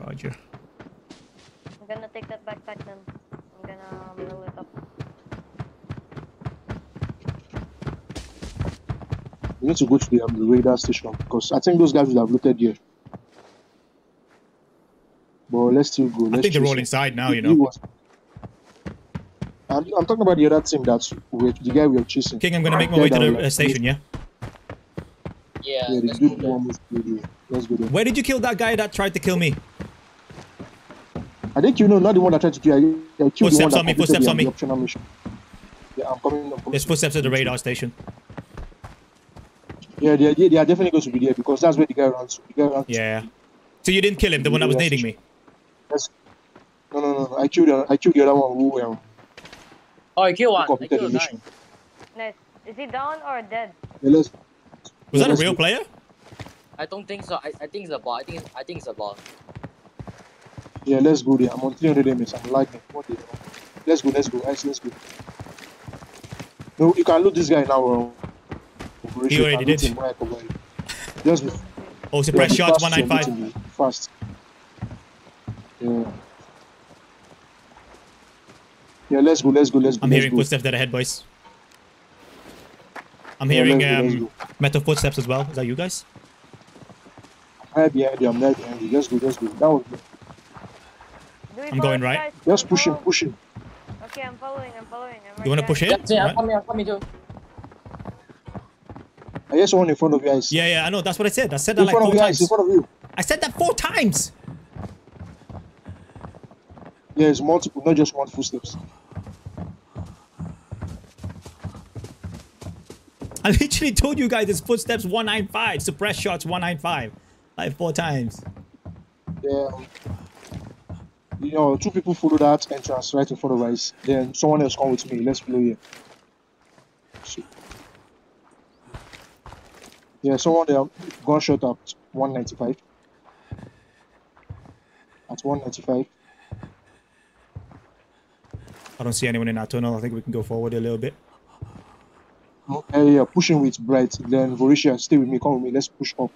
Roger. I'm gonna take that backpack then. I'm gonna roll it up. We need to go to the, um, the radar station because I think those guys would have looted here. Let's still go. I Let's think they're all inside now, you know. was- I'm, I'm talking about the other team that's with the guy we are chasing. King, I'm gonna make my way to the was- uh, station, yeah? Yeah, Yeah, the let's go dude there. almost killed you. Let's go there. Where did you kill that guy that tried to kill me? I think you know, not the one that tried to kill you. I, I killed the one Footsteps that on me, footsteps the, on me. the optional mission. Yeah, I'm coming. I'm coming. There's footsteps at the radar station. Yeah, they, are- they, they are definitely going to be there because that's where the guy runs. to. The guy runs. to- Yeah. So you didn't kill him, the one that was nading me. That's, no, no, no. I killed. The, I killed the other one who um, Oh, I killed one. I completed the killed nine. mission. Nice. Is he down or dead? Yeah, let's, Was that a real player? I don't think so. I, I think it's a bot. I think it's, I think it's a bot. yeah, let's go there. I'm on 300 ms. I'm lagging. What the hell? Let's go. Let's go. Guys, let's go. No, you can loot this guy now. Uh, He already did. Him, right, over here. Just Oh, suppress yeah, be shots, 195. Fast. Yeah. Yeah, let's go. Let's go. Let's go. I'm let's hearing go. footsteps that are ahead, boys. I'm Yeah, hearing let's go, let's um, go. metal footsteps as well. Is that you guys? I'm right behind you. I'm right behind you. Let's go. Let's go. That was Do I'm going right. guys? just I'm push him. Push him. Okay, I'm following. I'm following. I'm You wanna push behind in? Yeah, yeah, Right. I'm coming. I'm coming too. I hear someone in front of you guys. Yeah, yeah, I know. That's what I said. I said that In like front of four you guys. In front of you. I said that four times. There's multiple, not just one footsteps. I literally told you guys it's footsteps 195, suppress shots 195. Like four times. Yeah. You know, two people follow that entrance right in front of us. Then someone else come with me. Let's play here. So- Yeah, someone there gunshot at 195. At 195. I don't see anyone in that tunnel. I think we can go forward a little bit. Okay, Yeah, yeah, pushing with Bright. Then Vorisha, stay with me. Come with me. Let's push up.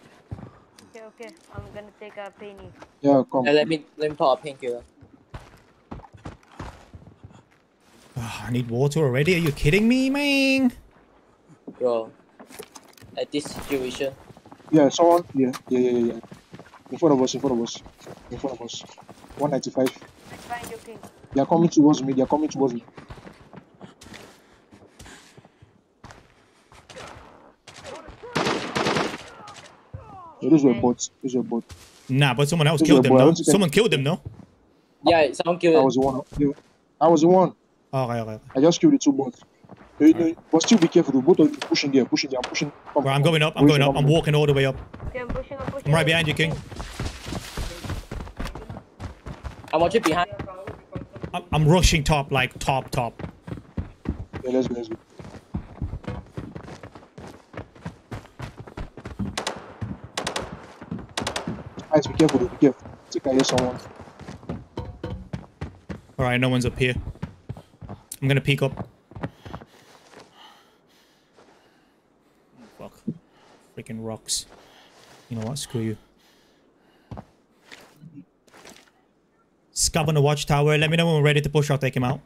Okay, okay. I'm gonna take a penny. Yeah, come. Yeah, let me let me pop a painkiller. Ah, I need water already. Are you kidding me, man? Bro. At this situation. Yeah, someone. Yeah, yeah, yeah, yeah. yeah. In front of us. In front of us. In front of us. 195. I find you, King. They are coming towards me. They are coming towards me. Yeah, those were Okay. bots. Those were bots. Nah, but someone else This killed them, boy. No? want to get- Someone killed them, no? Yeah, someone killed I was the one. yeah. I was the one. Oh, okay, okay. I just killed the two bots. You- you- But still be careful. though. Both of you pushing there, pushing there. I'm pushing. Come, Right, I'm going up. I'm going up. come. I'm walking all the way up. Okay, I'm pushing. I'm pushing. I'm right behind you, King. I'm watching behind. I'm, I'm rushing top, like top, top. Yeah, let's go. Let's go. Guys, be careful. Be careful. Take I hear someone. All right, no one's up here. I'm gonna peek up. Fuck. Freaking rocks. You know what? Screw you. Scav on the watchtower. Let me know when we're ready to push. I'll take him out.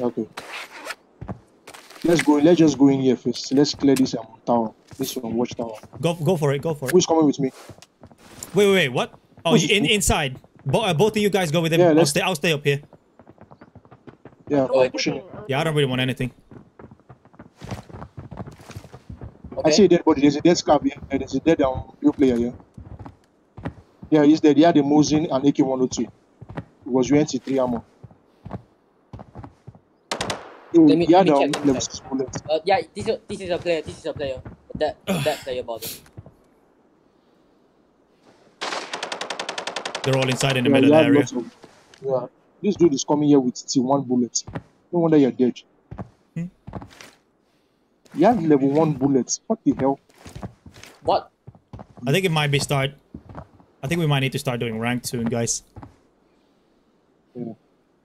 Okay. Let's go. Let's just go in here first. Let's clear this um, tower. This one, watch tower. Go, go for it. Go for it. Who's coming with me? Wait, wait, wait. What? Oh, Who's- you in inside. Bo- uh, both of you guys go with him. Yeah, I'll stay. I'll stay up here. Yeah, Oh, I'm pushing. Yeah, I don't really want anything. Okay. I see a dead body. There's a dead scav here. There's a dead um, blue player here. Yeah, he's dead. He had a Mosin and AK-102. It was UNT3 ammo. He, Let me- he had let me um, check, let me level check. 6 bullets. Uh, yeah, this is this is a player. This is a player. That that player body. They're all inside in the Yeah, middle he area. of- yeah. This dude is coming here with T1 bullets. No wonder you're dead. Hmm. He had level 1 bullets. What the hell? What? I think it might be start. I think we might need to start doing ranked soon, guys.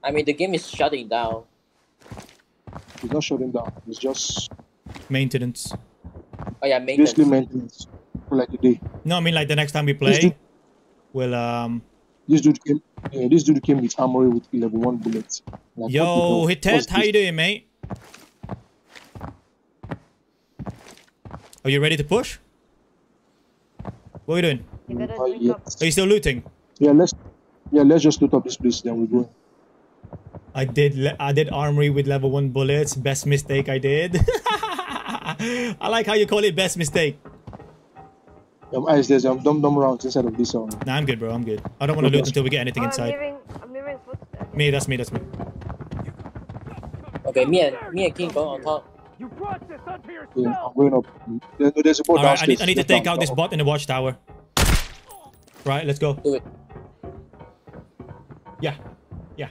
I mean, the game is shutting down. He's not shutting down. It's just Maintenance. Oh yeah, maintenance. basically maintenance for like a day. No, I mean like the next time we This play, dude- we'll um. This dude came. Yeah, this dude came with armory with level one bullets. Like, Yo, hell? Hitet, how you doing, mate? Are you ready to push? What are you doing? You gotta Oh, link yeah. up. Are you still looting? Yeah, let's yeah, let's just loot up this place, then we go. I did. I did armory with level one bullets. Best mistake I did. I like how you call it best mistake. Um, ice, there's um, dumb dumb rounds inside of this um. Nah, I'm good, bro. I'm good. I don't want to Okay. loot until we get anything Oh, I'm inside. hearing, I'm hearing footsteps. Me, that's me, that's me. Okay, me and me and King going on top. You brought this onto Yeah. I'm going up. There, no, there's a boat All right, I need. I need to take down, out this bot in the watchtower. Right, let's go. Do it. Yeah, yeah.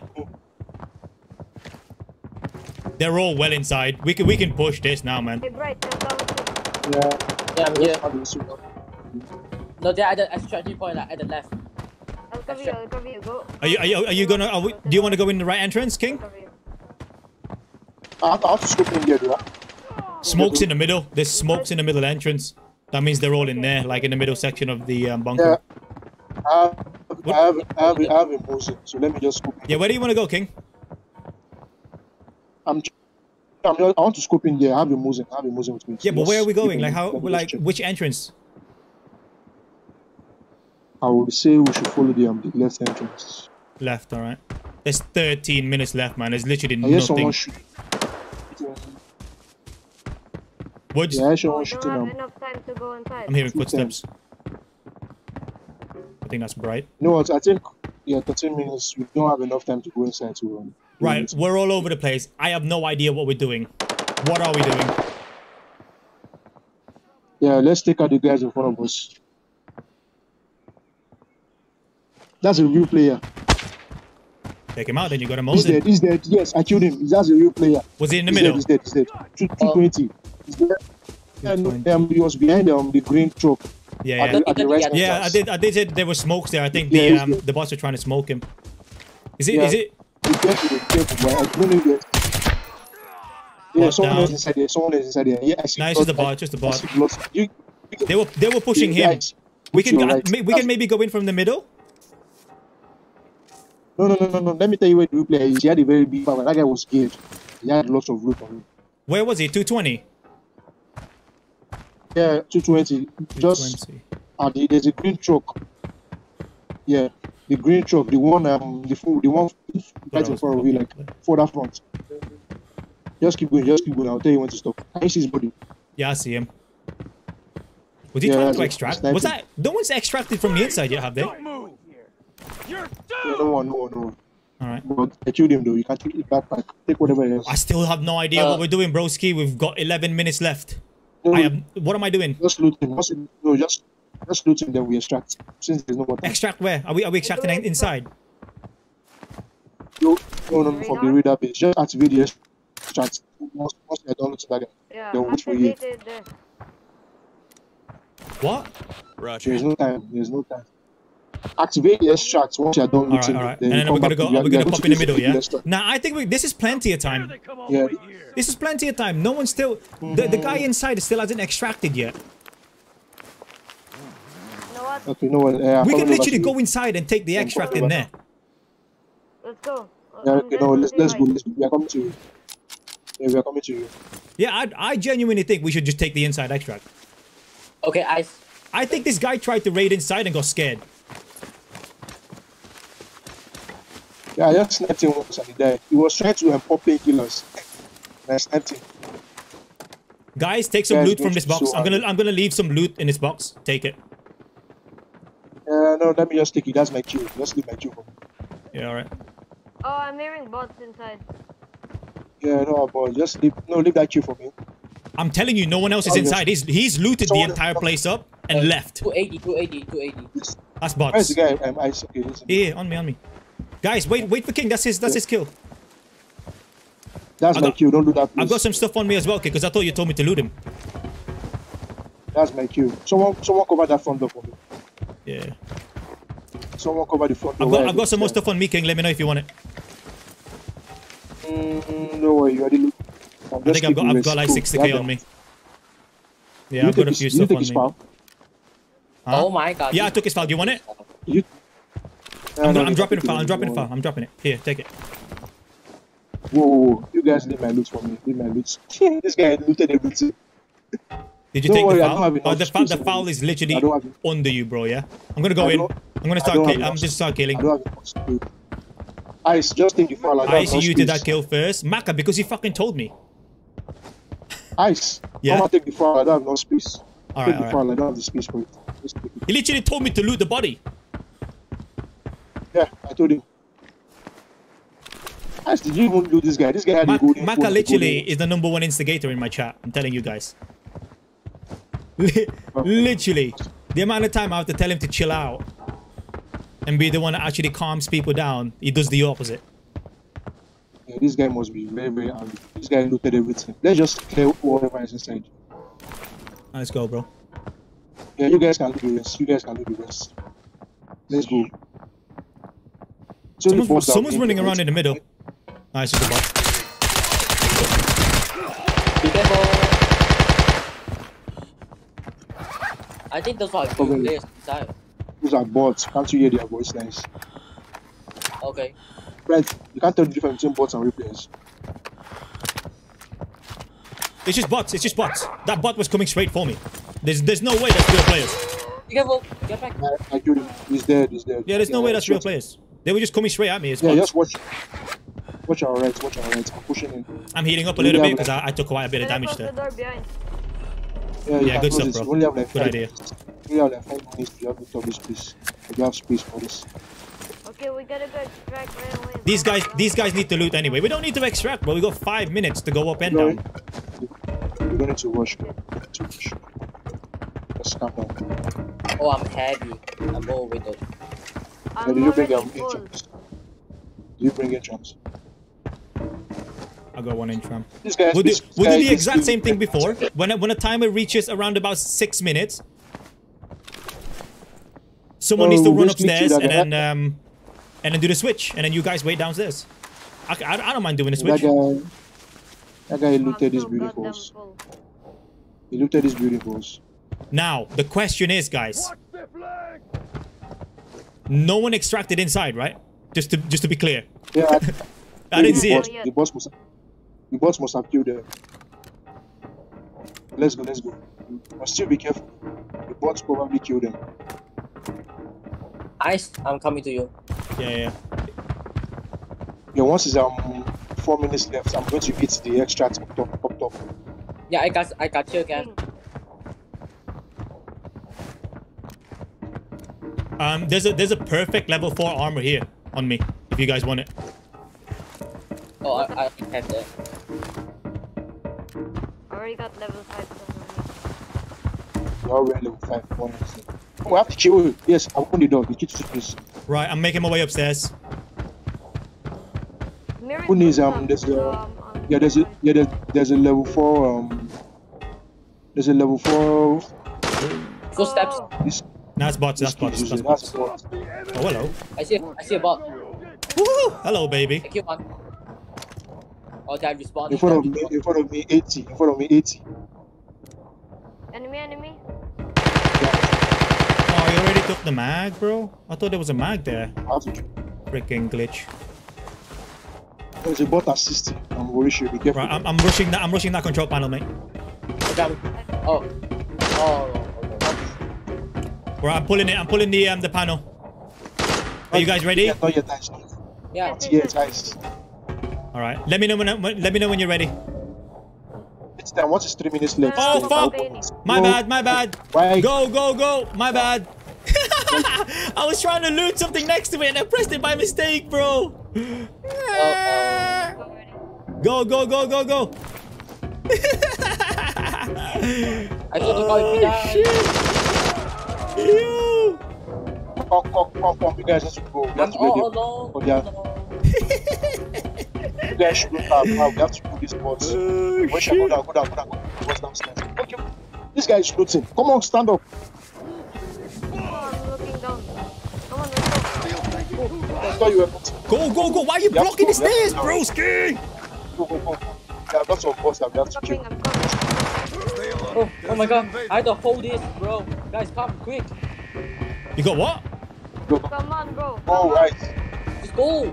They're all well inside. We can we can push this now, man. Hey, Bright, jump down with me. Yeah, Yeah, I'm here. how do you see that? No, they're at the extraction point, like, at the left. I'll cover you, I'll cover you. Go. Are you are you, are you gonna? Are we, do you want to go in the right entrance, King? I'll. I have, I have to scoop in there, do Smokes in the middle. There's smokes in the middle entrance. That means they're all in there, like in the middle section of the um, Yeah. Bunker. I have, I have, I have, I have a Mosin, so let me just scoop. in. Yeah, where do you want to go, King? I'm, j- I'm just, I want to scoop in there. I have a Mosin. I have a Mosin with me. Yeah, but where are we going? Like how? let Like which entrance? I would say we should follow the, um, the left entrance. Left. All right. There's 13 minutes left, man. There's literally I hear nothing. someone shooting. What? Yeah, I hear Oh, someone don't have enough time to go inside. I'm hearing Footsteps. footsteps. Think that's bright. know? I think yeah, 13 minutes. We don't have enough time to go inside to run. do Right, we're all over the place. I have no idea what we're doing. What are we doing? Yeah, let's take out the guys in front of us. That's a real player. Take him out, then you got a He's dead. He's dead. Yes, I killed him. That's a real player. Was he in the he's middle? Dead, he's dead. He's dead. Two, 220. He's dead. And um, he was behind um, the green truck. Yeah, yeah. the, at Yeah, Yeah, I did. I did. say There were smokes there. I think Yeah, the um the boss were trying to smoke him. Is it? Yeah. Is it? Be careful, be careful, boy. I don't know yet. Yeah, someone down. else inside there. Someone else inside there. Yeah, I see. No, it's just the bot. Just the I bot. You, you, They were they were pushing yeah, him. guys, We can your right. we can maybe go in from the middle. No, no, no, no, no. Let me tell you where the real player is. He had a very big power. That guy was scared. He had lots of loot on him. Where was he? 220. Yeah, 220. Just 220. uh, the, there's a green truck. Yeah, the green truck, the one, um, the full, the one right in front of you, like further front. Just keep going, just keep going. I'll tell you when to stop. I see his body? Yeah, I see him. Was he Yeah, trying to extract? that's Was that? No one's extracted from the inside yet, have they? All Don't move. You're Yeah, no one, no one, no one. right. But I killed him though. You can take the backpack, take whatever else. I still have no idea Uh, what we're doing, broski. We've got 11 minutes left. No, I have. What am I doing? Just loot him. Just, no, just, just loot him. Then we extract. Since there's no more. Extract where? Are we are we extracting doing inside? No, no, no, no, from the radar base. Just activate the extract. Once, once you're done looting that guy, Yeah, Don't wait for you. activated there. What? there's no time. There's no time. Activate the extract once you're done All right, looting. all right. Then And then we're gonna go. to- you Are we are gonna going pop in the middle? Yeah. Now I think we, this is plenty of time. they come all Yeah. the way here. This is plenty of time. No one still. The, the guy inside still hasn't extracted yet. You know what? Okay, no one. Uh, We can literally go inside and take the extract in there. Let's go. Yeah, okay, no, let's let's go. Let's go. We are coming to you. Yeah, we are coming to you. Yeah, I, I genuinely think we should just take the inside extract. Okay, I. I think this guy tried to raid inside and got scared. Yeah, I just sniped him once and he died. He was trying to pop painkillers. And I sniped him. Guys, take some Guys, loot from this box. so I'm gonna. I'm gonna leave some loot in this box. Take it. Uh, no, let me just take it. That's my kill. Just leave my kill for me. Yeah, all right. Oh, I'm hearing bots inside. Yeah, no, but just leave. No, leave that kill for me. I'm telling you, no one else is Oh, yes. inside. He's he's looted the entire place up and left. 280, 280, 280. Yes. That's Where's bots. the guy? Um, I okay, listen. Yeah, on me, on me. Guys, wait, wait for King. That's his that's his kill. That's I my got- kill. Don't do that. Please. I've got some stuff on me as well, King, because I thought you told me to loot him. That's my kill. Someone, someone cover that front door for me. Yeah. Someone cover the front door. I've got I I've got some more stuff on me, King. Let me know if you want it. Mm, no way. You already look. I'm I think I've got I've got like 60k on me. Yeah, I've got a few stuff on me. Huh? Oh my god. Yeah, I took his file. Do you want it? You. I'm, gonna, I'm dropping a file. I'm dropping a file. I'm dropping it. Here, take it. Whoa, whoa, whoa. You guys leave my loot for me. Leave my loot. this guy looted everything. Did you Don't take worry, oh, the oh, I don't file? Oh, the, file, the on file me. is literally under you, bro. Yeah. I'm gonna go in. I'm gonna start. don't Ki- have I'm just start I killing. don't have enough speed. Ice, just think before I I see you did that kill first, Maka, because you fucking told me. Ice. Yeah? Come and take the file. I don't have no space. All take right, the all file. right. I don't have the space for it. Just take it. He literally told me to loot the body. Yeah, I told him. Ice, did you even do this guy? This guy had Ma- a golden Maka literally golden- is the number one instigator in my chat. I'm telling you guys. Literally, the amount of time I have to tell him to chill out and be the one that actually calms people down, he does the opposite. Yeah, this guy must be very, very angry. This guy looted everything. Let's just clear whatever is inside. Let's go, bro. Yeah, you guys can do the rest. You guys can do the rest. Let's go. So Someone's, someone's running around in the middle. Nice, just a bot. Be careful. I think those are Okay. good players inside. Those are bots. Can't you hear their voice lines? Okay. Right, you can't tell the difference between bots and real players. It's just bots. It's just bots. That bot was coming straight for me. There's there's no way that's real players. Be careful. Get back. I, I killed him. He's dead. He's dead. Yeah, there's no way that's real shoot. players. They were just coming straight at me. It's Yeah, bots. just watch. Watch our right. Watch our right. I'm pushing in. I'm healing up a little bit because I, I took quite a bit of damage the there. Yeah, you Yeah, can good close stuff, this. bro. We only have like Good five idea. minutes. We have like five minutes to have to top this place. We have space for this. Okay, we gotta go extract right away. These guys these guys need to loot anyway. We don't need to extract, but We got five minutes to go up and No, down. We don't need to rush. We don't need to rush. Just calm down. Oh, I'm heavy. I'm all with it. Yeah, I'm did you bring already entrance? Did you bring entrance? I got one inch from. This guy. We'll do, we'll do the exact same thing before. When a, when a timer reaches around about six minutes, someone Oh, needs to run just meet you upstairs and then um, and then do the switch, and then you guys wait downstairs. I, I, I don't mind doing the That switch. guy. That guy I'm looted this so building goddamn for us. full. He looted this building for us. Now the question is, guys, Watch the flank! No one extracted inside, right? Just to just to be clear, Yeah, I, I didn't see boss, it. The boss must. The boss must have killed them. Let's go. Let's go. But still be careful. The bots probably killed them. Ice, I'm coming to you. Yeah, yeah. yeah. Yeah, once it's um four minutes left, I'm going to hit the extract up top. Up top. Yeah, I got, I got you again. Um, there's a there's a perfect level four armor here on me. If you guys want it. Oh, I, I have that. I already got level 5 stuff on. You're already level five. One minute. Oh, I have to kill. Yes, I'll open the door. The key to this. Right, I'm making my way upstairs. Mirror Who needs, um, some, there's a- um, Yeah, there's a yeah there's, there's a level four um. There's a level four. Footsteps. Oh, This That's bots. That's this bots. That's it. bots. That's what. Oh, hello. I see, I see a bot. Woo! Hello, baby. I kill one. Oh, that respawned. In front of me, in front of me, 80. In front of me, 80. enemy, enemy. Oh, you already took the mag, bro? I thought there was a mag there. I have to kill. Freaking glitch. There's a bot at 60. I'm worried. Should be careful. Right, I'm, I'm rushing that. I'm rushing that control panel, mate. Oh, oh. oh. Right, I'm pulling it. I'm pulling the um the panel. Are you guys ready? Yeah, not yet, guys. Yeah. Not yet. All right. Let me know when, when let me know when you're ready. It's time. What is it's three minutes left. Oh, fuck. I'll open it. My No, bad. My bad. Why? Go go go. My bad. I was trying to loot something next to me and I pressed it by mistake, bro. Uh-oh. Go go go go go. I thought the guy oh, died. shit. Ew. Come, come, come, come. You guys have to go. We have to ready. all alone. Oh, yeah. You guys should go now. Now we have to do this bots. Oh, Where shall I go down? Go down, go down, go down. What's downstairs? Okay. This guy is looting. Come on, stand up. Come on, looking down. Come on, let's go. I thought you were looting. Go go go. Why are you Yeah, blocking the stairs, broski? Go, go, go. There are lots of bots that we have to Coming, kill. I'm coming. Stay alive. Oh, oh my god. I had to hold this, bro. Guys, come quick. You got what? Go, go. Come on, bro. Come All on. right. Let's go.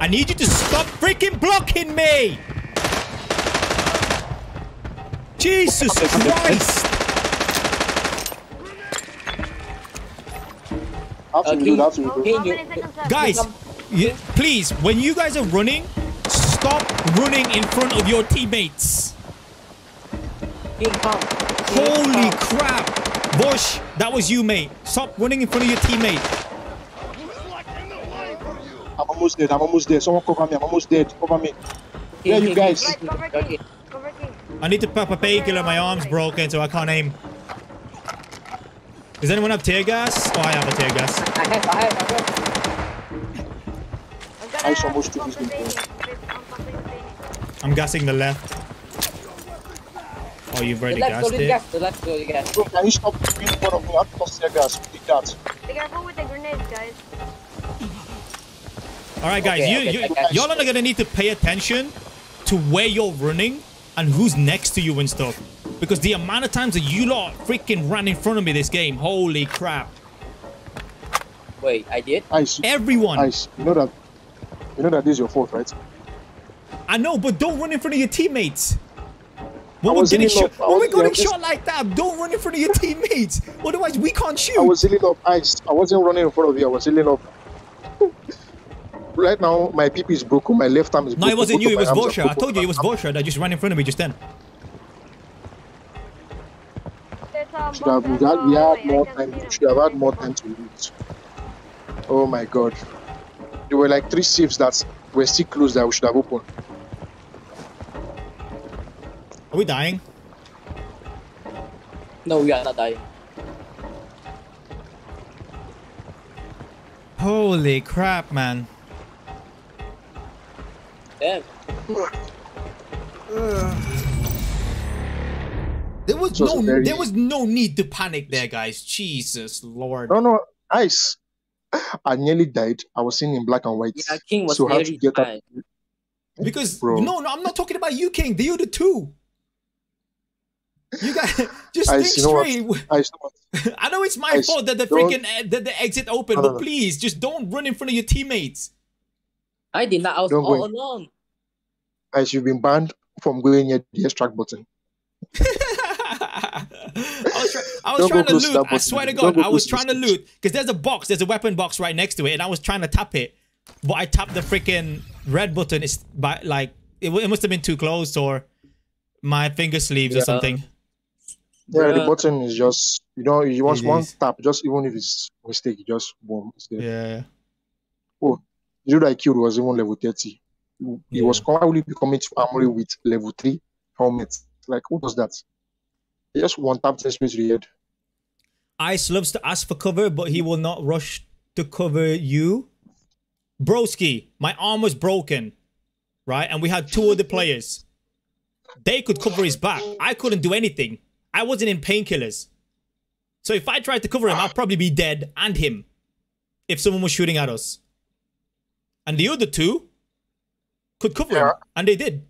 I need you to stop freaking blocking me! Jesus Christ! I have to Uh, reload, I have to Oh, reload. King, how you- many seconds left? Guys, you, please, when you guys are running, stop running in front of your teammates. King, come. King, Holy crap. Bush, that was you, mate. Stop running in front of your teammate. I'm almost dead. I'm almost dead. Someone cover me. I'm almost dead. Cover me. King, Yeah, you guys. King, Right, King, cover King. King. Cover King. I need to pop a painkiller. My arm's broken, so I can't aim. Does anyone have tear gas? Oh, I have a tear gas. I have, I have, I have. I'm gonna Ice almost took pump his the name. Danny. I'm pumping the Danny. I'm gassing the left. Oh, you've The already left, gassed to it. gas. The left, go to gas. Bro, can you stop being in front of me? I have to toss gas. Be careful with the grenades, guys. All right, guys, Okay, you, okay, you, y'all are gonna need to pay attention to where you're running and who's next to you and stuff. Because the amount of times that you lot freaking ran in front of me this game, holy crap. Wait, I did? Ice. Everyone. Ice. You know that. You know that this is your fault, right? I know, but don't run in front of your teammates. When we're was getting healing shot, up. When we're getting I shot like that, don't run in front of your teammates. Otherwise, we can't shoot. I was healing up ice. I wasn't running in front of you. I was healing up. right now, my PP is broken. My left arm is no, broken. it wasn't both you. It was arms Vosha. I told you it was Vosha that just ran in front of me just then. There's um, Should have, we had, we had more time. We should have had more time to loot. Oh my god. There were like three safes that were still closed that we should have opened. Are we dying? No, we are not dying. Holy crap, man. Damn. There was was no, very- there was no need to panic there, guys. Jesus Lord. No, no, ice. I nearly died. I was seeing in black and white. Yeah, King was so how to nearly get. Because Bro. no, no, I'm not talking about you, King. The other two. You guys just I think see, you know what? straight. Ice, no, I know it's my Guys, fault that the freaking uh, that the exit open, No, no, but no. please just don't run in front of your teammates. I did not. I was Don't all go. alone. ice, you've been banned from going near the extract button. I was, try- I was trying to close to loot. I swear to God, go I was trying to loot because there's a box, there's a weapon box right next to it, and I was trying to tap it, but I tapped the freaking red button. It's by like it, wa- it must have been too close or my finger sleeves or Yeah. something. Yeah, the button is just you know you want one is. tap, just even if it's mistake, just boom. Yeah. The dude I killed was even level 30. He he was Yeah. currently becoming to armory with level 3 helmets. Like, who does that? He just one tap takes me to the head. Ice loves to ask for cover, but he will not rush to cover you. Broski, my arm was broken, right? And we had two other players. They could cover his back. I couldn't do anything. I wasn't in painkillers. So if I tried to cover him, I'd probably be dead and him if someone was shooting at us. And the other two could cover him, and they did.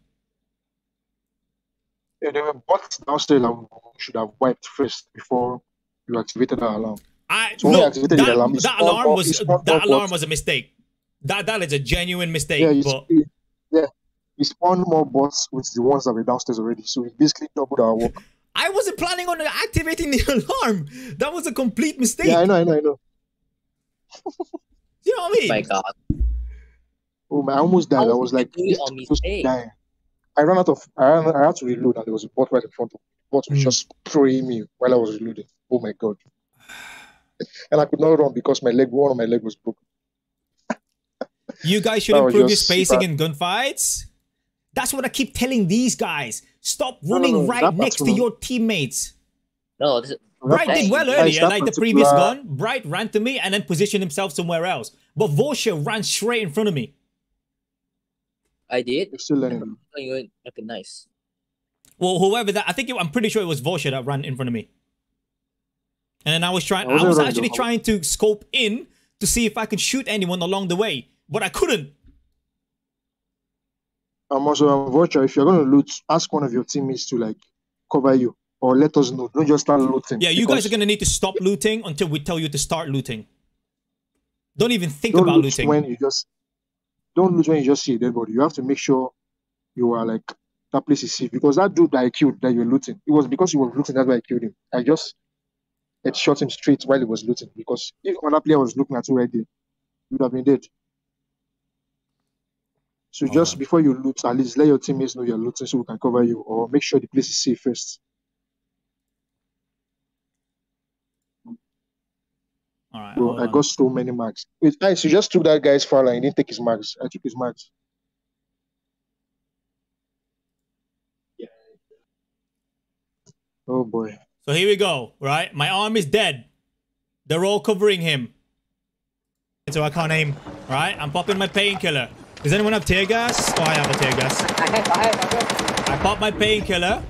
Yeah, there were bots downstairs that we should have wiped first before you activated that alarm. I So no, activated that, the alarm, that alarm was that alarm bots. was a mistake. That that is a genuine mistake. Yeah, you but see, yeah. We spawned more bots with the ones that were downstairs already. So we basically doubled our work. I wasn't planning on activating the alarm. That was a complete mistake. yeah, I know, I know, I know. You know what I mean? my God. Oh man, I almost died. I How was like, do it this on is supposed to mistake? die. I ran out of, I, ran, I had to reload, and there was a bot right in front of me. The bot was Mm. just spraying me while I was reloading. Oh my god! And I could not run because my leg, one of my leg was broken. You guys should That improve your spacing bad. in gunfights. That's what I keep telling these guys. Stop No, no, running no, right that next to your teammates. No, this is, Bright did well Guys, earlier, that like the previous gun. Bright ran to me and then positioned himself somewhere else. But Vosha ran straight in front of me. I did. You're still learning. You went- Okay, nice. Well, whoever that, I think it, I'm pretty sure it was Vosha that ran in front of me. And then I was trying, I I, wasn't was actually trying to scope in to see if I could shoot anyone along the way, but I couldn't. I'm also a voucher. If you're going to loot, ask one of your teammates to like cover you or let us know. Don't just start looting. Yeah, you guys are gonna need to stop looting until we tell you to start looting. Don't even think don't about loot looting. when you just don't loot when you just see a dead body. You have to make sure you are like that place is safe because that dude that I killed that you're looting, it was because he was looting that's why I killed him. I just had shot him straight while he was looting. Because if another player was looking at you right there, you would have been dead. So just Alright. before you loot, at least let your teammates know you're looting so we can cover you, or make sure the place is safe first. All right. Bro, I got so many marks. Wait, guys, you just took that guy's FAL and he didn't take his marks. I took his marks. Oh boy. So here we go, right? My arm is dead. They're all covering him. So I can't aim, right? I'm popping my painkiller. Does anyone have tear gas? Oh, I have a tear gas. I have, I have, I have. I pop my painkiller.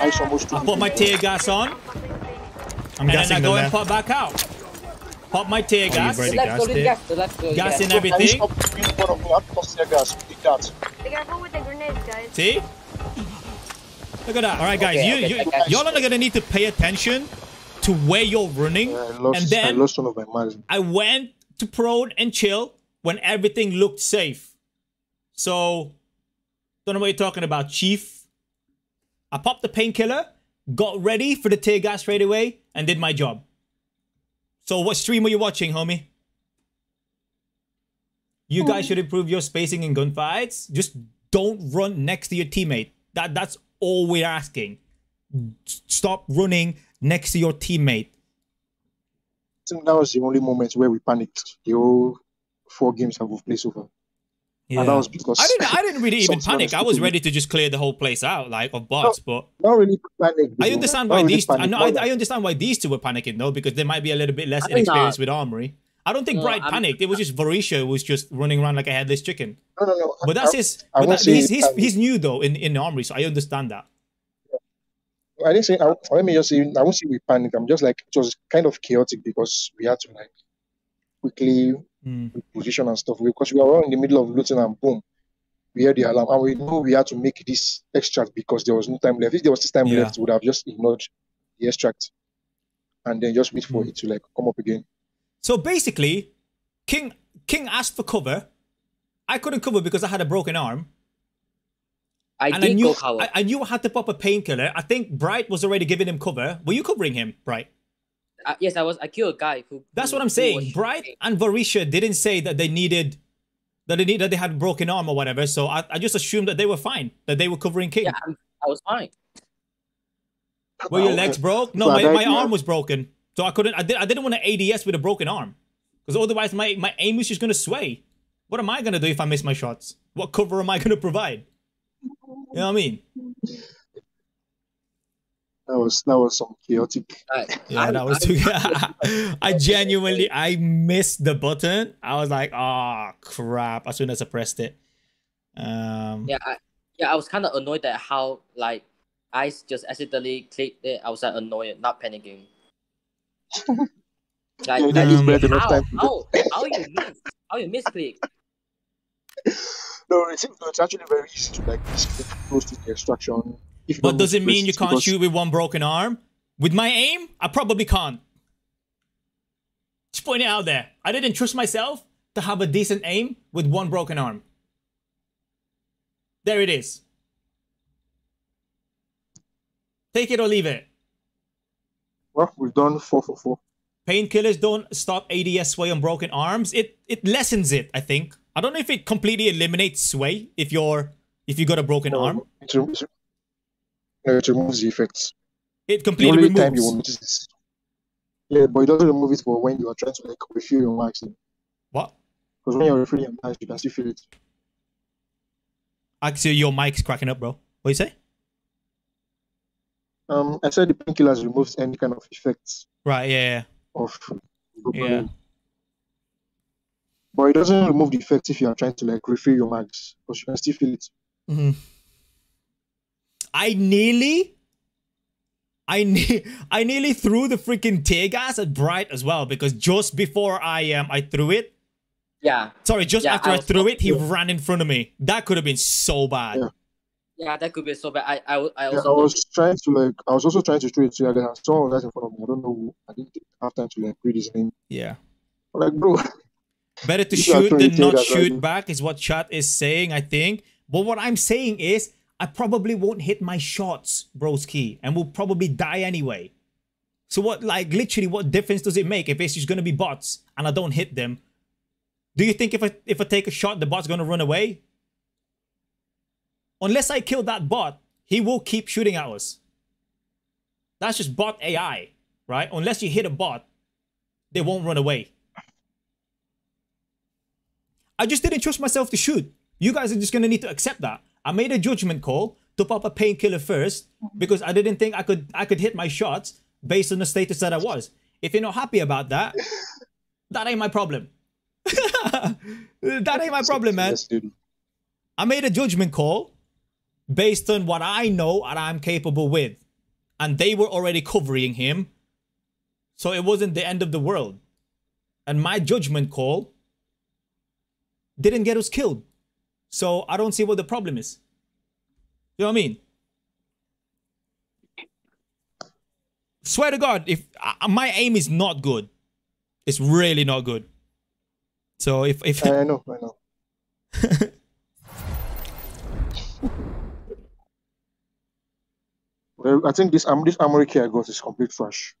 I almost I took put my tear gas on. I'm and then I go and pop back out. Pop my tear Oh, gas. you've The left, gassed gas, the left, Gas gas. and Can everything. stop being one of me? I'm not tear gas. Take that. Be careful with the grenades, guys. See? Look at that. All right, guys. Okay, you, okay, you, y'all are gonna need to pay attention to where you're running. Yeah, I lost, and then I lost one of my marks. I went to prone and chill when everything looked safe. So, don't know what you're talking about, Chief. I popped the painkiller, got ready for the tear gas straight away, and did my job. So, what stream are you watching, homie? You hmm. guys should improve your spacing in gunfights. Just don't run next to your teammate. That that's all we're asking. Stop running next to your teammate. I think that was the only moment where we panicked. The whole four games that we've played so far. And that was because I didn't. I didn't really even panic. I was ready to just clear the whole place out, like of bots. But not really panic. I understand why really these. I panic, know. I, I understand why these two were panicking though, because they might be a little bit less I'm inexperienced uh, with armory. I don't think No, Bright I'm- panicked. It was just Varisha was just running around like a headless chicken. no, no, no. But that's I, his. I But won't that, say he's, he's, he's new though in in armory, so I understand that. I didn't say. I, let me just say. I won't say we panicked. I'm just like it was kind of chaotic because we had to like quickly Hmm. position and stuff because we were all in the middle of looting and boom, we heard the alarm and we knew we had to make this extract because there was no time left. If there was this time Yeah. left, we would have just ignored the extract and then just wait for Mm. it to like come up again. So basically, King King asked for cover. I couldn't cover because I had a broken arm. I and I knew go cover. I, I knew I had to pop a painkiller. I think Bright was already giving him cover. Were you covering him, Bright? Uh, yes, I was. I killed a guy who. That's who- what I'm saying. shooting Bright me. and Varisha didn't say that they needed that they need that they had broken arm or whatever. So I, I just assumed that they were fine, that they were covering King. Yeah, I'm, I was fine. Were your legs broke? No, my, my arm was broken. So I couldn't I, did, I didn't want to ADS with a broken arm. Because otherwise my, my aim is just gonna sway. What am I gonna do if I miss my shots? What cover am I gonna provide? You know what I mean? That was that was some chaotic. I, Yeah, I, that was too. I genuinely, I missed the button. I was like, oh crap! As soon as I pressed it. Um, yeah, I, yeah. I was kind of annoyed at how like I s- just accidentally clicked it. I was like annoyed, not panicking. like, Yeah, you like, didn't Um, how, how, how you miss? How you misclick? No, it's, it's actually very easy to like get close to the extraction. If but does it mean you can't because- shoot with one broken arm? With my aim, I probably can't. Just putting it out there. I didn't trust myself to have a decent aim with one broken arm. There it is. Take it or leave it. Well, we've done four for four. Painkillers don't stop ADS sway on broken arms. It it lessens it, I think. I don't know if it completely eliminates sway if you're if you got a broken arm. No, it, removes- no, it removes the effects. It completely The only time you will removes. notice this. Yeah, but it doesn't remove it for when you are trying to like refill your marks. Because when you're refilling your marks, you can still feel it. Actually, your mic's cracking up, bro. What you say? Um, I said the painkillers removes any kind of effects Right, yeah, of yeah. But it doesn't remove the effect if you are trying to like refill your marks, because you can still feel it. Mhm. I nearly, I ne- I nearly threw the freaking tear gas at Bright as well because just before I um I threw it, Yeah, sorry, just Yeah, after I I, threw it, he talking ran in front of me. That could have been so bad. Yeah. yeah. That could be so bad. I, Yeah, also. I was trying to like, I was also trying to throw it to you, and someone was right in front of me. I don't know who. I didn't have time to like read his name. Yeah. I'm like, bro, Better to shoot than not gas, right? shoot back is what chat is saying, I think. But what I'm saying is, I probably won't hit my shots, broski, and will probably die anyway. So what, like, literally, what difference does it make if it's just gonna be bots and I don't hit them? Do you think if I if I take a shot, the bot's gonna run away? Unless I kill that bot, he will keep shooting at us. That's just bot AI, right? Unless you hit a bot, they won't run away. I just didn't trust myself to shoot. You guys are just gonna need to accept that. I made a judgment call to pop a painkiller first mm-hmm. because I didn't think I could I could hit my shots based on the status that I was. If you're not happy about that, that ain't my problem. that ain't my problem, man. Yes. I made a judgment call based on what I know and I'm capable with. And they were already covering him. So it wasn't the end of the world. And my judgment call didn't get us killed. So I don't see what the problem is. You know what I mean? Swear to God, if uh, my aim is not good, it's really not good. So if if I know, I know. well, I think this um, this armory key I got is complete trash.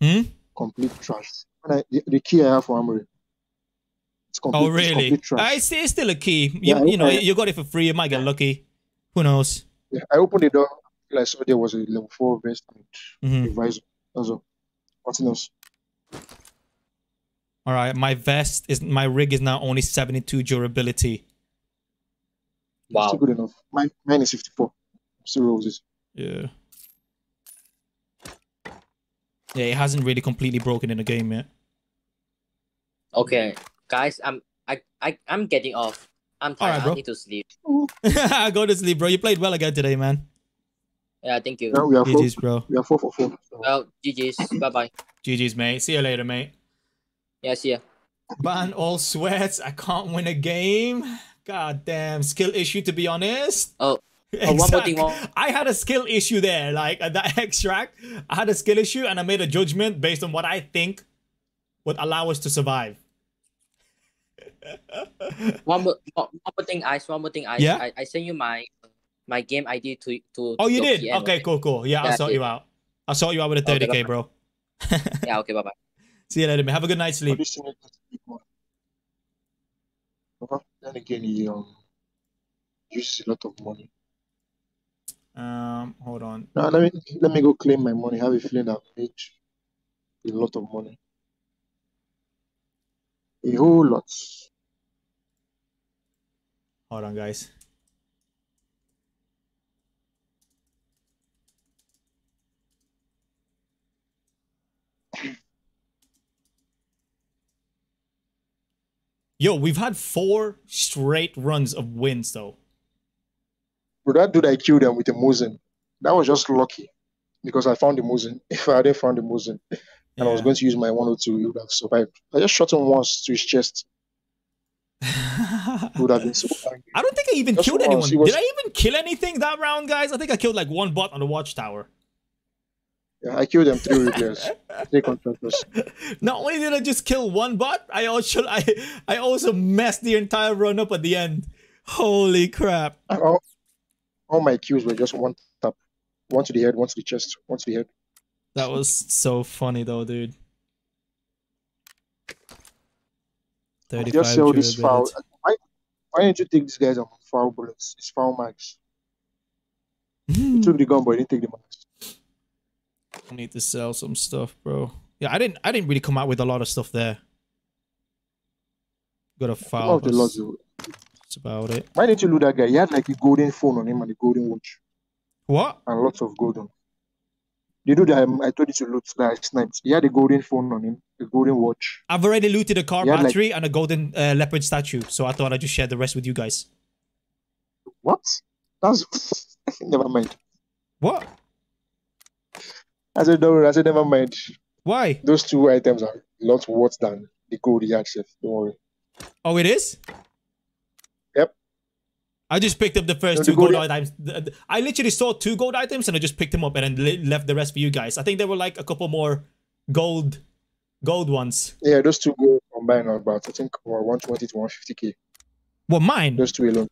hmm? Complete trash. I, the, the key I have for armory. It's complete, Oh really? complete trash. I see. It's still a key. You, Yeah, you know, I- you got it for free. You might get lucky. Who knows? Yeah, I opened the door. I saw there was a level four vest and hmm a visor. That's. Nothing else. All right. My vest is my rig is now only seventy-two durability. Wow. Still good enough. Mine, mine is 54. Still roses. Yeah. Yeah, it hasn't really completely broken in the game yet. Okay, guys, I'm I I I'm getting off. I'm tired. Alright, bro. I need to sleep. Go to sleep, bro. You played well again today, man. Yeah, thank you. Now we are four. GG's, bro. We are four for four. So, Well, GG's. bye bye. GG's, mate. See you later, mate. Yeah, see ya. Ban all sweats. I can't win a game. God damn. Skill issue, to be honest. Oh, Oh, one more thing, one- I had a skill issue there. Like at that extract, I had a skill issue and I made a judgment based on what I think would allow us to survive. One more, one one more thing, Ice. One more thing, Ice. Yeah? I, I sent you my my game ID to to. Oh, you did? PM, okay, cool, cool. Yeah, Yeah, I'll sort you out. I'll sort you out with a 30k, bye-bye. bro. Yeah. Okay. Bye bye. See you later, man. Have a good night's sleep. this thing is a big one. Then again, he um uses a lot of money. Um, hold on. Now let me let me go claim my money. I have a feeling I've made a lot of money. A whole lot. Hold on, guys. Yo, we've had four straight runs of wins, though. But that dude I killed him with a Mosin, that was just lucky because I found the Mosin. If I hadn't found the Mosin and I was going to use my 102, he would have survived. I just shot him once to his chest. Have been so angry. I don't think I even Just killed anyone. was- Did I even kill anything that round, guys? I think I killed like one bot on the watchtower. Yeah, I killed them three repairs, three contractors. Not only did I just kill one bot, I also I I also messed the entire run up at the end. Holy crap! All, all my kills were just one tap. One to the head, one to the chest, one to the head. That was so funny though, dude. Thirty-five. Just sell this FAL. Why, why didn't you take these guys on FAL bullets? It's FAL max. You took the gun, but you didn't take the max. I need to sell some stuff, bro. Yeah, I didn't. I didn't really come out with a lot of stuff there. Got a Some file. of the but lots. That's about it. Why didn't you loot that guy? He had like a golden phone on him and a golden watch What? and lots of gold on. The dude that I, I told you to loot that I sniped, he had a golden phone on him, a golden watch. I've already looted a car Yeah, like- battery and a golden uh, leopard statue, so I thought I'd just share the rest with you guys. What? That's never mind. What? I said no. I said never mind. Why? Those two items are a lot worse than the gold he had. Chef. Don't worry. Oh, it is. I just picked up the first two gold gold- items. I literally saw two gold items and I just picked them up and then left the rest for you guys. I think there were like a couple more gold, gold ones. Yeah, those two go combined are about I think about 120 to 150k. What mine? Those two alone.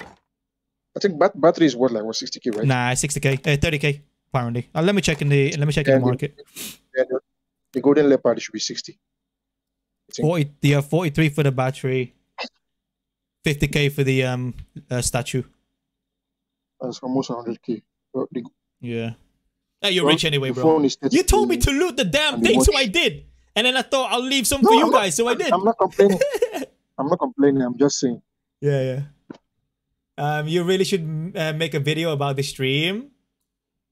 I think bat- battery is worth like what 60k, right? Nah, 60k, uh, 30k. Apparently, uh, let me check in the let me check in Yeah, the the- market. The, the golden leopard should be 60. 40 yeah, 43 for the battery. 50k for the um uh, statue. That's almost 100k. Yeah. Hey, you're Well, rich anyway, bro. You told me to loot the damn thing, so. I did. And then I thought I'll leave some No, for you not- guys, so I did. I'm not complaining. I'm not complaining. I'm just saying. Yeah, yeah. Um, you really should uh, make a video about the stream.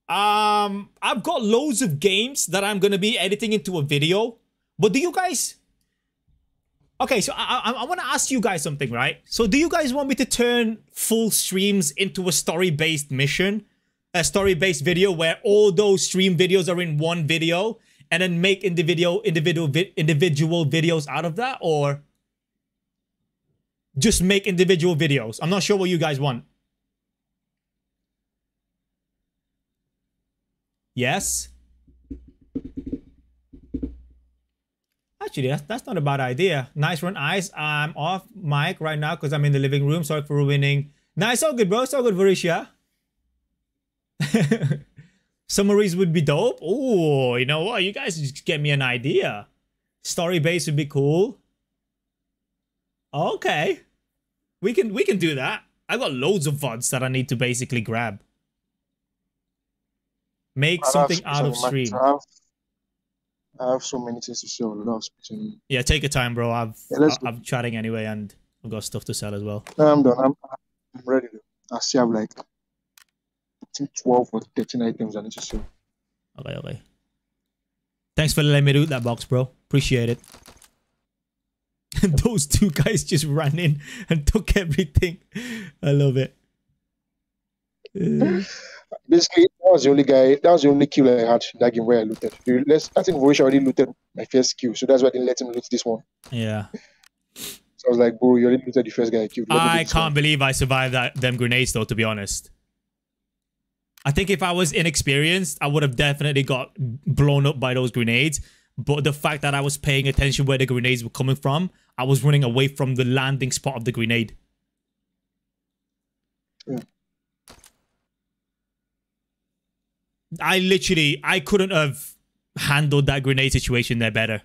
Um, I've got loads of games that I'm gonna be editing into a video. But do you guys? Okay, so I I, I want to ask you guys something, right? So do you guys want me to turn full streams into a story-based mission, a story-based video where all those stream videos are in one video, and then make individual individual vi- individual videos out of that, or? just make individual videos. I'm not sure what you guys want. Yes. Actually, that's, that's not a bad idea. Nice run, Ice. I'm off mic right now because I'm in the living room. Sorry for ruining. Nice, all good, bro. It's all good, Varisha. Summaries would be dope. Oh, you know what? You guys just get me an idea. Story base would be cool. Okay. We can we can do that. I got loads of VODs that I need to basically grab. Make something out of stream. I have, so many things to say. I don't have Yeah, take your time, bro. I've Yeah, I- I'm chatting anyway, and I've got stuff to sell as well. No, I'm done. I'm, I'm ready. I still have like I think 12 or 13 items I need to sell. Okay, okay. Thanks for letting me do that box, bro. Appreciate it. Those two guys just ran in and took everything. I love it. Uh, Basically, that was the only guy. That was the only kill I had that game where I looted. The- Let's, I think Voish already looted my first kill, so that's why I didn't let him loot this one. yeah. So I was like, bro, you already looted the first guy I killed. Let I this one." can't believe I survived that them grenades though, to be honest. I think if I was inexperienced, I would have definitely got blown up by those grenades. But the fact that I was paying attention where the grenades were coming from, I was running away from the landing spot of the grenade. Yeah. I literally, I couldn't have handled that grenade situation there better.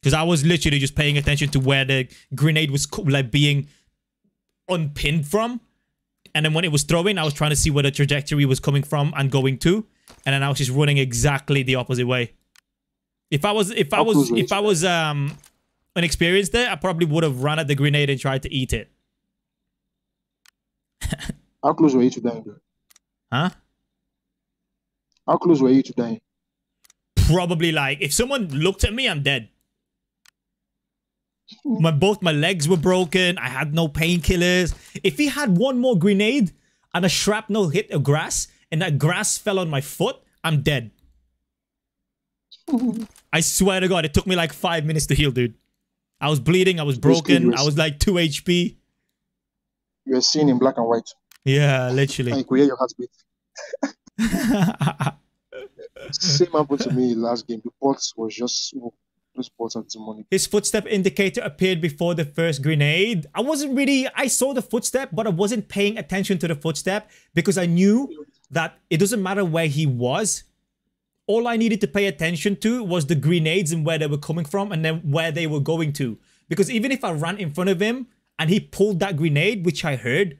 Because I was literally just paying attention to where the grenade was like being unpinned from. And then when it was throwing, I was trying to see where the trajectory was coming from and going to. And then I was just running exactly the opposite way. If I was if I was close were you if I was um unexperienced there, I probably would have run at the grenade and tried to eat it. How close were you to? Bro? Huh? How close were you to dying? Probably like if someone looked at me, I'm dead. My both my legs were broken. I had no painkillers. If he had one more grenade and a shrapnel hit a grass and that grass fell on my foot, I'm dead. I swear to God, it took me like five minutes to heal, dude. I was bleeding. I was broken. I was like two HP. You were seen in black and white. Yeah, literally. you could hear your heartbeat. Same happened to me last game. The bots was just those bots are demonic. His footstep indicator appeared before the first grenade. I wasn't really, I saw the footstep, but I wasn't paying attention to the footstep because I knew that it doesn't matter where he was. All I needed to pay attention to was the grenades and where they were coming from and then where they were going to. Because even if I ran in front of him and he pulled that grenade, which I heard,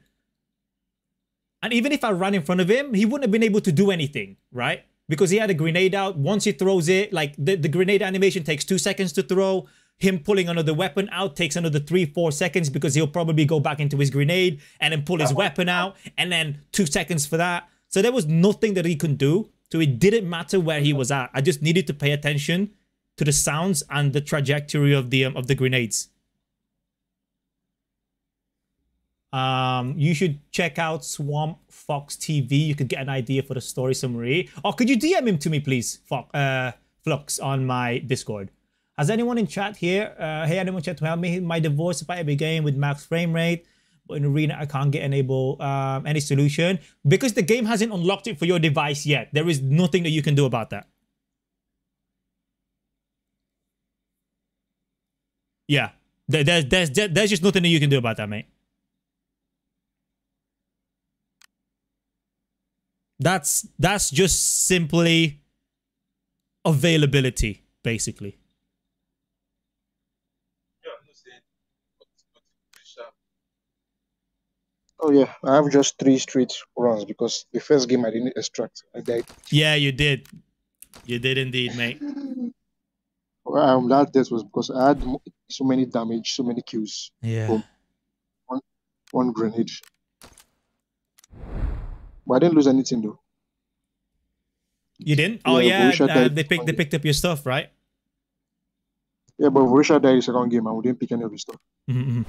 and even if I ran in front of him, he wouldn't have been able to do anything, right? Because he had a grenade out. Once he throws it, like the, the grenade animation takes two seconds to throw. Him pulling another weapon out takes another three, four seconds because he'll probably go back into his grenade and then pull his weapon out and then two seconds for that. So there was nothing that he could do. So it didn't matter where he was at. I just needed to pay attention to the sounds and the trajectory of the um, of the grenades. Um, you should check out Swamp Fox TV. You could get an idea for the story summary. Or could you DM him to me, please, Fox, uh, Flux, on my Discord? Has anyone in chat here? Uh, hey, anyone chat to help me? My divorce if I ever game with max frame rate, but in arena I can't get enable um, any solution because the game hasn't unlocked it for your device yet. There is nothing that you can do about that. Yeah, there, there's there's there's just nothing that you can do about that, mate. That's that's just simply availability, basically. Oh yeah, I have just three straight runs because the first game I didn't extract. I died. Yeah, you did. You did indeed, mate. Um, that death was because I had so many damage, so many kills, Yeah. One, one grenade. But I didn't lose anything though. You didn't? Oh Yeah, yeah, uh, they picked they picked up your stuff, right? Yeah, but Borussia died in the second game and we didn't pick any of his stuff. hmm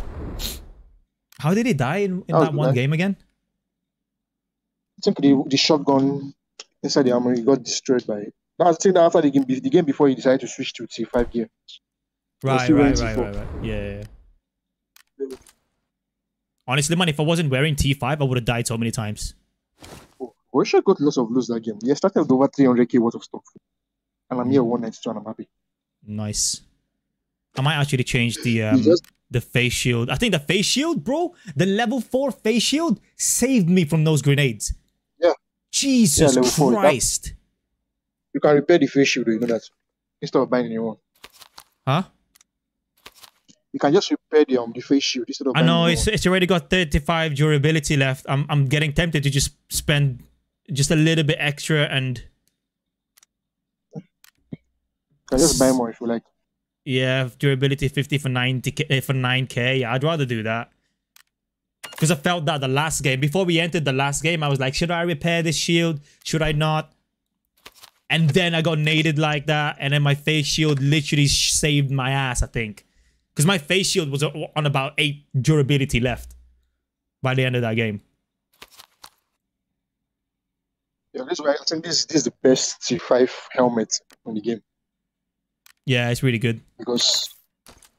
How did he die in, in That that one nice. game again? I think the, the shotgun inside the armory got destroyed by. No, I think that after the game, the game before he decided to switch to T5 gear. Right, right, right, right, right. Yeah. Honestly, man, if I wasn't wearing T5, I would have died so many times. Borussia got lots of lose that game. He started with over 300k worth of stuff. And I'm here 192 and I'm happy. Nice. I might actually change the um just the face shield. I think the face shield, bro, the level four face shield saved me from those grenades. Yeah. Jesus four, that- Christ. you can repair the face shield, you know that. Instead of buying a new one. Huh? You can just repair the um the face shield instead of I buying know a new it's it's already got 35 durability left. I'm I'm getting tempted to just spend just a little bit extra and just buy more if you like. yeah, durability 50 for 90 k eh, for 9k. Yeah, I'd rather do that. Because I felt that the last game, before we entered the last game, I was like, should I repair this shield? Should I not? And then I got naded like that, and then my face shield literally sh- saved my ass, I think. Because my face shield was on about 8 durability left by the end of that game. Yeah, this is I think this, this is the best T5 helmet in the game Yeah, it's really good. because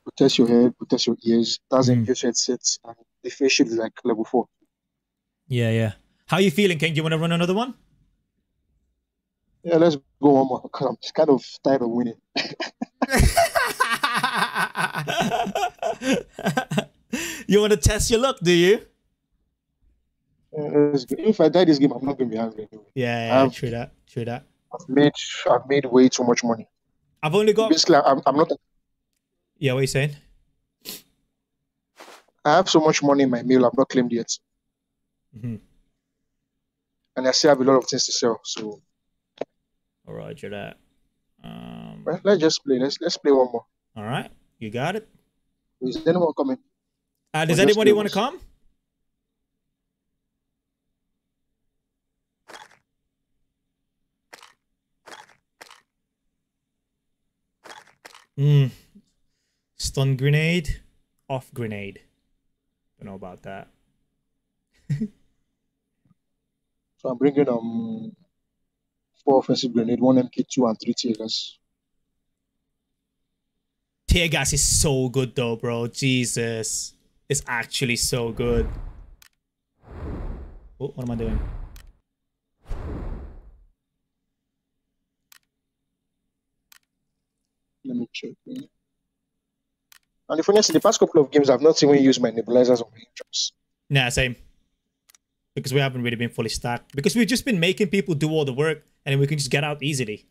protects your head, protects your ears, doesn't Mhm. engage headsets, and the face shield is like level 4. Yeah, yeah. How are you feeling, King? Do you want to run another one? Yeah, let's go one more because I'm just kind of tired of winning. you want to test your luck, do you? If I die this game, I'm not going to be angry anyway. Yeah, yeah, Um, true that, true that. I've made I've made way too much money. I've only got. Basically, I'm, I'm not. Yeah, what are you saying? I have so much money in my mail. I've not claimed yet, Mm-hmm. and I still have a lot of things to sell. So All right, you're that. Um, well, let's just play. Let's let's play one more. all right, you got it. Is anyone coming? Uh, does just anybody want to come? Hmm. Stun grenade, off grenade. Don't know about that. So I'm bringing um four offensive grenade, one MK2, and three tear gas. Tear gas is so good though, bro. Jesus. It's actually so good. Oh, what am I doing? Let me check. And the funny thing, the past couple of games, I've not even used my nebulizers on my jobs. Nah, same. Because we haven't really been fully stacked. Because we've just been making people do all the work and then we can just get out easily.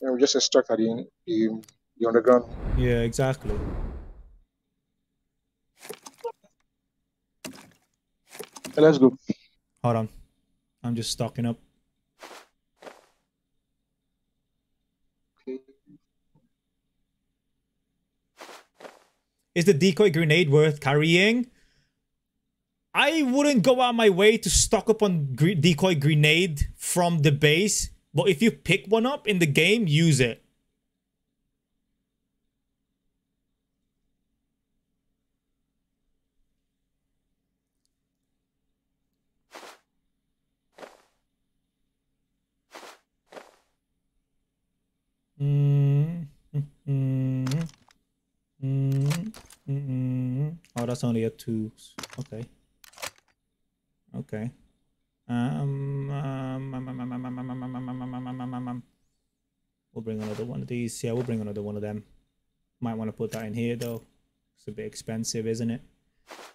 And we just stuck at the, the, the underground. Yeah, exactly. Let's go. Hold on. I'm just stocking up. Is the decoy grenade worth carrying? I wouldn't go out my way to stock up on decoy grenade from the base, but if you pick one up in the game, use it. Mm, mm, mm, mm, mm. Oh, that's only a two. Okay. Okay. Um, um, um, um, um, um, um, um, um, um, um, um, um, um, um, um. We'll bring another one of these. Yeah, we'll bring another one of them. Might want to put that in here though. It's a bit expensive, isn't it?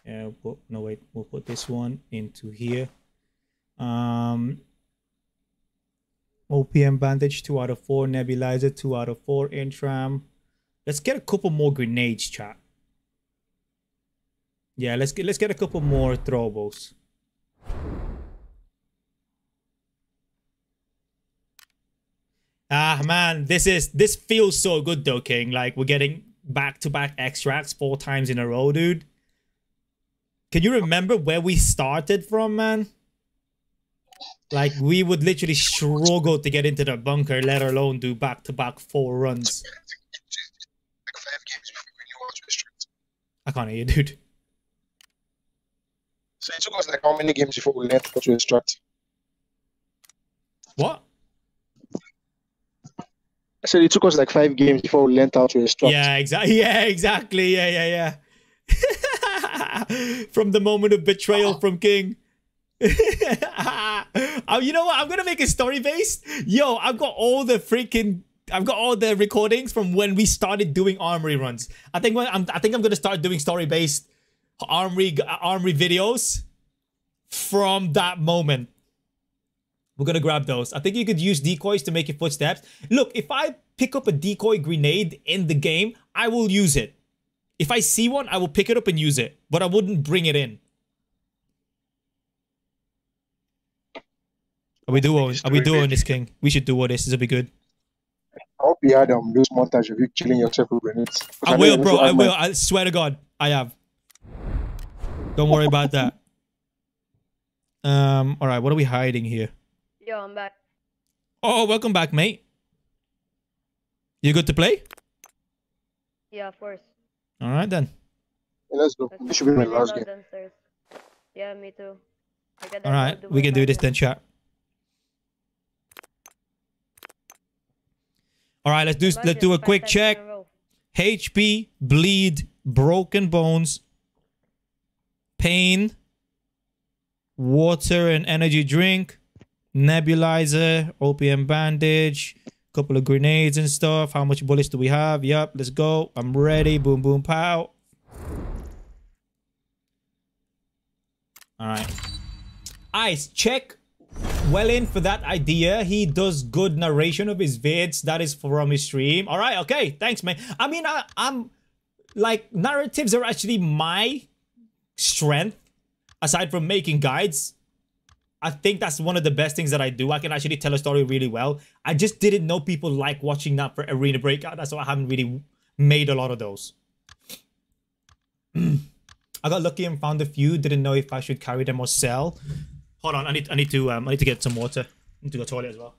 Yeah. We'll put, no wait. We'll put this one into here. Um, OPM bandage two out of four. Nebulizer two out of four. Intram. Let's get a couple more grenades, chat. Yeah, let's get let's get a couple more throwables. Ah man, this is this feels so good though, King. Like we're getting back to back extracts four times in a row, dude. Can you remember where we started from, man? Like we would literally struggle to get into the bunker, let alone do back to back four runs. Like five games before we knew how to extract. I can't hear you, dude. So it took us like how many games before we learned how to extract? What? I said it took us like five games before we learned how to extract. Yeah, exactly. Yeah, exactly. Yeah, yeah, yeah. from the moment of betrayal from King. Uh, you know what? I'm gonna make a story based. Yo, I've got all the freaking. I've got all the recordings from when we started doing armory runs. I think when I'm. I think I'm gonna start doing story based armory armory videos from that moment. We're gonna grab those. I think you could use decoys to make your footsteps. Look, if I pick up a decoy grenade in the game, I will use it. If I see one, I will pick it up and use it, but I wouldn't bring it in. Are we doing? Are we doing this, King? We should do all this. This will be good. I hope you had um, those montage of you killing yourself with grenades. I know will, bro. I will. I swear to God, I have. Don't worry about that. Um. All right. What are we hiding here? Yo, I'm back. Oh, welcome back, mate. You good to play? Yeah, of course. All right then. Yeah, let's go. This should be my last game. downstairs. Yeah, me too. I All right. We can do this then, chat. All right. Let's do. Let's do a quick times in a check. HP, bleed, broken bones, pain, water and energy drink, nebulizer, opium bandage, couple of grenades and stuff. How much bullets do we have? Yep, let's go. I'm ready. Boom, boom, pow. All right. Ice, check well in for that idea. He does good narration of his vids. That is from his stream. All right, okay. Thanks, man. I mean, I, I'm like narratives are actually my strength aside from making guides. I think that's one of the best things that I do. I can actually tell a story really well. I just didn't know people like watching that for Arena Breakout. That's why I haven't really made a lot of those. I got lucky and found a few. Didn't know if I should carry them or sell. Hold on, I need I need to um I need to get some water. I need to go to the toilet as well.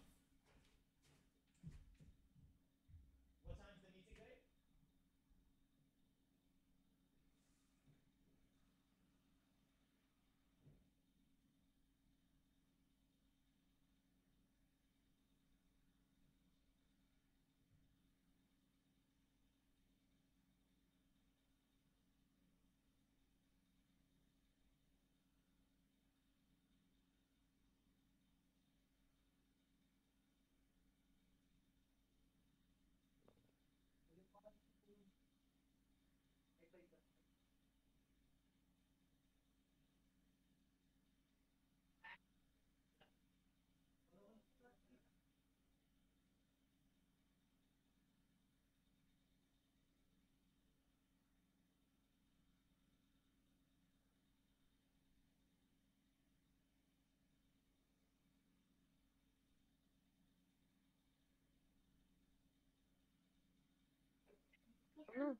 No.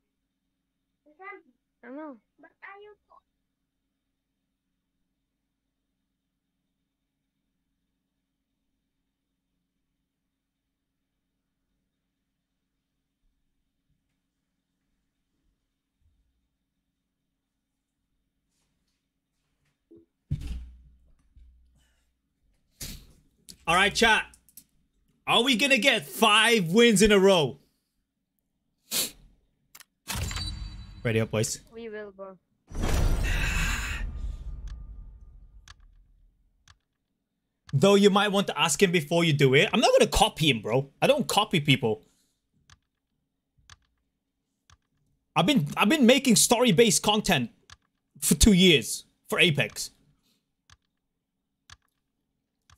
I know. All right, chat. Are we gonna get five wins in a row? Ready up, boys. We will, bro. Though you might want to ask him before you do it. I'm not gonna copy him, bro. I don't copy people. I've been I've been making story-based content for two years for Apex.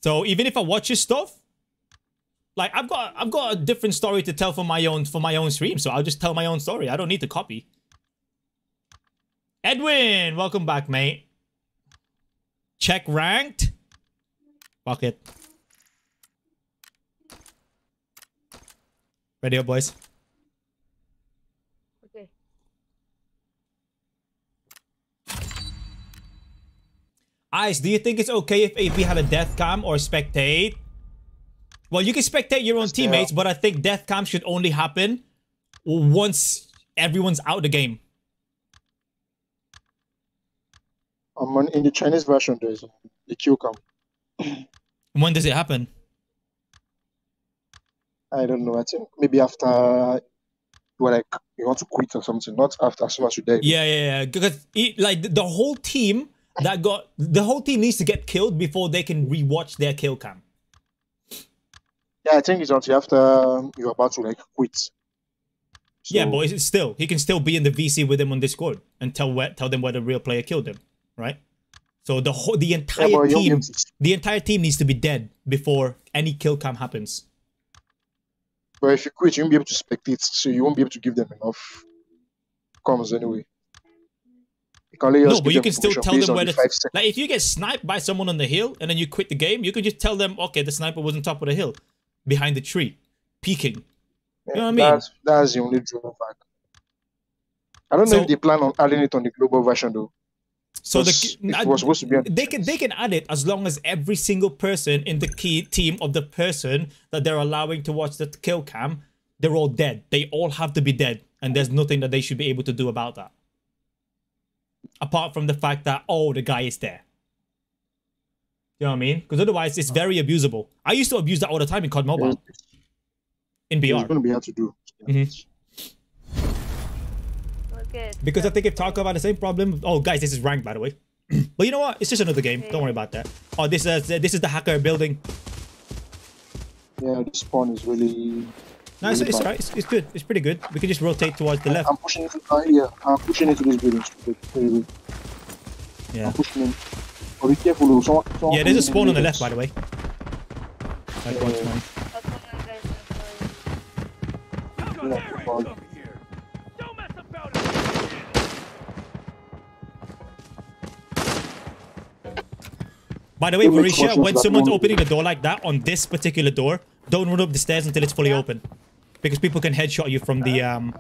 So even if I watch his stuff, like I've got I've got a different story to tell for my own for my own stream, so I'll just tell my own story. I don't need to copy. Edwin, welcome back, mate. Check ranked. Fuck it. Ready up, boys. Okay. Ice, do you think it's okay if AP had a death cam or spectate? Well, you can spectate your own Still. teammates, but I think death cam should only happen once everyone's out of the game. Um, on- in the Chinese version, there's the kill cam. When does it happen? I don't know. I think maybe after you were like you want to quit or something, not after as soon as you die. Yeah, yeah, yeah. Because it, like the- whole team that got the whole team needs to get killed before they can rewatch their kill cam. Yeah, I think it's until after you're about to like quit. yeah, but it's still he can still be in the VC with them on Discord and tell where, tell them where the real player killed them, right? So the whole the entire but you won't be team the entire team needs to be dead before any kill cam happens. But if you quit, you won't be able to spectate, so you won't be able to give them enough comms anyway. You can No, but you can still tell them where the the like if you get sniped by someone on the hill and then you quit the game, you could just tell them, okay, the sniper was on top of the hill, behind the tree, peeking. You know what I mean? That's, that's the only drawback. I don't know if they plan on adding it on the global version though. So the it was supposed to be they can they can add it as long as every single person in the key team of the person that they're allowing to watch the kill cam, they're all dead. They all have to be dead, and there's nothing that they should be able to do about that. Apart from the fact that oh, the guy is there. You know what I mean? Because otherwise, it's very abusable. I used to abuse that all the time in COD Mobile, It's, in it's BR, going to be hard to do. Mhm. Okay. because I think if talk about the same problem. Oh, guys, this is ranked by the way. but you know what? It's just another game. Don't worry about that. Oh, this is this is the hacker building. Yeah, the spawn is really. No, it's, really it's bad. alright. It's, it's good. It's pretty good. We can just rotate towards the left. I'm pushing into uh, yeah, I'm pushing into this building. stupid. Very good. Yeah. I'm pushing in. But be careful, though. Someone, someone Yeah, there's a spawn on the the left, by the way. Like Yeah. one twenty. That's one of the guys that's You got Yeah, By the way, Varisha, when someone's one. opening a door like that on this particular door, don't run up the stairs until it's fully open, because people can headshot you from the um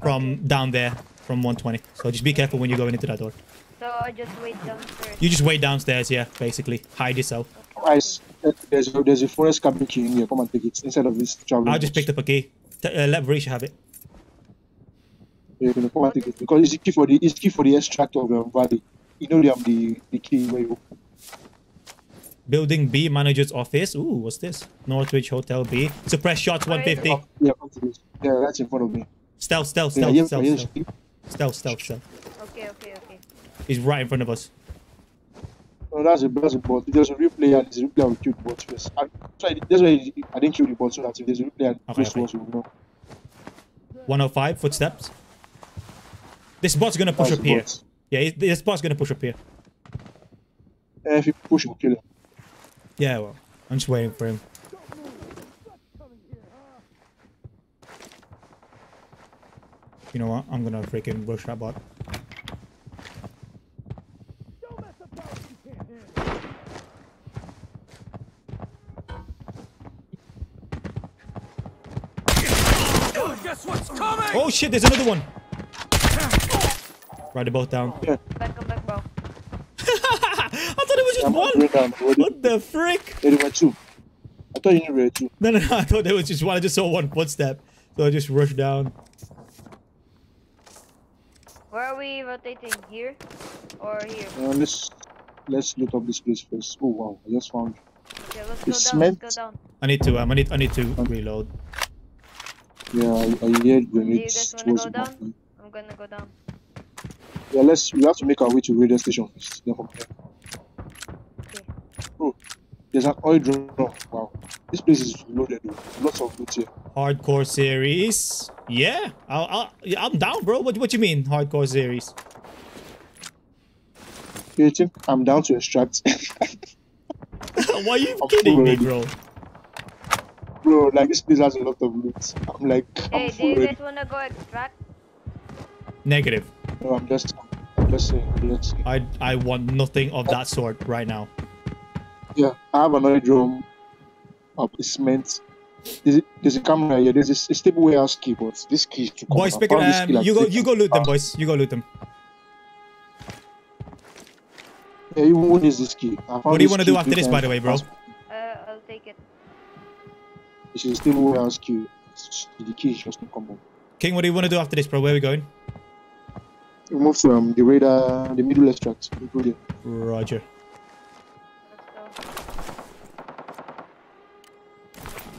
from down there from 120. So just be careful when you're going into that door. So I just wait downstairs. You just wait downstairs, yeah, basically hide yourself. Guys, there's a, there's a forest cabin key in here. Come and take it instead of this traveling. I just picked up a key. T- uh, let Varisha have it. Yeah, you know, come and take it because it's the key for the it's key for the extract of um, valley. You know, the um, the the key where you Building B, manager's office. Ooh, what's this? Northridge Hotel B. Suppress shots, 150. Oh, yeah, come to this. Yeah, that's in front of me. Stealth, stealth, stealth, yeah, stealth, yeah, stealth, yeah. stealth, stealth, stealth. Okay, okay, okay. He's right in front of us. No, that's a that's a bot. If there's a real player, there's a real player will kill the bot first. I, sorry, that's why I didn't kill the bot so that if there's a real player Okay, close okay. to us, we will know. 105 footsteps. This bot's gonna push That's up here. bot. Yeah, this bot's gonna push up here. Eh, if you push, we'll kill him. Yeah, well, I'm just waiting for him. You know what? I'm gonna freaking rush that bot. Oh, guess what's coming? Oh shit, there's another one! Write the both down. Back Already. What the frick? There were two. I thought you knew there were two. No, no, no, I thought there was just one. I just saw one footstep. So I just rushed down. Where are we rotating? Here? Or here? Uh, let's let's look up this place first. Oh wow, I just found. Okay, let's The go down, cement- let's go down. I need to, um, I need, I need to reload. Yeah, I, I heard grenades guys wanna go down? mountain. I'm gonna go down. Yeah, let's. We have to make our way to radio station first. Then from there. Okay. Oh, there's an oil drum. Wow, this place is loaded with lots of loot here. Hardcore series. Yeah, I'll, I'll, I'm down, bro. What, what you mean, hardcore series? You think I'm down to extract? Why are you I'm kidding me, full bro? Bro, like this place has a lot of loot. I'm like, I'm do full you already. guys wanna go extract? Negative. No, I'm just, I'm just saying. Let's see. I I want nothing of that sort right now. Yeah, I have another drum of cement. There's a, there's a camera here. There's a, a stable warehouse key, but this key is too common. Boys, pick it. found this Um, like you go. You go loot them, boys. You go loot them. Yeah, even what is this key? What do you want to do after this, by the way, bro? Uh, I'll take it. It's a stable warehouse key. It's- The key is just not common. King, what do you want to do after this, bro? Where are we going? We move to um, the radar, the middle extract. We go there. Roger.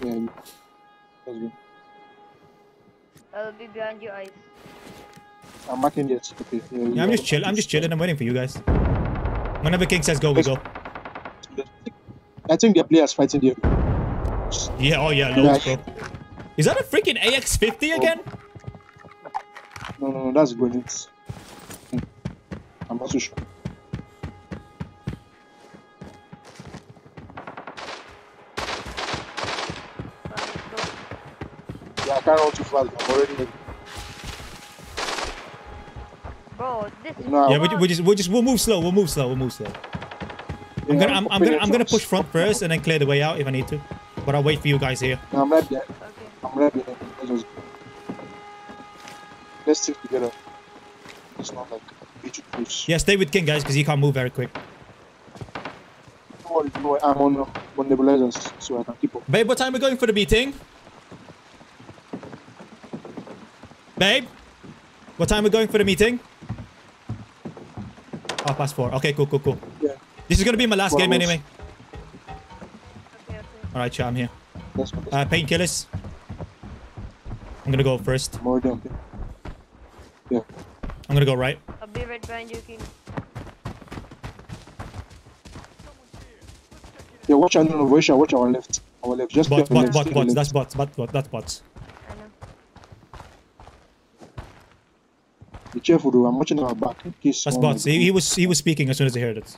Yeah, you- let's go. I'll be behind you, eyes. I'm marking it. Okay. Yeah, Yeah, I'm just chill. I'm just chilling. I'm waiting for you guys. Whenever King says go, we go. I think the players fighting there. Yeah. Oh yeah, loads, bro. Is that a freaking AX50 again? No, no, no, that's grenades. I'm not so sure. I can't run too fast. I'm already. ready. Bro, this is No, Yeah, we, we just we just we'll move slow. We'll move slow. We'll move slow. I'm gonna I'm, I'm gonna I'm gonna push front first and then clear the way out if I need to. But I'll wait for you guys here. No, I'm ready. there. Okay. I'm ready. Let's. Let's stick together. It's not like be too close. Yeah, stay with King, guys, because he can't move very quick. Don't I'm on on nebulizers so I can keep up. Babe, what time are we going for the meeting? Babe, what time are we going for the meeting? Half past four. Okay, cool, cool, cool. Yeah, This is gonna be my last Four game hours. anyway. Okay, okay. All right, chat, I'm here. that's what Uh, painkillers. I'm gonna go first. I'm already on there. Yeah. I'm gonna go right. I'll be right behind you, King. Yeah, watch out, no, no, watch out, watch our left. Our left, just Bot, be bot, left, bot, stay on bots. That's left. bots. Bot, bot. That's bots. I know. Be careful though, I'm watching our back in case. That's someone bots. He, he was he was speaking as soon as he heard it.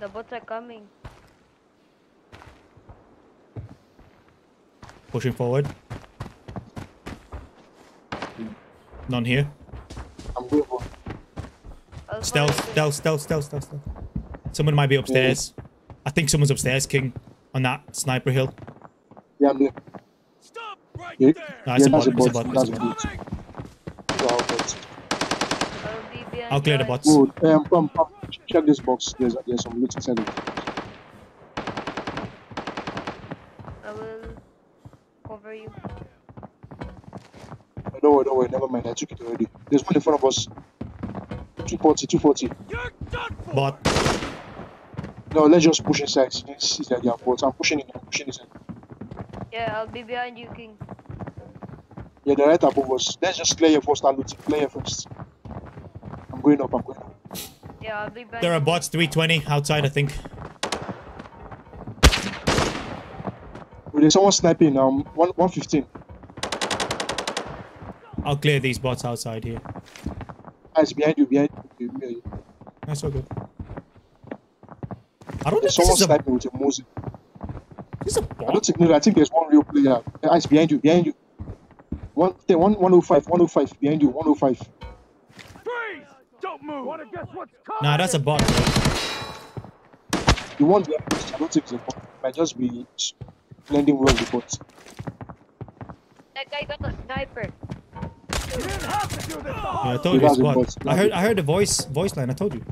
The bots are coming. Pushing forward. None here. I'm going for. Stealth, stealth, stealth, stealth, stealth, stealth. Someone might be upstairs. I think someone's upstairs, King, on that sniper hill. Yeah, I'm there. Stop right Yeah. there! Nah, it's yeah, a that's a bot. It's a bot. bot. That's It's a a bot. bot. Yeah, I'll bot. I'll I'll clear the eyes. bots. Good. Um, come, come. Check this box. There's there's some loot inside it. I will cover you. Don't worry, don't worry. Never mind. I took it already. There's one in front of us. 240, 240. You're done for! Bot. No, let's just push inside. This is like their bots. I'm pushing it. I'm pushing inside. Yeah, I'll be behind you, King. Yeah, they're right above us. Let's just clear here first. Start looting. Clear here first. I'm going up. I'm going up. Yeah, I'll be behind There are bots 320 outside, I think. Oh, there's someone sniping. Um, one 115. I'll clear these bots outside here. Guys, behind you. Behind you. Behind you. That's all good. I don't think There's this is a, sniping with a Mosin. this is a I don't think no, I think there's one real player. Guys, behind you, behind you. One, there, one, 105, 105, behind you, 105. Freeze! Don't move! Wanna guess what's coming? Nah, that's a bot. bro. The one behind us, I don't think it's a bot. It might just be blending well with bots. That guy got a sniper. You didn't have to do this Yeah, I hard told you That's it's bot. bot. I heard I heard the voice voice line. I told you.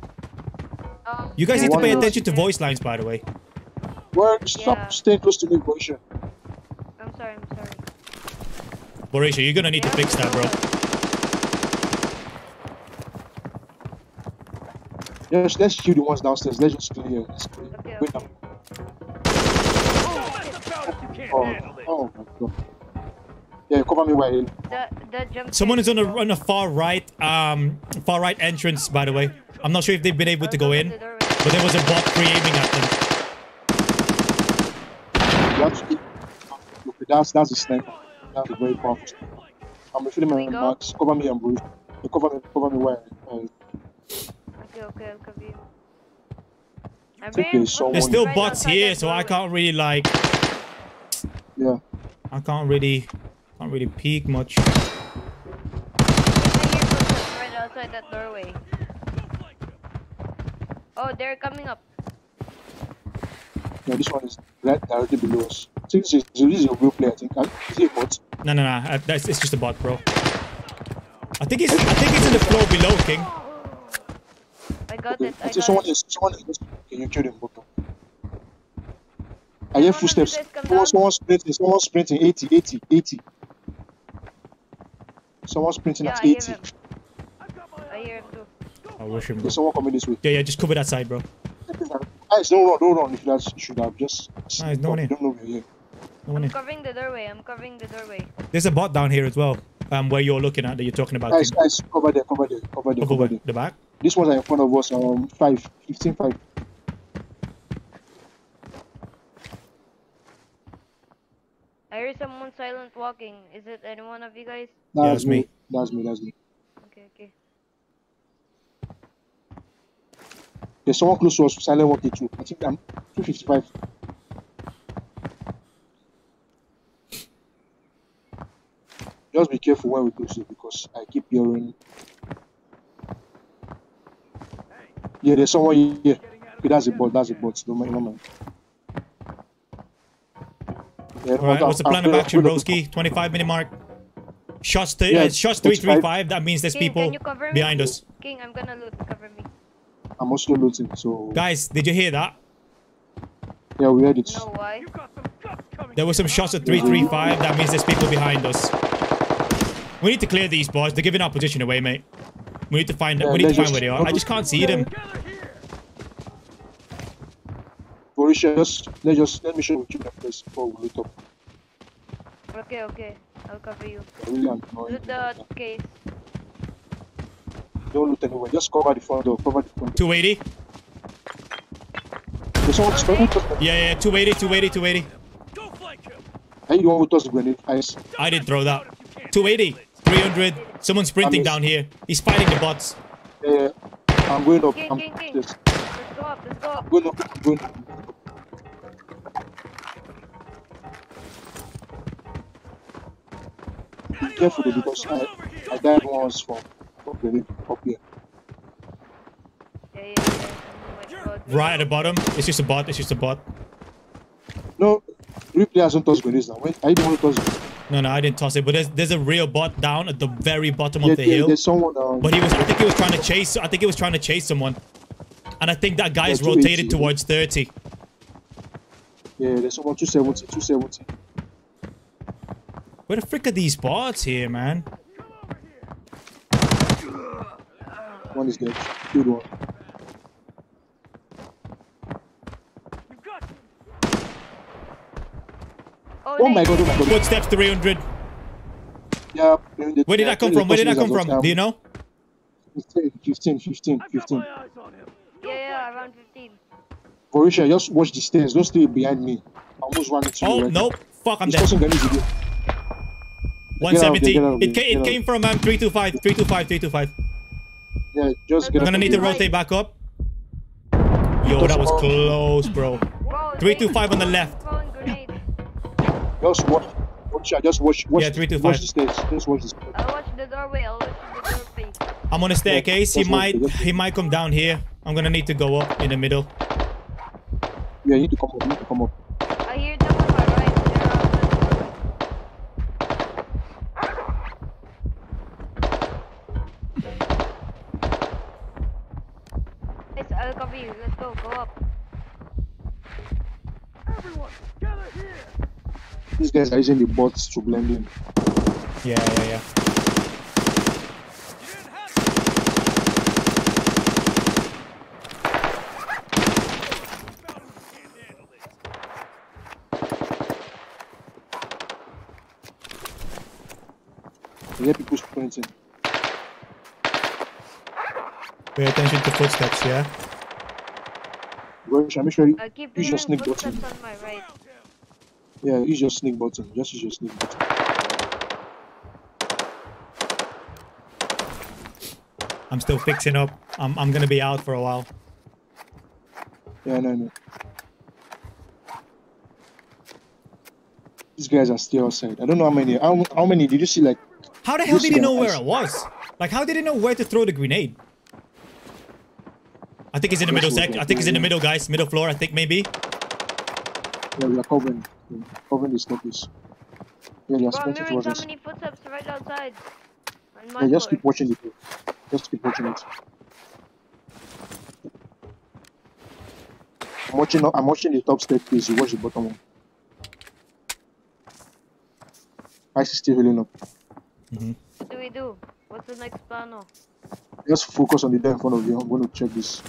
You guys need to pay attention to voice lines, by the way. Well, stop Yeah. staying close to me, Borisha. I'm sorry, I'm sorry. Borisha, you're gonna need to fix that, bro. Let's, let's shoot the ones downstairs. Let's just clear. Let's clear. Okay, okay. now. Don't mess about if you Oh, oh my god. Yeah, cover me while That that jump. Someone is on a on a far right um far right entrance, by the way. I'm not sure if they've been able to go in, but there was a bot pre-aiming at them. you have to keep. Okay, that's, that's a sniper. That's a very powerful sniper. I'm refilling my We marks. Cover me and Bruce. You cover me, cover me while I, Okay, okay, I'll cover you. I'm It's okay, bringing someone- There's still bots outside here, so I can't really like. yeah. I can't really, can't really peek much. I hear footsteps right outside that doorway. Oh, they're coming up. Yeah, this one is right directly below us. I think this is, this is a real player, I think. Uh, Is it a bot? No, no, no. uh, That's it's just a bot, bro. I think it's, I think it's in the floor below, King. I got Okay. it. I I see got someone it. is someone is Can you kill them both? I hear footsteps. guys come Someone, someone sprinting, someone sprinting 80, 80, 80. Someone sprinting Yeah, at I hear 80. him. I hear him too. I wish him. Bro. There's someone coming this way. Yeah, yeah. Just cover that side, bro. Guys, don't run, don't run. If you should have just. Nice, no one you here. don't know we're here. No one I'm in. covering the doorway. I'm covering the doorway. There's a bot down here as well. Um, where you're looking at that you're talking about. Guys, guys, cover there, cover there, cover there, Over cover there. The back. This ones are in front of us, um, 5, 15, 5. I hear someone silent walking. Is it any one of you guys? Yeah, it's me. That's me, that's me. Okay, okay. There's someone close to us, silent walking too. I think I'm 255. Just be careful when we close it because I keep hearing. Yeah, there's someone here. Okay, that's a bot, that's a bot. Don't mind, don't mind. Yeah, All right. What's the plan of action, gonna- Broski? 25 minute mark. Shots. Th- Yeah, uh, shots. Three, three, five. That means there's King, people can you cover me? behind us. King, I'm gonna loot. Cover me. I'm also looting, so Guys, did you hear that? yeah, we heard it. No, why? You got some guts coming. There were some shots at 335. That means there's people behind us. We need to clear these boys. They're giving our position away, mate. We need to find. Yeah, we need to find just- where they are. I just can't see them. Gather. Borisha, just let just let me show you the place before we loot up. Okay, okay. I'll cover you. Really am. Loot the case. Don't loot anywhere. Just cover the front door. Cover the front door. 280. There's someone Okay. someone tossed the- Yeah, yeah. 280, 280, 280. Go flank him. Are you the one who tossed the grenade? Ice. I didn't throw that. 280, 300. Someone sprinting down here. He's fighting the bots. Yeah, I'm going up. King, I'm king, king. yes. Let's go up. Let's go up. going up. I'm. Be careful though, because I, I died once from from grenade up here. Yeah, yeah, yeah. Oh god. Right at the bottom. It's just a bot. It's just a bot. No, three players don't toss grenades now. When are you the one who tossed it? No, no, I didn't toss it. But there's there's a real bot down at the very bottom Yeah, of the yeah, hill. there's someone um, But he was. I think he was trying to chase. I think he was trying to chase someone. And I think that guy is Yeah, 280. rotated towards 30. Yeah, there's someone 270, 270. Where the frick are these bots here, man? One is dead. Good one. You Oh my god, oh my god. Footsteps 300. Yeah. Where did that come from? Where did that come from? Do you know? 15, 15, 15, 15. Yeah, yeah, around 15. Borisha, just watch the stairs. Don't stay behind me. I almost ran into you. Oh, right nope. Fuck, I'm He's dead. tossing grenades again. 170. get It, ca- it came from um, 325. 325, 325. Yeah, just get I'm gonna need to Right. rotate back up. Yo, that was close, bro. 325 on the left. Just watch. Borisha, just watch. watch Yeah, three to Watch five. the stairs. Just watch the stairs. I'll watch the doorway. I'll watch the doorway. I'm on a staircase. He might he might come down here. I'm gonna need to go up in the middle. Yeah, you need to come up. You need to come up. I hear them on my right. They're outside the doorway. I'll cover you. Let's go. Go up. Everyone, gather here. These guys are using the bots to blend in. Yeah, yeah, yeah. You didn't have to. Can't handle this. You hear people sprinting. Pay attention to footsteps, yeah? Borisha, make sure you uh, use your sneak button. On my right. Yeah, use your sneak button. Just use your sneak button. I'm still fixing up. I'm I'm gonna be out for a while. Yeah, no, no. These guys are still outside. I don't know how many. How, how many did you see? Like, How the hell did he know where is- I was? Like, how did he know where to throw the grenade? I think he's in the middle sec. I think he's in the middle, guys. Middle floor. I think maybe. yeah, we are covering, covering the staircase. Yeah, they are Bro, I'm sprinting towards us. many footsteps right outside. On my Yeah, just keep watching it. Just keep watching it. I'm watching. I'm watching the top staircase. You watch the bottom one. Ice is still healing up. Mm-hmm. What do we do? What's the next plan? Just focus on the guy in front of you. I'm going to check this.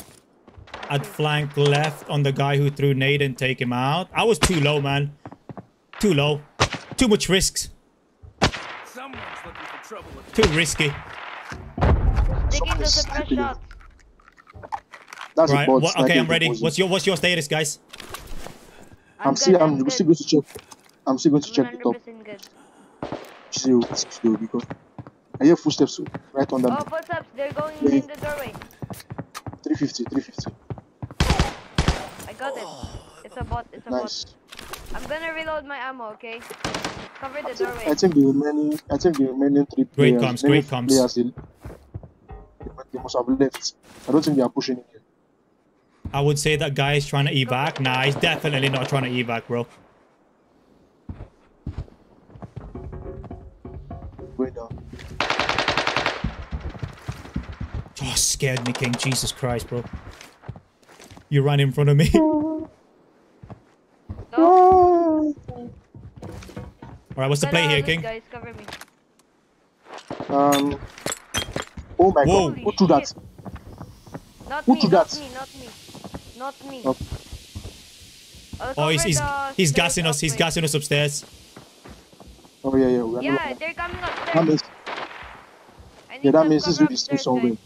I'd flank left on the guy who threw nade and take him out. I was too low, man. Too low. Too much risks. Someone's looking for trouble with Too risky. Taking the Somebody's suppress sniping you. shots. That's Right. a What, okay, I'm ready. opposite. What's your What's your status, guys? I'm still. I'm still going to check. I'm still going to check the top. 100% good. Still, still because I hear footsteps oh, right under me. Oh, footsteps. They're going Yeah. in the doorway. 350, 350. I got it. It's a bot. It's a bot. Nice. I'm gonna reload my ammo, okay? Cover the I doorway. think the remaining, I think the remaining three Great players, comms, remaining great comms. players, they, they must have left. I don't think they are pushing in here. I would say that guy is trying to evac. Nah, he's definitely not trying to evac, bro. Going down. Oh, scared me, King. Jesus Christ, bro. You ran in front of me. No. Alright, what's the But, play here, King? Guys, cover me. Um. Oh my Whoa. God! Who threw that? Not Who me, threw not that? me, not me. Not me. Oh. I'll Oh, he's he's, he's gassing us. He's gassing us upstairs. Oh yeah, yeah. We are Yeah, they're coming upstairs. that means, I need yeah, that some means this cover is still upstairs, somewhere.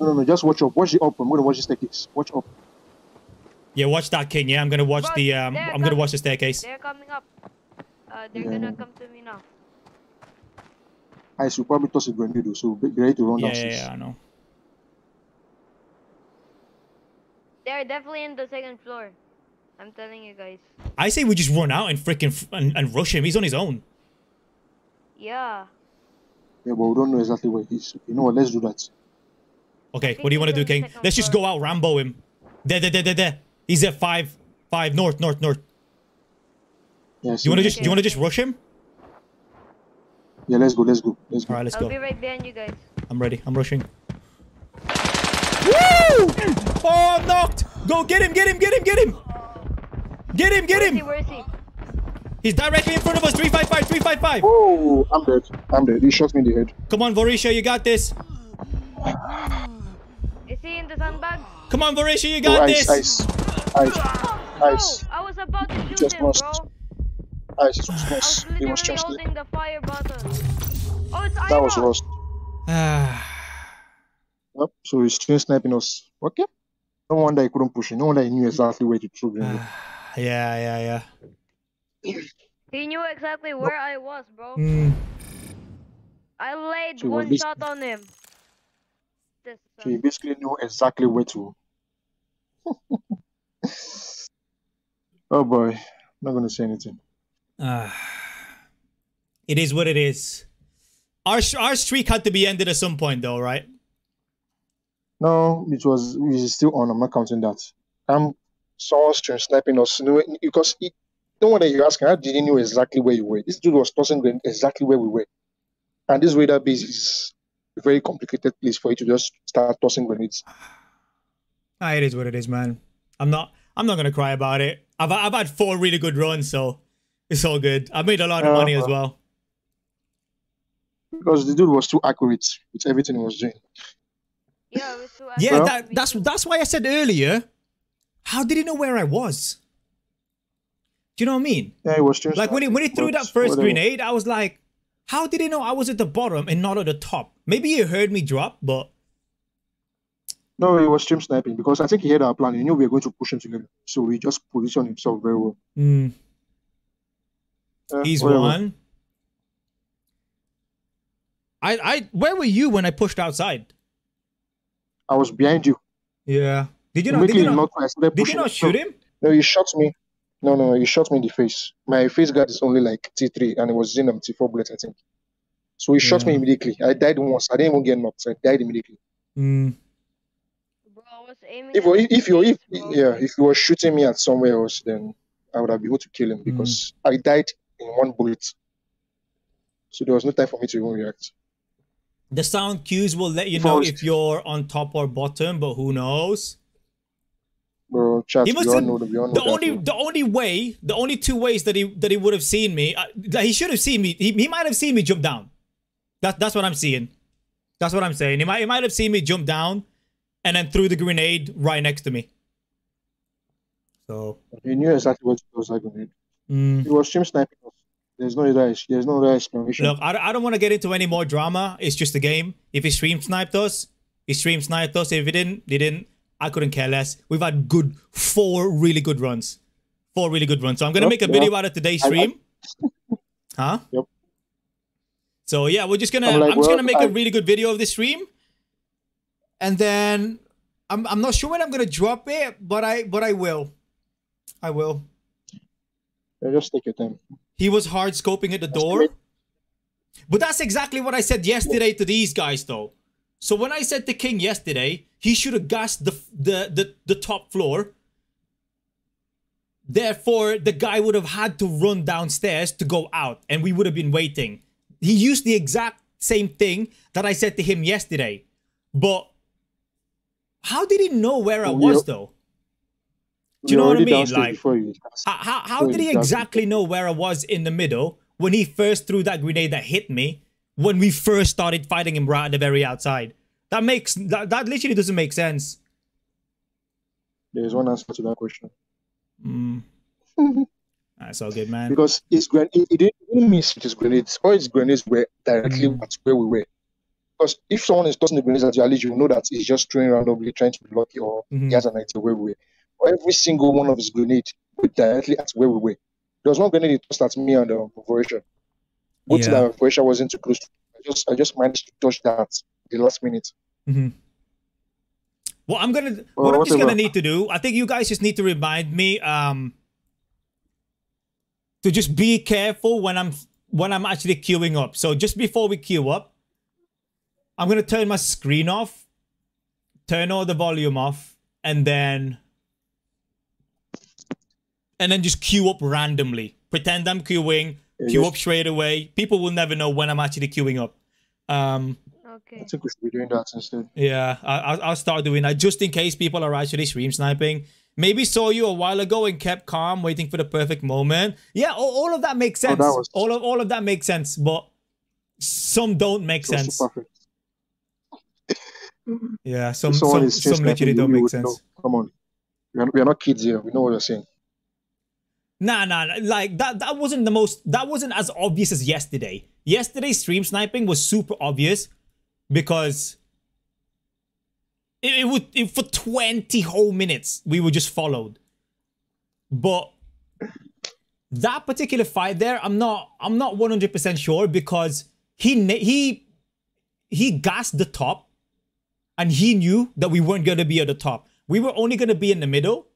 No, no, no. Just watch up. Watch the up. I'm gonna watch the staircase. Watch up. Yeah, watch that, King. Yeah, I'm gonna watch Bro, the um. I'm gonna watch the staircase. They're coming up. Uh, they're Yeah. gonna come to me now. I should probably toss a grenade, though, so be be ready to run Yeah, yeah, downstairs. yeah, I know. They're definitely in the second floor. I'm telling you guys. I say we just run out and freaking f- and, and rush him. He's on his own. Yeah. Yeah, but we don't know exactly where he is. You know what? Let's do that. Okay, what do you want to do, King? Let's just go out, Rambo him. There, there, there, there, there. He's at five, five north, north, north. Yeah. You want to just, do you want to just rush him? Yeah, let's go. Let's go. Let's go. All right, let's I'll go. be right behind you guys. I'm ready. I'm rushing. Woo! Oh, knocked. Go get him, get him, get him, get him. Get him, get Where is he? him. Where is he? He's directly in front of us. 355, 355. Oh, I'm dead. I'm dead. He shot me in the head. Come on, Varisha, you got this. Is he in the sandbag? Come on, Varisha, you Oh, got ice, this. ice, ice, ice, No, I was about to shoot Just him, lost. bro. ice. It was I was close. He was just holding the fire button. Oh, it's that was Ira. Rust. Ah, Yep. So he's still sniping us. Okay. No wonder he couldn't push it. No wonder he knew exactly where to throw grenade. yeah, yeah, yeah. He knew exactly where I was, bro. Hmm. I laid So one shot on him. This So he basically knew exactly where to. oh boy. I'm Not gonna say anything. Ah. it is what it is. Our our streak had to be ended at some point, though, right? No, it was it is still on. I'm not counting that. I'm someone stream sniping us. You know, because he, no wonder you're asking, how did he know exactly where you were? This dude was tossing grenade exactly where we were. And this radar base is a very complicated place for you to just start tossing grenades. Ah, it is what it is, man. I'm not. I'm not gonna cry about it. I've I've had four really good runs, so it's all good. I made a lot of money as Uh, well. Because the dude was too accurate with everything he was doing. Yeah, it was too Yeah, that, that's that's why I said earlier. How did he know where I was? Do you know what I mean? Yeah, he was stream Like when he when he threw that first whatever. grenade, I was like, how did he know I was at the bottom and not at the top? Maybe he heard me drop, but No, he was stream sniping because I think he had our plan. He knew we were going to push him together. So he just positioned himself very well. Eh, he's whatever. one. I I where were you when I pushed outside? I was behind you. Yeah. Did you not? Did you not? knocked me, I started Did you not shoot him? No, you shot me. No, no, no, you shot me in the face. My face guard is only like T3 and it was in T4 bullets, I think. So he shot me immediately. I died once. I didn't even get knocked. I died immediately. Mm. Bro, I was aiming If at if you if his face, bro. yeah, if you were shooting me at somewhere else, then I would have been able to kill him because I died in one bullet. So there was no time for me to even react. The sound cues will let you If know was- if you're on top or bottom, but who knows? Bro, chat, He must all have- know that we all know The only bro. the only way, the only two ways that he that he would have seen me, uh, that he should have seen me. He, he might have seen me jump down. That that's what I'm seeing. That's what I'm saying. He might he might have seen me jump down, and then threw the grenade right next to me. So He knew exactly what was like grenade. mm. He was stream sniping us. There's no other there's no other explanation. look, I, I don't want to get into any more drama. It's just a game. If he stream sniped us, he stream sniped us. If he didn't, he didn't. I couldn't care less. We've had good four really good runs, four really good runs. So I'm gonna Yep, make a video out of today's stream. huh? Yep. So yeah, we're just gonna. I'm, I'm just well, gonna make a I- really good video of this stream, and then I'm I'm not sure when I'm gonna drop it, but I but I will. I will. Yeah, just take your time. He was hard scoping at the door. great. But that's exactly what I said yesterday to these guys, though. So when I said to King yesterday, he should have gassed the the the, the top floor. Therefore, the guy would have had to run downstairs to go out, and we would have been waiting. He used the exact same thing that I said to him yesterday. But how did he know where I was, though? Do you know what I mean? Like, how, how, did he exactly know where I was in the middle when he first threw that grenade that hit me when we first started fighting him right at the very outside? That makes that, that literally doesn't make sense. There's one answer to that question. Mm. That's all good, man. Because his grenade, he he didn't, he miss with his grenades. All his grenades were directly Mm. at where we were. Because if someone is tossing the grenades at your at least you know that he's just throwing randomly, trying to be lucky, or Mhm. he has an idea where we were. But every single one of his grenades went directly at where we were. There was one grenade he tossed at me and um, Operation. Thing Yeah. Operation wasn't too close. I just, I just managed to touch that the last minute. hmm Well, I'm gonna. Well, what I'm just gonna need to do, I think you guys just need to remind me um to just be careful when I'm when I'm actually queuing up. So just before we queue up, I'm gonna turn my screen off, turn all the volume off, and then and then just queue up randomly. Pretend I'm queuing, queue up straight away. People will never know when I'm actually queuing up. Um, I Okay. think we should be doing that instead. yeah, I, I'll, I'll start doing that just in case people are actually stream sniping. Maybe saw you a while ago and kept calm, waiting for the perfect moment. Yeah, all, all of that makes Oh, sense. that was- all of all of that makes sense, but some don't make It sense. perfect. Yeah, some some, is some literally don't make sense. know. Come on. We are, we are not kids here. We know what you're saying. Nah, nah, nah, like that that wasn't the most that wasn't as obvious as yesterday. Yesterday's stream sniping was super obvious because it, it would it, for 20 whole minutes we were just followed. But that particular fight there, I'm not I'm not 100% sure because he he he gassed the top and he knew that we weren't going to be at the top. We were only going to be in the middle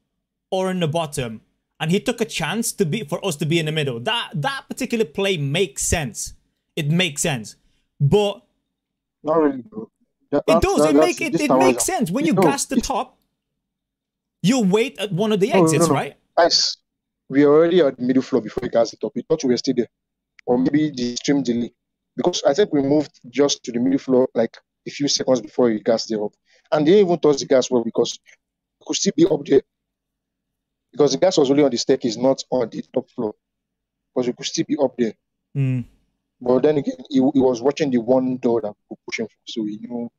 or in the bottom and he took a chance to be for us to be in the middle. That that particular play makes sense. It makes sense. But Not really. That- it does. that- it make it, it makes sense. When you No, gas the top, you wait at one of the No, exits, no. right? Guys, we already at the middle floor before we gas the top. We thought we were still there. Or maybe the stream delay. Because I think we moved just to the middle floor like a few seconds before we gas the up. And they even touch the gas well because we could still be up there. Because the gas was only on the staircase, not on the top floor. Because we could still be up there. Mm. But then again, he, he was watching the one door that we could push him from, so he knew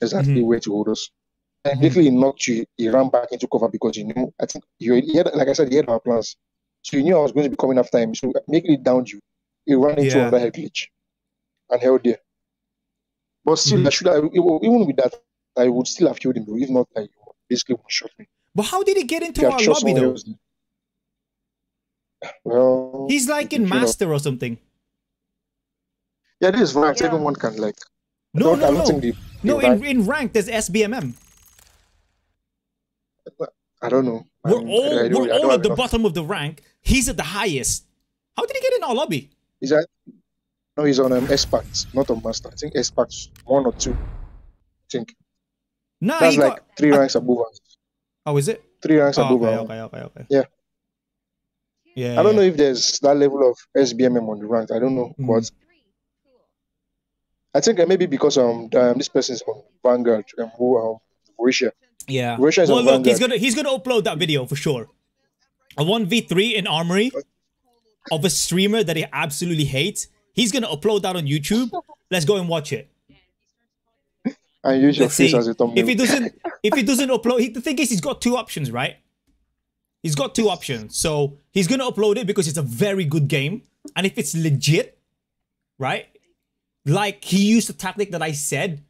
exactly Mhm. where to hold us. And Mhm. immediately he knocked you, he ran back into cover because he knew, I think, he, he had, like I said, he had our plans. So he knew I was going to be coming after him. So making it down you, he ran into Yeah. another head glitch and held there. But still, Mhm. I should have, even with that, I would still have killed him. If not, I basically would shot me. But how did he get into If our shot lobby though? else, Well, He's like in you know. master or something. Yeah, this is ranked. Yeah. Everyone can like. No, no, no. think the No, in in, in rank, there's SBMM. I don't know. We're Um, all, I don't- we're don't all at the enough. bottom of the rank. He's at the highest. How did he get in our lobby? Is that? No, he's on um, expert, not on master. I think expert one or two. I think Nah, that's he like got. three I- ranks above us. Oh, is it? Three ranks Oh, above okay, us. okay, okay, okay. Yeah. Yeah. I don't yeah. know if there's that level of SBMM on the rank. I don't know, Mm. but I think uh, maybe because um, um this person is from Vanguard, um, who um, Mauritius. Yeah. Russia is well, on look, he's gonna he's gonna upload that video for sure. A one v three in Armory of a streamer that he absolutely hates. He's gonna upload that on YouTube. Let's go and watch it. And use your face see. as a thumbnail. If he doesn't, if he doesn't upload, he, the thing is, he's got two options, right? He's got two options. So he's gonna upload it because it's a very good game, and if it's legit, right? Like he used the tactic that I said,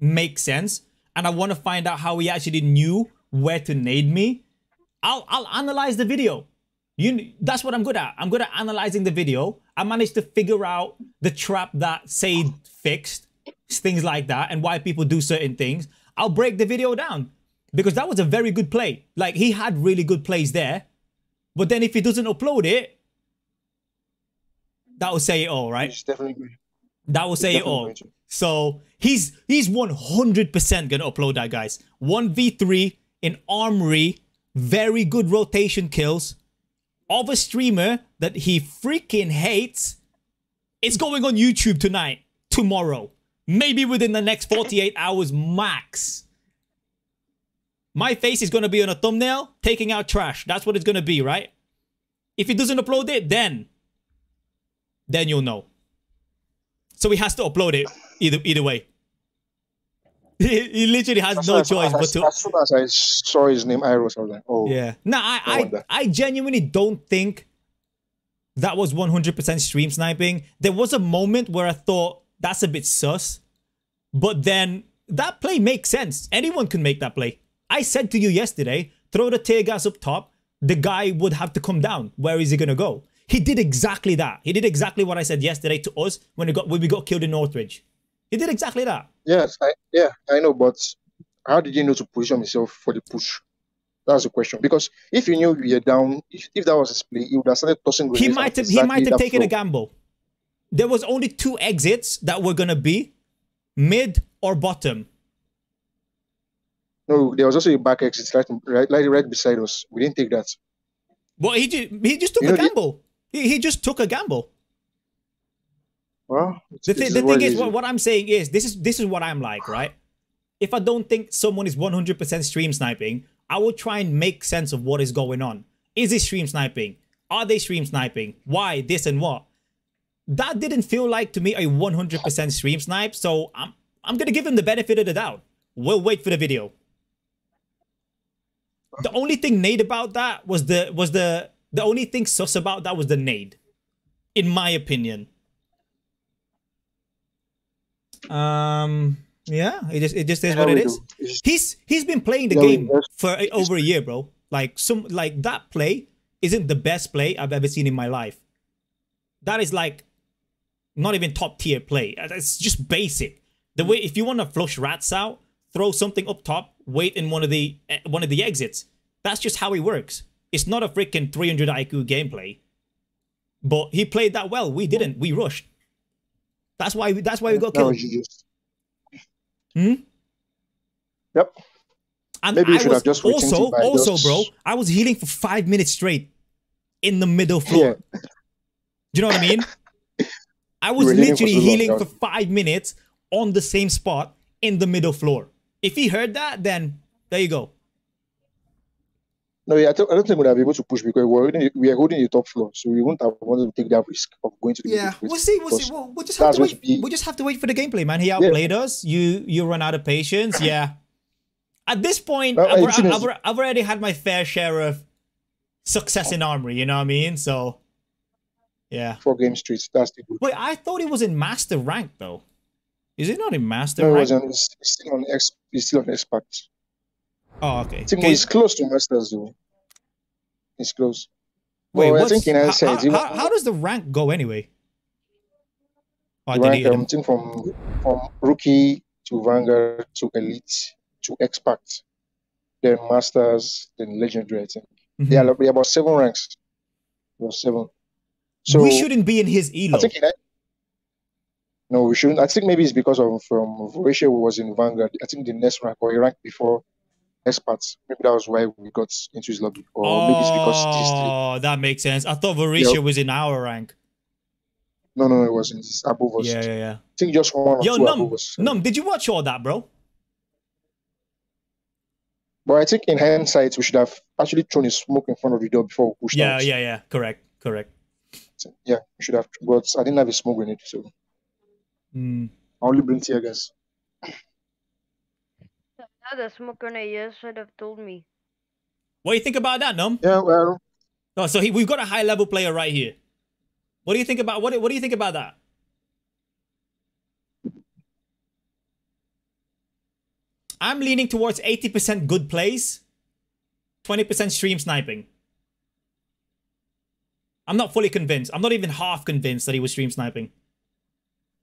makes sense, and I want to find out how he actually knew where to nade me. I'll I'll analyze the video. You that's what I'm good at. I'm good at analyzing the video. I managed to figure out the trap that Sade fixed, things like that, and why people do certain things. I'll break the video down because that was a very good play. Like he had really good plays there, but then if he doesn't upload it, that will say it all, right? It's definitely good. That will say it all. So he's he's 100% gonna upload that, guys. 1v3 in Armory, very good rotation kills of a streamer that he freaking hates. It's going on YouTube tonight, tomorrow, maybe within the next 48 hours max. My face is gonna be on a thumbnail taking out trash. That's what it's gonna be, right? If he doesn't upload it, then then you'll know. So he has to upload it either either way. He, he literally has As no choice but to. as soon as I saw his name, I was like, oh, Yeah. No, I I, wonder. I genuinely don't think that was 100% stream sniping. There was a moment where I thought that's a bit sus, but then that play makes sense. Anyone can make that play. I said to you yesterday, throw the tear gas up top. The guy would have to come down. Where is he gonna go? He did exactly that. He did exactly what I said yesterday to us when, it got, when we got killed in Northridge. He did exactly that. Yes, I, yeah, I know, but how did he know to position himself for the push? That's the question. Because if he knew you were down, if, if that was his play, he would have started tossing he might have he might have taken a gamble. There was only two exits that were gonna be mid or bottom. No, there was also a back exit right, right, right, beside us. We didn't take that. Well, he just he just took You a know, the- gamble. He, he just took a gamble. Well, it's- The, is the thing is, what, what I'm saying is, this is this is what I'm like, right? If I don't think someone is 100% stream sniping, I will try and make sense of what is going on. Is it stream sniping? Are they stream sniping? Why this and what? That didn't feel like to me a 100% stream snipe, so I'm I'm gonna give him the benefit of the doubt. We'll wait for the video. The only thing nade about that was the was the the only thing sus about that was the nade, in my opinion. Um. Yeah. It just it just is what it is. He's he's been playing the game for over a year, bro. Like some like that play isn't the best play I've ever seen in my life. That is like not even top tier play. Uh, It's just basic. The way if you want to flush rats out, throw something up top, wait in one of the eh, one of the exits. That's just how it works. It's not a freaking 300 IQ gameplay. But he played that well. We didn't. We rushed. That's why. That's why we got that killed. just- Hmm? Yep. And Maybe you I should was have just also, also, bro. I was healing for five minutes straight in the middle floor. Yeah. Do you know what I mean? I was were literally healing yeah. for five minutes on the same spot in the middle floor. If he heard that, then there you go. No, yeah, I, don't- I don't think we'd have able to push because we're holding, we are holding the top floor, so we wouldn't have wanted to take that risk of going to the Yeah, we'll see. We'll see. We'll, we'll just have to wait. we- We'll just have to wait for the gameplay, man. He outplayed us. You you run out of patience. Yeah. At this point, Well, I've, seems- I've, I've already had my fair share of success in armory. You know what I mean? So, yeah. four game streets. That's the good. Wait, I thought he was in master rank though. Is he not in master No, it rank? wasn't. It's, it's still on ex. It's still on expert. Oh, okay. I think Okay. he's close to masters though. He's close. Wait, Well, I think in how, how, how, was- does the rank go anyway? Oh, I Rank, um, think from from rookie to Vanguard to Elite to Expert, then Masters, then Legendary. I think. Mhm. Yeah, like, about seven ranks. About seven. So we shouldn't be in his elo. I think in, no, we shouldn't. I think maybe it's because of from Voratia was in Vanguard. I think the next rank or he ranked before experts. Maybe that was why we got into his lobby. Or maybe it's because oh, that makes sense. I thought Varisha was in our rank. no no no it wasn't. It's above us. Yeah, yeah, yeah. I think just one Yo, Num. Num, did you watch all that, bro? But I think in hindsight we should have actually thrown a smoke in front of the door before we pushed Yeah, out. yeah, yeah. Correct, correct. Yeah, we should have but I didn't have a smoke grenade, so Mm. I only bring tear gas. Had a smoke grenade, yes, should have told me. What do you think about that, Num? Yeah, well Oh, so he, we've got a high level player right here. What do you think about what? do- What do you think about that? I'm leaning towards 80% good plays, 20% stream sniping. I'm not fully convinced. I'm not even half convinced that he was stream sniping.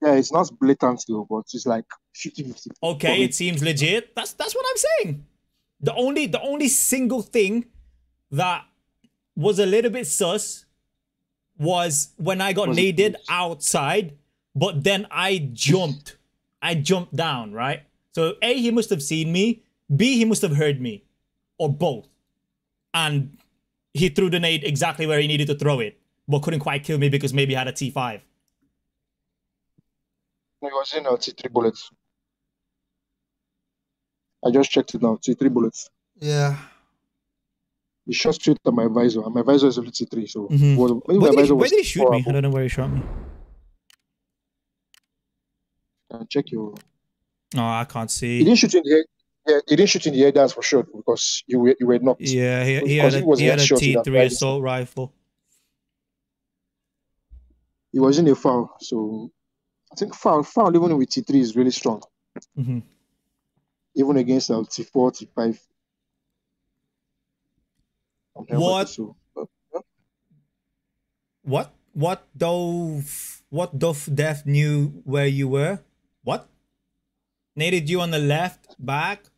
yeah, it's not blatant though, but it's like 50 50. Okay, it seems legit. That's that's what I'm saying. The only the only single thing that was a little bit sus was when I got Was naded outside, but then I jumped. I jumped down, right? So A, he must have seen me. B, he must have heard me. Or both. And he threw the nade exactly where he needed to throw it, but couldn't quite kill me because maybe he had a T5. It was in uh, T3 bullets. I just checked it now. T3 bullets. Yeah. He shot straight at my visor, and my visor is only T3, so Mhm. well, maybe Where did, he, where did he shoot four me? I don't know where he shot me. Uh, check your. Oh, I can't see. He didn't shoot in the air. Yeah, he didn't shoot in the air. That's for sure because you were you were knocked. Yeah, he, he had he a, was he had a headshot in that T3 assault rifle. He was in a FAL, so I think FAL FAL even with T3 is really strong, hmm even against uh, T4, T5. I'm here with What? So, uh, What? What Dove? What Dove Death knew where you were? What? Naded you on the left back.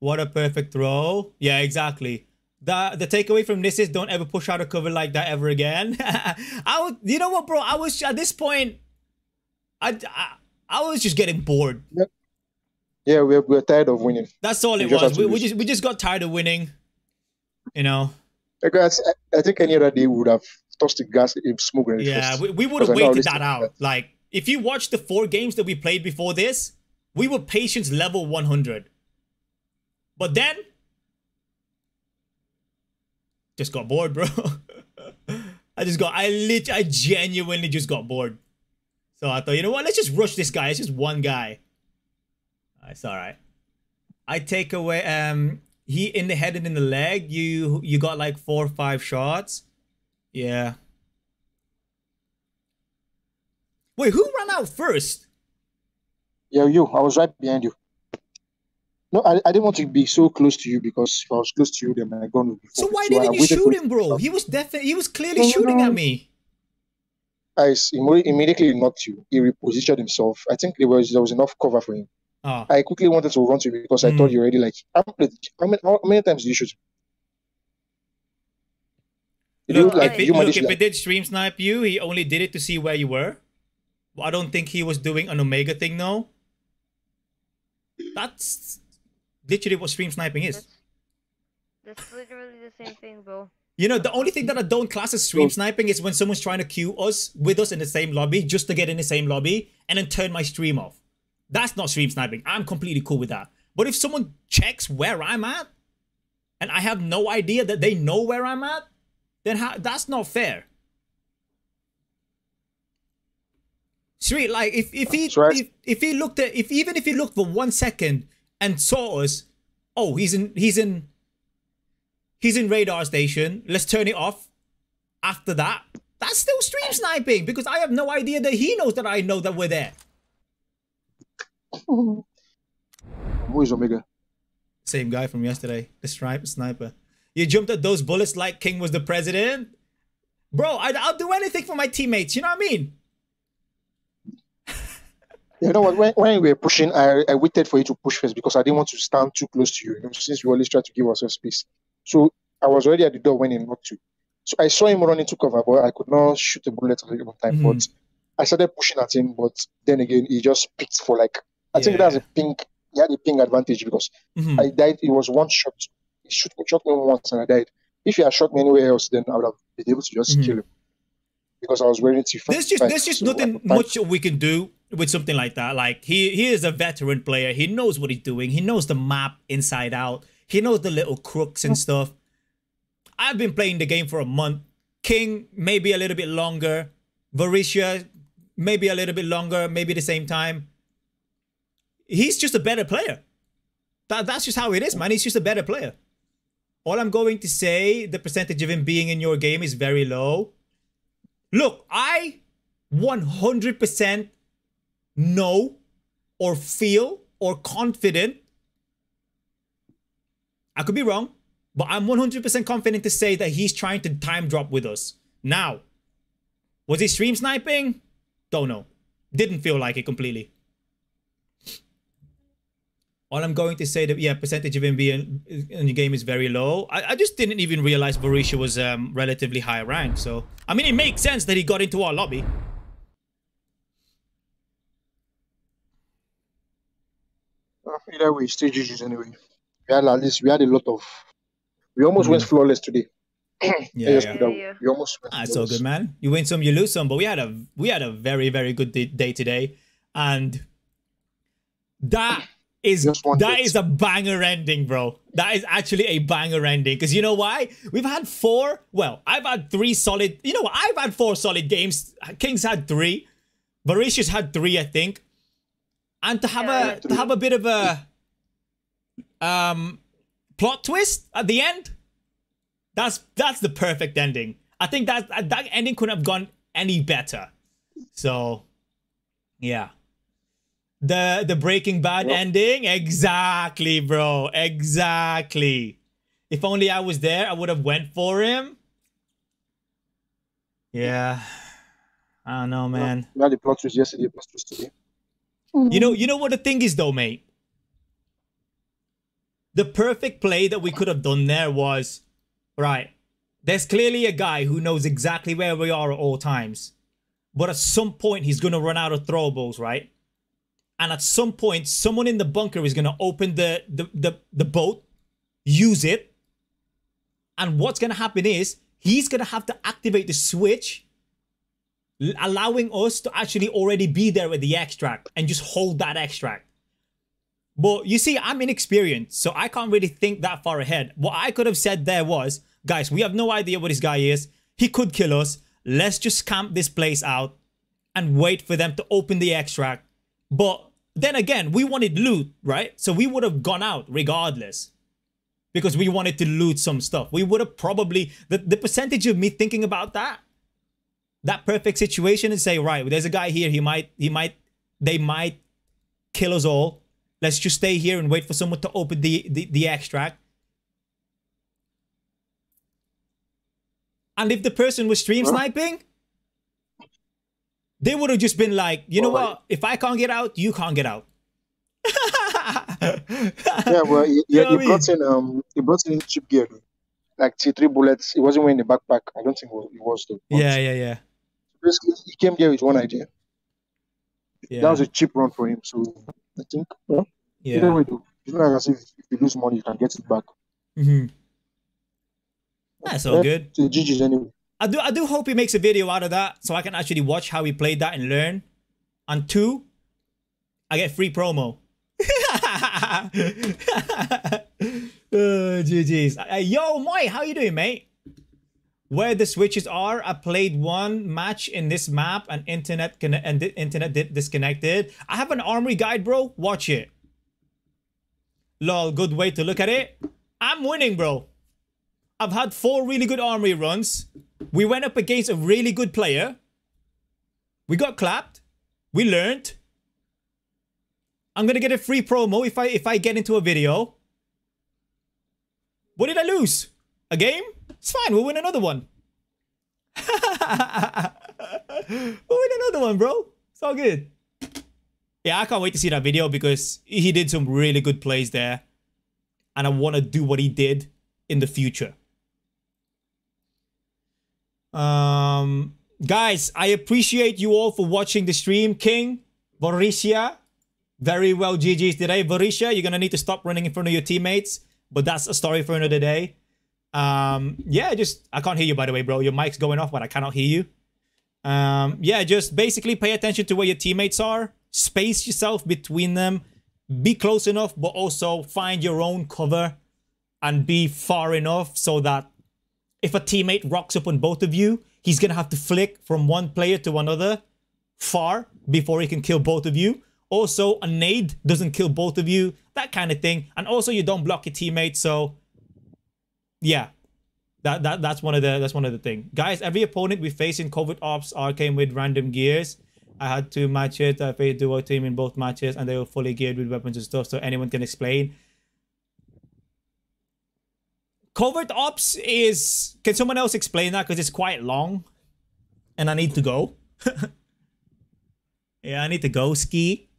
What a perfect throw. Yeah, exactly. The the takeaway from this is don't ever push out a cover like that ever again. I would, you know what, bro? I was at this point. I, I I was just getting bored. yeah, we're, we're tired of winning. That's all You it was. We, we just we just got tired of winning. You know. Because I, I think any other day we would have tossed the gas in smoke Yeah, we, we would have Because I know waited that out. Like, if you watch the four games that we played before this, we were patience level 100. But then, just got bored, bro. I just got, I lit, I genuinely just got bored. So I thought, you know what? Let's just rush this guy. It's just one guy. It's all right. I take away, um, he in the head and in the leg. You you got like four or five shots. Yeah. Wait, who ran out first? Yeah, you. I was right behind you. No, I, I didn't want to be so close to you because if I was close to you, then my gun would be. So why didn't you shoot him, bro? He was definitely he was clearly No, shooting no. at me. I imme- immediately knocked you. He repositioned himself. I think there was there was enough cover for him. Oh, I quickly wanted to run to you because I Mm. thought you already like. How many, how many, times did you shoot? Look, you, like, if, it, you look, if it did stream snipe you, he only did it to see where you were. I don't think he was doing an Omega thing, no. That's literally what stream sniping is. That's, that's literally the same thing, bro. You know, the only thing that I don't class as stream sniping is when someone's trying to queue us with us in the same lobby just to get in the same lobby and then turn my stream off. That's not stream sniping. I'm completely cool with that. But if someone checks where I'm at and I have no idea that they know where I'm at, then how, that's not fair. Street, like if, if he right. if, if he looked at if even if he looked for one second and saw us, oh he's in he's in he's in radar station. Let's turn it off. After that, that's still stream sniping because I have no idea that he knows that I know that we're there. Who is Omega? Same guy from yesterday, the stripe sniper. You jumped at those bullets like King was the president, bro. I'd, I'll do anything for my teammates. You know what I mean? You know what? When, when we were pushing, I, I waited for you to push first because I didn't want to stand too close to you. You know, since we always try to give ourselves space. So I was already at the door when he knocked you. So I saw him running to cover, but I could not shoot a bullet at the given time. Mhm. But I started pushing at him, but then again, he just picked for like I think Yeah. that's a pink. He had a pink advantage because Mhm. I died. It was one shot. He shot, shot me once and I died. If he had shot me anywhere else, then I would have been able to just Mhm. kill him because I was to fight. There's just there's just So nothing at the time- much we can do with something like that. Like he he is a veteran player. He knows what he's doing. He knows the map inside out. He knows the little crooks and stuff. I've been playing the game for a month. King maybe a little bit longer. Varisha maybe a little bit longer. Maybe the same time. He's just a better player. That, that's just how it is, man. He's just a better player. All I'm going to say, the percentage of him being in your game is very low. Look, I 100% know or feel or confident. I could be wrong, but I'm 100% confident to say that he's trying to time drop with us. Now, was he stream sniping? Don't know. Didn't feel like it completely. All I'm going to say that yeah, percentage of him being in the game is very low. I, I just didn't even realize Barisha was um, relatively high rank. So I mean, it makes sense that he got into our lobby. Either way, still GG's anyway. We had at least we had a lot of. We almost went flawless today. Yeah, Yes, yeah. we Yeah. We almost went Ah, it's all good, man. You win some, you lose some. But we had a we had a very very good day, day today, and that is Just one that bit. is a banger ending, bro. That is actually a banger ending. Because you know why? We've had four. Well, I've had three solid. You know what? I've had four solid games. Kings had three. Mauritius had three, I think. And to have Yeah, a to have a bit of a um plot twist at the end. That's that's the perfect ending. I think that that ending couldn't have gone any better. So, yeah. The the Breaking Bad Yep. ending, exactly, bro, exactly. If only I was there, I would have went for him. Yeah, I don't know, man. We had the plot twist yesterday, plot twist today. Mm-hmm. You know, you know what the thing is though, mate. The perfect play that we could have done there was, right. There's clearly a guy who knows exactly where we are at all times, but at some point he's gonna run out of throwables, right? And at some point, someone in the bunker is gonna open the the the, the boat, use it, and what's gonna happen is he's gonna have to activate the switch allowing us to actually already be there with the extract and just hold that extract. But you see, I'm inexperienced, so I can't really think that far ahead. What I could have said there was, guys, we have no idea what this guy is. He could kill us. Let's just camp this place out and wait for them to open the extract. But then again, we wanted loot, right? So we would have gone out regardless because we wanted to loot some stuff. We would have probably, the, the percentage of me thinking about that that perfect situation and say, right, there's a guy here. He might, he might, they might kill us all. Let's just stay here and wait for someone to open the the, the extract. And if the person was stream sniping, they would have just been like, you know Well, what? If I can't get out, you can't get out. Yeah, well, he, he, You know I brought in um, he brought in cheap gear, like T three bullets. He wasn't wearing the backpack. I don't think it was, it was though. Yeah, yeah, yeah. Basically, he came there with one idea. Yeah. That was a cheap run for him. So I think, well, either yeah. way, though, it's not like as if if you lose money, you can get it back. hmm That's all Yeah, good. So GG's anyway. I do I do hope he makes a video out of that so I can actually watch how he played that and learn. And two, I get free promo. oh, GG's. Yo, Moy, how you doing, mate? Where the switches are, I played one match in this map and internet and internet di- disconnected. I have an armory guide, bro. Watch it. Lol, good way to look at it. I'm winning, bro. I've had four really good armory runs. We went up against a really good player. We got clapped. We learned. I'm gonna get a free promo if I if I get into a video. What did I lose? A game? It's fine. We'll win another one. we'll win another one, bro. It's all good. yeah, I can't wait to see that video because he did some really good plays there. And I want to do what he did in the future. Um, guys, I appreciate you all for watching the stream. King, Borissia, very well GG's today. Borissia, you're going to need to stop running in front of your teammates. But that's a story for another day. Um, yeah, just, I can't hear you, by the way, bro. Your mic's going off, but I cannot hear you. Um, yeah, just basically pay attention to where your teammates are. Space yourself between them. Be close enough, but also find your own cover and be far enough so that if a teammate rocks up on both of you, he's to have to flick from one player to another far before he can kill both of you. Also, a nade doesn't kill both of you, that kind of thing. And also, you don't block your teammates, so yeah, that, that that's one of the that's one of the thing. Guys, every opponent we face in Covert Ops are came with random gears. I had two matches. I faced duo team in both matches, and they were fully geared with weapons and stuff. So anyone can explain. Covert Ops is. Can someone else explain that? Because it's quite long, and I need to go. yeah, I need to go ski.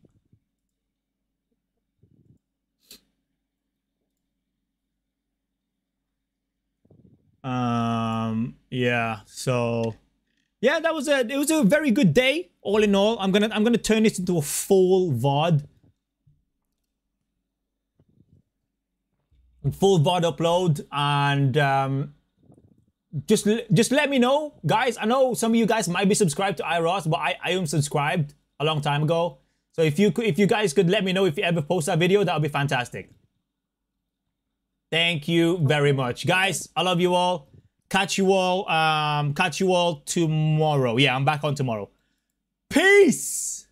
Um. Yeah. So. Yeah, that was a. It was a very good day. All in all, I'm gonna. I'm gonna turn this into a full VOD. Full VOD upload and um, just just let me know, guys. I know some of you guys might be subscribed to IROS, but I I am subscribed a long time ago. So if you could, if you guys could let me know if you ever post that video, that would be fantastic. Thank you very much, guys. I love you all. Catch you all. Um, catch you all tomorrow. Yeah, I'm back on tomorrow. Peace.